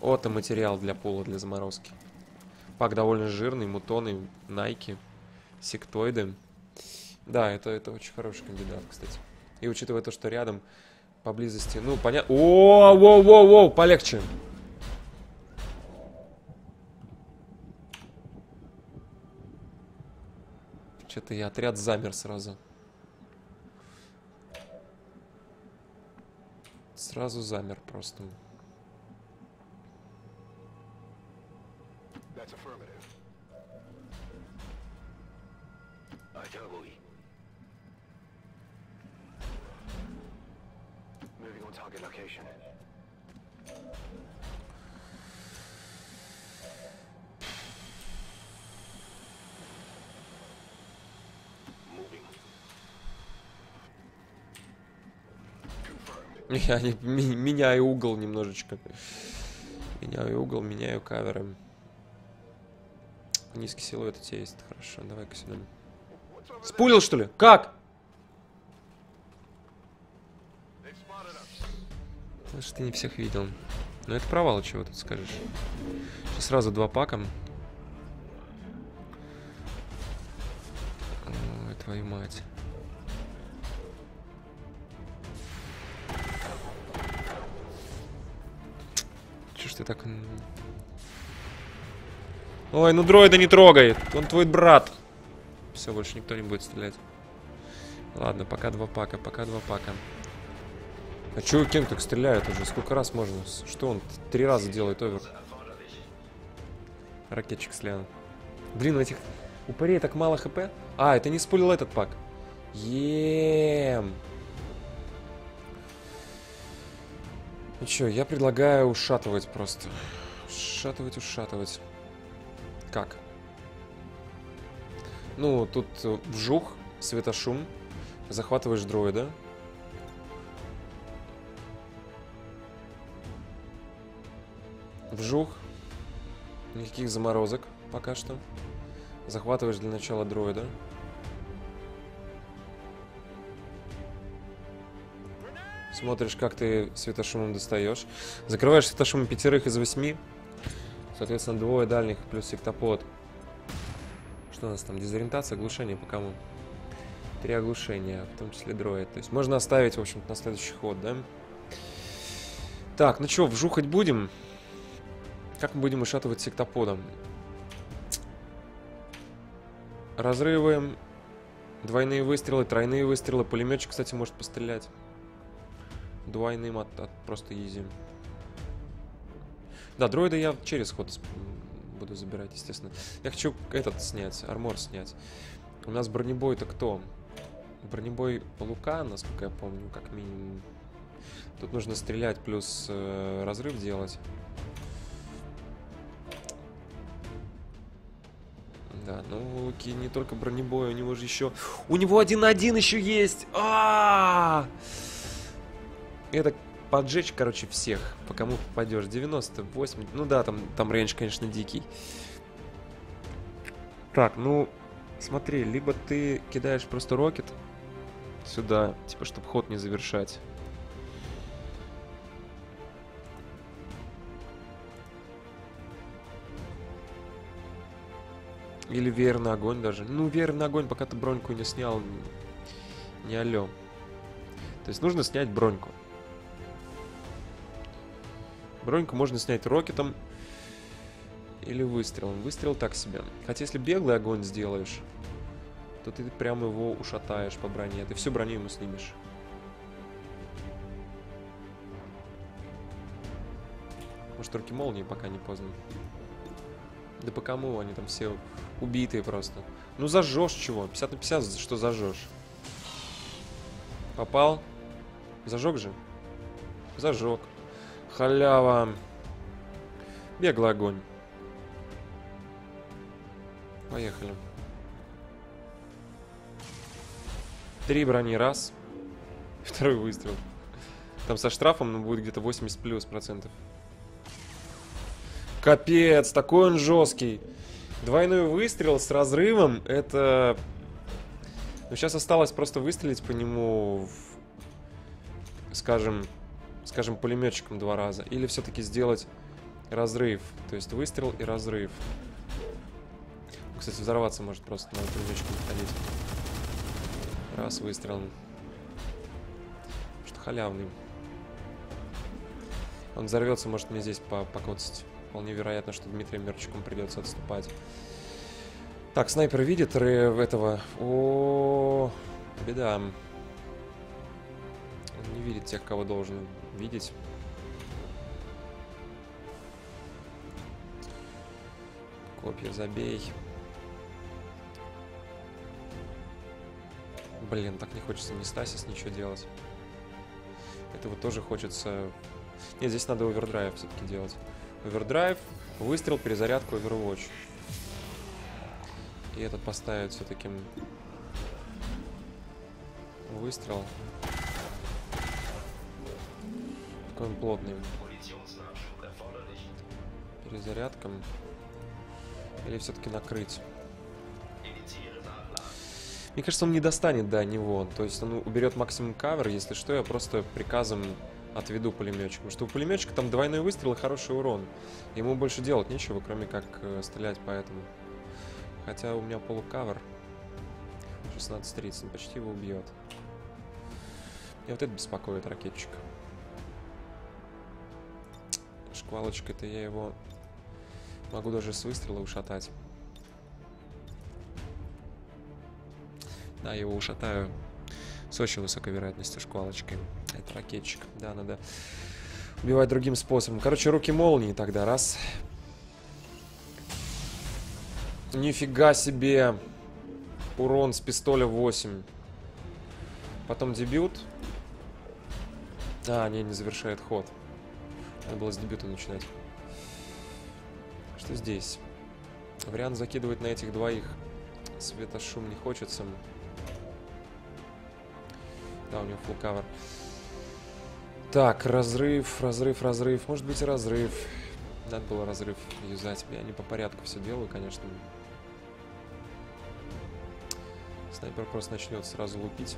Вот и материал для пола, для заморозки. Пак довольно жирный, мутоны, найки, сектоиды. Да, это, это очень хороший кандидат, кстати. И учитывая то, что рядом, поблизости, ну, понятно... О, воу, воу, воу, полегче. Что-то я отряд замер сразу. Сразу замер просто. Я не, меняю угол немножечко. Меняю угол, меняю каверы. Низкий силуэт у тебя есть. Хорошо, давай-ка сюда. Спулил, что ли? Как? Слышь, ты не всех видел. Ну это провал, чего тут скажешь. Сразу два пака. Ой, твою мать. ты так... Ой, ну дроида не трогай. Он твой брат. Все, больше никто не будет стрелять. Ладно, пока два пака, пока два пака. А чё Кен так стреляет уже? Сколько раз можно? Что он? Три раза делает овер. Ракетчик слева. Блин, у этих упырей так мало хп. А, это не спулил этот пак. Ем. Ну что, я предлагаю ушатывать просто. Ушатывать, ушатывать. Как? Ну, тут вжух, светошум. Захватываешь дроида. Вжух. Никаких заморозок пока что. Захватываешь для начала дроида. Смотришь, как ты светошумом достаешь. Закрываешь светошумом пятерых из восьми. Соответственно, двое дальних плюс сектопод. Что у нас там? Дезориентация, оглушение по кому? Три оглушения, в том числе дроид. То есть можно оставить, в общем-то, на следующий ход, да? Так, ну что, вжухать будем? Как мы будем ушатывать сектоподом? Разрываем. Двойные выстрелы, тройные выстрелы. Пулеметчик, кстати, может пострелять. Двойным от, от просто изи. Да, дроида я через ход буду забирать, естественно. Я хочу этот снять, армор снять. У нас бронебой-то кто? Бронебой Лука, насколько я помню, как минимум. Тут нужно стрелять плюс э, разрыв делать. Да, ну Луки не только бронебой, у него же еще... У него один на один еще есть! А, -а, -а! это поджечь, короче, всех, по кому попадешь. 98, ну да, там, там рейндж, конечно, дикий. Так, ну, смотри, либо ты кидаешь просто рокет сюда, типа, чтобы ход не завершать. Или верный огонь даже. Ну, верный огонь, пока ты броньку не снял, не алё. То есть нужно снять броньку. Броньку можно снять рокетом или выстрелом. Выстрел так себе. Хотя если беглый огонь сделаешь, то ты прямо его ушатаешь по броне. Ты всю броню ему снимешь. Может, руки молнии пока не поздно. Да по кому они там все убитые просто. Ну зажжешь чего? 50 на 50, что зажжешь? Попал? Зажег же? Зажег. Халява. Беглый огонь. Поехали. Три брони раз. Второй выстрел. Там со штрафом ну, будет где-то 80 плюс процентов. Капец, такой он жесткий. Двойной выстрел с разрывом, это... Ну, сейчас осталось просто выстрелить по нему, в, скажем, скажем, пулеметчиком два раза. Или все-таки сделать разрыв. То есть выстрел и разрыв. Кстати, взорваться может просто на пулеметчике ходить. Раз выстрел. Что халявный. Он взорвется, может мне здесь покоцать. Вполне вероятно, что Дмитрием Мерчиком придется отступать. Так, снайпер видит этого... О, беда. Он не видит тех, кого должен видеть. Копья забей. Блин, так не хочется ни Стасис ничего делать. Этого тоже хочется... Нет, здесь надо овердрайв все-таки делать. Овердрайв, выстрел, перезарядка, Overwatch. И этот поставить все-таки выстрел. Такой он плотный. Перезарядка. Или все-таки накрыть. Мне кажется, он не достанет до него. То есть он уберет максимум кавер. Если что, я просто приказом отведу пулеметчика. Потому что у пулеметчика там двойной выстрел и хороший урон. Ему больше делать нечего, кроме как э, стрелять по этому. Хотя у меня полукавер. 16.30, он почти его убьет. И вот это беспокоит ракетчик. Шквалочкой-то я его могу даже с выстрела ушатать. Да, его ушатаю с очень высокой вероятностью шквалочкой. Это ракетчик. Да, надо убивать другим способом. Короче, руки молнии тогда. Раз. Нифига себе. Урон с пистоля 8. Потом дебют. А, не, не завершает ход. Надо было с дебюта начинать. Что здесь? Вариант закидывать на этих двоих. Светошум не хочется. Да, у него full cover. Так, разрыв, разрыв, разрыв. Может быть, разрыв. Надо было разрыв юзать. Я не по порядку все делаю, конечно. Снайпер просто начнет сразу лупить.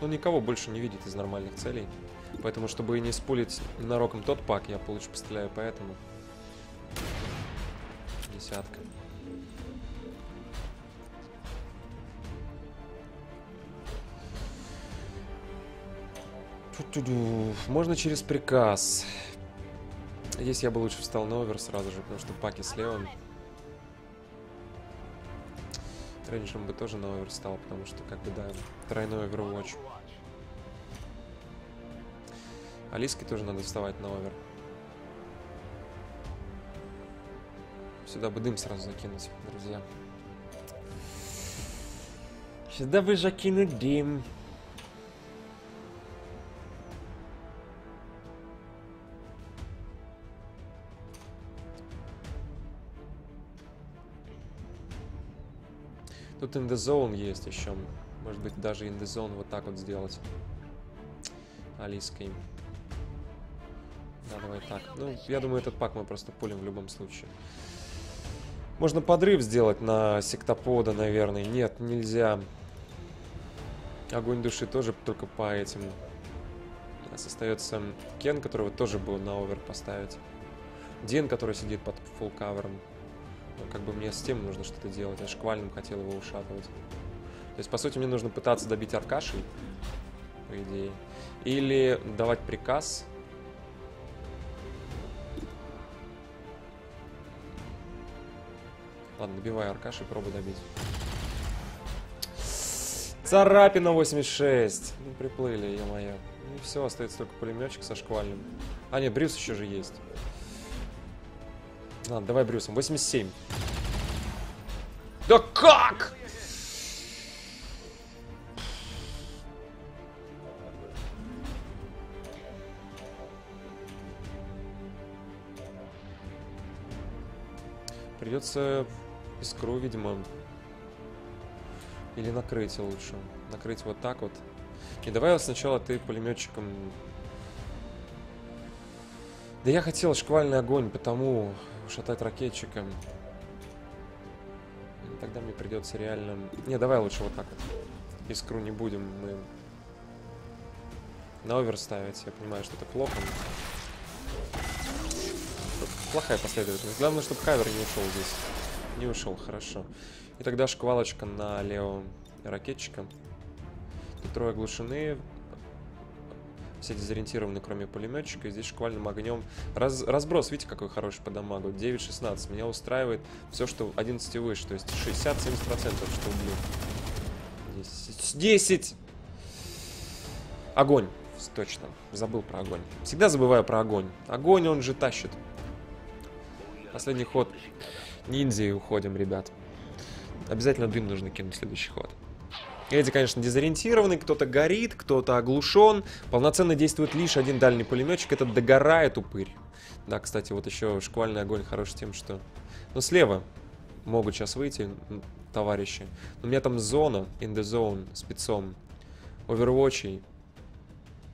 Но никого больше не видит из нормальных целей. Поэтому, чтобы не спулить ненароком тот пак, я лучше постреляю по этому. Десятка. Можно через приказ. Здесь я бы лучше встал на овер сразу же, потому что паки слева. Рейнджером бы тоже на овер стал, потому что, как бы, да, тройной Overwatch. Алиске тоже надо вставать на овер. Сюда бы дым сразу закинуть, друзья. Сюда бы закинуть дым. Тут in the zone есть еще. Может быть, даже in the zone вот так вот сделать. Алиской. Да, давай так. Ну, я думаю, этот пак мы просто пулим в любом случае. Можно подрыв сделать на сектопода, наверное. Нет, нельзя. Огонь души тоже только по этим. У нас остается Кен, которого тоже был на овер поставить. Ден, который сидит под фулл кавером. Ну, как бы мне с тем нужно что-то делать. Я шквальным хотел его ушатывать. То есть, по сути, мне нужно пытаться добить Аркашей, по идее. Или давать приказ. Ладно, добивай Аркаши, пробуй добить. Царапина 86. Ну, приплыли, е-мое. Ну и все, остается только пулеметчик со шквальным. А, нет, Брюс еще же есть. Ладно, давай Брюсом. 87. Да как? Придется искру, видимо. Или накрыть лучше. Накрыть вот так вот. И давай сначала ты пулеметчиком... Да я хотел шквальный огонь, потому шатать ракетчиком. Тогда мне придется реально... Не, давай лучше вот так вот. Искру не будем мы на овер ставить. Я понимаю, что это плохо. Плохая последовательность. Главное, чтобы кавер не ушел здесь. Не ушел, хорошо. И тогда шквалочка на левом ракетчика. Тут трое оглушены. Все дезориентированы, кроме пулеметчика. И здесь шквальным огнем. Раз, разброс, видите, какой хороший по дамагу. 9-16. Меня устраивает все, что 11 и выше. То есть 60-70%, что убью. 10. 10! Огонь. Точно. Забыл про огонь. Всегда забываю про огонь. Огонь, он же тащит. Последний ход. Ниндзя уходим, ребят. Обязательно дым нужно кинуть следующий ход. Эти, конечно, дезориентированы, кто-то горит, кто-то оглушен. Полноценно действует лишь один дальний пулеметчик, это догорает упырь. Да, кстати, вот еще шквальный огонь хорош тем, что... Ну, слева могут сейчас выйти товарищи. Но у меня там зона, in the zone, спецом. Овервотчей.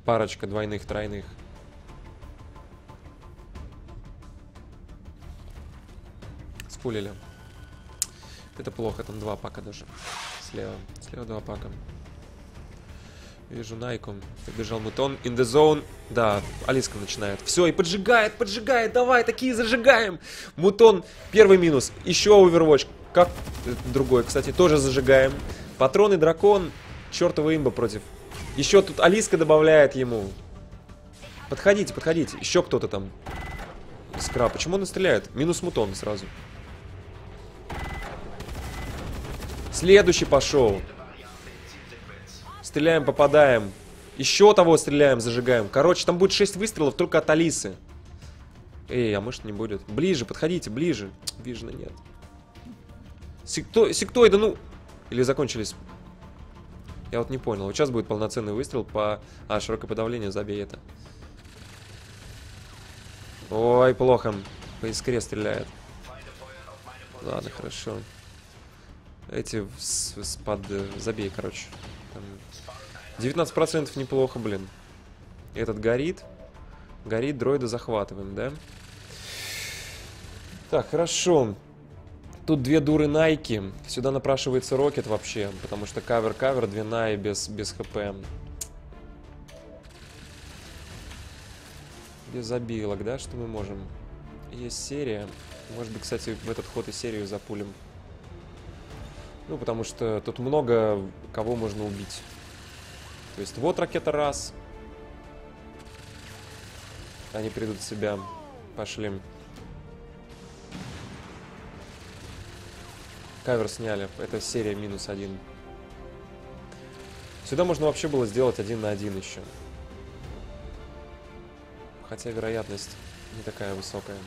Парочка двойных, тройных. Спулили. Это плохо, там два пака даже. Слева. Слева два пака. Вижу Найку. Побежал Мутон. In the zone. Да, Алиска начинает. Все, и поджигает, поджигает. Давай, такие зажигаем. Мутон. Первый минус. Еще Overwatch. Как другой, кстати, тоже зажигаем. Патроны, дракон. Чертова имба против. Еще тут Алиска добавляет ему. Подходите, подходите. Еще кто-то там. Искра. Почему он стреляет? Минус мутон сразу. Следующий пошел. Стреляем, попадаем. Еще того стреляем, зажигаем. Короче, там будет 6 выстрелов только от Алисы. Эй, а может не будет? Ближе, подходите, ближе. Вижена нет. Секто... Сектоида, ну... Или закончились? Я вот не понял. Вот сейчас будет полноценный выстрел по... А, широкое подавление, забей это. Ой, плохо. По искре стреляет. Ладно, хорошо. Эти с, с под... Забей, короче. Там 19% неплохо, блин. Этот горит. Горит, дроида захватываем, да? Так, хорошо. Тут две дуры Найки. Сюда напрашивается Рокет вообще, потому что кавер-кавер, две Най без, без ХП. Без забилок, да, что мы можем? Есть серия. Может быть, кстати, в этот ход и серию запулим. Ну, потому что тут много кого можно убить. То есть вот ракета раз. Они придут в себя. Пошли. Кавер сняли. Это серия минус один. Сюда можно вообще было сделать один на один еще. Хотя вероятность не такая высокая.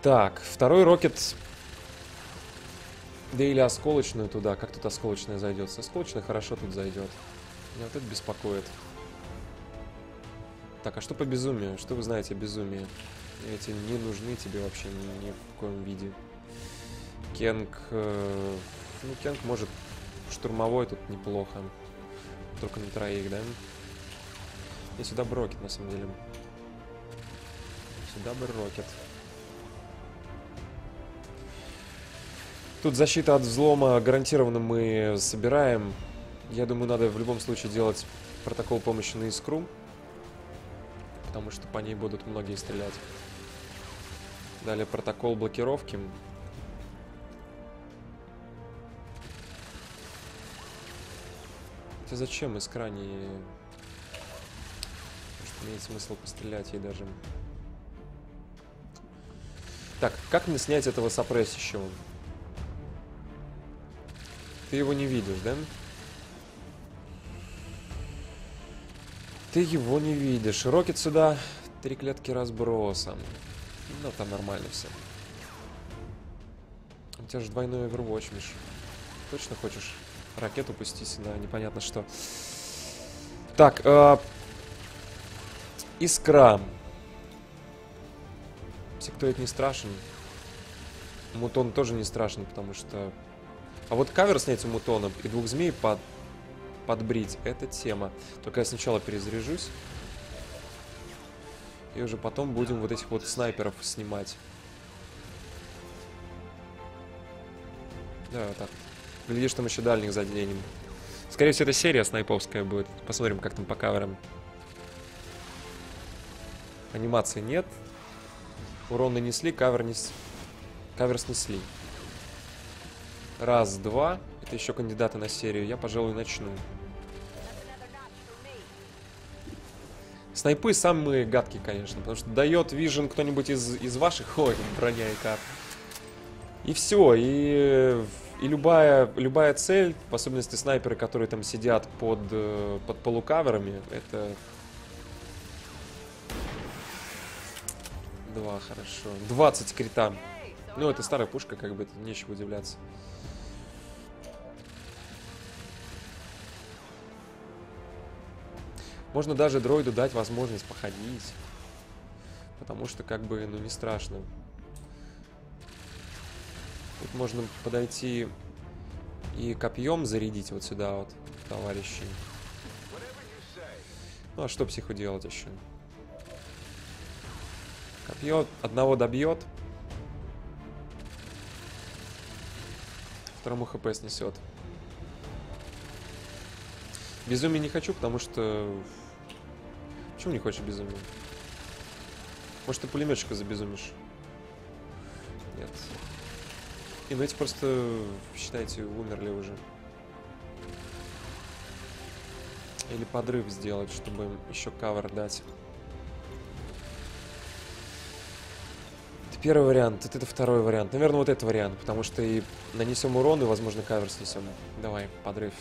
Так, второй рокет да или осколочную туда. Как тут осколочная зайдет? С осколочной хорошо тут зайдет. Меня вот это беспокоит. Так, а что по безумию? Что вы знаете о безумии? Эти не нужны тебе вообще ни, ни в коем виде. Кенг... Э, ну, Кенг может штурмовой тут неплохо. Только на троих, да? И сюда Брокет, на самом деле. Сюда бы Рокет. Тут защита от взлома гарантированно мы собираем. Я думаю, надо в любом случае делать протокол помощи на искру. Потому что по ней будут многие стрелять. Далее протокол блокировки. Хотя зачем искра не... Может, имеет смысл пострелять ей даже. Так, как мне снять этого сопрессищего? Ты его не видишь, да? Ты его не видишь. Рокет сюда. Три клетки разброса. Ну, там нормально все. У тебя же двойной Overwatch, Миш. Точно хочешь ракету пустить сюда? Непонятно что. Так, э, Искра. Сектоид не страшен. Мутон тоже не страшен, потому что а вот кавер с этим мутоном и двух змей под подбрить. Это тема. Только я сначала перезаряжусь. И уже потом будем вот этих вот снайперов снимать. Да, так. Глядишь, там еще дальних заденем. Скорее всего, это серия снайповская будет. Посмотрим, как там по каверам. Анимации нет. Урон нанесли, кавер не... Кавер снесли. Раз, два. Это еще кандидаты на серию. Я, пожалуй, начну. Снайпы самые гадкие, конечно, потому что дает вижен кто-нибудь из, из ваших... Ой, броня и кап. И все, и, и любая, любая цель, в особенности снайперы, которые там сидят под, э, под полукаверами, это Два, хорошо. 20 крита. Ну, это старая пушка, как бы, нечего удивляться. Можно даже дроиду дать возможность походить. Потому что, как бы, ну, не страшно. Тут можно подойти и копьем зарядить вот сюда вот, товарищи. Ну, а что психу делать еще? Копье одного добьет. Второму хп снесет. Безумие не хочу, потому что... Почему не хочешь безумие? Может, ты пулеметчика забезумишь? Нет. И ну эти просто, считайте, умерли уже. Или подрыв сделать, чтобы им еще кавер дать. первый вариант, это, это второй вариант. Наверное, вот этот вариант, потому что и нанесем урон, и, возможно, кавер снесем. Давай, подрыв.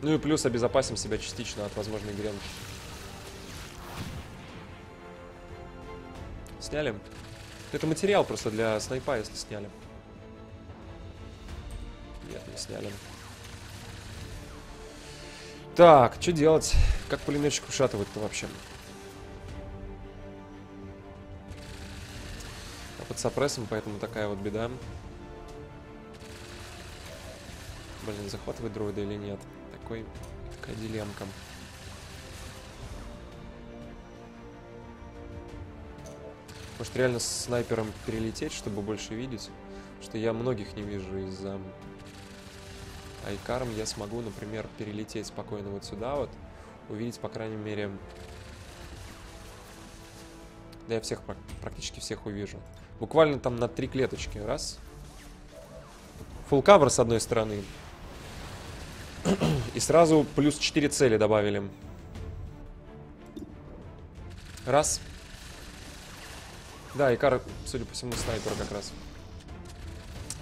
Ну и плюс обезопасим себя частично от возможной гренки. Сняли? Это материал просто для снайпа, если сняли. Нет, не сняли. Так, что делать? Как пулеметчик ушатывает-то вообще? под сопрессом, поэтому такая вот беда. Блин, захватывать дроида или нет? Такой, такая дилемка. Может реально с снайпером перелететь, чтобы больше видеть? Что я многих не вижу из-за Айкаром. Я смогу, например, перелететь спокойно вот сюда вот. Увидеть, по крайней мере... Да я всех, практически всех увижу. Буквально там на три клеточки. Раз. Full cover с одной стороны. И сразу плюс 4 цели добавили. Раз. Да, Икар, судя по всему, снайпер как раз.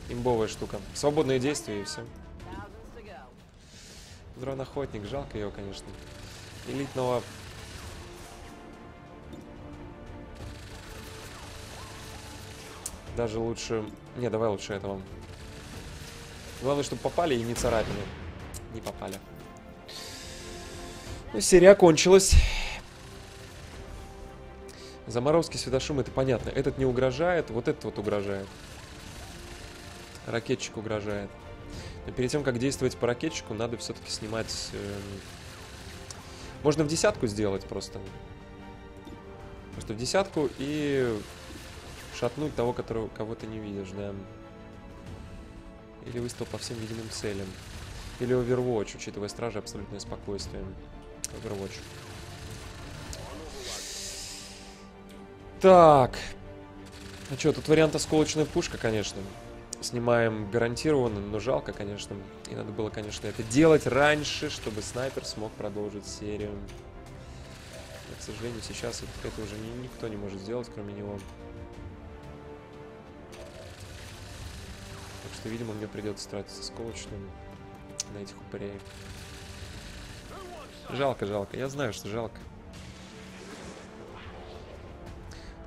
Имбовая штука. Свободные действия и все. Дрон-охотник, жалко его, конечно. Элитного Даже лучше... Не, давай лучше этого. Главное, чтобы попали и не царапины. Не попали. Ну, серия кончилась. Заморозки, светошум, это понятно. Этот не угрожает, вот этот вот угрожает. Ракетчик угрожает. Но перед тем, как действовать по ракетчику, надо все-таки снимать... Э... Можно в десятку сделать просто. Просто в десятку и шатнуть того, которого, кого ты не видишь, да. Или выстрел по всем видимым целям. Или Overwatch, учитывая стражи, абсолютное спокойствие. Overwatch. Так. А что, тут вариант осколочная пушка, конечно. Снимаем гарантированно, но жалко, конечно. И надо было, конечно, это делать раньше, чтобы снайпер смог продолжить серию. Но, к сожалению, сейчас это уже никто не может сделать, кроме него. что, видимо, мне придется тратиться сколочным на этих упырей. Жалко, жалко. Я знаю, что жалко.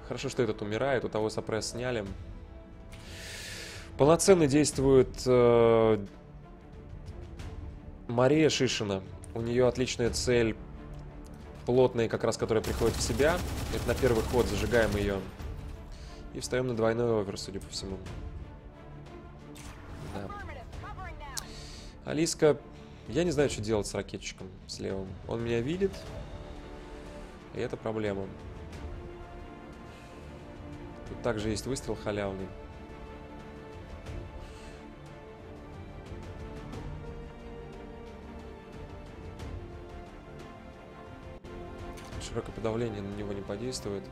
Хорошо, что этот умирает. У того сопресс сняли. Полноценно действует э, Мария Шишина. У нее отличная цель. Плотная, как раз которая приходит в себя. Это на первый ход зажигаем ее. И встаем на двойной овер, судя по всему. Алиска Я не знаю, что делать с ракетчиком, с левым. Он меня видит, и это проблема. Также есть выстрел халявный. Широкое подавление на него не подействует.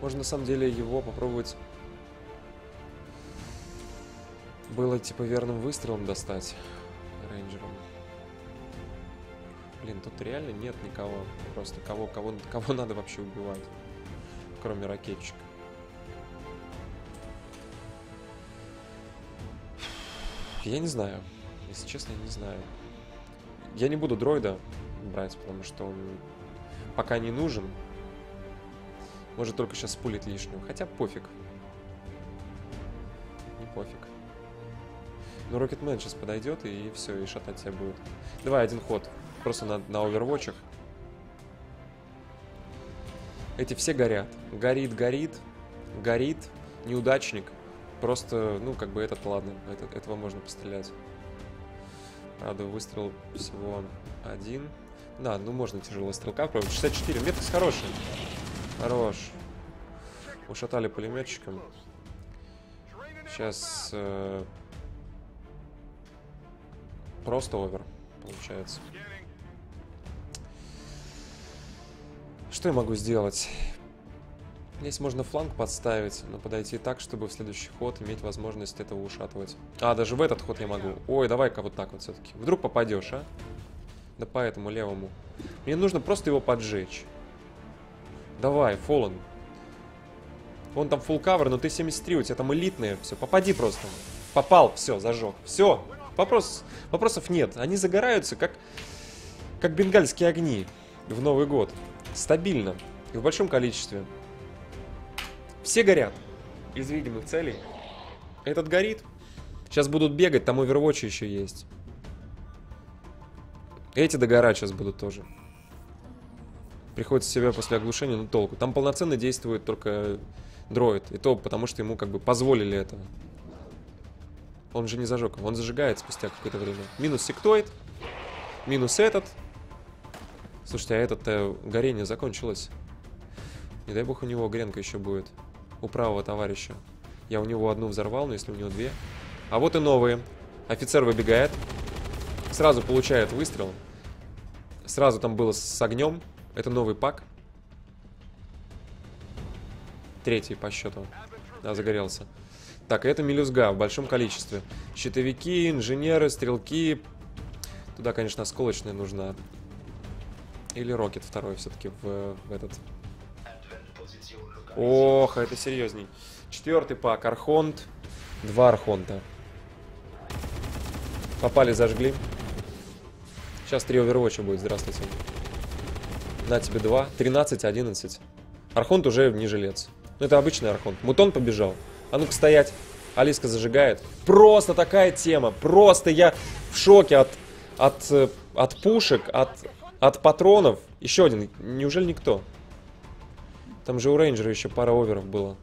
Можно на самом деле его попробовать было типа верным выстрелом достать рейнджером. Блин, тут реально нет никого. Просто кого, кого, кого надо вообще убивать. Кроме ракетчика. Я не знаю. Если честно, я не знаю. Я не буду дроида брать, потому что он пока не нужен. Может только сейчас пулит лишнюю. Хотя пофиг. Не пофиг. Ну, Рокетмен сейчас подойдет и все, и шатать тебя будет. Давай один ход. Просто на, на овервотчах. Эти все горят. Горит, горит, горит. Неудачник. Просто, ну, как бы этот, ладно. Это, этого можно пострелять. Правда, выстрел всего один. Да, ну можно тяжелый стрелка пробовать. 64. Меткость хороший. Хорош. Ушатали пулеметчиком. Сейчас э, просто овер получается. Что я могу сделать? Здесь можно фланг подставить, но подойти так, чтобы в следующий ход иметь возможность этого ушатывать. А, даже в этот ход я могу. Ой, давай-ка вот так вот все-таки. Вдруг попадешь, а? Да по этому левому. Мне нужно просто его поджечь. Давай, Фоллен. Вон там full cover, но ты 73, у тебя там элитные. Все, попади просто. Попал, все, зажег. Все, вопрос, вопросов нет. Они загораются, как, как бенгальские огни в Новый год. Стабильно и в большом количестве. Все горят из видимых целей. Этот горит. Сейчас будут бегать, там овервотчи еще есть. Эти догорать сейчас будут тоже. Приходится себя после оглушения, ну толку. Там полноценно действует только дроид. И то потому, что ему как бы позволили это. Он же не зажег. Он зажигает спустя какое-то время. Минус сектоид. Минус этот. Слушайте, а этот горение закончилось. Не дай бог у него гренка еще будет. У правого товарища. Я у него одну взорвал, но если у него две. А вот и новые. Офицер выбегает. Сразу получает выстрел. Сразу там было с огнем. Это новый пак. Третий по счету. Да, загорелся. Так, это мелюзга в большом количестве. Щитовики, инженеры, стрелки. Туда, конечно, осколочная нужна. Или рокет второй все-таки в, в этот. Ох, это серьезней. Четвертый пак. Архонт. Два архонта. Попали, зажгли. Сейчас три овервотча будет. Здравствуйте. На тебе два. 13, 11. Архонт уже не жилец. Ну, это обычный архонт. Мутон побежал. А ну-ка стоять. Алиска зажигает. Просто такая тема. Просто я в шоке от, от, э, от пушек, от, от патронов. Еще один. Неужели никто? Там же у рейнджера еще пара оверов было.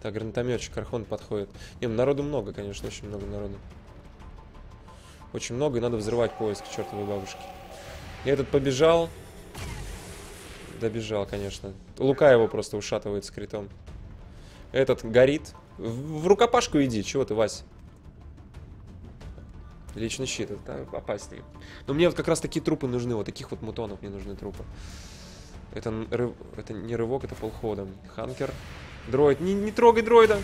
Так, гранатометчик, Архон подходит. Не, ну народу много, конечно, очень много народу. Очень много, и надо взрывать поиск чертовой бабушки. Я этот побежал. Добежал, конечно. Лука его просто ушатывает скритом. Этот горит. В, в рукопашку иди, чего ты, Вась? Личный щит, это опаснее. Но мне вот как раз такие трупы нужны, вот таких вот мутонов мне нужны трупы. Это, рыв... это не рывок, это полхода. Ханкер. Дроид, не, не трогай дроида!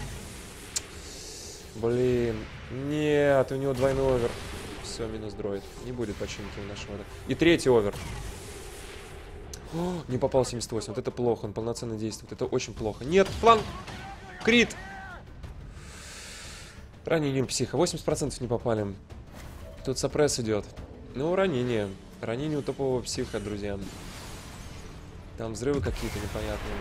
Блин, нет, у него двойной овер. Все, минус дроид. Не будет починки у нашего. И третий овер. О, не попал 78. Вот это плохо. Он полноценно действует. Это очень плохо. Нет, план. Крит. Ранение психа. 80% не попали. Тут сопресс идет. Ну, ранение. Ранение у топового психа, друзья. Там взрывы какие-то непонятные.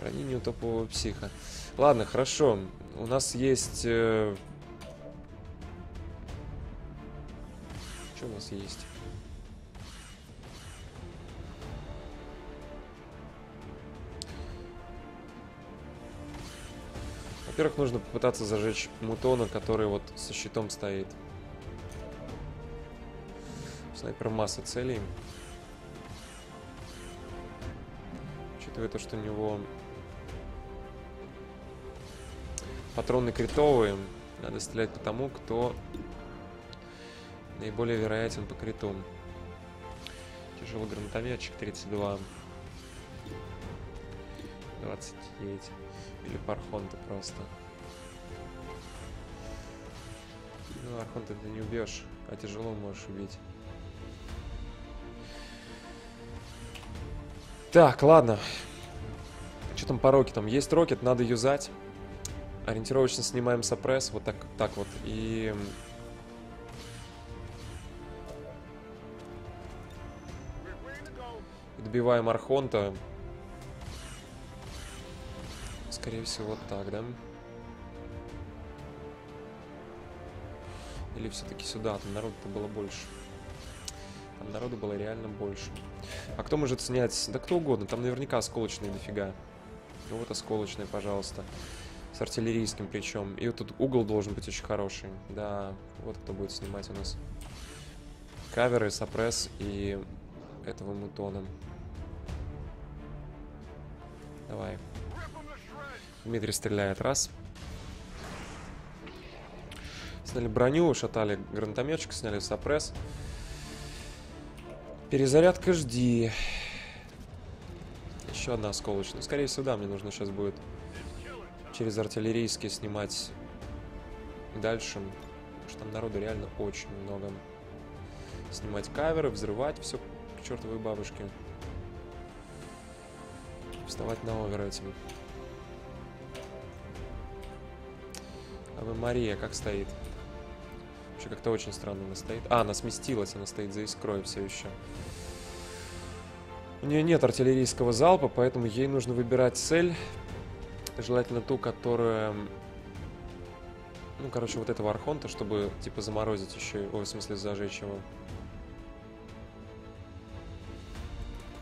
Ранение у топового психа. Ладно, хорошо. У нас есть... Э... Что у нас есть? Во-первых, нужно попытаться зажечь мутона, который вот со щитом стоит. Снайпер масса целей. Учитывая то, что у него патроны критовые, надо стрелять по тому, кто наиболее вероятен по криту. Тяжелый гранатометчик 32. 29. Или Пархонта просто. Ну, Архонта ты не убьешь, а тяжело можешь убить. Так, ладно. Что там по рокетам? Есть рокет, надо юзать. Ориентировочно снимаем сопресс, вот так, так вот. И... добиваем Архонта. Скорее всего, так, да? Или все-таки сюда? Там народу-то было больше. Там народу было реально больше. А кто может снять? Да кто угодно. Там наверняка осколочные дофига. Ну вот осколочные, пожалуйста. С артиллерийским причем. И вот тут угол должен быть очень хороший. Да, вот кто будет снимать у нас. Каверы, сопресс и этого мутона. Давай. Дмитрий стреляет. Раз. Сняли броню, шатали гранатометчик, сняли сопресс. Перезарядка жди. Еще одна осколочная. Скорее всего, да, мне нужно сейчас будет через артиллерийские снимать дальше. Потому что там народу реально очень много. Снимать каверы, взрывать все к чертовой бабушке. Вставать на овер этим. А вы Мария как стоит? Вообще как-то очень странно она стоит. А, она сместилась, она стоит за искрой все еще. У нее нет артиллерийского залпа, поэтому ей нужно выбирать цель. Желательно ту, которая... Ну, короче, вот этого архонта, чтобы, типа, заморозить еще... Ой, в смысле, зажечь его.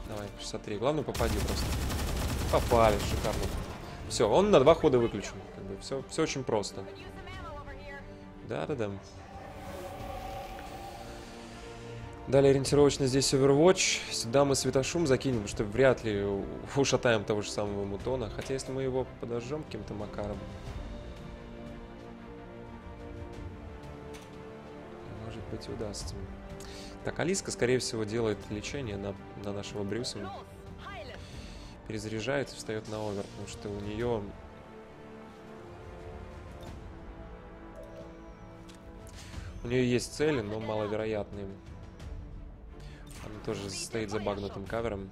Давай, 63. Главное, попади просто. Попали, шикарно. Все, он на два хода выключен. Бы, все, все очень просто. Да-да-да. Далее ориентировочно здесь Overwatch. Сюда мы светошум закинем, потому что вряд ли ушатаем того же самого мутона. Хотя если мы его подожжем каким-то макаром... Может быть удастся. Так, Алиска, скорее всего, делает лечение на, на нашего Брюса. Перезаряжается, встает на овер, потому что у нее... У нее есть цели, но маловероятные. Она тоже стоит за багнутым кавером.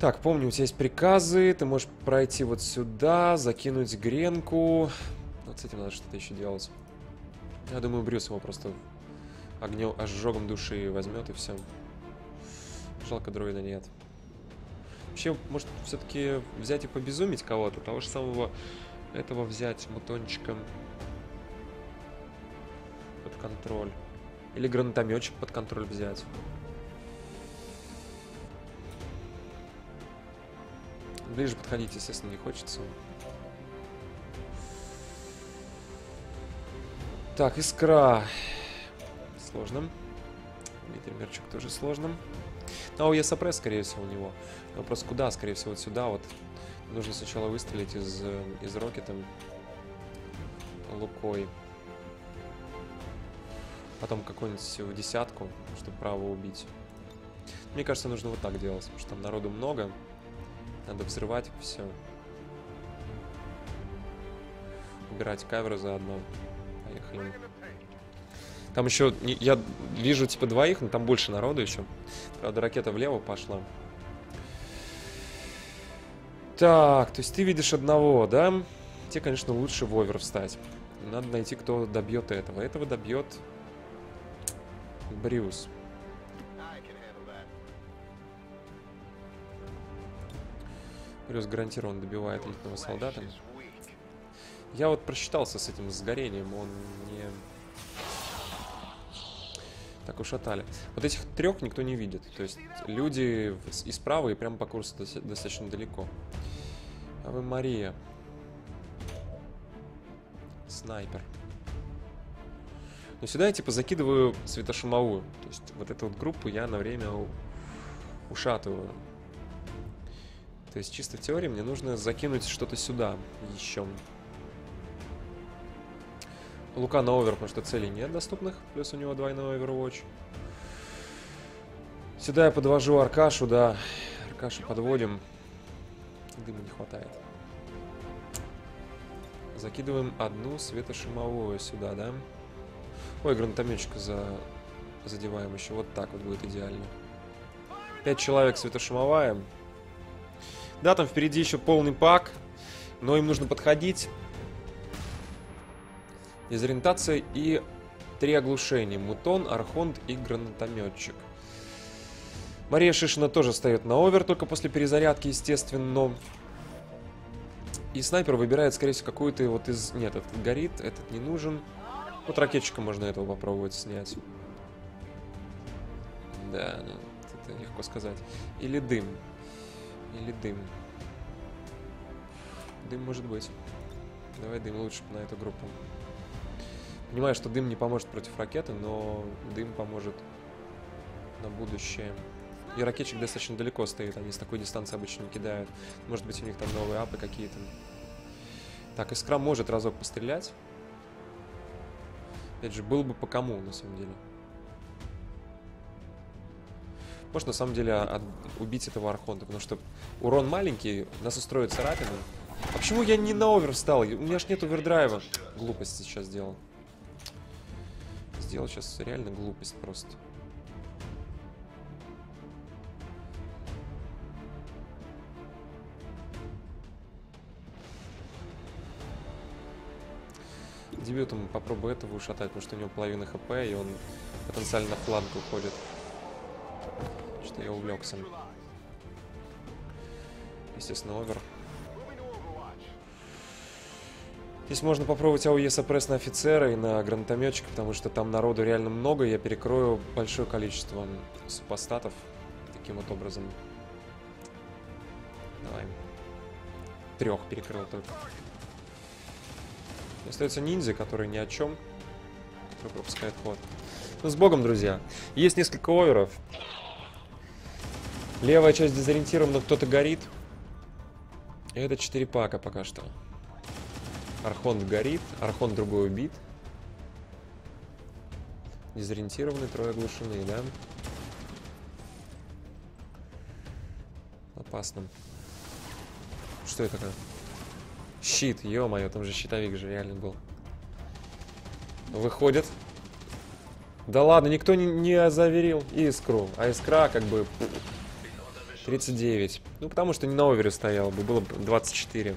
Так, помню, у тебя есть приказы. Ты можешь пройти вот сюда, закинуть гренку. Вот с этим надо что-то еще делать. Я думаю, Брюс его просто огнем, ожогом души возьмет и все. Жалко дроида нет. Вообще, может, все-таки взять и побезумить кого-то? Того же самого этого взять мутончиком контроль. Или гранатометчик под контроль взять. Ближе подходить, естественно, не хочется. Так, искра. Сложно. Дмитрий Мерчук тоже сложно. Ну, а у Есапресс, скорее всего, у него. Вопрос куда? Скорее всего, вот сюда вот. Нужно сначала выстрелить из, из рокета лукой. Потом какую-нибудь десятку, чтобы право убить. Мне кажется, нужно вот так делать, потому что там народу много. Надо взрывать все. Убирать каверы заодно. Поехали. Там еще, я вижу типа двоих, но там больше народу еще. Правда, ракета влево пошла. Так, то есть ты видишь одного, да? Тебе, конечно, лучше в овер встать. Надо найти, кто добьет этого. Этого добьет Брюс. Брюс гарантированно добивает элитного солдата. Я вот просчитался с этим сгорением, он не... Так ушатали. Вот этих трех никто не видит. То есть люди и справа, и прямо по курсу достаточно далеко. А вы Мария. снайпер. Но сюда я типа закидываю светошумовую. То есть вот эту вот группу я на время ушатываю. То есть чисто в теории мне нужно закинуть что-то сюда еще. Лука на овер, потому что целей нет доступных. Плюс у него двойной Overwatch. Сюда я подвожу Аркашу, да. Аркашу подводим. Дыма не хватает. Закидываем одну светошумовую сюда, да? Ой, гранатометчика за... задеваем еще. Вот так вот будет идеально. Пять человек светошумовая. Да, там впереди еще полный пак. Но им нужно подходить. Дезориентация и три оглушения. Мутон, Архонт и гранатометчик. Мария Шишина тоже стоит на овер, только после перезарядки, естественно. И снайпер выбирает, скорее всего, какую-то вот из... Нет, этот горит, этот не нужен. Вот ракетчика можно этого попробовать снять. Да, это легко сказать. Или дым. Или дым. Дым может быть. Давай дым лучше на эту группу. Понимаю, что дым не поможет против ракеты, но дым поможет на будущее. И ракетчик достаточно далеко стоит, они с такой дистанции обычно не кидают. Может быть, у них там новые апы какие-то. Так, Искра может разок пострелять. Опять же, был бы по кому, на самом деле. Может, на самом деле, от... убить этого Архонта, потому что урон маленький, нас устроит царапины. А почему я не на овер встал? У меня ж нет овердрайва. Глупость сейчас сделал. Сделал сейчас реально глупость просто. Дебютом попробую этого ушатать, потому что у него половина хп, и он потенциально на фланг уходит. Что я увлекся. Естественно, овер. Здесь можно попробовать АОЕ сопресс на офицера и на гранатометчика, потому что там народу реально много, и я перекрою большое количество супостатов таким вот образом. Давай. Трех перекрыл только. Остается ниндзя, который ни о чем. Пропускает ход. Ну, с богом, друзья. Есть несколько оверов. Левая часть дезориентирована, кто-то горит. Это 4 пака пока что. Архонт горит, Архонт другой убит. Дезориентированы, трое оглушены, да? Опасно. Что это такое? Щит, ё-моё, там же щитовик же реально был. Выходит. Да ладно, никто не, не заверил искру. А искра как бы 39. Ну, потому что не на овере стоял бы, было бы 24.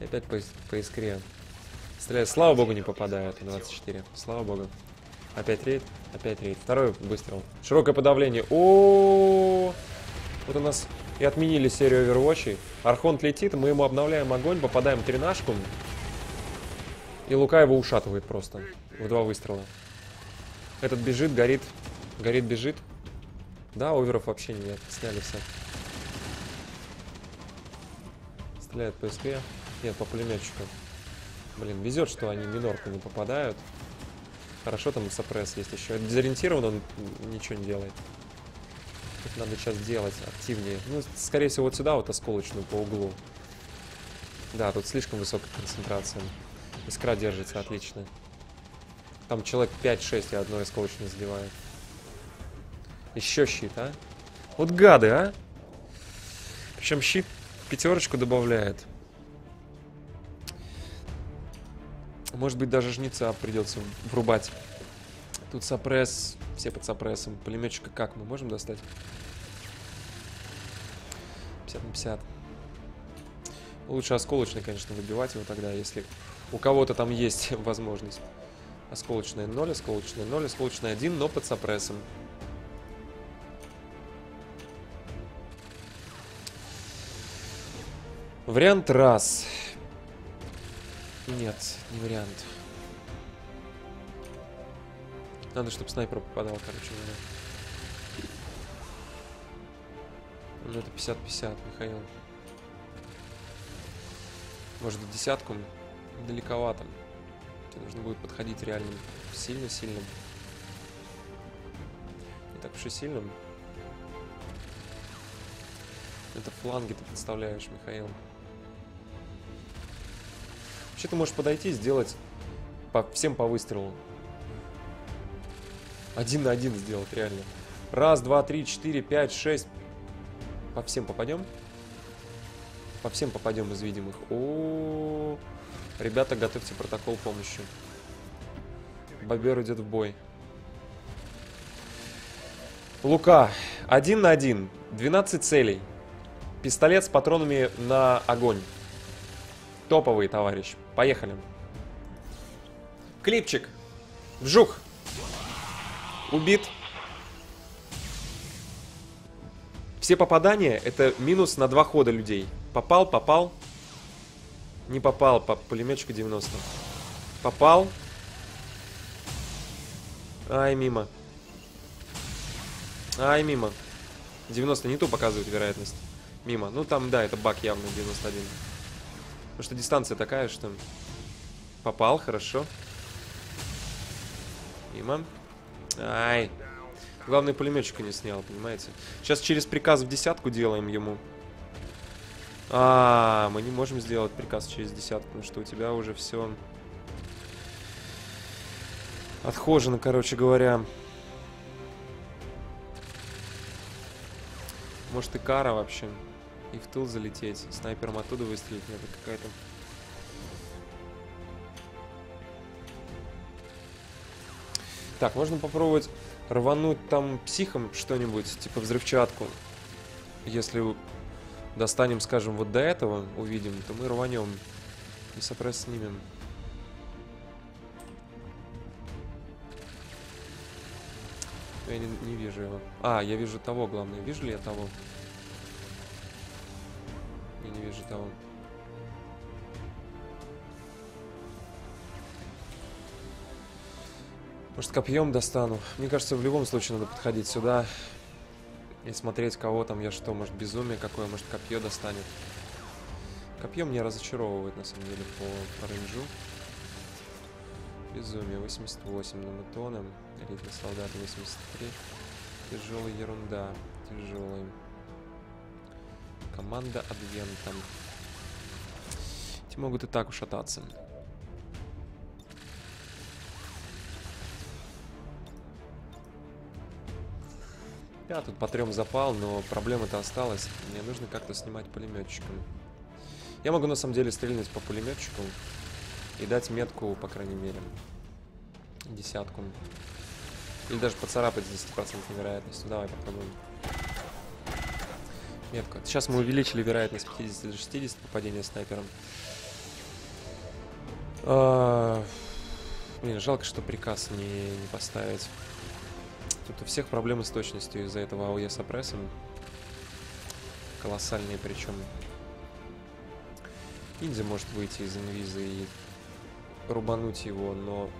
И опять по, по искре. Стреляет, слава богу, не попадает 24. Слава богу. Опять рейд, опять рейд. Второй выстрел. Широкое подавление. О, -о, -о, -о! Вот у нас и отменили серию Overwatch. Архонт летит, мы ему обновляем огонь, попадаем в тринашку. И Лука его ушатывает просто. В два выстрела. Этот бежит, горит. Горит, бежит. Да, оверов вообще нет. Сняли все. Стреляет по СП. Нет, по пулеметчику. Блин, везет, что они минорку не попадают. Хорошо, там сопресс есть еще. Дезориентирован, он ничего не делает. Тут надо сейчас делать активнее. Ну, скорее всего, вот сюда, вот осколочную по углу. Да, тут слишком высокая концентрация. Искра держится отлично. Там человек 5-6 и одной осколочной сбивает. Еще щит, а? Вот гады, а? Причем щит пятерочку добавляет. Может быть, даже жнеца придется врубать. Тут сопресс, все под сопрессом. Пулеметчика как мы можем достать? 50 на 50. Лучше осколочный, конечно, выбивать его тогда, если у кого-то там есть возможность. Осколочная 0, осколочная 0, осколочная 1, но под сопрессом. Вариант раз. Нет, не вариант. Надо, чтобы снайпер попадал, короче, у Ну, это 50-50, Михаил. Может, десятку? Далековато. И нужно будет подходить реально сильно-сильным. Не так уж и сильным. Это фланги ты представляешь, Михаил. Вообще ты можешь подойти и сделать по, всем по выстрелу. Один на один сделать, реально. Раз, два, три, четыре, пять, шесть. По всем попадем? По всем попадем из видимых. О, -о, -о. ребята, готовьте протокол помощи. Бобер идет в бой. Лука. Один на один. 12 целей. Пистолет с патронами на огонь. Топовый, товарищ. Поехали. Клипчик. Вжух. Убит. Все попадания это минус на два хода людей. Попал, попал. Не попал по пулеметчику 90. Попал. Ай, мимо. Ай, мимо. 90 не ту показывает вероятность. Мимо. Ну там, да, это баг явно 91. Потому что дистанция такая, что... Попал, хорошо. Мимо. Ай. Главное, пулеметчика не снял, понимаете? Сейчас через приказ в десятку делаем ему. А, мы не можем сделать приказ через десятку, потому что у тебя уже все отхожено, короче говоря. Может и кара вообще. И в тыл залететь. Снайпером оттуда выстрелить. Нет, какая-то... Так, можно попробовать рвануть там психом что-нибудь, типа взрывчатку. Если достанем, скажем, вот до этого, увидим, то мы рванем и сопресс снимем. Я не, не вижу его. А, я вижу того, главное. Вижу ли я того? Я не вижу того. Может, копьем достану? Мне кажется, в любом случае надо подходить сюда и смотреть, кого там я что. Может, безумие какое, может, копье достанет. Копье меня разочаровывает, на самом деле, по, по рейнджу. Безумие 88 на нанотона. Элитный солдат 83. Тяжелая ерунда. Тяжелый. Команда Адвентом. Эти могут и так ушататься. Я тут по трем запал, но проблема-то осталась. Мне нужно как-то снимать пулеметчиком. Я могу на самом деле стрельнуть по пулеметчику и дать метку, по крайней мере. Десятку. Или даже поцарапать с 10% вероятностью. Давай попробуем. Метка. Сейчас мы увеличили вероятность 50 до 60 попадения снайпером. А... Блин, жалко, что приказ не, не поставить. Тут у всех проблемы с точностью из-за этого АОЕ сопрессом. Колоссальные причем. Ниндзя может выйти из инвиза и рубануть его, но...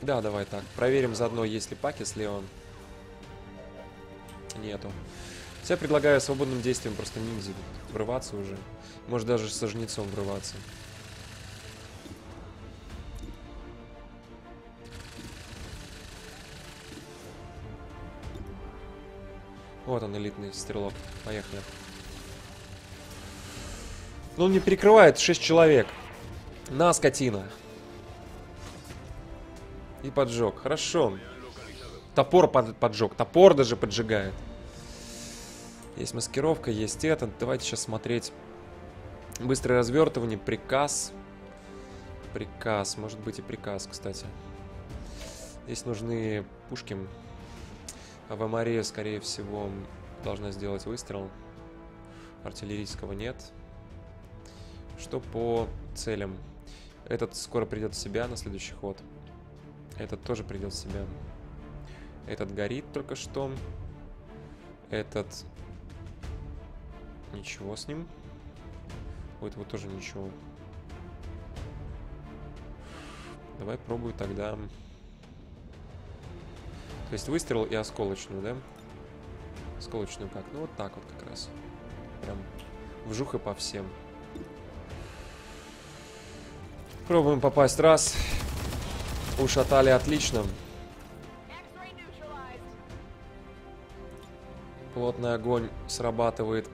Да, давай так. Проверим заодно, есть ли паки слева. Нету. Я предлагаю свободным действием просто ниндзя врываться уже. Может даже со жнецом врываться. Вот он, элитный стрелок. Поехали. Ну, он не перекрывает 6 человек. На, скотина. И поджег. Хорошо. Топор под, поджег. Топор даже поджигает. Есть маскировка, есть это. Давайте сейчас смотреть. Быстрое развертывание, приказ. Приказ. Может быть и приказ, кстати. Здесь нужны пушки. АВ Мария, скорее всего, должна сделать выстрел. Артиллерийского нет. Что по целям? Этот скоро придет в себя на следующий ход. Этот тоже придет в себя. Этот горит только что. Этот... Ничего с ним. У этого тоже ничего. Давай пробую тогда... То есть выстрел и осколочную, да? Осколочную как? Ну вот так вот как раз. Прям вжух и по всем. Пробуем попасть раз. Ушатали отлично. Плотный огонь срабатывает.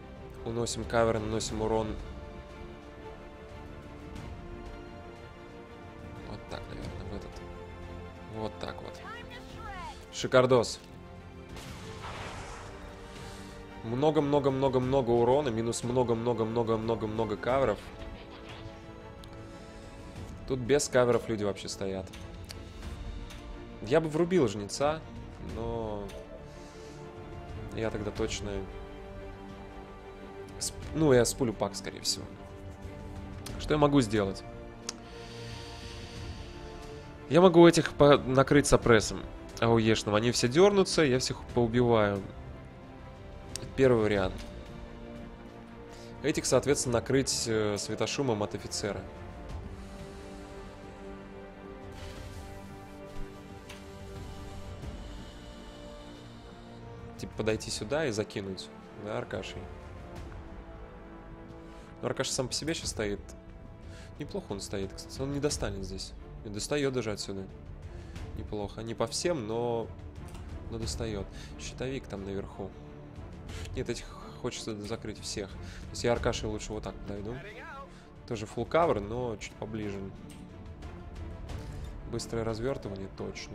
Уносим кавер, наносим урон. Вот так, наверное, в этот. Вот так вот. Шикардос. Много-много-много-много урона, минус много-много-много-много-много каверов. Тут без каверов люди вообще стоят. Я бы врубил жнеца, но я тогда точно... Ну, я спулю пак, скорее всего. Что я могу сделать? Я могу этих по накрыть сопрессом ауешным. Они все дернутся, я всех поубиваю. Первый вариант. Этих, соответственно, накрыть э, светошумом от офицера. Типа подойти сюда и закинуть, да, Аркашей. Но Аркаша сам по себе сейчас стоит. Неплохо он стоит, кстати. Он не достанет здесь. Не достает даже отсюда. Неплохо. Не по всем, но... Но достает. Щитовик там наверху. Нет, этих хочется закрыть всех. То есть я Аркашей лучше вот так подойду. Тоже full cover, но чуть поближе. Быстрое развертывание точно.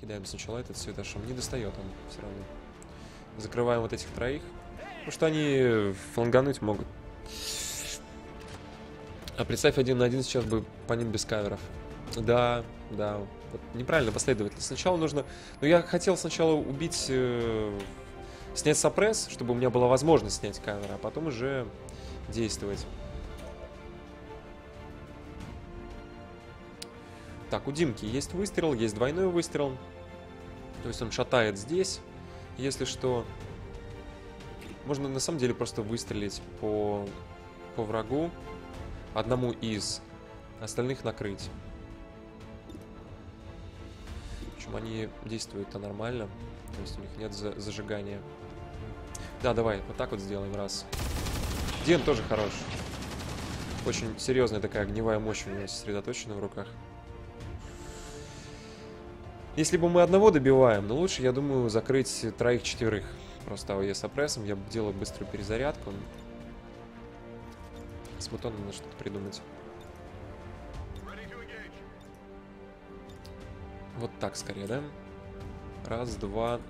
Кидаем сначала этот светошум. Не достает он все равно. Закрываем вот этих троих. Потому что они флангануть могут. А представь, один на один сейчас бы по ним без каверов. Да, да. Вот неправильно последовательно. Сначала нужно... Ну, я хотел сначала убить... Э, снять сопресс, чтобы у меня была возможность снять кавер, а потом уже действовать. Так, у Димки есть выстрел, есть двойной выстрел. То есть он шатает здесь, если что. Можно на самом деле просто выстрелить по, по врагу, одному из, остальных накрыть. Причем они действуют-то нормально, то есть у них нет за зажигания. Да, давай, вот так вот сделаем, раз. Ден тоже хорош. Очень серьезная такая огневая мощь у него сосредоточена в руках. Если бы мы одного добиваем, но лучше, я думаю, закрыть троих-четверых. Просто АОЕ сопрессом, я делаю быструю перезарядку. С мутоном надо что-то придумать. Вот так скорее, да? Раз, два.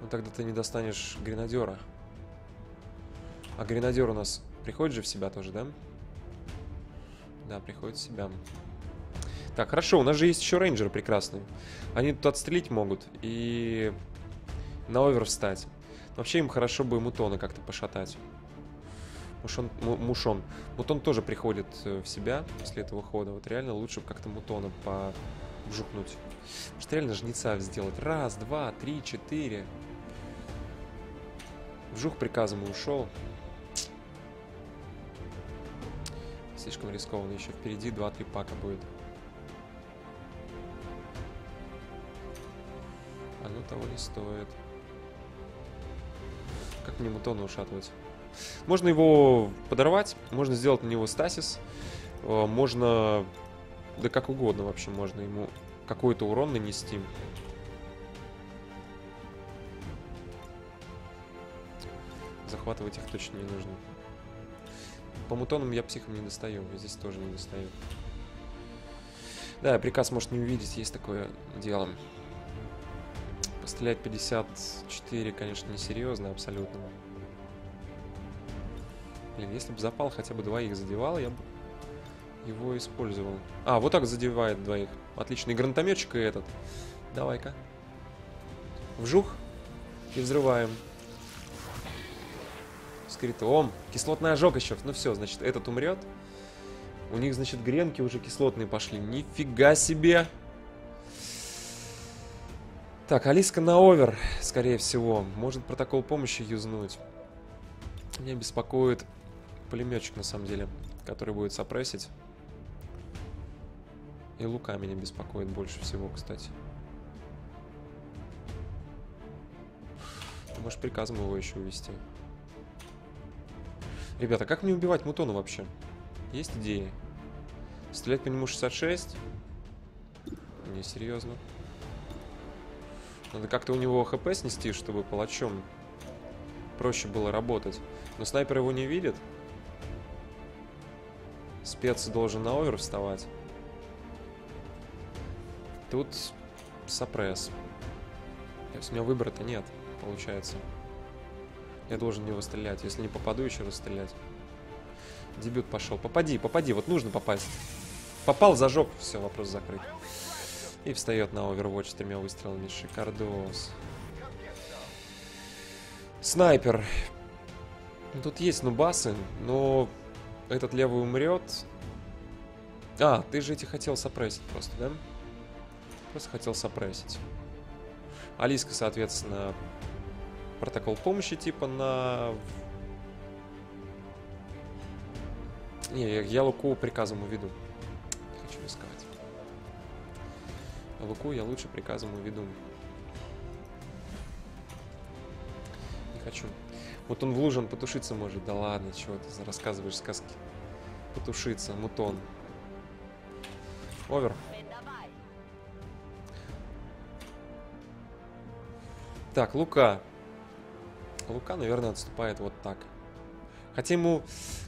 Ну тогда ты не достанешь гренадера. А гренадер у нас приходит же в себя тоже, да? Да. Приходит в себя. Так, хорошо, у нас же есть еще рейнджеры прекрасные. Они тут отстрелить могут и на овер встать. Вообще им хорошо бы мутона как-то пошатать. Мушон, мушон. Мутон тоже приходит э, в себя после этого хода. Вот реально лучше как-то мутона пожукнуть. Может реально жнеца сделать. Раз, два, три, четыре. Вжух приказом и ушел. Слишком рискованно. Еще впереди 2-3 пака будет. Оно того не стоит. Как мне мутона ушатывать? Можно его подорвать, можно сделать на него стасис, э, можно... Да как угодно вообще можно ему какой-то урон нанести. Захватывать их точно не нужно. По мутонам я психом не достаю, здесь тоже не достаю. Да, приказ может не увидеть, есть такое дело. Пострелять 54, конечно, несерьезно абсолютно. Блин, если бы запал хотя бы двоих задевал, я бы его использовал. А, вот так задевает двоих. Отличный гранатометчик и этот. Давай-ка. Вжух. И взрываем. Скритом. Кислотный ожог еще. Ну все, значит, этот умрет. У них, значит, гренки уже кислотные пошли. Нифига себе. Так, Алиска на овер, скорее всего. Может протокол помощи юзнуть. Меня беспокоит пулеметчик, на самом деле, который будет сопрессить. И Лука меня беспокоит больше всего, кстати. Можешь приказом его еще увести. Ребята, как мне убивать мутона вообще? Есть идеи? Стрелять по нему 66? Не, серьезно. Надо как-то у него хп снести, чтобы палачом проще было работать. Но снайпер его не видит. Спец должен на овер вставать. Тут сопресс. То есть у меня выбора-то нет, получается. Я должен в него стрелять. Если не попаду, еще раз стрелять. Дебют пошел. Попади, попади. Вот нужно попасть. Попал, зажег. Все, вопрос закрыт. И встает на Overwatch тремя выстрелами. Шикардос. Снайпер. Тут есть нубасы, но этот левый умрет. А, ты же эти хотел сопрессить просто, да? Просто хотел сопрессить. Алиска, соответственно, протокол помощи типа на... Не, я Луку приказом уведу. Хочу искать. Луку я лучше приказом уведу. Не хочу. Вот он в луже, он потушиться может. Да ладно, чего ты рассказываешь сказки. Потушиться, мутон. Овер. Так, Лука. Лука, наверное, отступает вот так. Хотя ему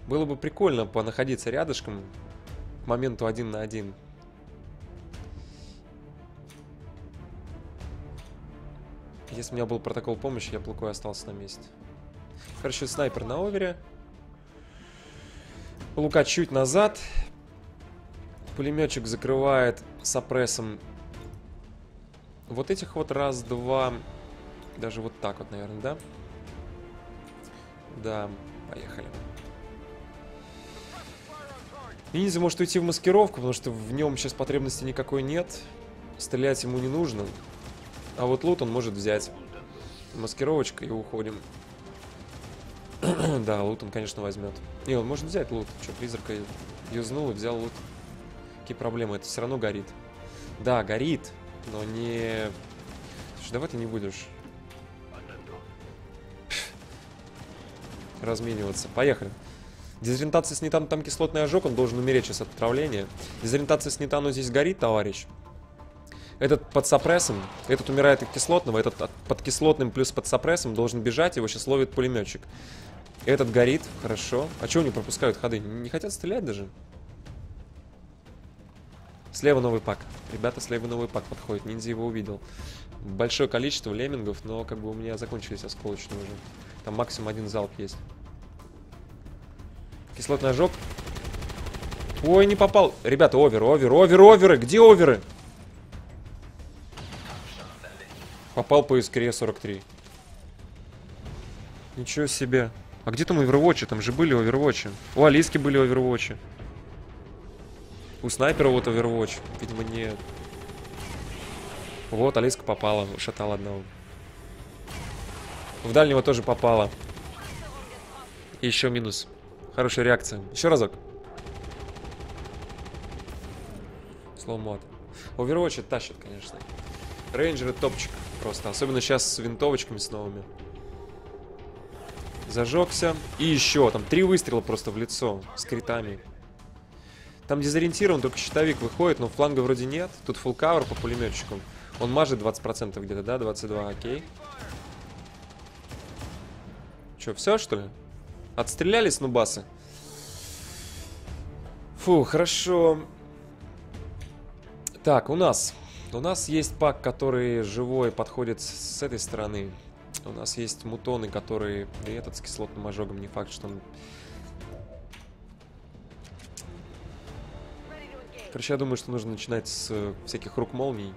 было бы прикольно понаходиться рядышком к моменту один на один. Если у меня был протокол помощи, я бы Лукой остался на месте. Короче, снайпер на овере. Лука чуть назад. Пулеметчик закрывает сопрессом вот этих вот раз, два, даже вот так вот, наверное, да? Да, поехали. Ниндзя может уйти в маскировку, потому что в нем сейчас потребности никакой нет. Стрелять ему не нужно. А вот лут он может взять. Маскировочка и уходим. да, лут он, конечно, возьмет. Не, он может взять лут. Что, призрака юзнул и взял лут. Какие проблемы? Это все равно горит. Да, горит, но не... Слушай, давай ты не будешь размениваться. Поехали. Дезориентация снитану, там кислотный ожог, он должен умереть сейчас от отравления. Дезориентация снитану здесь горит, товарищ. Этот под сопрессом, этот умирает от кислотного, этот под кислотным плюс под сопрессом должен бежать, его сейчас ловит пулеметчик. Этот горит, хорошо. А чего они пропускают ходы? Не хотят стрелять даже? Слева новый пак. Ребята, слева новый пак подходит. Ниндзя его увидел. Большое количество леммингов, но как бы у меня закончились осколочные уже. Там максимум один залп есть. Кислотный ожог. Ой, не попал. Ребята, овер, овер, овер, оверы. Где оверы? Попал по искре 43. Ничего себе. А где там овервотчи? Там же были овервотчи. У Алиски были овервотчи. У снайпера вот овервотч. Видимо, нет. Вот, Алиска попала. Шатал одного. В дальнего тоже попало. И еще минус. Хорошая реакция. Еще разок. Сломот. Овервотч тащит, конечно. Рейнджеры топчик просто. Особенно сейчас с винтовочками с новыми. Зажегся. И еще. Там три выстрела просто в лицо. С критами. Там дезориентирован, только щитовик выходит, но фланга вроде нет. Тут full cover по пулеметчику. Он мажет 20% где-то, да? 22, окей. Че, все что ли? Отстрелялись, нубасы? Фу, хорошо. Так, у нас. У нас есть пак, который живой подходит с этой стороны. У нас есть мутоны, которые... И этот с кислотным ожогом, не факт, что он... Короче, я думаю, что нужно начинать с э, всяких рук молний.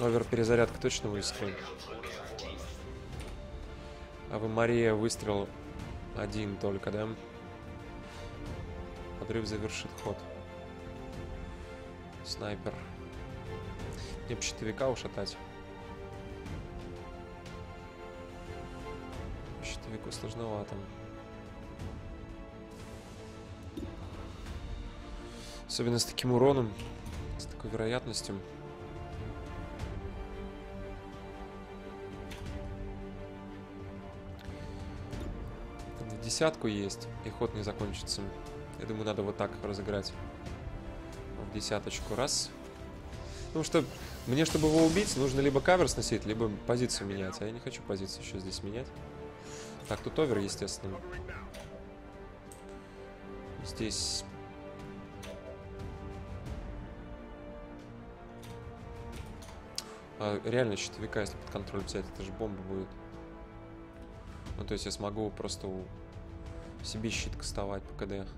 Овер перезарядка точно выстрел. А вы Мария выстрел один только, да? Подрыв завершит ход. Снайпер. Мне бы щитовика ушатать. Щитовик щитовику сложновато. Особенно с таким уроном, с такой вероятностью. Десятку есть, и ход не закончится. Я думаю, надо вот так разыграть. В десяточку. Раз. Потому что мне, чтобы его убить, нужно либо кавер сносить, либо позицию менять. А я не хочу позицию еще здесь менять. Так, тут овер, естественно. Здесь... А, реально щитовика, если под контроль взять, это же бомба будет. Ну, то есть я смогу просто. Себе щит кастовать по КД.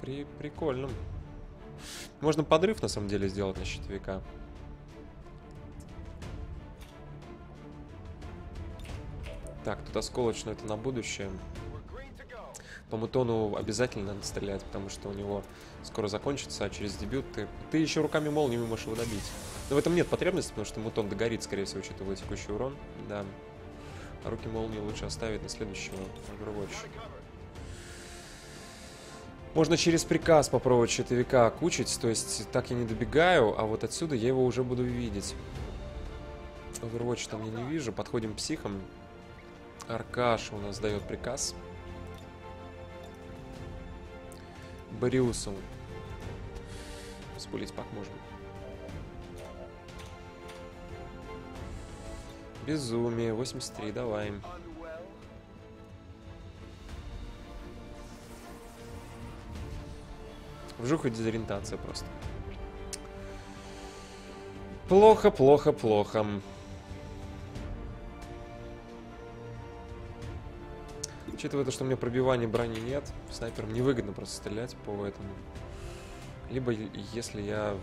При... Прикольно. Можно подрыв, на самом деле, сделать на щитовика. Так, тут осколочно это на будущее. По мутону обязательно надо стрелять, потому что у него скоро закончится, а через дебют ты... Ты еще руками молниями можешь его добить. Но в этом нет потребности, потому что мутон догорит, скорее всего, учитывая текущий урон. Да. Руки молнии лучше оставить на следующего Overwatch. Можно через приказ попробовать щитовика кучить, то есть так я не добегаю, а вот отсюда я его уже буду видеть. Overwatch там я не вижу, подходим к психам. Аркаш у нас дает приказ. Бариусом. Спулить пак можно. Безумие, 83, давай. Вжух дезориентация просто. Плохо, плохо, плохо. Учитывая то, что у меня пробивания брони нет, снайпером невыгодно просто стрелять по этому. Либо если я...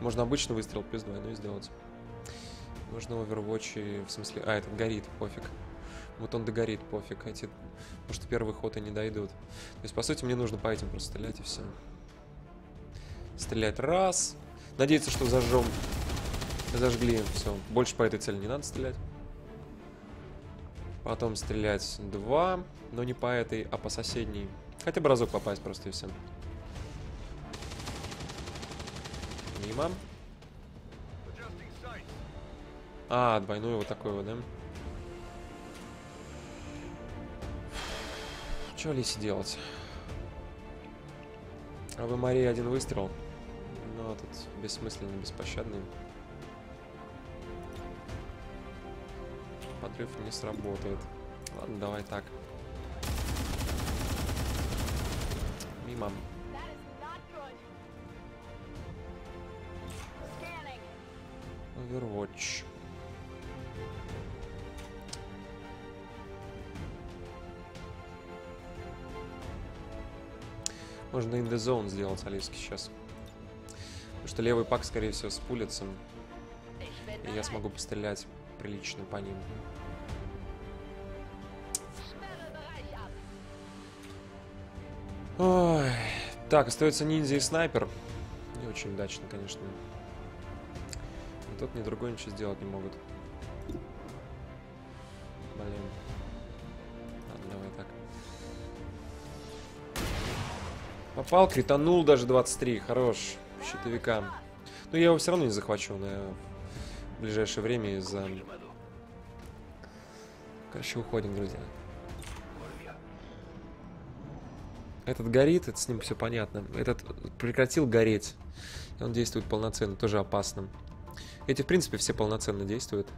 Можно обычный выстрел плюс двойной сделать. Можно Overwatch, в смысле... А, этот горит, пофиг. Вот он догорит, пофиг. Эти... Потому что первый ход не дойдут. То есть, по сути, мне нужно по этим просто стрелять и все. Стрелять раз. Надеяться, что зажжем. Зажгли. Все. Больше по этой цели не надо стрелять. Потом стрелять два. Но не по этой, а по соседней. Хотя бы разок попасть просто и все. Мимо. А, двойной вот такой вот, да? Что Алисе делать? А вы, Мария, один выстрел. Ну, этот бессмысленный, беспощадный. Подрыв не сработает. Ладно, давай так. Мимо. Overwatch. Можно in the zone сделать Алиски сейчас. Потому что левый пак, скорее всего, спулится. И я смогу пострелять прилично по ним. Ой. Так, остается ниндзя и снайпер. Не очень удачно, конечно. Тот, ни другой ничего сделать не могут. Блин. Ладно, давай так. Попал, кританул даже 23. Хорош. Щитовика. Но я его все равно не захвачу на ближайшее время из-за... Короче, уходим, друзья. Этот горит, это с ним все понятно. Этот прекратил гореть. Он действует полноценно, тоже опасно. Эти, в принципе, все полноценно действуют.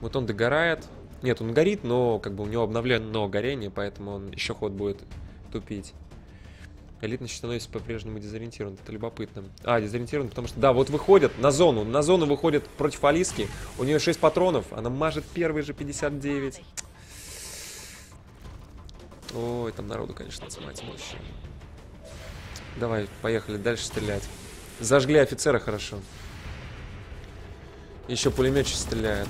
Вот он догорает. Нет, он горит, но как бы у него обновлено горение, поэтому он еще ход будет тупить. Элитный становится по-прежнему дезориентирован. Это любопытно. А, дезориентирован, потому что, да, вот выходят на зону. На зону выходят против Алиски. У нее 6 патронов. Она мажет первый же 59. Ой, там народу, конечно, отсмать вообще. Давай, поехали дальше стрелять. Зажгли офицера хорошо. Еще пулеметчик стреляет.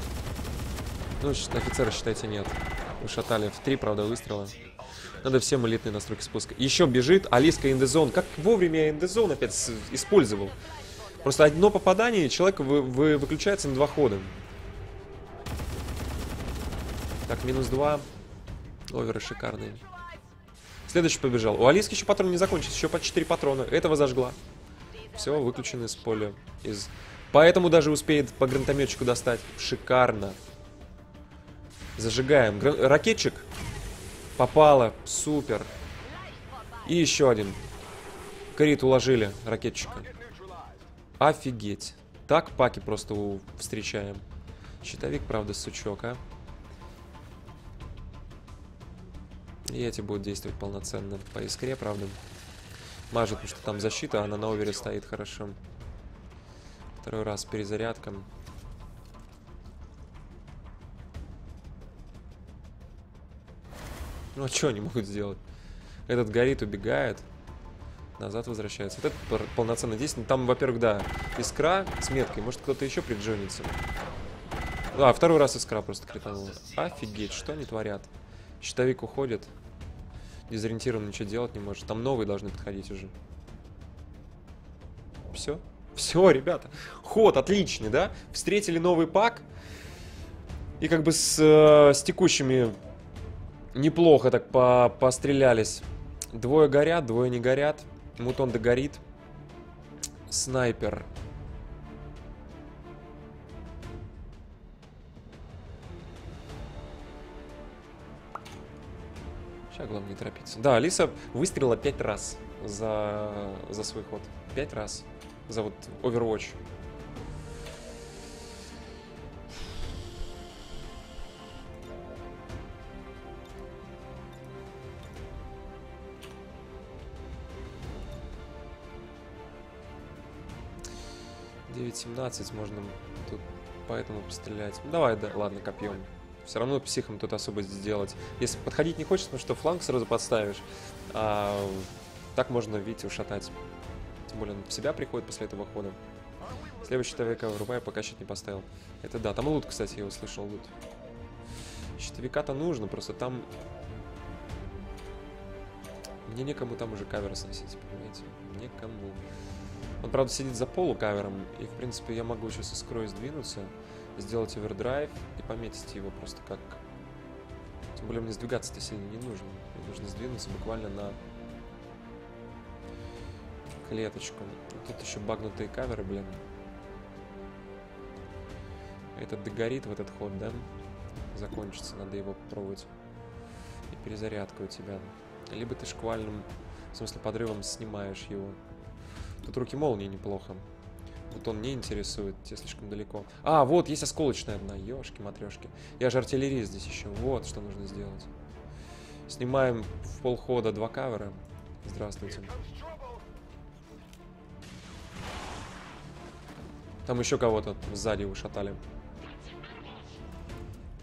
Ну, офицера, считайте, нет. Ушатали в три, правда, выстрела. Надо всем элитные настройки спуска. Еще бежит Алиска Индезон. Как вовремя я Индезон опять использовал. Просто одно попадание, человек вы, вы, выключается на два хода. Так, минус два. Оверы шикарные. Следующий побежал. У Алиски еще патрон не закончился. Еще по 4 патрона. Этого зажгла. Все, выключены из поля. Из... Поэтому даже успеет по гранатометчику достать. Шикарно. Зажигаем. Гран... Ракетчик. Попало. Супер. И еще один. Крит уложили ракетчика. Офигеть. Так паки просто встречаем. Щитовик, правда, сучок, а. И эти будут действовать полноценно. По искре, правда. Мажет, потому что там защита, а она на овере стоит хорошо. Второй раз перезарядка. Ну а что они могут сделать? Этот горит, убегает. Назад возвращается. Вот это полноценное действие. Там, во-первых, да, искра с меткой. Может, кто-то еще приджонится. А, второй раз искра просто кританула. Офигеть, что они творят? Щитовик уходит. Дезориентированно ничего делать не может. Там новые должны подходить уже. Все. Все, ребята. Ход отличный, да? Встретили новый пак. И как бы с, э, с текущими неплохо так по пострелялись. Двое горят, двое не горят. Мутон догорит. Снайпер. Сейчас главное не торопиться. Да, Алиса выстрелила пять раз за, за свой ход. Пять раз. За вот Overwatch. 9.17 можно тут поэтому пострелять. Ну, давай, да, ладно, копьем. Все равно психом тут особо сделать. Если подходить не хочешь, потому что фланг сразу подставишь. А, так можно, видите, ушатать. Тем более он в себя приходит после этого хода. Следующий щитовика вырубаю, пока щит не поставил. Это да, там лут, кстати, я услышал лут. Щитовика-то нужно, просто там... Мне некому там уже кавер сносить, понимаете? Некому. Он, правда, сидит за полукавером, и, в принципе, я могу сейчас искрой сдвинуться, сделать овердрайв и пометить его просто как... Тем более мне сдвигаться-то сильно не нужно. Мне нужно сдвинуться буквально на клеточку. Тут еще багнутые каверы, блин. Этот догорит в этот ход, да? Закончится, надо его попробовать. И перезарядка у тебя. Либо ты шквальным, в смысле подрывом снимаешь его. Тут руки молнии неплохо. Вот он не интересует, те слишком далеко. А, вот, есть осколочная одна. Ёшки, матрешки. Я же артиллерист здесь еще. Вот, что нужно сделать. Снимаем в полхода два кавера. Здравствуйте. Там еще кого-то сзади ушатали.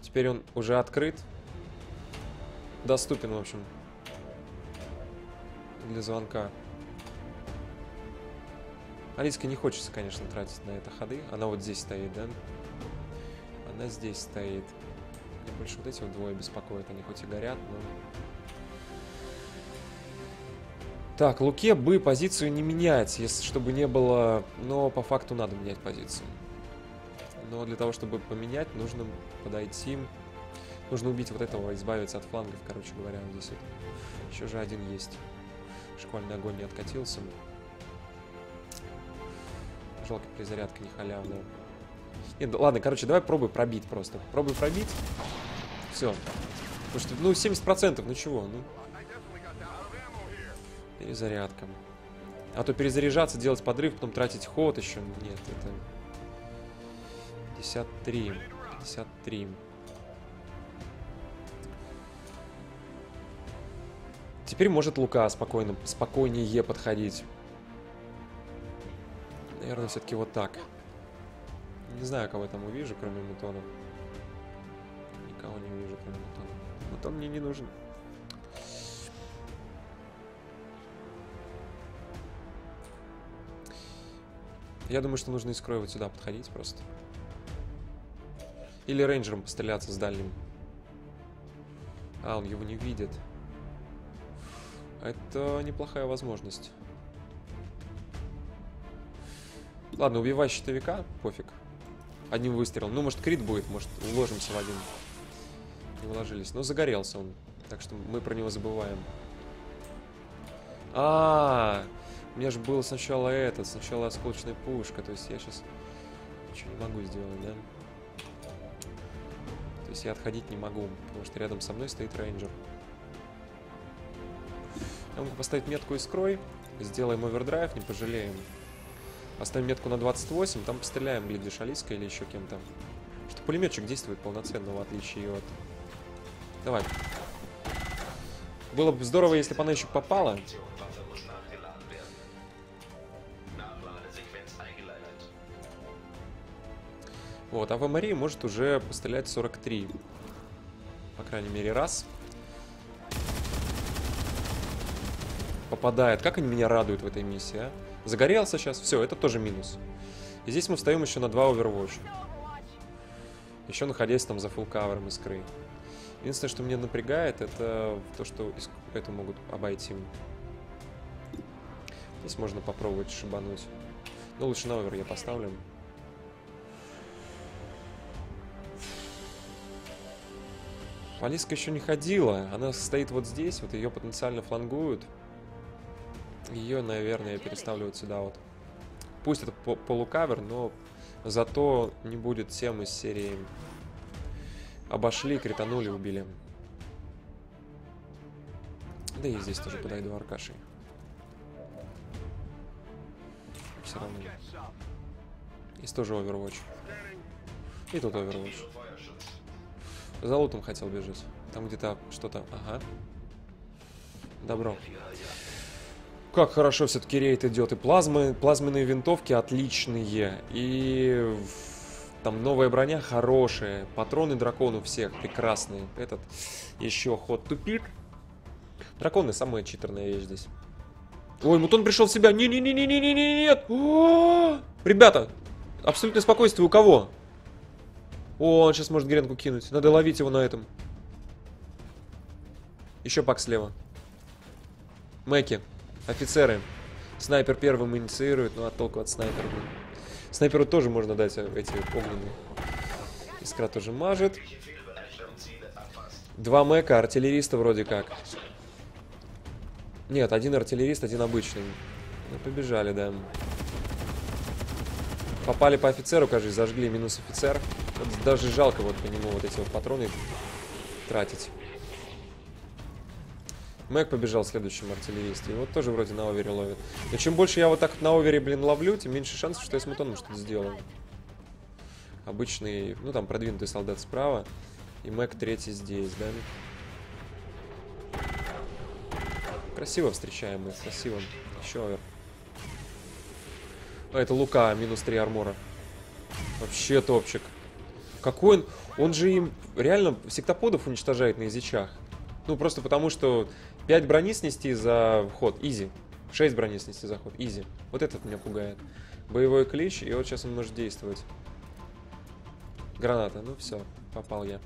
Теперь он уже открыт. Доступен, в общем. Для звонка. Алиска не хочется, конечно, тратить на это ходы. Она вот здесь стоит, да? Она здесь стоит. Мне больше вот эти вот двое беспокоят. Они хоть и горят, но... Так, Луке бы позицию не менять, если чтобы не было... Но по факту надо менять позицию. Но для того, чтобы поменять, нужно подойти... Нужно убить вот этого, избавиться от флангов, короче говоря. Здесь вот еще же один есть. Шквальный огонь не откатился. Жалко, перезарядка не халявная. Нет, ладно, короче, давай пробуй пробить просто. Пробуй пробить. Все. Потому что, ну, 70%, ну чего, ну. Перезарядка. А то перезаряжаться, делать подрыв, потом тратить ход еще. Нет, это... 53. 53. Теперь может Лука спокойно, спокойнее подходить. Наверное, все-таки вот так. Не знаю, кого я там увижу, кроме Мутона. Никого не увижу, кроме Мутона. Мутон мне не нужен. Я думаю, что нужно искрой вот сюда подходить просто. Или рейнджером постреляться с дальним. А, он его не видит. Это неплохая возможность. Ладно, убивай щитовика, пофиг. Одним выстрелом. Ну, может, крит будет, может, уложимся в один. Не уложились. Но загорелся он. Так что мы про него забываем. А, -а, -а у меня же был сначала этот, сначала осколочная пушка. То есть я сейчас ничего не могу сделать, да? То есть я отходить не могу, потому что рядом со мной стоит рейнджер. Я могу поставить метку искрой, сделаем овердрайв, не пожалеем. Поставим метку на 28, там постреляем, глядишь, Алиской или еще кем-то. Что пулеметчик действует полноценно, в отличие от... Давай. Было бы здорово, если бы она еще попала. Вот, а в Марии может уже пострелять 43. По крайней мере, раз. Попадает. Как они меня радуют в этой миссии, а? Загорелся сейчас. Все, это тоже минус. И здесь мы встаем еще на два Overwatch. Еще находясь там за фулл кавером искры. Единственное, что меня напрягает, это то, что это могут обойти. Здесь можно попробовать шибануть. Но лучше на овер я поставлю. Полиска еще не ходила. Она стоит вот здесь, вот ее потенциально флангуют. Ее, наверное, переставлю сюда вот. Пусть это полукавер, но зато не будет тем из серии обошли, кританули, убили. Да и здесь тоже подойду аркашей. Все равно. Здесь тоже Overwatch. И тут Overwatch. За лутом хотел бежать. Там где-то что-то... Ага. Добро. Как хорошо все-таки рейд идет. И плазмы, плазменные винтовки отличные. И там новая броня хорошая. Патроны дракону всех прекрасные. Этот еще ход тупик. Драконы самая читерная вещь здесь. Ой, мутон пришел в себя. Не-не-не-не-не-не-нет. Ребята, абсолютное спокойствие у кого? О, он сейчас может гренку кинуть. Надо ловить его на этом. Еще пак слева. Мэки. Офицеры. Снайпер первым инициирует, ну а толку от снайпера. Снайперу тоже можно дать э, эти огненные. Искра тоже мажет. Два мэка, артиллериста вроде как. Нет, один артиллерист, один обычный. Ну, побежали, да. Попали по офицеру, кажется, зажгли минус офицер. Вот даже жалко вот по нему вот эти вот патроны тратить. Мэг побежал следующим артиллеристом. Вот тоже вроде на овере ловит. Но чем больше я вот так на овере, блин, ловлю, тем меньше шансов, что я с мутоном что-то сделаю. Обычный, ну там продвинутый солдат справа. И Мэг третий здесь, да? Красиво встречаем мы, красиво. Еще овер. А, это Лука, минус 3 армора. Вообще топчик. Какой он... Он же им реально сектоподов уничтожает на язычах. Ну, просто потому что 5 брони снести за ход, изи. 6 брони снести за ход, изи. Вот этот меня пугает. Боевой клич, и вот сейчас он может действовать. Граната, ну все, попал я.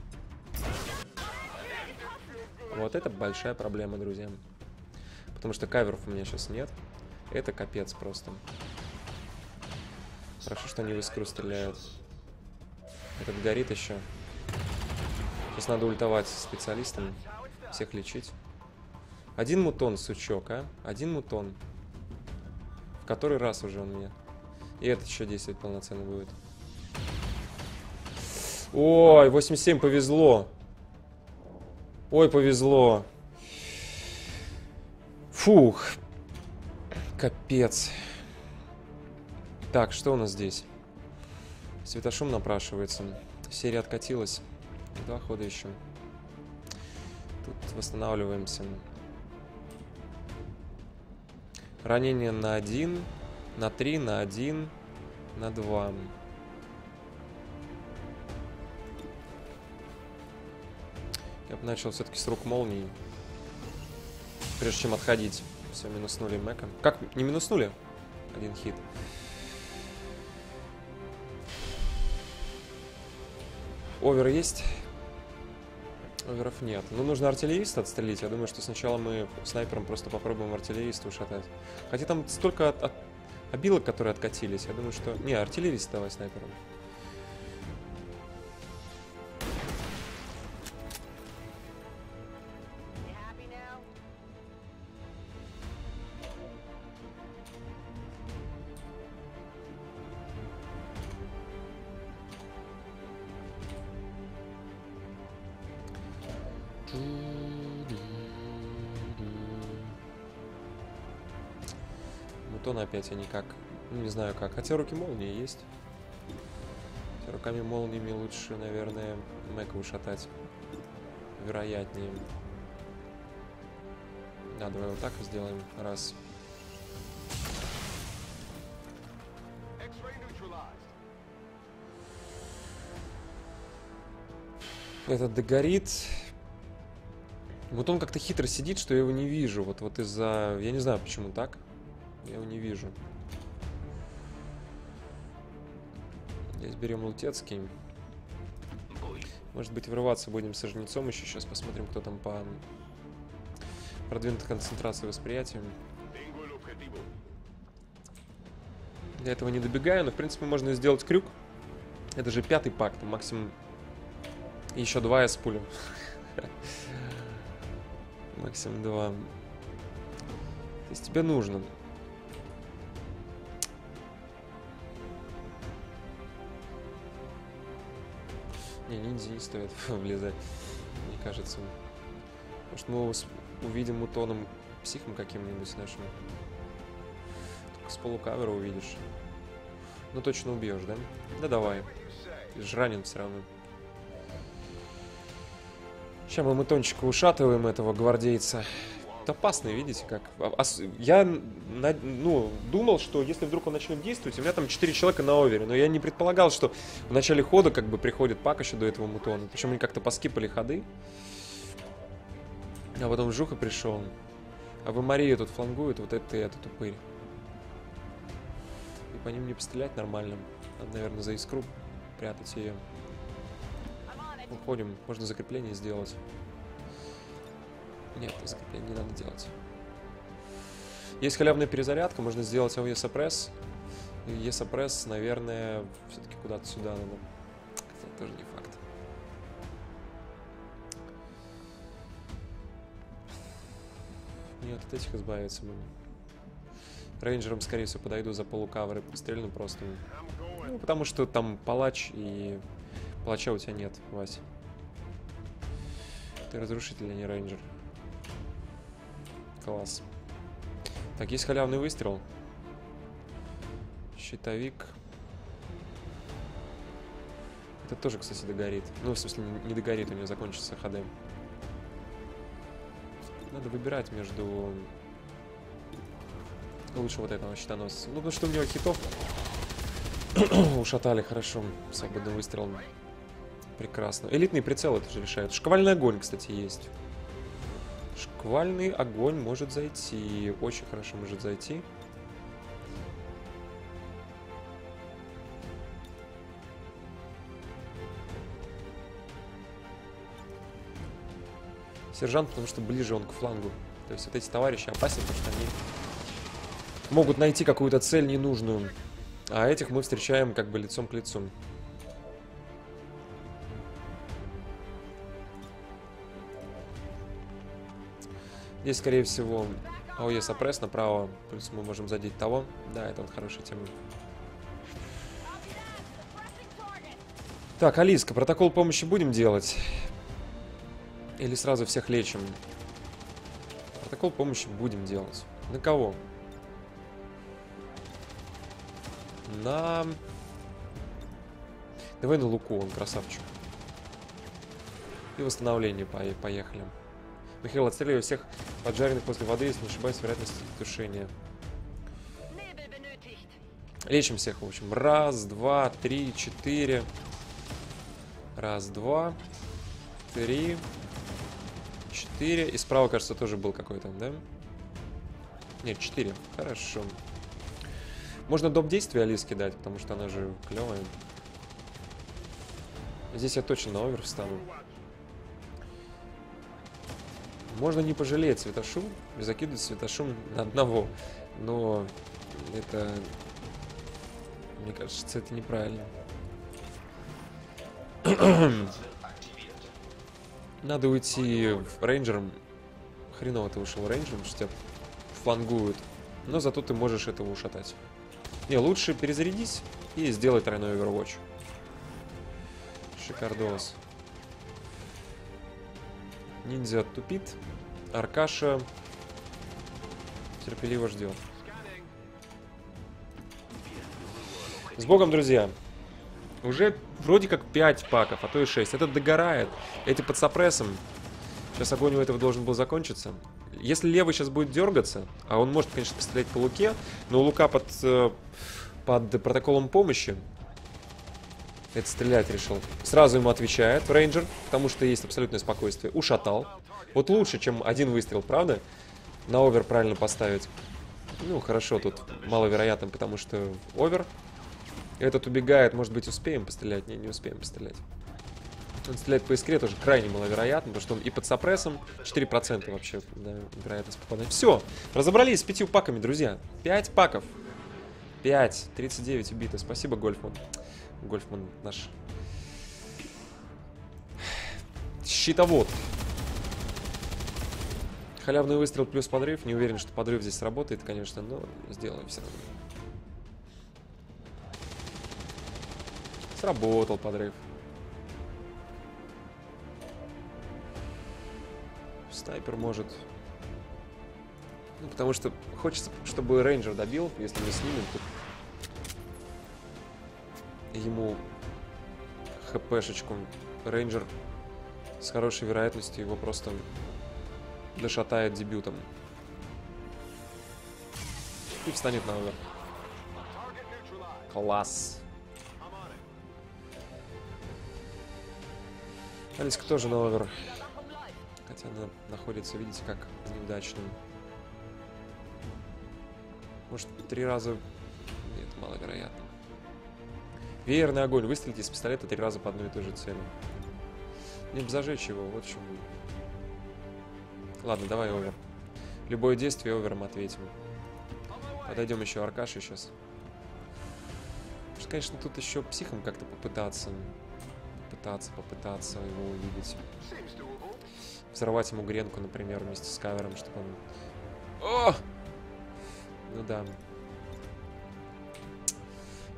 Вот это большая проблема, друзья. Потому что каверов у меня сейчас нет. Это капец просто. Хорошо, что они в искру стреляют. Этот горит еще. Сейчас надо ультовать специалистам. Всех лечить. Один мутон, сучок, а? Один мутон. В который раз уже он мне. И этот еще действовать полноценно будет. Ой, 87 повезло. Ой, повезло. Фух. Капец. Так, что у нас здесь? Светошум напрашивается. Серия откатилась. Два хода еще. Тут восстанавливаемся. Ранение на один, на три, на один, на два. Я бы начал все-таки с рук молнии. Прежде чем отходить. Все, минуснули Мэка. Как? Не минуснули? Один хит. Овер есть? Оверов нет. Ну, нужно артиллериста отстрелить. Я думаю, что сначала мы снайпером просто попробуем артиллериста ушатать. Хотя там столько от, от обилок, которые откатились. Я думаю, что... Не, артиллерист давай снайпером. Опять я никак, ну, не знаю как. Хотя руки молнии есть. Руками молниями лучше, наверное, Мэка ушатать. Вероятнее. Да, давай вот так сделаем. Раз. Этот догорит. Вот он как-то хитро сидит, что я его не вижу. Вот, вот из-за... Я не знаю, почему так. Я его не вижу. Здесь берем лутецкий. Может быть, врываться будем с жнецом еще. Сейчас посмотрим, кто там по продвинутой концентрации восприятия. Для этого не добегаю, но, в принципе, можно сделать крюк. Это же пятый пакт, максимум еще два я спулю. Максимум два. То есть тебе нужно. Ниндзя не стоит влезать, мне кажется. Может мы его увидим мутоном психом каким-нибудь нашим. Только с полукавера увидишь. Ну точно убьешь, да? Да давай. Ты же ранен все равно. Сейчас мы мутончика ушатываем этого гвардейца. Опасно, видите, как. А, я ну, думал, что если вдруг он начнет действовать, у меня там 4 человека на овере, но я не предполагал, что в начале хода как бы приходит пак еще до этого мутона. Причем они как-то поскипали ходы. А потом Жуха пришел. А вы Мария тут флангует, вот это и этот упырь. И по ним не пострелять нормально. Надо, наверное, за искру прятать ее. Уходим. Можно закрепление сделать. Нет, закрепление не надо делать. Есть халявная перезарядка, можно сделать АОЕ сопресс. И Есопресс, наверное, все-таки куда-то сюда надо. Хотя тоже не факт. Нет, от этих избавиться мы. Рейнджером, скорее всего, подойду за полукавер и пострельну просто. Ну, потому что там палач и Палача у тебя нет, Вася. Ты разрушитель, а не рейнджер. Класс. Так, есть халявный выстрел. Щитовик. Это тоже, кстати, догорит. Ну, в смысле, не догорит, у него закончится ХД. Надо выбирать между... Лучше вот этого щитоносца. Ну, потому что у него хитов ушатали хорошо. Свободным выстрелом. Прекрасно. Элитный прицел это же решает. Шквальный огонь, кстати, есть. Шквальный огонь может зайти. Очень хорошо может зайти. Сержант, потому что ближе он к флангу. То есть вот эти товарищи опасны, потому что они могут найти какую-то цель ненужную. А этих мы встречаем как бы лицом к лицу. Здесь, скорее всего, АОЕ сопресс направо, плюс мы можем задеть того. Да, это вот хорошая тема. Так, Алиска, протокол помощи будем делать? Или сразу всех лечим? Протокол помощи будем делать. На кого? На... Давай на Луку, он красавчик. И восстановление поехали. Михаил, отстреливай всех поджаренных после воды, если не ошибаюсь, вероятность тушения. Лечим всех, в общем. Раз, два, три, четыре. Раз, два, три, четыре. И справа, кажется, тоже был какой-то, да? Нет, четыре. Хорошо. Можно доп. действия Алиске дать, потому что она же клевая. Здесь я точно на овер встану. Можно не пожалеть светошум и закидывать светошум на одного. Но это... Мне кажется, это неправильно. Надо уйти в рейнджером. Хреново ты ушел рейнджером, что тебя флангуют. Но зато ты можешь этого ушатать. Не, лучше перезарядись и сделать тройной Overwatch. Шикардос. Ниндзя тупит. Аркаша терпеливо ждет. С богом, друзья. Уже вроде как 5 паков, а то и 6. Этот догорает. Эти под сопрессом. Сейчас огонь у этого должен был закончиться. Если левый сейчас будет дергаться, а он может, конечно, пострелять по луке, но лука под, э, под протоколом помощи, это стрелять решил. Сразу ему отвечает рейнджер, потому что есть абсолютное спокойствие. Ушатал. Вот лучше, чем один выстрел, правда? На овер правильно поставить. Ну, хорошо, тут маловероятно, потому что овер. Этот убегает, может быть, успеем пострелять? Не, не успеем пострелять. Он стреляет по искре, тоже крайне маловероятно, потому что он и под сопрессом 4% вообще да, вероятность попадания. Все, разобрались с пятью паками, друзья. Пять паков. 5, 39 убито. Спасибо, Гольфман. Гольфман наш щитовод. Халявный выстрел плюс подрыв. Не уверен, что подрыв здесь сработает, конечно, но сделаем все равно. Сработал подрыв. Снайпер может... Ну, потому что хочется, чтобы рейнджер добил, если мы снимем, тут ему хпшечку. Рейнджер с хорошей вероятностью его просто дошатает дебютом. И встанет на овер. Класс. Алиска тоже на овер. Хотя она находится, видите, как неудачным. Может, три раза... Нет, маловероятно. Веерный огонь. Выстрелите из пистолета три раза по одной и той же цели. Не зажечь его, вот в чем. Ладно, давай овер. Любое действие овером ответим. Подойдем еще Аркашу сейчас. Может, конечно, тут еще психом как-то попытаться. Попытаться, попытаться его увидеть. Взорвать ему гренку, например, вместе с кавером, чтобы он... О! Ну да.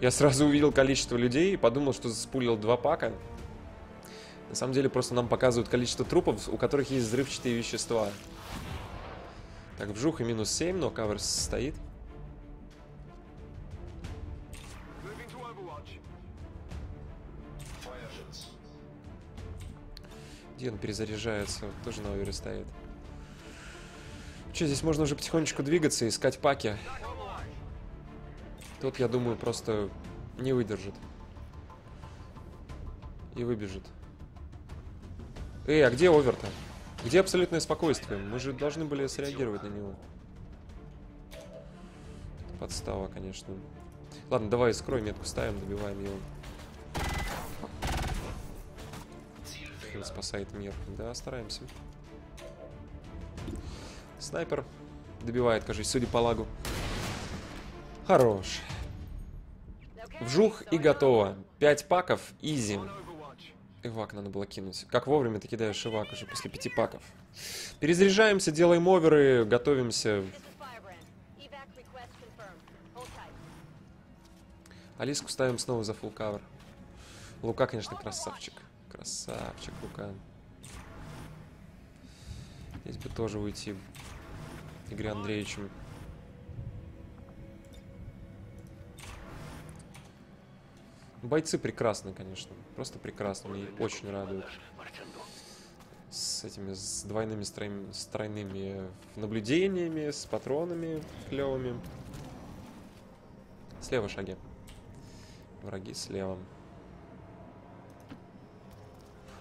Я сразу увидел количество людей и подумал, что спулил два пака. На самом деле просто нам показывают количество трупов, у которых есть взрывчатые вещества. Так, вжух и минус 7, но кавер стоит. Где он перезаряжается? Тоже на овере стоит. Че, здесь можно уже потихонечку двигаться, искать паки. Тот, я думаю, просто не выдержит. И выбежит. Эй, а где овер-то? Где абсолютное спокойствие? Мы же должны были среагировать на него. Подстава, конечно. Ладно, давай скрой метку ставим, добиваем его. Фил спасает мир. Да, стараемся. Снайпер добивает, кажется, судя по лагу. Хорош. Вжух и готово. Пять паков, изи. Эвак надо было кинуть. Как вовремя ты кидаешь эвак уже после пяти паков. Перезаряжаемся, делаем оверы, готовимся. Алиску ставим снова за фулл кавер. Лука, конечно, красавчик. Красавчик Лука. Здесь бы тоже уйти Игорь Андреевичем. Бойцы прекрасны, конечно. Просто прекрасно. Мне очень радуют. С этими с двойными стройными, наблюдениями, с патронами клевыми. Слева шаги. Враги слева.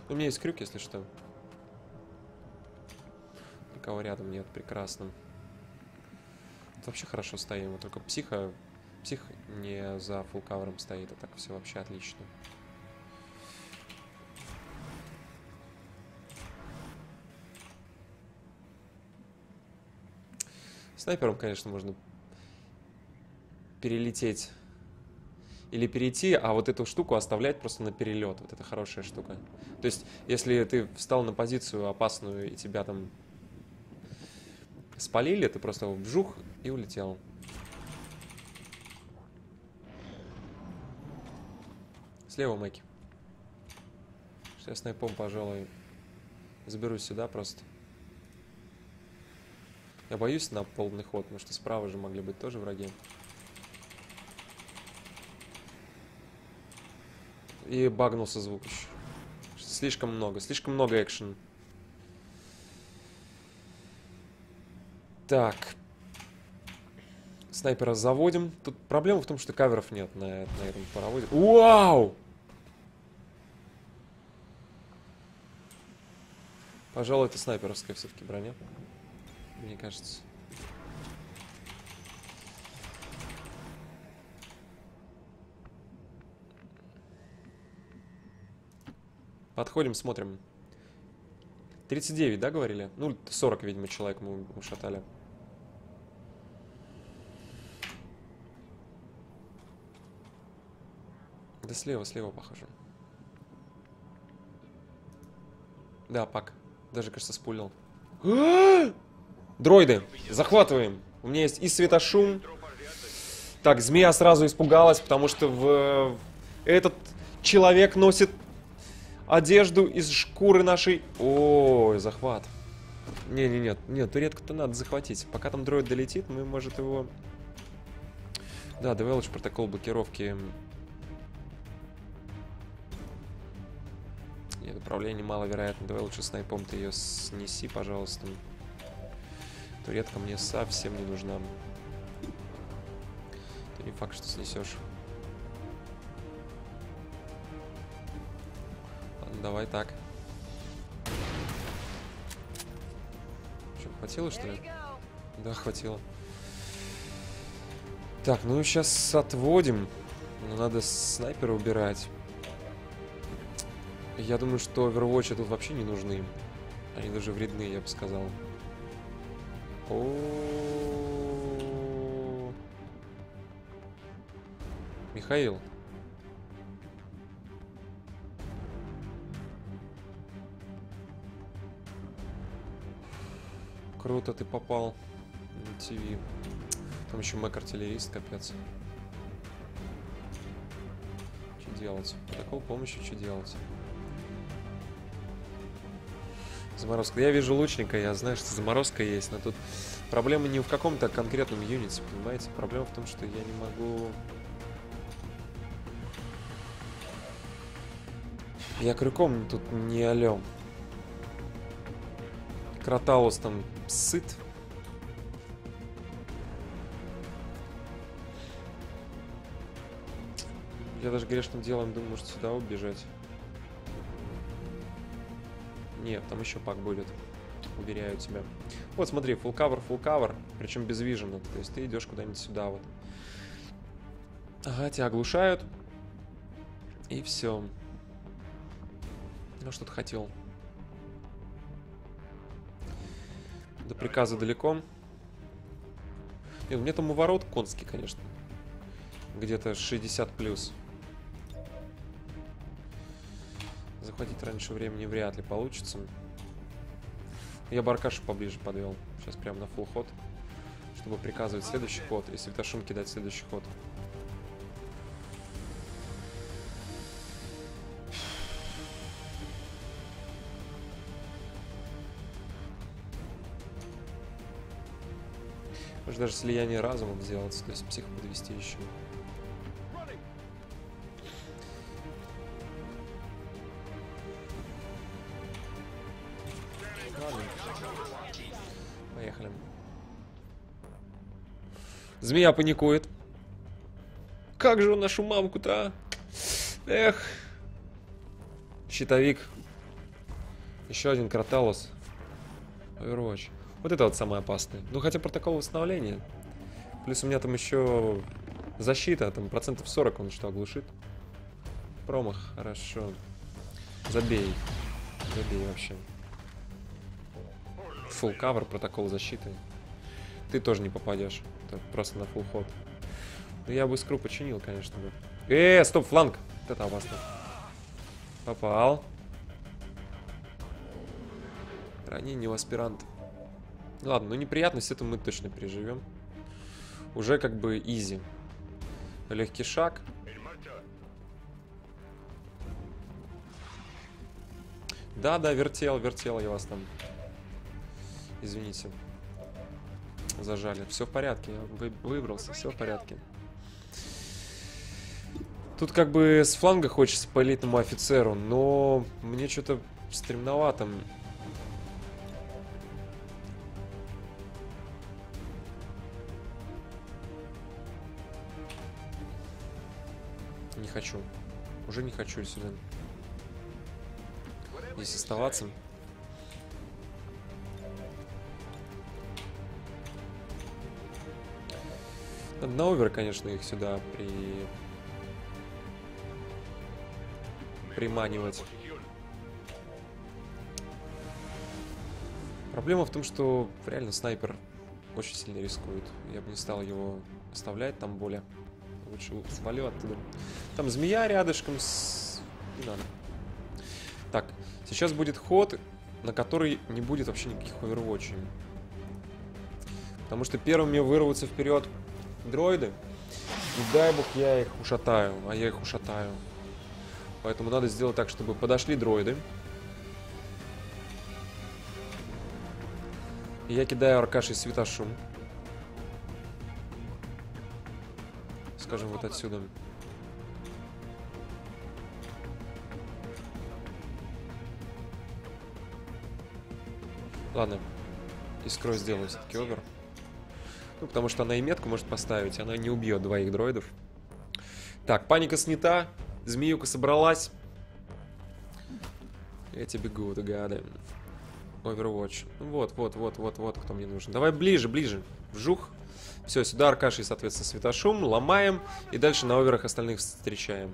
У меня есть крюк, если что. Никого рядом нет, прекрасно. Тут вообще хорошо стоим. Вот только психа псих не за фулкавером стоит, а так все вообще отлично. Снайпером, конечно, можно перелететь или перейти, а вот эту штуку оставлять просто на перелет. Вот это хорошая штука. То есть, если ты встал на позицию опасную и тебя там спалили, ты просто вжух и улетел. Слева, Мэки. Я снайпом, пожалуй, заберусь сюда просто. Я боюсь на полный ход, потому что справа же могли быть тоже враги. И багнулся звук еще. Слишком много, слишком много экшен. Так. Снайпера заводим. Тут проблема в том, что каверов нет на, на этом паровозе. Вау! Пожалуй, это снайперовская все-таки броня. Мне кажется. Подходим, смотрим. 39, да, говорили? Ну, 40, видимо, человек мы ушатали. Да слева, слева похоже. Да, пак. Даже, кажется, спулил. Дроиды, захватываем. У меня есть и светошум. Так, змея сразу испугалась, потому что в... этот человек носит одежду из шкуры нашей. Ой, захват. Не-не-не, нет, туретку-то надо захватить. Пока там дроид долетит, мы, может, его... Да, давай лучше протокол блокировки. Управление маловероятно. Давай лучше снайпом ты ее снеси, пожалуйста. Туретка мне совсем не нужна. Ты не факт, что снесешь. давай так. Что, хватило, что ли? Да, хватило. Так, ну сейчас отводим. Но надо снайпера убирать. Я думаю, что Overwatch тут вообще не нужны. Они даже вредны, я бы сказал. О -о -о Михаил, Круто ты попал на ТВ. Там еще мэк артиллерист, капец. Что делать? Протокол помощи, что делать? Заморозка. Я вижу лучника, я знаю, что заморозка есть, но тут проблема не в каком-то конкретном юните, понимаете? Проблема в том, что я не могу... Я крюком тут не алё. Кротаус там сыт. Я даже грешным делом думаю, может сюда убежать. Нет, там еще пак будет. Уверяю тебя. Вот, смотри, full cover, full cover. Причем без вижена. То есть ты идешь куда-нибудь сюда вот. Ага, тебя оглушают. И все. Ну, что-то хотел. До приказа далеко. Нет, ну, мне там уворот конский, конечно. Где-то 60 плюс. Захватить раньше времени вряд ли получится. Я баркашу поближе подвел. Сейчас прямо на фул ход. Чтобы приказывать следующий ход и светошум кидать следующий ход. Может даже слияние разумом сделать, то есть психу подвести еще. Змея паникует. Как же он нашу мамку-то, а? Эх. Щитовик. Еще один Кроталос. Overwatch. Вот это вот самое опасное. Ну, хотя протокол восстановления. Плюс у меня там еще защита, там процентов 40 он что, оглушит. Промах, хорошо. Забей. Забей вообще. Full cover, протокол защиты. Ты тоже не попадешь. Это просто на фул ход. Ну, я бы искру починил, конечно бы. Э, стоп, фланг. Вот это опасно. Попал. Ранение у аспиранта. Ладно, ну неприятность это мы точно переживем. Уже как бы изи. Легкий шаг. Да, да, вертел, вертел я вас там. Извините. Зажали. Все в порядке, я вы, выбрался, все в порядке. Тут как бы с фланга хочется по элитному офицеру, но мне что-то стремновато. Не хочу. Уже не хочу сюда. Здесь оставаться. На овер, конечно, их сюда при... приманивать. Проблема в том, что реально снайпер очень сильно рискует. Я бы не стал его оставлять там более. Лучше свалю оттуда. Там змея рядышком с... Не надо. Так, сейчас будет ход, на который не будет вообще никаких овервотчей. Потому что первыми вырвутся вперед дроиды. И дай бог я их ушатаю, а я их ушатаю. Поэтому надо сделать так, чтобы подошли дроиды. И я кидаю аркашей светошум. Скажем, вот отсюда. Ладно. Искрой сделаю все-таки овер. Ну, потому что она и метку может поставить, она не убьет двоих дроидов. Так, паника снята. Змеюка собралась. Тебе бегут, гады. Overwatch. Вот, вот, вот, вот, вот, кто мне нужен. Давай ближе, ближе. Вжух. Все, сюда Аркашей, соответственно, светошум. Ломаем. И дальше на оверах остальных встречаем.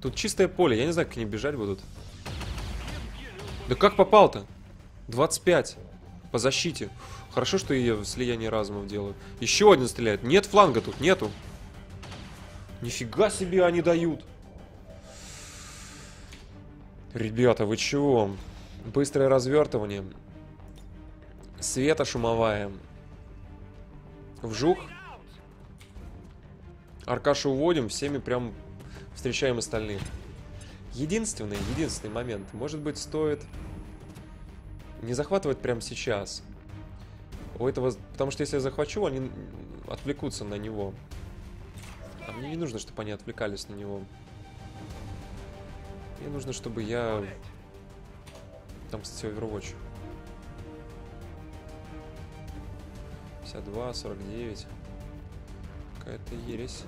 Тут чистое поле. Я не знаю, как они бежать будут. Да как попал-то? 25. По защите. Хорошо, что я слияние разумов делаю. Еще один стреляет. Нет фланга тут, нету. Нифига себе они дают. Ребята, вы чего? Быстрое развертывание. Света шумовая. Вжух. Аркашу уводим, всеми прям встречаем остальных. Единственный, единственный момент. Может быть, стоит не захватывать прямо сейчас. У этого... Потому что если я захвачу, они отвлекутся на него. А мне не нужно, чтобы они отвлекались на него. Мне нужно, чтобы я... Там, кстати, Overwatch. 52, 49. Какая-то ересь.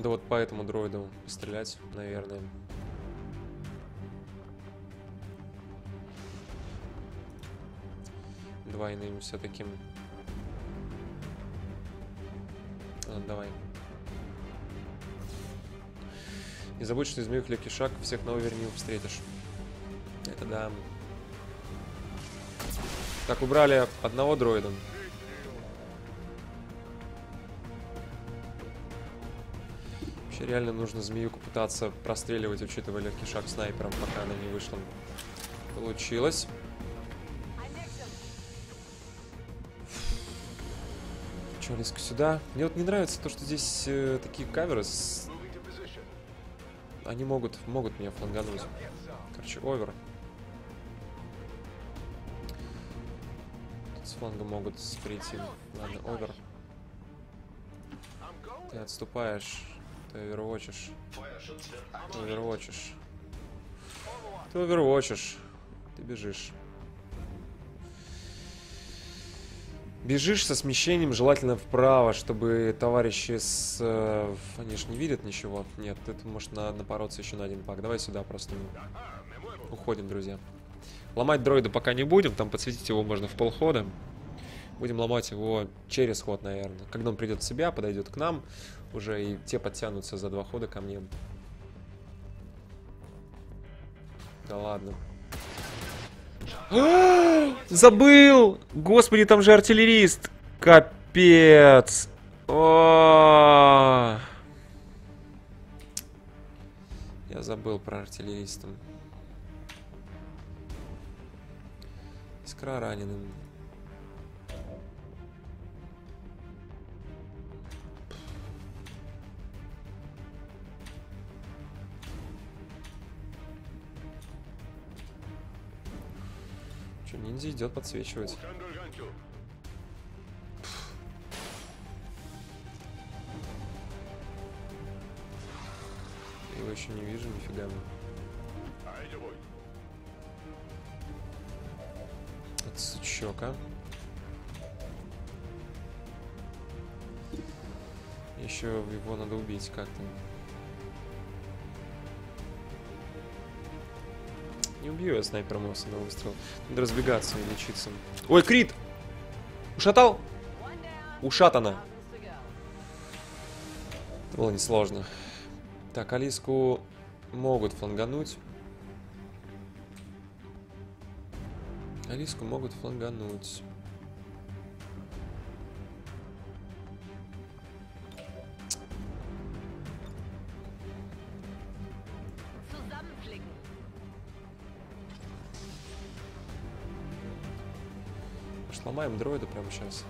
Надо вот по этому дроиду пострелять, наверное. Двойным все-таки. А, давай. Не забудь, что из моих шаг всех на не встретишь. Это да. Так, убрали одного дроида. Вообще реально нужно змеюку пытаться простреливать, учитывая легкий шаг снайпером, пока она не вышла. Получилось. Че, резко сюда? Мне вот не нравится то, что здесь э, такие каверы с... Они могут, могут меня флангануть. Короче, овер. Тут с фланга могут прийти. Ладно, овер. Ты отступаешь. Ты овервочишь. Ты овервочишь. Ты овервочишь. Ты бежишь. Бежишь со смещением, желательно вправо, чтобы товарищи с... Э, они же не видят ничего. Нет, это может на, напороться еще на один пак. Давай сюда просто. Уходим, друзья. Ломать дроида пока не будем, там подсветить его можно в полхода. Будем ломать его через ход, наверное. Когда он придет в себя, подойдет к нам, уже и те подтянутся за два хода ко мне. Да ладно. Забыл! Господи, там же артиллерист! Капец! О Я забыл про артиллериста. Искра раненым. Ниндзя идет подсвечивать. Его еще не вижу, нифига. Это сучок, а? Еще его надо убить как-то. Не убью я снайпером его на выстрел. Надо разбегаться и лечиться. Ой, крит! Ушатал? Ушатана. Это было несложно. Так, Алиску могут флангануть. Алиску могут флангануть. Сломаем дроида прямо сейчас.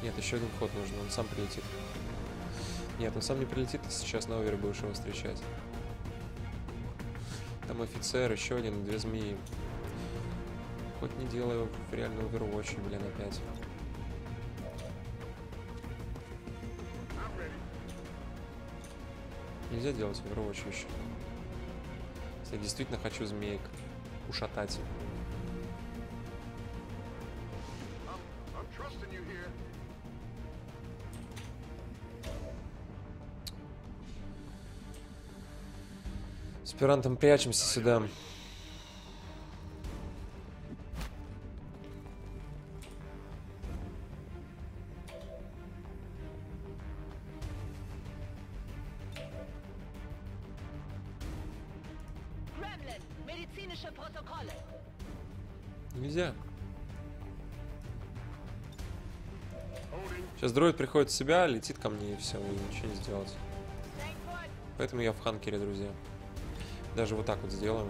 Нет, еще один ход нужен, он сам прилетит. Нет, он сам не прилетит, ты сейчас на овере будешь его встречать. Там офицер, еще один, две змеи. Хоть не делаю реально овервотч, блин, опять. Нельзя делать овервотч еще. Если я действительно хочу змеек ушатать. Аспирантом прячемся сюда. Нельзя. Сейчас дроид приходит в себя, летит ко мне и все, и ничего не сделать. Поэтому я в ханкере, друзья. Даже вот так вот сделаем.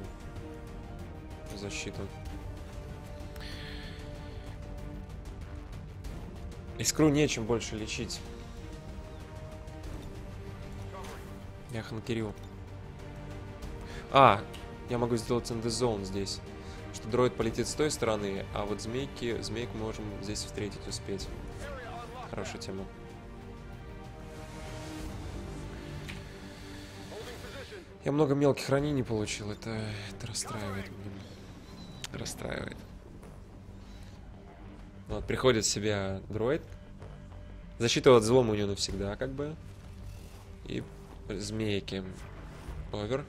Защиту. Искру нечем больше лечить. Я ханкерю. А, я могу сделать эндезон здесь. Что дроид полетит с той стороны, а вот змейки, змейку можем здесь встретить, успеть. Хорошая тема. Я много мелких ранений получил, это, это расстраивает. Расстраивает. Вот, приходит в себя дроид. Защита от взлома у него навсегда, как бы. И змейки. Овер.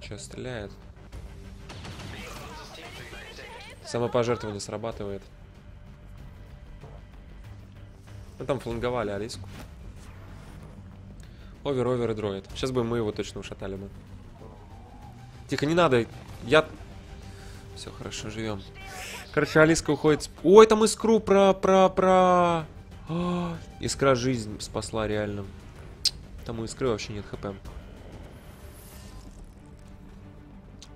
Сейчас стреляет. Самопожертвование срабатывает. Ну там фланговали Алиску. Овер, овер и дроид. Сейчас бы мы его точно ушатали бы. Тихо, не надо. Я... Все, хорошо, живем. Короче, Алиска уходит... Ой, там искру про... про... про... А, искра жизнь спасла реально. Там у искры вообще нет хп.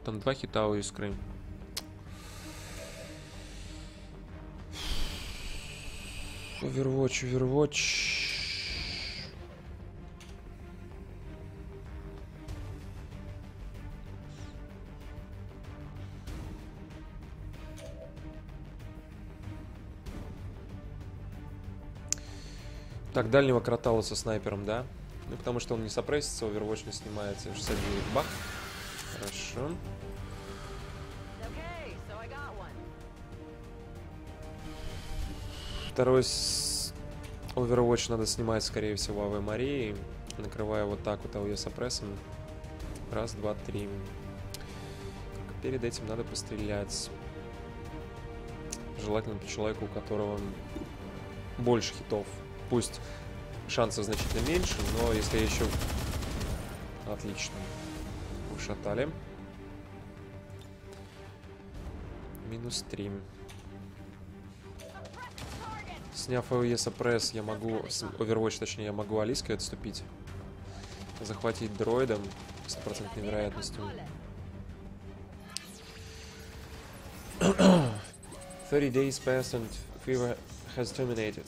Там два хита у искры. Overwatch, Overwatch. Так, дальнего кротала со снайпером, да? Ну, потому что он не сопрессится, овервотч не снимается. 69 бах. Хорошо. Второй Overwatch надо снимать, скорее всего, Аве Марии. Накрываю вот так вот АОЕ сопрессом. Раз, два, три. Перед этим надо пострелять. Желательно по человеку, у которого больше хитов. Пусть шансов значительно меньше, но если еще... Отлично. Ушатали. Минус 3. Сняв AOE сопресс, я могу... С Overwatch, точнее, я могу Алиской отступить. Захватить дроидом с стопроцентной вероятностью. 30 days passed and fever has terminated.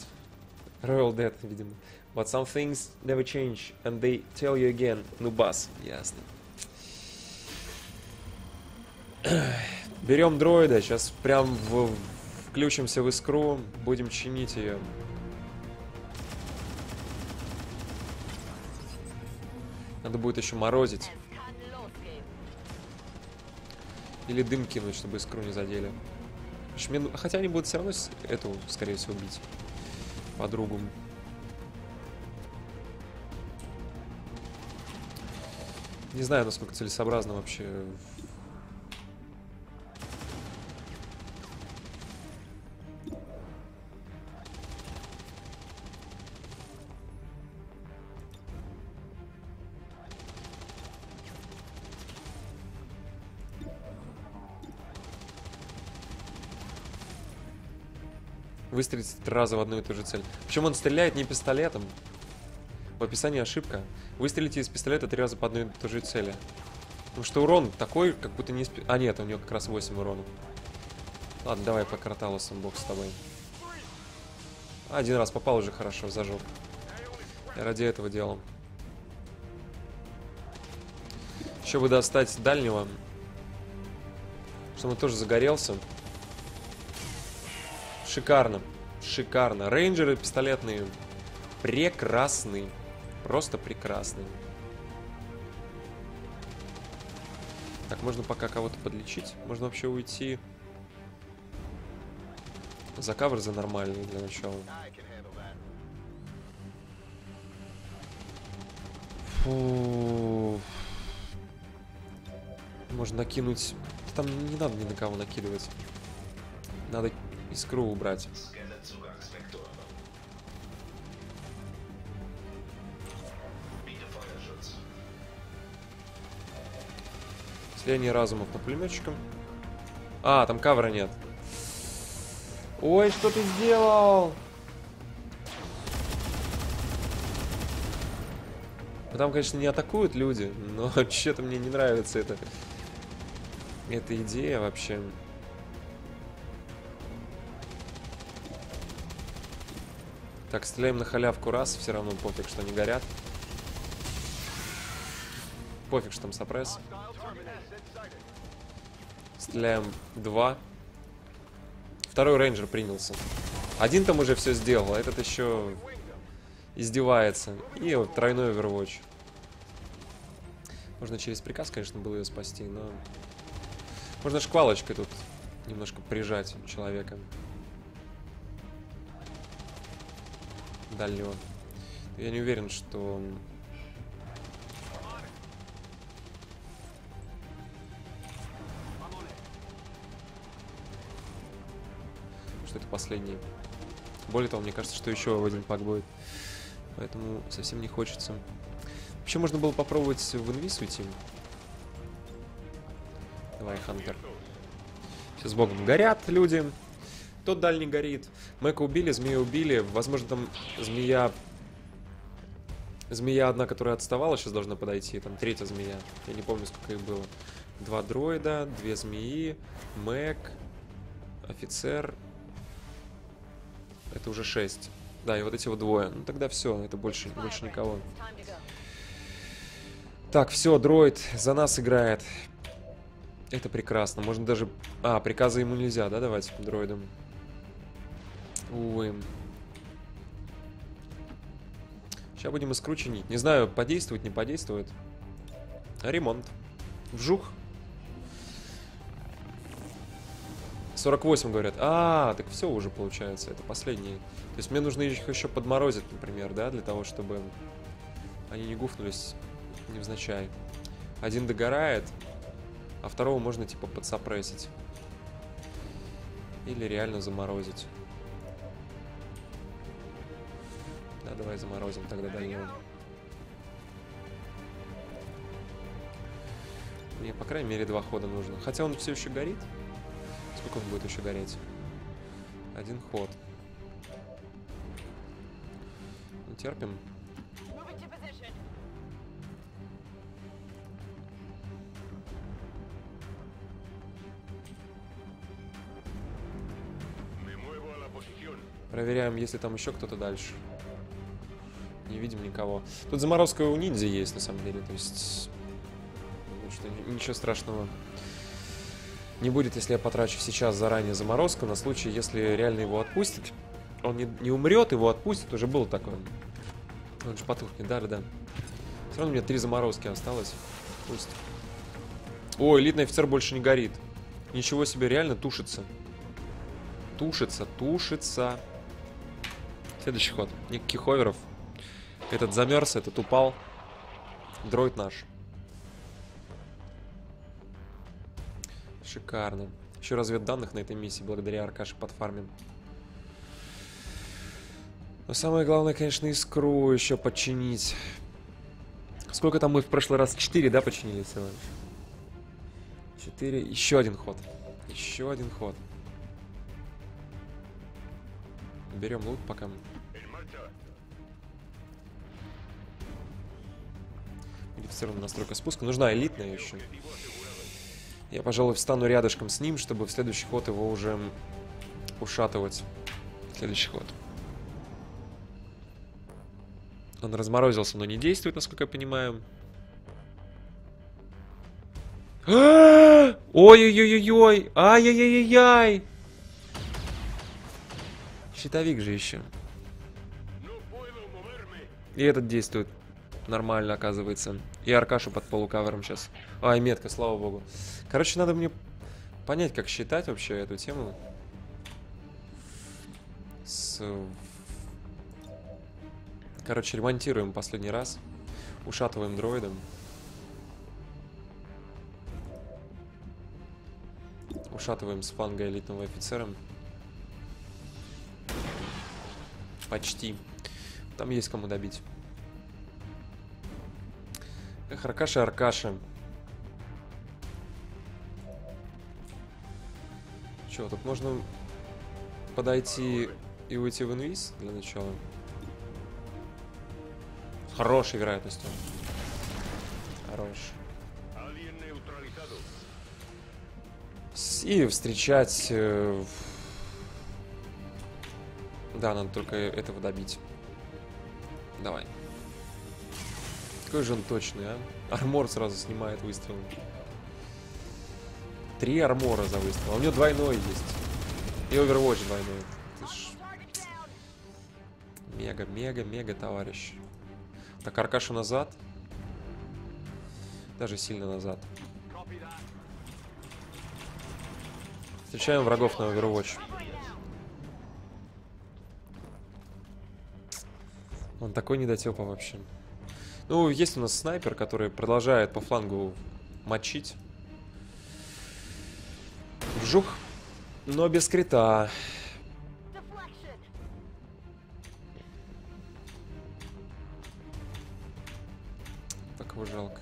Royal Dead, видимо. But some things never change, and they tell you again. Ну, бас. Ясно. Берем дроида, сейчас прям в, включимся в искру, будем чинить ее. Надо будет еще морозить. Или дым кинуть, чтобы искру не задели. Хотя они будут все равно эту, скорее всего, бить. Подругу. Не знаю, насколько целесообразно вообще выстрелить три раза в одну и ту же цель. Причем он стреляет не пистолетом. В описании ошибка. Выстрелите из пистолета три раза по одной и той же цели. Потому что урон такой, как будто не... А нет, у него как раз 8 урона. Ладно, давай по карталосам бог с тобой. Один раз попал уже хорошо, зажег. Я ради этого делал. Еще бы достать дальнего. Чтобы он тоже загорелся. Шикарно. Шикарно. Рейнджеры пистолетные. Прекрасные. Просто прекрасные. Так, можно пока кого-то подлечить. Можно вообще уйти. За кавер за нормальный для начала. Фу. Можно накинуть... Там не надо ни на кого накидывать. Надо искру убрать. Слияние разумов по пулеметчикам. А, там кавера нет. Ой, что ты сделал? Там, конечно, не атакуют люди, но что-то мне не нравится это. Эта идея вообще. Так, стреляем на халявку раз, все равно пофиг, что они горят. Пофиг, что там сопресс. Стреляем два. Второй рейнджер принялся. Один там уже все сделал, а этот еще издевается. И вот тройной Overwatch. Можно через приказ, конечно, было ее спасти, но... Можно шквалочкой тут немножко прижать человека. Дальнего. Я не уверен, что... Что это последний. Более того, мне кажется, что еще один пак будет. Поэтому совсем не хочется. Вообще можно было попробовать в инвиз уйти. Давай, Хантер. Все с богом горят люди. Тот дальний горит. Мэка убили, змею убили. Возможно, там змея... Змея одна, которая отставала, сейчас должна подойти. Там третья змея. Я не помню, сколько их было. Два дроида, две змеи, Мэк, офицер. Это уже шесть. Да, и вот эти вот двое. Ну тогда все, это больше, больше никого. Так, все, дроид за нас играет. Это прекрасно. Можно даже... А, приказы ему нельзя, да, давать дроидам? Увы. Сейчас будем искру чинить. Не знаю, подействует, не подействует. Ремонт. Вжух. 48 говорят. А, так все уже получается, это последние. То есть мне нужно их еще подморозить, например, да, для того, чтобы они не гуфнулись невзначай. Один догорает, а второго можно типа подсопрессить. Или реально заморозить. Да, давай заморозим тогда дальнего. Мне, по крайней мере, два хода нужно. Хотя он все еще горит. Сколько он будет еще гореть? Один ход. Ну, терпим. Проверяем, если там еще кто-то дальше. Не видим никого. Тут заморозка у ниндзя есть, на самом деле. То есть... Что, ничего страшного не будет, если я потрачу сейчас заранее заморозку, на случай, если реально его отпустят. Он не, не умрет, его отпустят, уже было такое. Он же потухнет, да-да-да. Все равно у меня три заморозки осталось. Пусть. О, элитный офицер больше не горит. Ничего себе, реально тушится. Тушится, тушится. Следующий ход. Никаких оверов. Этот замерз, этот упал. Дроид наш. Шикарно. Еще разведданных на этой миссии благодаря Аркаше подфармим. Но самое главное, конечно, искру еще починить. Сколько там мы в прошлый раз? Четыре, да, починили лишь? Четыре. Еще один ход. Еще один ход. Берем лут пока. Модифицированная настройка спуска. Нужна элитная еще. Я, пожалуй, встану рядышком с ним, чтобы в следующий ход его уже ушатывать. Следующий ход. Он разморозился, но не действует, насколько я понимаю. Ой-ой-ой-ой! Ай-яй-яй-яй! Щитовик же еще. И этот действует нормально, оказывается. И Аркашу под полукавером сейчас. Ай, метка, слава богу. Короче, надо мне понять, как считать вообще эту тему. С... Короче, ремонтируем последний раз. Ушатываем дроидом. Ушатываем с фланга элитного офицера. Почти. Там есть кому добить. Эх, Аркаша, Аркаша. Че, тут можно подойти и уйти в инвиз для начала? С хорошей вероятностью. Хорош. И встречать... Э... Да, надо только этого добить. Давай. Какой же он точный, а? Армор сразу снимает выстрел. Три армора за выстрел. А у него двойной есть. И Overwatch двойной. Мега, мега, мега, товарищ. Так, Аркашу назад. Даже сильно назад. Встречаем врагов на Overwatch. Он такой недотепа вообще. Ну, есть у нас снайпер, который продолжает по флангу мочить. Вжух. Но без крита. Так его жалко.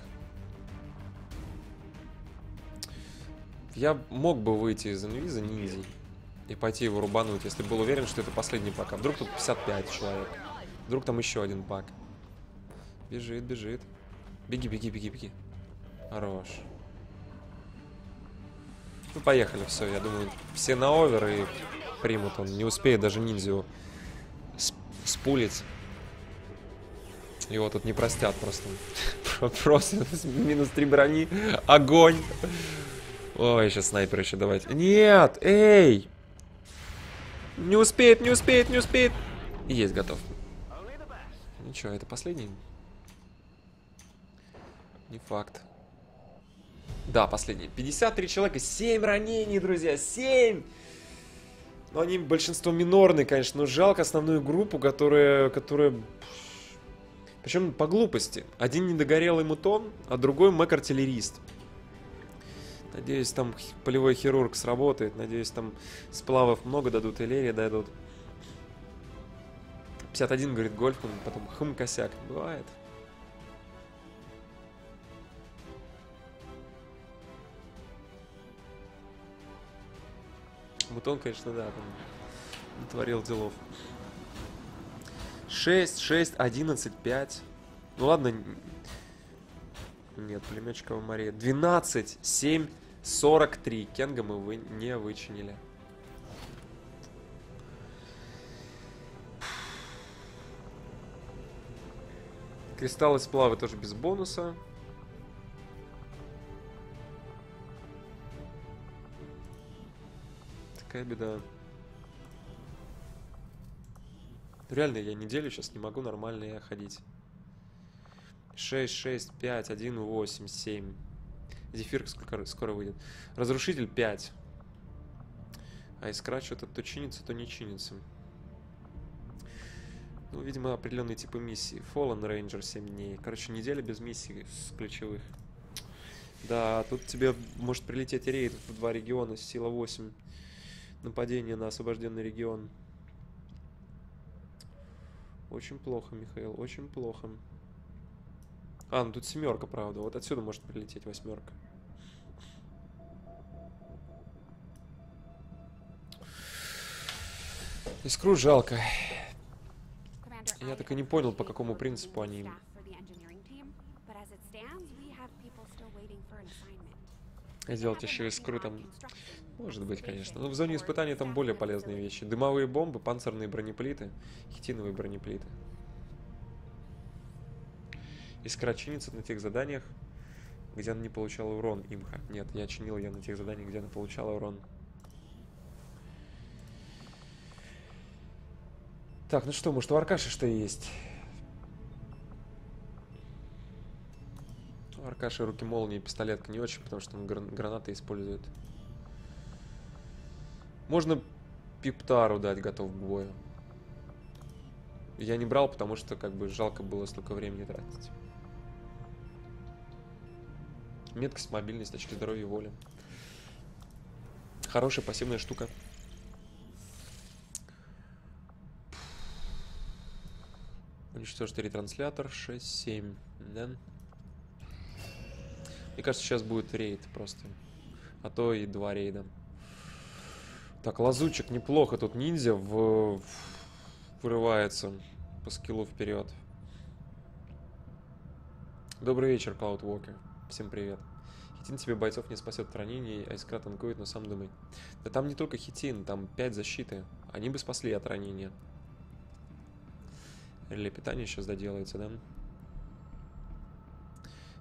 Я мог бы выйти из инвиза ниндзей и пойти его рубануть, если был уверен, что это последний пак. А вдруг тут 55 человек? Вдруг там еще один пак? Бежит, бежит. Беги, беги, беги, беги. Хорош. Ну, поехали, все, я думаю, все на овер и примут. Он не успеет даже ниндзю спулить. Его тут не простят просто. Просто минус 3 брони. Огонь. Ой, сейчас снайпер еще давайте. Нет, эй! Не успеет, не успеет, не успеет. Есть, готов. Ничего, это последний? Не факт. Да, последний. 53 человека, 7 ранений, друзья, 7! Ну, они большинство минорные, конечно, но жалко основную группу, которая, которая... Причем по глупости. Один недогорелый мутон, а другой мэк-артиллерист. Надеюсь, там полевой хирург сработает. Надеюсь, там сплавов много дадут, и Лерия дадут. 51, говорит Гольфман, потом хм, косяк. Бывает. Мутон, конечно, да, там натворил делов. 6, 6, 11, 5. Ну ладно. Нет, пулеметчикова Мария. 12, 7, 43. Кенга мы вы не вычинили. Кристаллы сплавы тоже без бонуса. Такая беда. Реально, я неделю сейчас не могу нормально ходить. 6, 6, 5, 1, 8, 7. Зефир сколько скоро выйдет. Разрушитель 5. А искра что-то то чинится, то не чинится. Ну, видимо, определенные типы миссий. Fallen Ranger 7 дней. Короче, неделя без миссий с ключевых. Да, тут тебе может прилететь рейд в два региона, сила 8. Нападение на освобожденный регион. Очень плохо, Михаил, очень плохо. А, ну тут семерка, правда. Вот отсюда может прилететь восьмерка. Искру жалко. Я так и не понял, по какому принципу они... Сделать еще искру там... Может быть, конечно. Но в зоне испытаний там более полезные вещи. Дымовые бомбы, панцирные бронеплиты, хитиновые бронеплиты. Искра чинится на тех заданиях, где она не получала урон имха. Нет, я чинил ее на тех заданиях, где она получала урон. Так, ну что, может у Аркаши что есть? У Аркаши руки молнии пистолетка не очень, потому что он гран гранаты использует. Можно Пиптару дать готов к бою. Я не брал, потому что как бы жалко было столько времени тратить. Меткость, мобильность, очки здоровья и воли. Хорошая пассивная штука. Уничтожить ретранслятор 6-7. Да? Мне кажется, сейчас будет рейд просто. А то и два рейда. Так, лазучик неплохо. Тут ниндзя в... вырывается по скиллу вперед. Добрый вечер, Клауд Уокер. Всем привет. Хитин тебе бойцов не спасет от ранений, а искра танкует, но сам думай. Да там не только хитин, там 5 защиты. Они бы спасли от ранения. Реле питания сейчас доделается, да?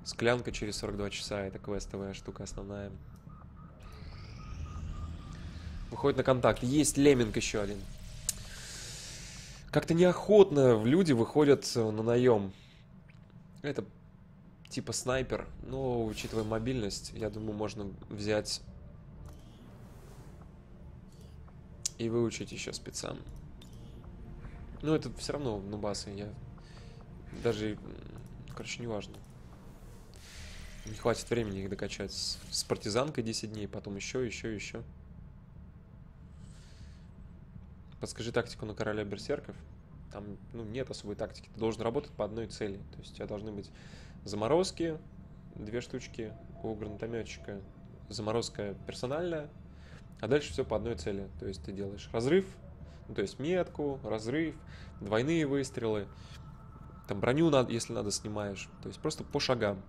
Склянка через 42 часа, это квестовая штука основная. Выходит на контакт. Есть леминг еще один. Как-то неохотно люди выходят на наем. Это типа снайпер. Но, учитывая мобильность, я думаю, можно взять и выучить еще спецам. Ну, это все равно нубасы. Я даже... Короче, неважно. Не хватит времени их докачать. С партизанкой 10 дней, потом еще, еще, еще. Подскажи тактику на короля берсерков. Там ну, нет особой тактики. Ты должен работать по одной цели. То есть у тебя должны быть заморозки, две штучки у гранатометчика. Заморозка персональная, а дальше все по одной цели. То есть ты делаешь разрыв, ну, то есть метку, разрыв, двойные выстрелы. Там броню, надо, если надо, снимаешь. То есть просто по шагам.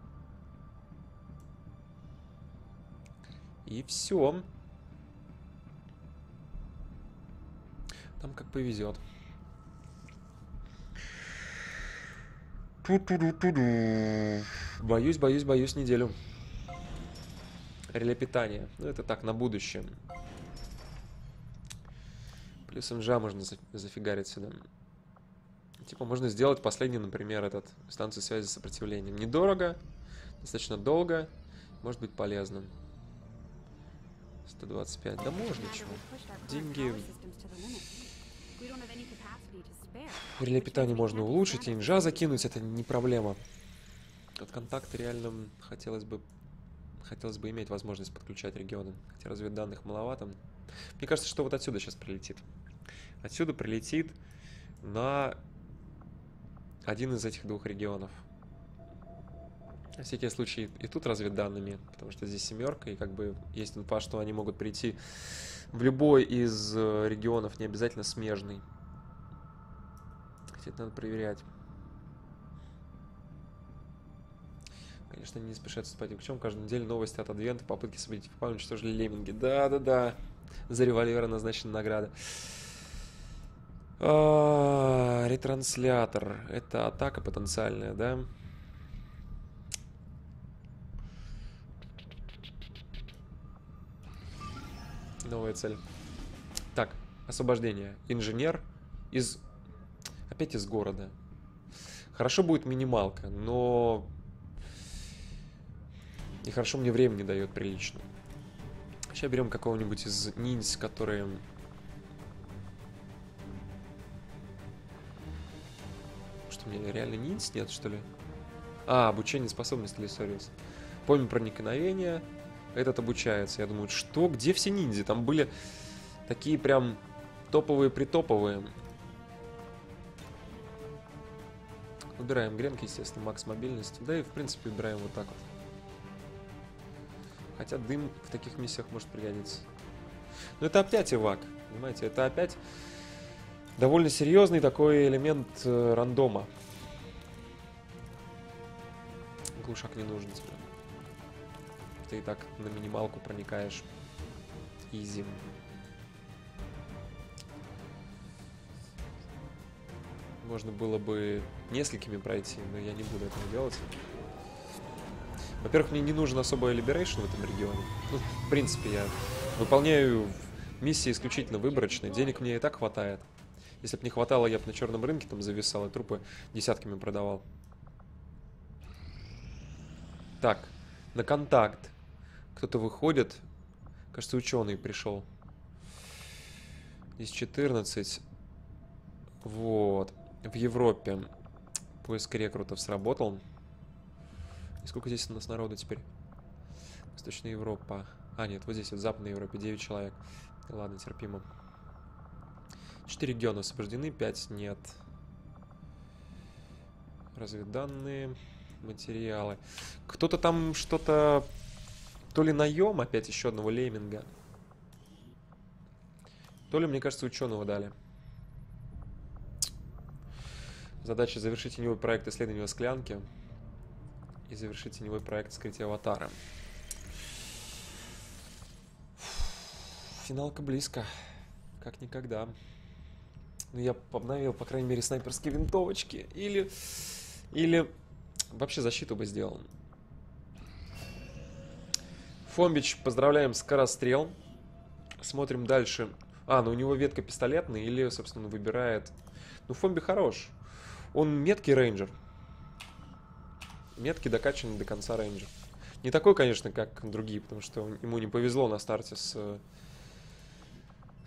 И все. Там как повезет. Боюсь, боюсь, боюсь неделю. Реле питания. Ну, это так, на будущее. Плюс МЖА можно зафигарить сюда. Типа можно сделать последний, например, этот станцию связи с сопротивлением. Недорого, достаточно долго может быть полезным. 125. Да можно, чего. Деньги... Реле питания можно улучшить, и инжа закинуть, это не проблема. От контакта реально хотелось бы хотелось бы иметь возможность подключать регионы. Хотя разведданных маловато. Мне кажется, что вот отсюда сейчас прилетит. Отсюда прилетит на один из этих двух регионов. На всякий случай и тут разведданными, потому что здесь семерка, и как бы есть инфа, что они могут прийти в любой из э, регионов, не обязательно смежный. Хотя это надо проверять. Конечно, не спешат вступать в чем каждую неделю новости от Адвента, попытки событий в уничтожили лемминги. Да-да-да. За револьвера назначена награда. А, ретранслятор. Это атака потенциальная, да? Новая цель. Так, освобождение. Инженер из... Опять из города. Хорошо будет минималка, но... И хорошо мне времени дает прилично. Сейчас берем какого-нибудь из ниндзь, которые Что, мне реально ниндзь нет, что ли? А, обучение способностей Лисориус. Помню проникновение. Этот обучается. Я думаю, что? Где все ниндзя? Там были такие прям топовые-притоповые. Выбираем гренки, естественно, макс мобильность. Да и, в принципе, выбираем вот так вот. Хотя дым в таких миссиях может пригодиться. Но это опять ивак, понимаете? Это опять довольно серьезный такой элемент э, рандома. Глушак не нужен тебе. Ты и так на минималку проникаешь. Easy. Можно было бы несколькими пройти, но я не буду этого делать. Во-первых, мне не нужен особый liberation в этом регионе. Ну, в принципе, я выполняю миссии исключительно выборочные. Денег мне и так хватает. Если бы не хватало, я бы на черном рынке там зависал и трупы десятками продавал. Так, на контакт. Кто-то выходит. Кажется, ученый пришел. Из 14. Вот. В Европе поиск рекрутов сработал. И сколько здесь у нас народу теперь? Восточная Европа. А, нет, вот здесь, вот в Западной Европе 9 человек. Ладно, терпимо. 4 региона освобождены, 5 нет. Разведданные, материалы. Кто-то там что-то... То ли наем опять еще одного лейминга. То ли, мне кажется, ученого дали. Задача завершить теневой проект исследования склянки и завершить теневой проект скрытия аватара. Финалка близко. Как никогда. Ну, я обновил, по крайней мере, снайперские винтовочки. Или... Или... Вообще защиту бы сделал. Фомбич, поздравляем, скорострел. Смотрим дальше. А, ну у него ветка пистолетная или, собственно, выбирает... Ну, Фомби хорош. Он меткий рейнджер. Меткий докачанный до конца рейнджер. Не такой, конечно, как другие, потому что ему не повезло на старте с,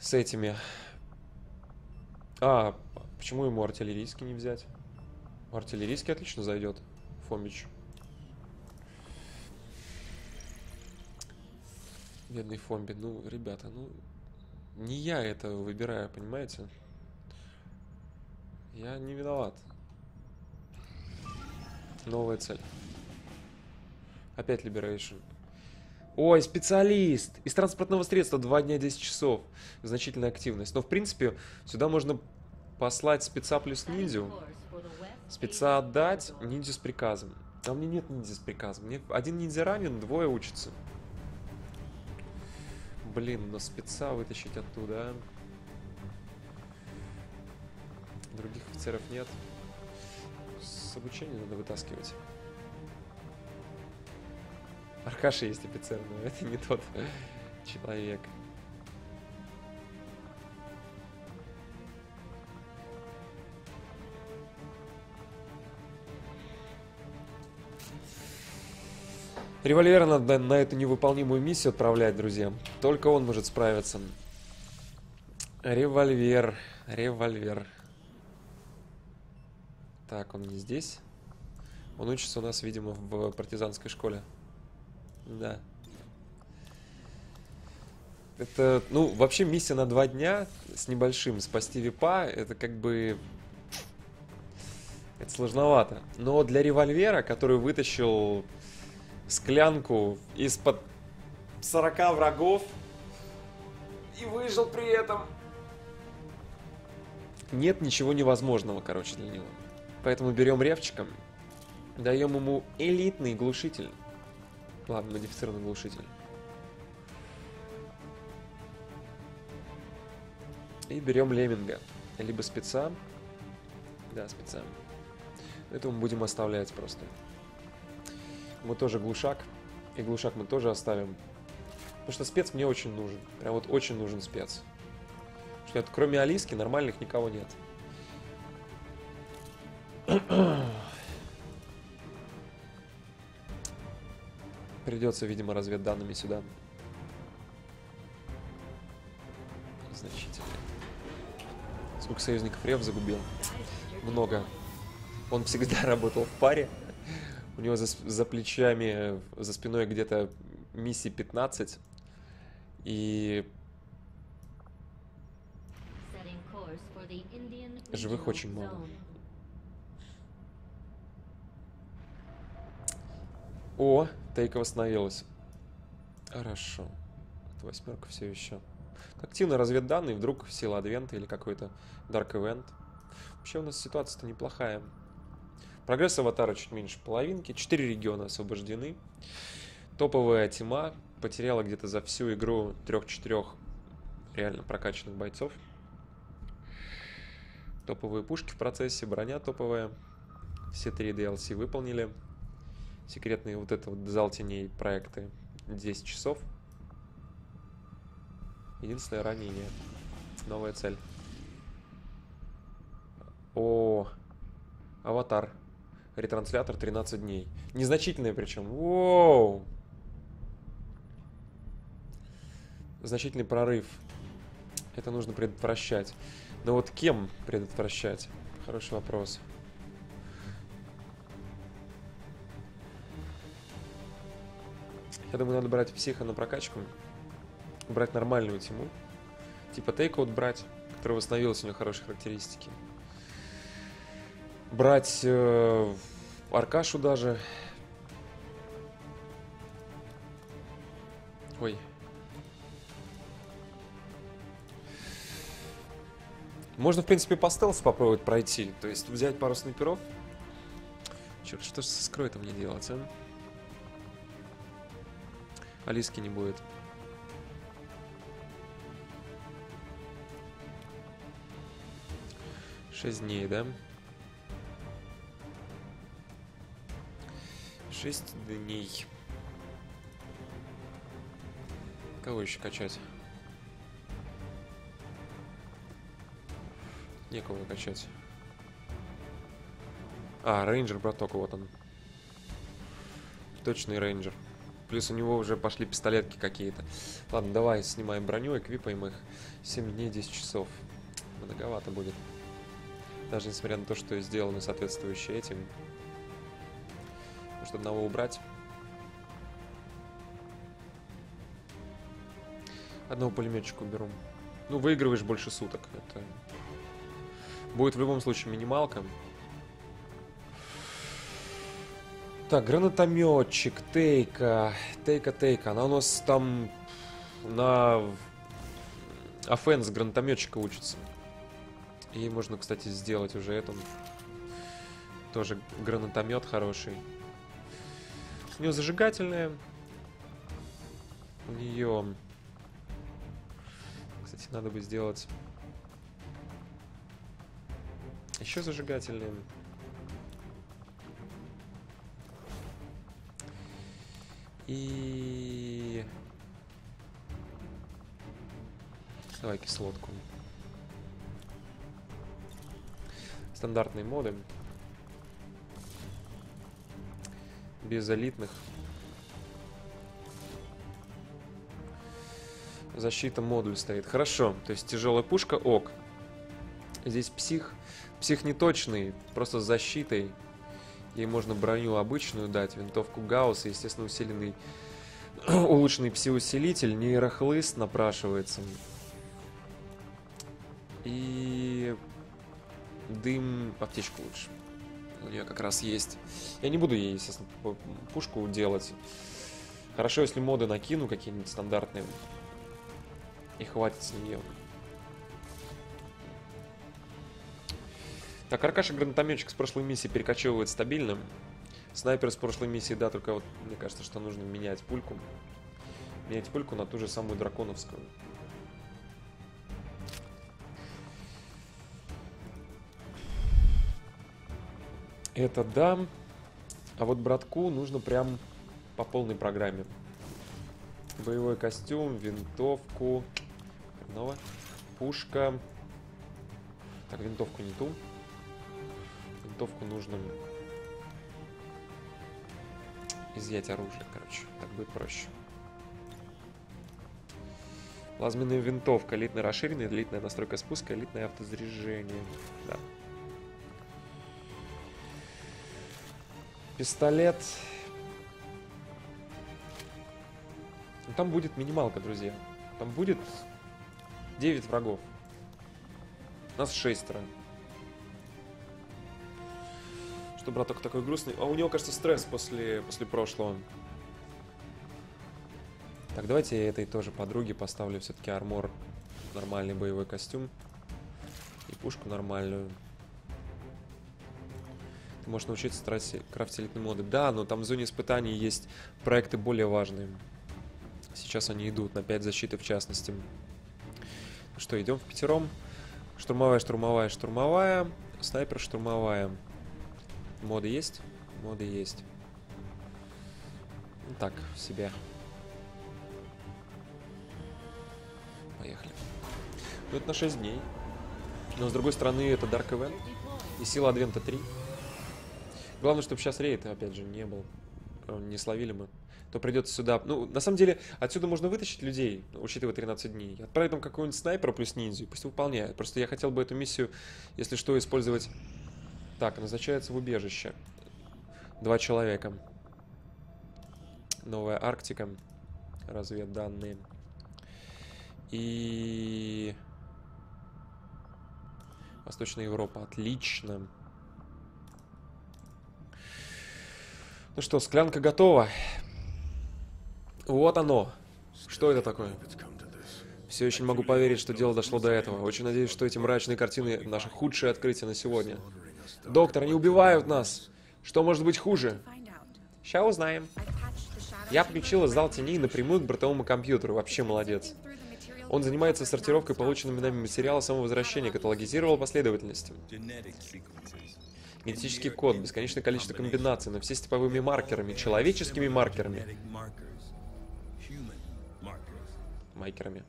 с этими а, почему ему артиллерийский не взять? Артиллерийский отлично зайдет, Фомич. Бедный Фомби. Ну, ребята, ну... Не я это выбираю, понимаете? Я не виноват. Новая цель. Опять Liberation. Ой, специалист! Из транспортного средства 2 дня 10 часов. Значительная активность. Но, в принципе, сюда можно послать спеца плюс ниндзю. Спеца отдать, ниндзю с приказом. А меня нет ниндзя с приказом. Мне один ниндзя ранен, двое учатся. Блин, но спеца вытащить оттуда, а? Других офицеров нет. С обучения надо вытаскивать. Аркаша есть офицер, но это не тот человек. Револьвер надо на эту невыполнимую миссию отправлять, друзья. Только он может справиться. Револьвер. Револьвер. Так, он не здесь. Он учится у нас, видимо, в партизанской школе. Да. Это, ну, вообще миссия на два дня с небольшим спасти випа, это как бы... Это сложновато. Но для револьвера, который вытащил склянку из-под 40 врагов и выжил при этом, нет ничего невозможного, короче, для него. Поэтому берем ревчиком, даем ему элитный глушитель. Ладно, модифицированный глушитель. И берем леминга. Либо спеца. Да, спеца. Это мы будем оставлять просто. Мы тоже глушак. И глушак мы тоже оставим. Потому что спец мне очень нужен. Прям вот очень нужен спец. Что это, кроме Алиски нормальных никого нет. Придется, видимо, разведданными сюда. Значительно. Сколько союзников Рев загубил? Много. Он всегда работал в паре. У него за, за плечами, за спиной где-то миссии 15. И живых очень мало. О, Тейка восстановилась. Хорошо. Это восьмерка все еще. Активно разведданные, вдруг сила Адвента или какой-то Dark Event. Вообще у нас ситуация-то неплохая. Прогресс аватара чуть меньше половинки. Четыре региона освобождены. Топовая тьма потеряла где-то за всю игру трех-четырех реально прокачанных бойцов. Топовые пушки в процессе, броня топовая. Все три DLC выполнили. Секретные вот это вот зал теней проекты 10 часов. Единственное ранение. Новая цель. О, аватар. Ретранслятор 13 дней. Незначительный причем. Воу! Значительный прорыв. Это нужно предотвращать. Но вот кем предотвращать? Хороший вопрос. Я думаю, надо брать психа на прокачку. Брать нормальную тему. Типа тейкаут брать, который восстановился, у него хорошие характеристики. Брать э, Аркашу даже. Ой. Можно, в принципе, по стелсу попробовать пройти. То есть взять пару снайперов. Черт, что же со скрой-то мне делать, а? Алиски не будет. Шесть дней, да? Шесть дней. Кого еще качать? Некого качать. А, рейнджер, браток, вот он. Точный рейнджер. Плюс у него уже пошли пистолетки какие-то. Ладно, давай снимаем броню, эквипаем их. 7 дней, 10 часов. Многовато будет. Даже несмотря на то, что сделаны соответствующие этим. Может одного убрать. Одного пулеметчика уберу. Ну, выигрываешь больше суток. Это будет в любом случае минималка. Так, гранатометчик, тейка, тейка, тейка. Она у нас там на offense гранатометчика учится. И можно, кстати, сделать уже этому. Тоже гранатомет хороший. У нее зажигательная. У нее... Кстати, надо бы сделать... Еще зажигательные. И... Давай кислотку. Стандартные моды. без элитных. Защита модуль стоит. Хорошо. То есть тяжелая пушка, ок. Здесь псих. Псих неточный, просто с защитой. Ей можно броню обычную дать, винтовку Гаусса, естественно, усиленный, улучшенный пси-усилитель, нейрохлыст напрашивается. И дым аптечку лучше. У нее как раз есть. Я не буду ей, естественно, пушку делать. Хорошо, если моды накину какие-нибудь стандартные. И хватит с нее. Так, Аркаша гранатометчик с прошлой миссии перекочевывает стабильно. Снайпер с прошлой миссии, да, только вот мне кажется, что нужно менять пульку. Менять пульку на ту же самую драконовскую. Это да. А вот братку нужно прям по полной программе. Боевой костюм, винтовку. Хреново. Пушка. Так, винтовку не ту. Винтовку нужно изъять оружие, короче. Так будет проще. Плазменная винтовка, элитная расширенная, элитная настройка спуска, элитное автозаряжение. Да. Пистолет. Ну, там будет минималка, друзья. Там будет 9 врагов. Нас шестеро. Что браток такой грустный? А у него, кажется, стресс после, после прошлого. Так, давайте я этой тоже подруге поставлю все-таки армор. Нормальный боевой костюм. И пушку нормальную. Ты можешь научиться крафтить моды. Да, но там в зоне испытаний есть проекты более важные. Сейчас они идут, на 5 защиты в частности. Ну что, идем в пятером. Штурмовая, штурмовая, штурмовая. Снайпер, штурмовая. Моды есть? Моды есть. Ну, так, себе. Поехали. Ну, это на 6 дней. Но, с другой стороны, это Dark Event. И сила Адвента 3. Главное, чтобы сейчас рейд, опять же, не был. Э, не словили мы. То придется сюда... Ну, на самом деле, отсюда можно вытащить людей, учитывая 13 дней. Отправить там какого-нибудь снайпера плюс ниндзю, пусть выполняет. Просто я хотел бы эту миссию, если что, использовать так, назначается в убежище. Два человека. Новая Арктика. Разведданные. И... Восточная Европа. Отлично. Ну что, склянка готова. Вот оно. Что это такое? Все еще не могу поверить, что дело дошло до этого. Очень надеюсь, что эти мрачные картины — наше худшее открытие на сегодня. Доктор, они убивают нас. Что может быть хуже? Сейчас узнаем. Я включила зал теней напрямую к бортовому компьютеру. Вообще молодец. Он занимается сортировкой полученными нами материала самовозвращения, каталогизировал последовательности. Генетический код, бесконечное количество комбинаций, но все с типовыми маркерами, человеческими маркерами. Майкерами.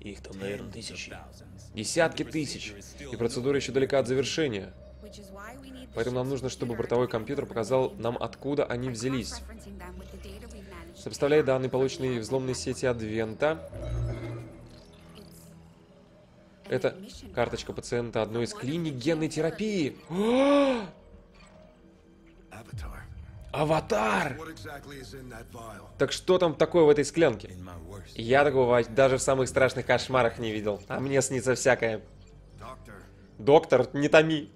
Их там, наверное, тысячи. Десятки тысяч. И процедура еще далека от завершения. Поэтому нам нужно, чтобы бортовой компьютер показал нам, откуда они взялись. Сопоставляя данные, полученные в взломной сети Адвента, это карточка пациента одной из клиник генной терапии. Аватар! Так что там такое в этой склянке? Я такого даже в самых страшных кошмарах не видел. А мне снится всякое. Доктор, не томи.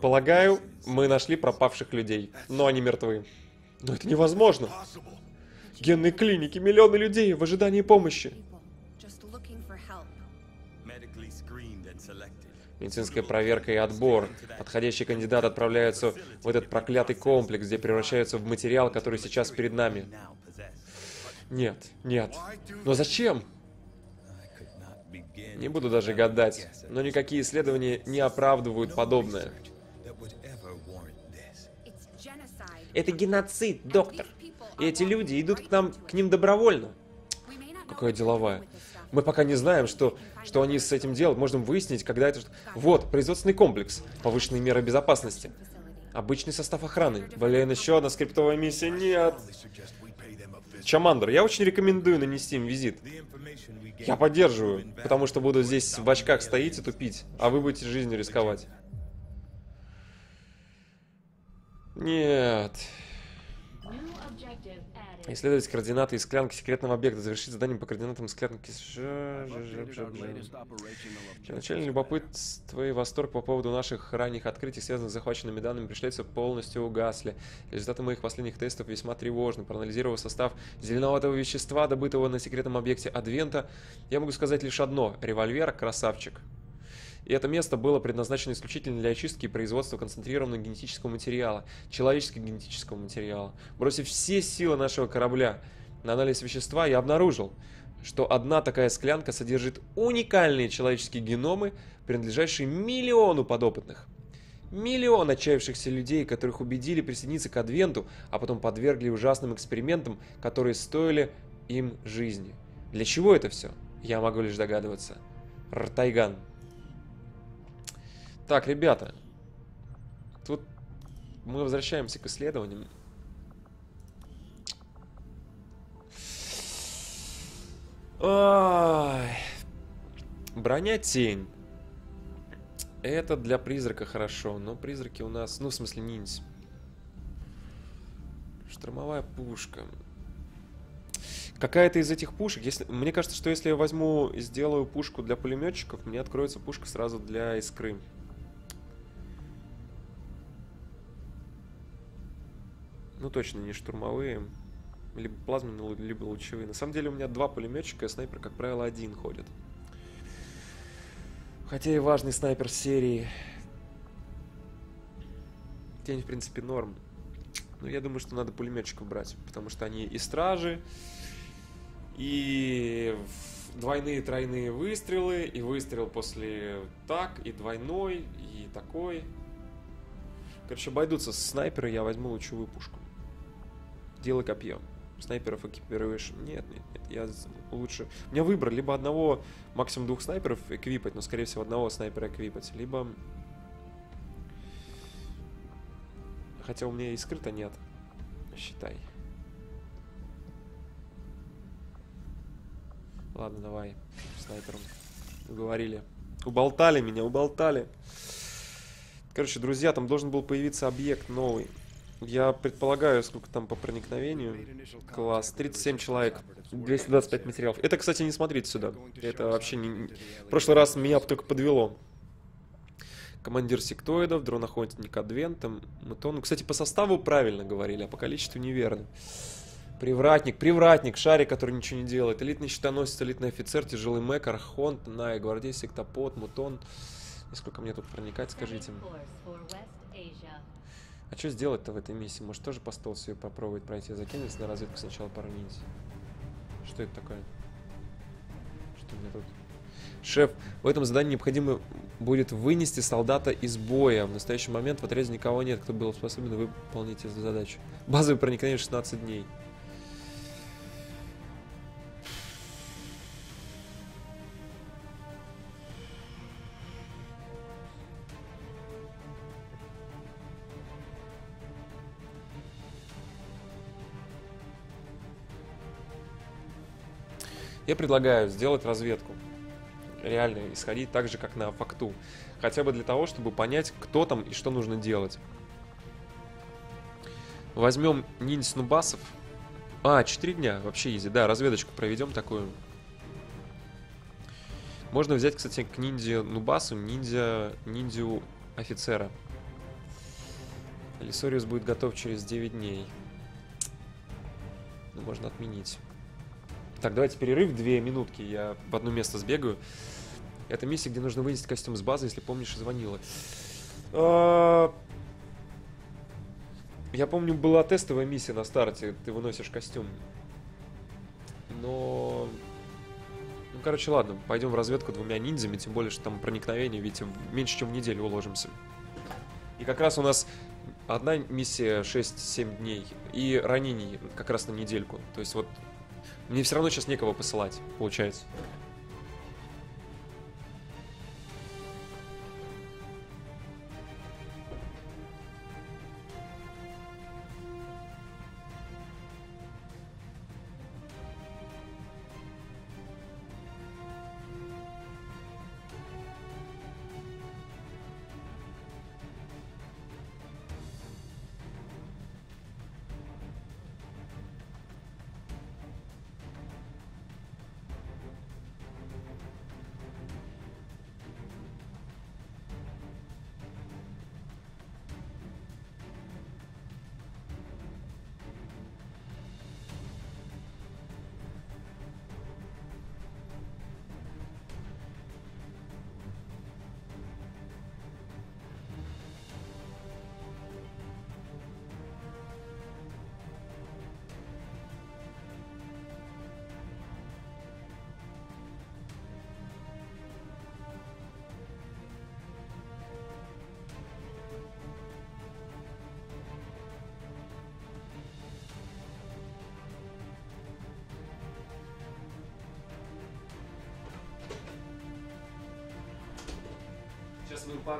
Полагаю, мы нашли пропавших людей, но они мертвы. Но это невозможно. Генные клиники, миллионы людей в ожидании помощи. Медицинская проверка и отбор. Подходящий кандидат отправляется в этот проклятый комплекс, где превращаются в материал, который сейчас перед нами. Нет, нет. Но зачем? Не буду даже гадать, но никакие исследования не оправдывают подобное. Это геноцид, доктор. И эти люди идут к нам, к ним добровольно. Какая деловая. Мы пока не знаем, что, что они с этим делают. Можем выяснить, когда это... Вот, производственный комплекс. Повышенные меры безопасности. Обычный состав охраны. Блин, еще одна скриптовая миссия. Нет. Чамандр, я очень рекомендую нанести им визит. Я поддерживаю, потому что буду здесь в очках стоить и тупить, а вы будете жизнью рисковать. Нет. Исследовать координаты из склянки секретного объекта. Завершить задание по координатам склянки. Начальный любопытство и восторг по поводу наших ранних открытий, связанных с захваченными данными, пришлется полностью угасли. Результаты моих последних тестов весьма тревожны. Проанализировав состав зеленоватого вещества, добытого на секретном объекте Адвента, я могу сказать лишь одно. Револьвер – красавчик. И это место было предназначено исключительно для очистки и производства концентрированного генетического материала, человеческого генетического материала. Бросив все силы нашего корабля на анализ вещества, я обнаружил, что одна такая склянка содержит уникальные человеческие геномы, принадлежащие миллиону подопытных. Миллион отчаявшихся людей, которых убедили присоединиться к Адвенту, а потом подвергли ужасным экспериментам, которые стоили им жизни. Для чего это все? Я могу лишь догадываться. Ртайган. Так, ребята. Тут мы возвращаемся к исследованиям. Ой. Броня тень. Это для призрака хорошо, но призраки у нас... Ну, в смысле, ниндзя. Штормовая пушка. Какая-то из этих пушек, если, мне кажется, что если я возьму и сделаю пушку для пулеметчиков, мне откроется пушка сразу для искры. Ну, точно не штурмовые. Либо плазменные, либо лучевые. На самом деле у меня два пулеметчика, и снайпер, как правило, один ходит. Хотя и важный снайпер серии. Тень, в принципе, норм. Но я думаю, что надо пулеметчиков брать, потому что они и стражи, и двойные, тройные выстрелы, и выстрел после так, и двойной, и такой. Короче, обойдутся снайперы, я возьму лучевую пушку. Дело копье. Снайперов экипируешь? Нет, нет, нет. Я лучше... У меня выбор. Либо одного, максимум двух снайперов эквипать, но, скорее всего, одного снайпера эквипать. Либо... Хотя у меня и скрыто нет. Считай. Ладно, давай. Снайпером. Уговорили. Уболтали меня, уболтали. Короче, друзья, там должен был появиться объект новый. Я предполагаю, сколько там по проникновению. Класс. 37 человек. 225 материалов. Это, кстати, не смотрите сюда. Это вообще не... В прошлый раз меня только подвело. Командир сектоидов, дрон-охотник Адвентом, Мутон. Ну, кстати, по составу правильно говорили, а по количеству неверно. Привратник, привратник, шарик, который ничего не делает. Элитный щитоносец, элитный офицер, тяжелый мэг, архонт, най, гвардей, сектопод, мутон. И сколько мне тут проникать, скажите. А что сделать-то в этой миссии? Может тоже по столсу ее попробовать пройти, закинуть на разведку сначала пару ниндзя? Что это такое? Что у меня тут? Шеф, в этом задании необходимо будет вынести солдата из боя. В настоящий момент в отряде никого нет, кто был способен выполнить эту задачу. Базовый проникновение 16 дней. Я предлагаю сделать разведку. Реально, исходить так же, как на факту. Хотя бы для того, чтобы понять, кто там и что нужно делать. Возьмем ниндзя нубасов. А, 4 дня, вообще изи. Да, разведочку проведем такую. Можно взять, кстати, к ниндзя нубасу ниндзя, ниндзю офицера. Лисориус будет готов через 9 дней. Ну, можно отменить. Так, давайте перерыв, две минутки, я в одно место сбегаю. Это миссия, где нужно вынести костюм с базы, если помнишь, звонила. А, я помню, была тестовая миссия на старте, ты выносишь костюм. Но... Ну, короче, ладно, пойдем в разведку двумя ниндзями, тем более, что там проникновение, видите, меньше, чем в неделю уложимся. И как раз у нас одна миссия 6-7 дней и ранений как раз на недельку. То есть вот мне все равно сейчас некого посылать, получается.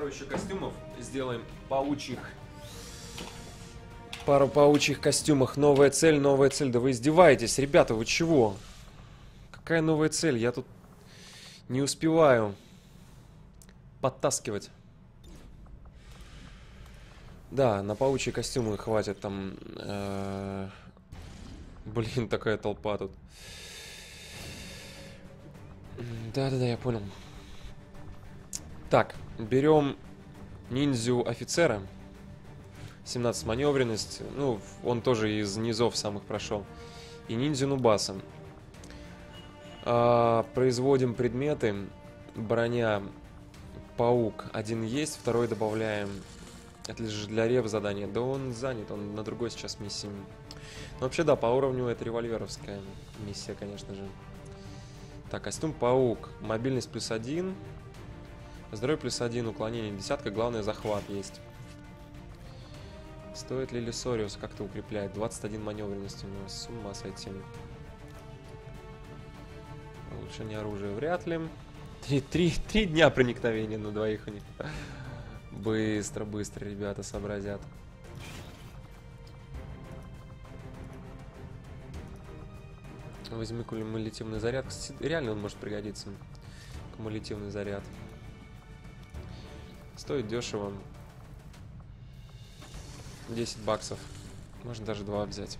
Еще костюмов сделаем паучьих. Пару паучьих костюмах. Новая цель, новая цель. Да вы издеваетесь, ребята, вы чего? Какая новая цель? Я тут не успеваю подтаскивать. Да, на паучьи костюмы хватит там... Э Блин, такая толпа тут. Да-да-да, я понял. Так, берем ниндзю офицера. 17 маневренность. Ну, он тоже из низов самых прошел. И ниндзю Нубаса. А, производим предметы. Броня паук один есть, второй добавляем. Это лишь для рев задания. Да он занят, он на другой сейчас миссии. Но ну, вообще, да, по уровню это револьверовская миссия, конечно же. Так, костюм паук. Мобильность плюс один. Здоровье плюс один, уклонение десятка, главное захват есть. Стоит ли Лисориус как-то укреплять? 21 маневренности у него, с ума сойти. Улучшение оружия вряд ли. Три, три, три дня проникновения на двоих у них. Быстро, быстро ребята сообразят. Возьми кумулятивный заряд. Кстати, реально он может пригодиться. Кумулятивный заряд. Стоит дешево. 10 баксов. Можно даже два взять.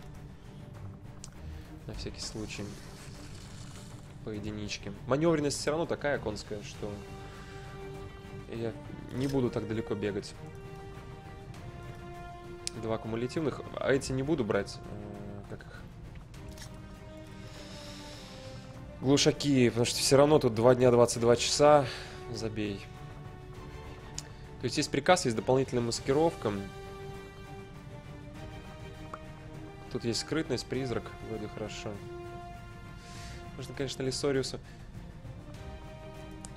На всякий случай. По единичке. Маневренность все равно такая конская, что я не буду так далеко бегать. Два кумулятивных. А эти не буду брать. Э, как их? Глушаки, потому что все равно тут 2 дня 22 часа. Забей. То есть есть приказ, есть дополнительная маскировка. Тут есть скрытность, призрак. Вроде хорошо. Можно, конечно, Лисориусу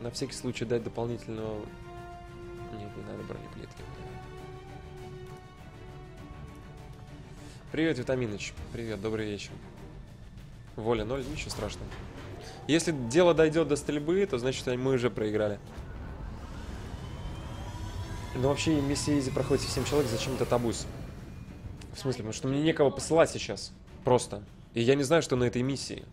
на всякий случай дать дополнительного... Нет, не надо бронеплитки. Привет, Витаминыч. Привет, добрый вечер. Воля 0, ничего страшного. Если дело дойдет до стрельбы, то значит мы уже проиграли. Ну вообще миссия Изи проходит 7 человек, зачем это табус? В смысле, потому что мне некого посылать сейчас. Просто. И я не знаю, что на этой миссии.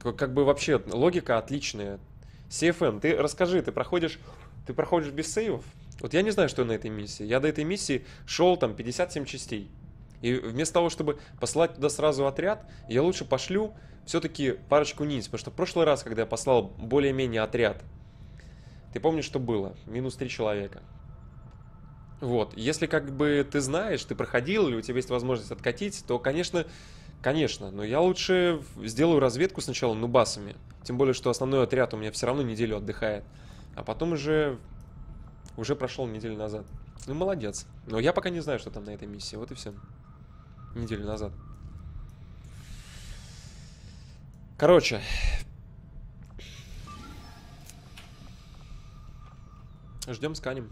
Как бы вообще логика отличная. CFM, ты расскажи, ты проходишь, ты проходишь без сейвов? Вот я не знаю, что на этой миссии. Я до этой миссии шел там 57 частей. И вместо того, чтобы послать туда сразу отряд, я лучше пошлю все-таки парочку ниндзя. Потому что в прошлый раз, когда я послал более-менее отряд, ты помнишь, что было? Минус три человека. Вот. Если как бы ты знаешь, ты проходил, или у тебя есть возможность откатить, то, конечно, конечно. Но я лучше сделаю разведку сначала нубасами. Тем более, что основной отряд у меня все равно неделю отдыхает. А потом уже... Уже прошел неделю назад. Ну, молодец. Но я пока не знаю, что там на этой миссии. Вот и все. Неделю назад. Короче, Ждем, сканем.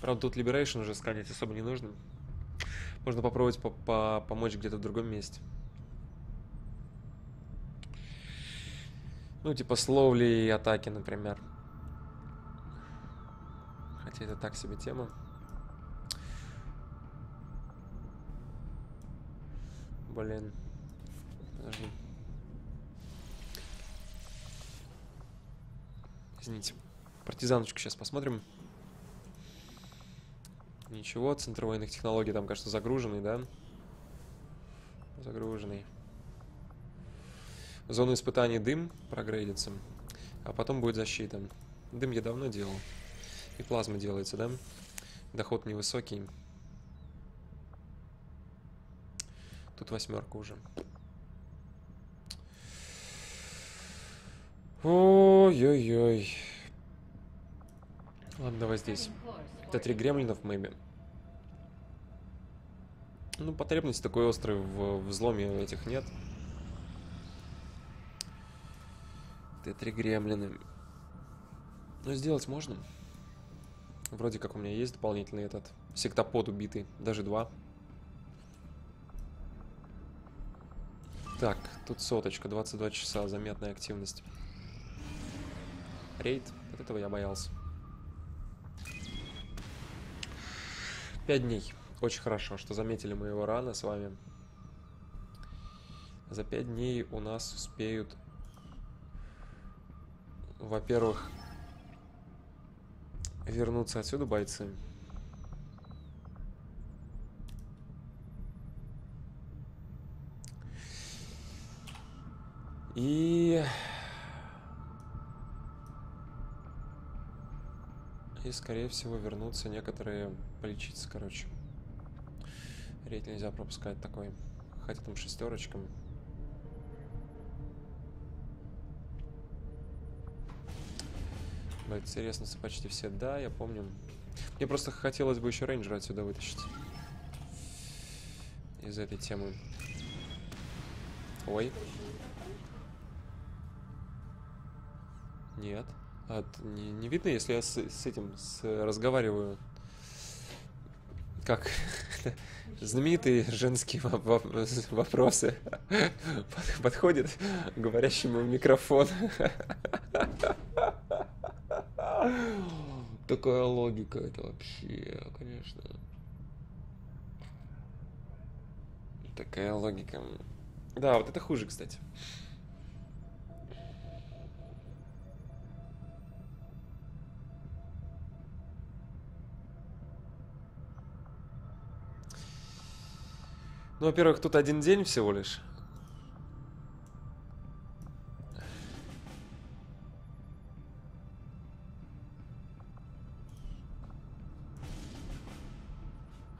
Правда, тут Liberation уже сканить особо не нужно. Можно попробовать по -по помочь где-то в другом месте. Ну, типа с ловли и атаки, например. Хотя это так себе тема. Блин. Подожди. Извините. Партизаночку сейчас посмотрим. Ничего, центр военных технологий там, кажется, загруженный, да? Загруженный. Зону испытаний дым прогрейдится. А потом будет защита. Дым я давно делал. И плазма делается, да? Доход невысокий. Тут восьмерка уже. Ой-ой-ой. Ладно, давай здесь. Это три гремлинов, maybe. Ну, потребности такой острой в взломе этих нет. Это три гремлины. Ну, сделать можно. Вроде как у меня есть дополнительный этот сектопод убитый. Даже два. Так, тут соточка, 22 часа, заметная активность. Рейд. Вот этого я боялся. Пять дней. Очень хорошо, что заметили мы его рано с вами. За пять дней у нас успеют, во-первых, вернуться отсюда бойцы. И... И, скорее всего, вернутся некоторые полечиться, короче. Рейд нельзя пропускать такой. Хотя там шестерочками. Бойцы реснулся почти все. Да, я помню. Мне просто хотелось бы еще рейнджера отсюда вытащить. Из этой темы. Ой. Нет. А, не, не видно, если я с, с этим с, разговариваю? Как знаменитые женские вопросы подходит говорящему в микрофон. Такая логика это вообще, конечно. Такая логика. Да, вот это хуже, кстати. Ну, во-первых, тут один день всего лишь.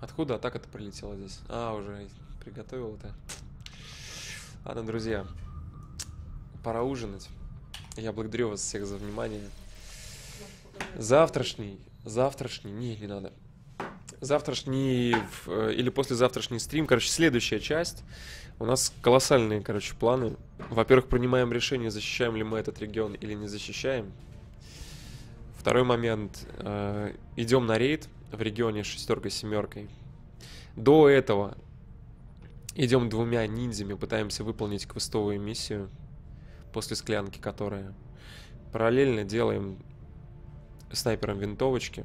Откуда атака-то прилетела здесь? А, уже приготовил это. Ладно, друзья. Пора ужинать. Я благодарю вас всех за внимание. Завтрашний, завтрашний, не, не надо завтрашний э, или послезавтрашний стрим, короче, следующая часть. У нас колоссальные, короче, планы. Во-первых, принимаем решение, защищаем ли мы этот регион или не защищаем. Второй момент. Э, идем на рейд в регионе шестеркой-семеркой. До этого идем двумя ниндзями, пытаемся выполнить квестовую миссию после склянки, которая. Параллельно делаем снайпером винтовочки,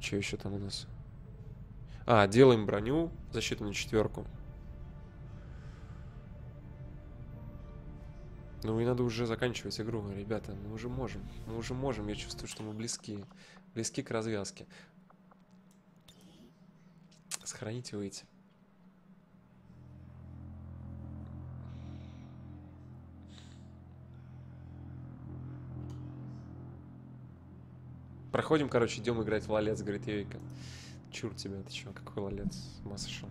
Что еще там у нас? А, делаем броню, защиту на четверку. Ну и надо уже заканчивать игру, ребята. Мы уже можем. Мы уже можем. Я чувствую, что мы близки. Близки к развязке. Сохраните выйти. Проходим, короче, идем играть в лалец, говорит Евика. Чур тебя, ты чё, какой лалец? Масса шел.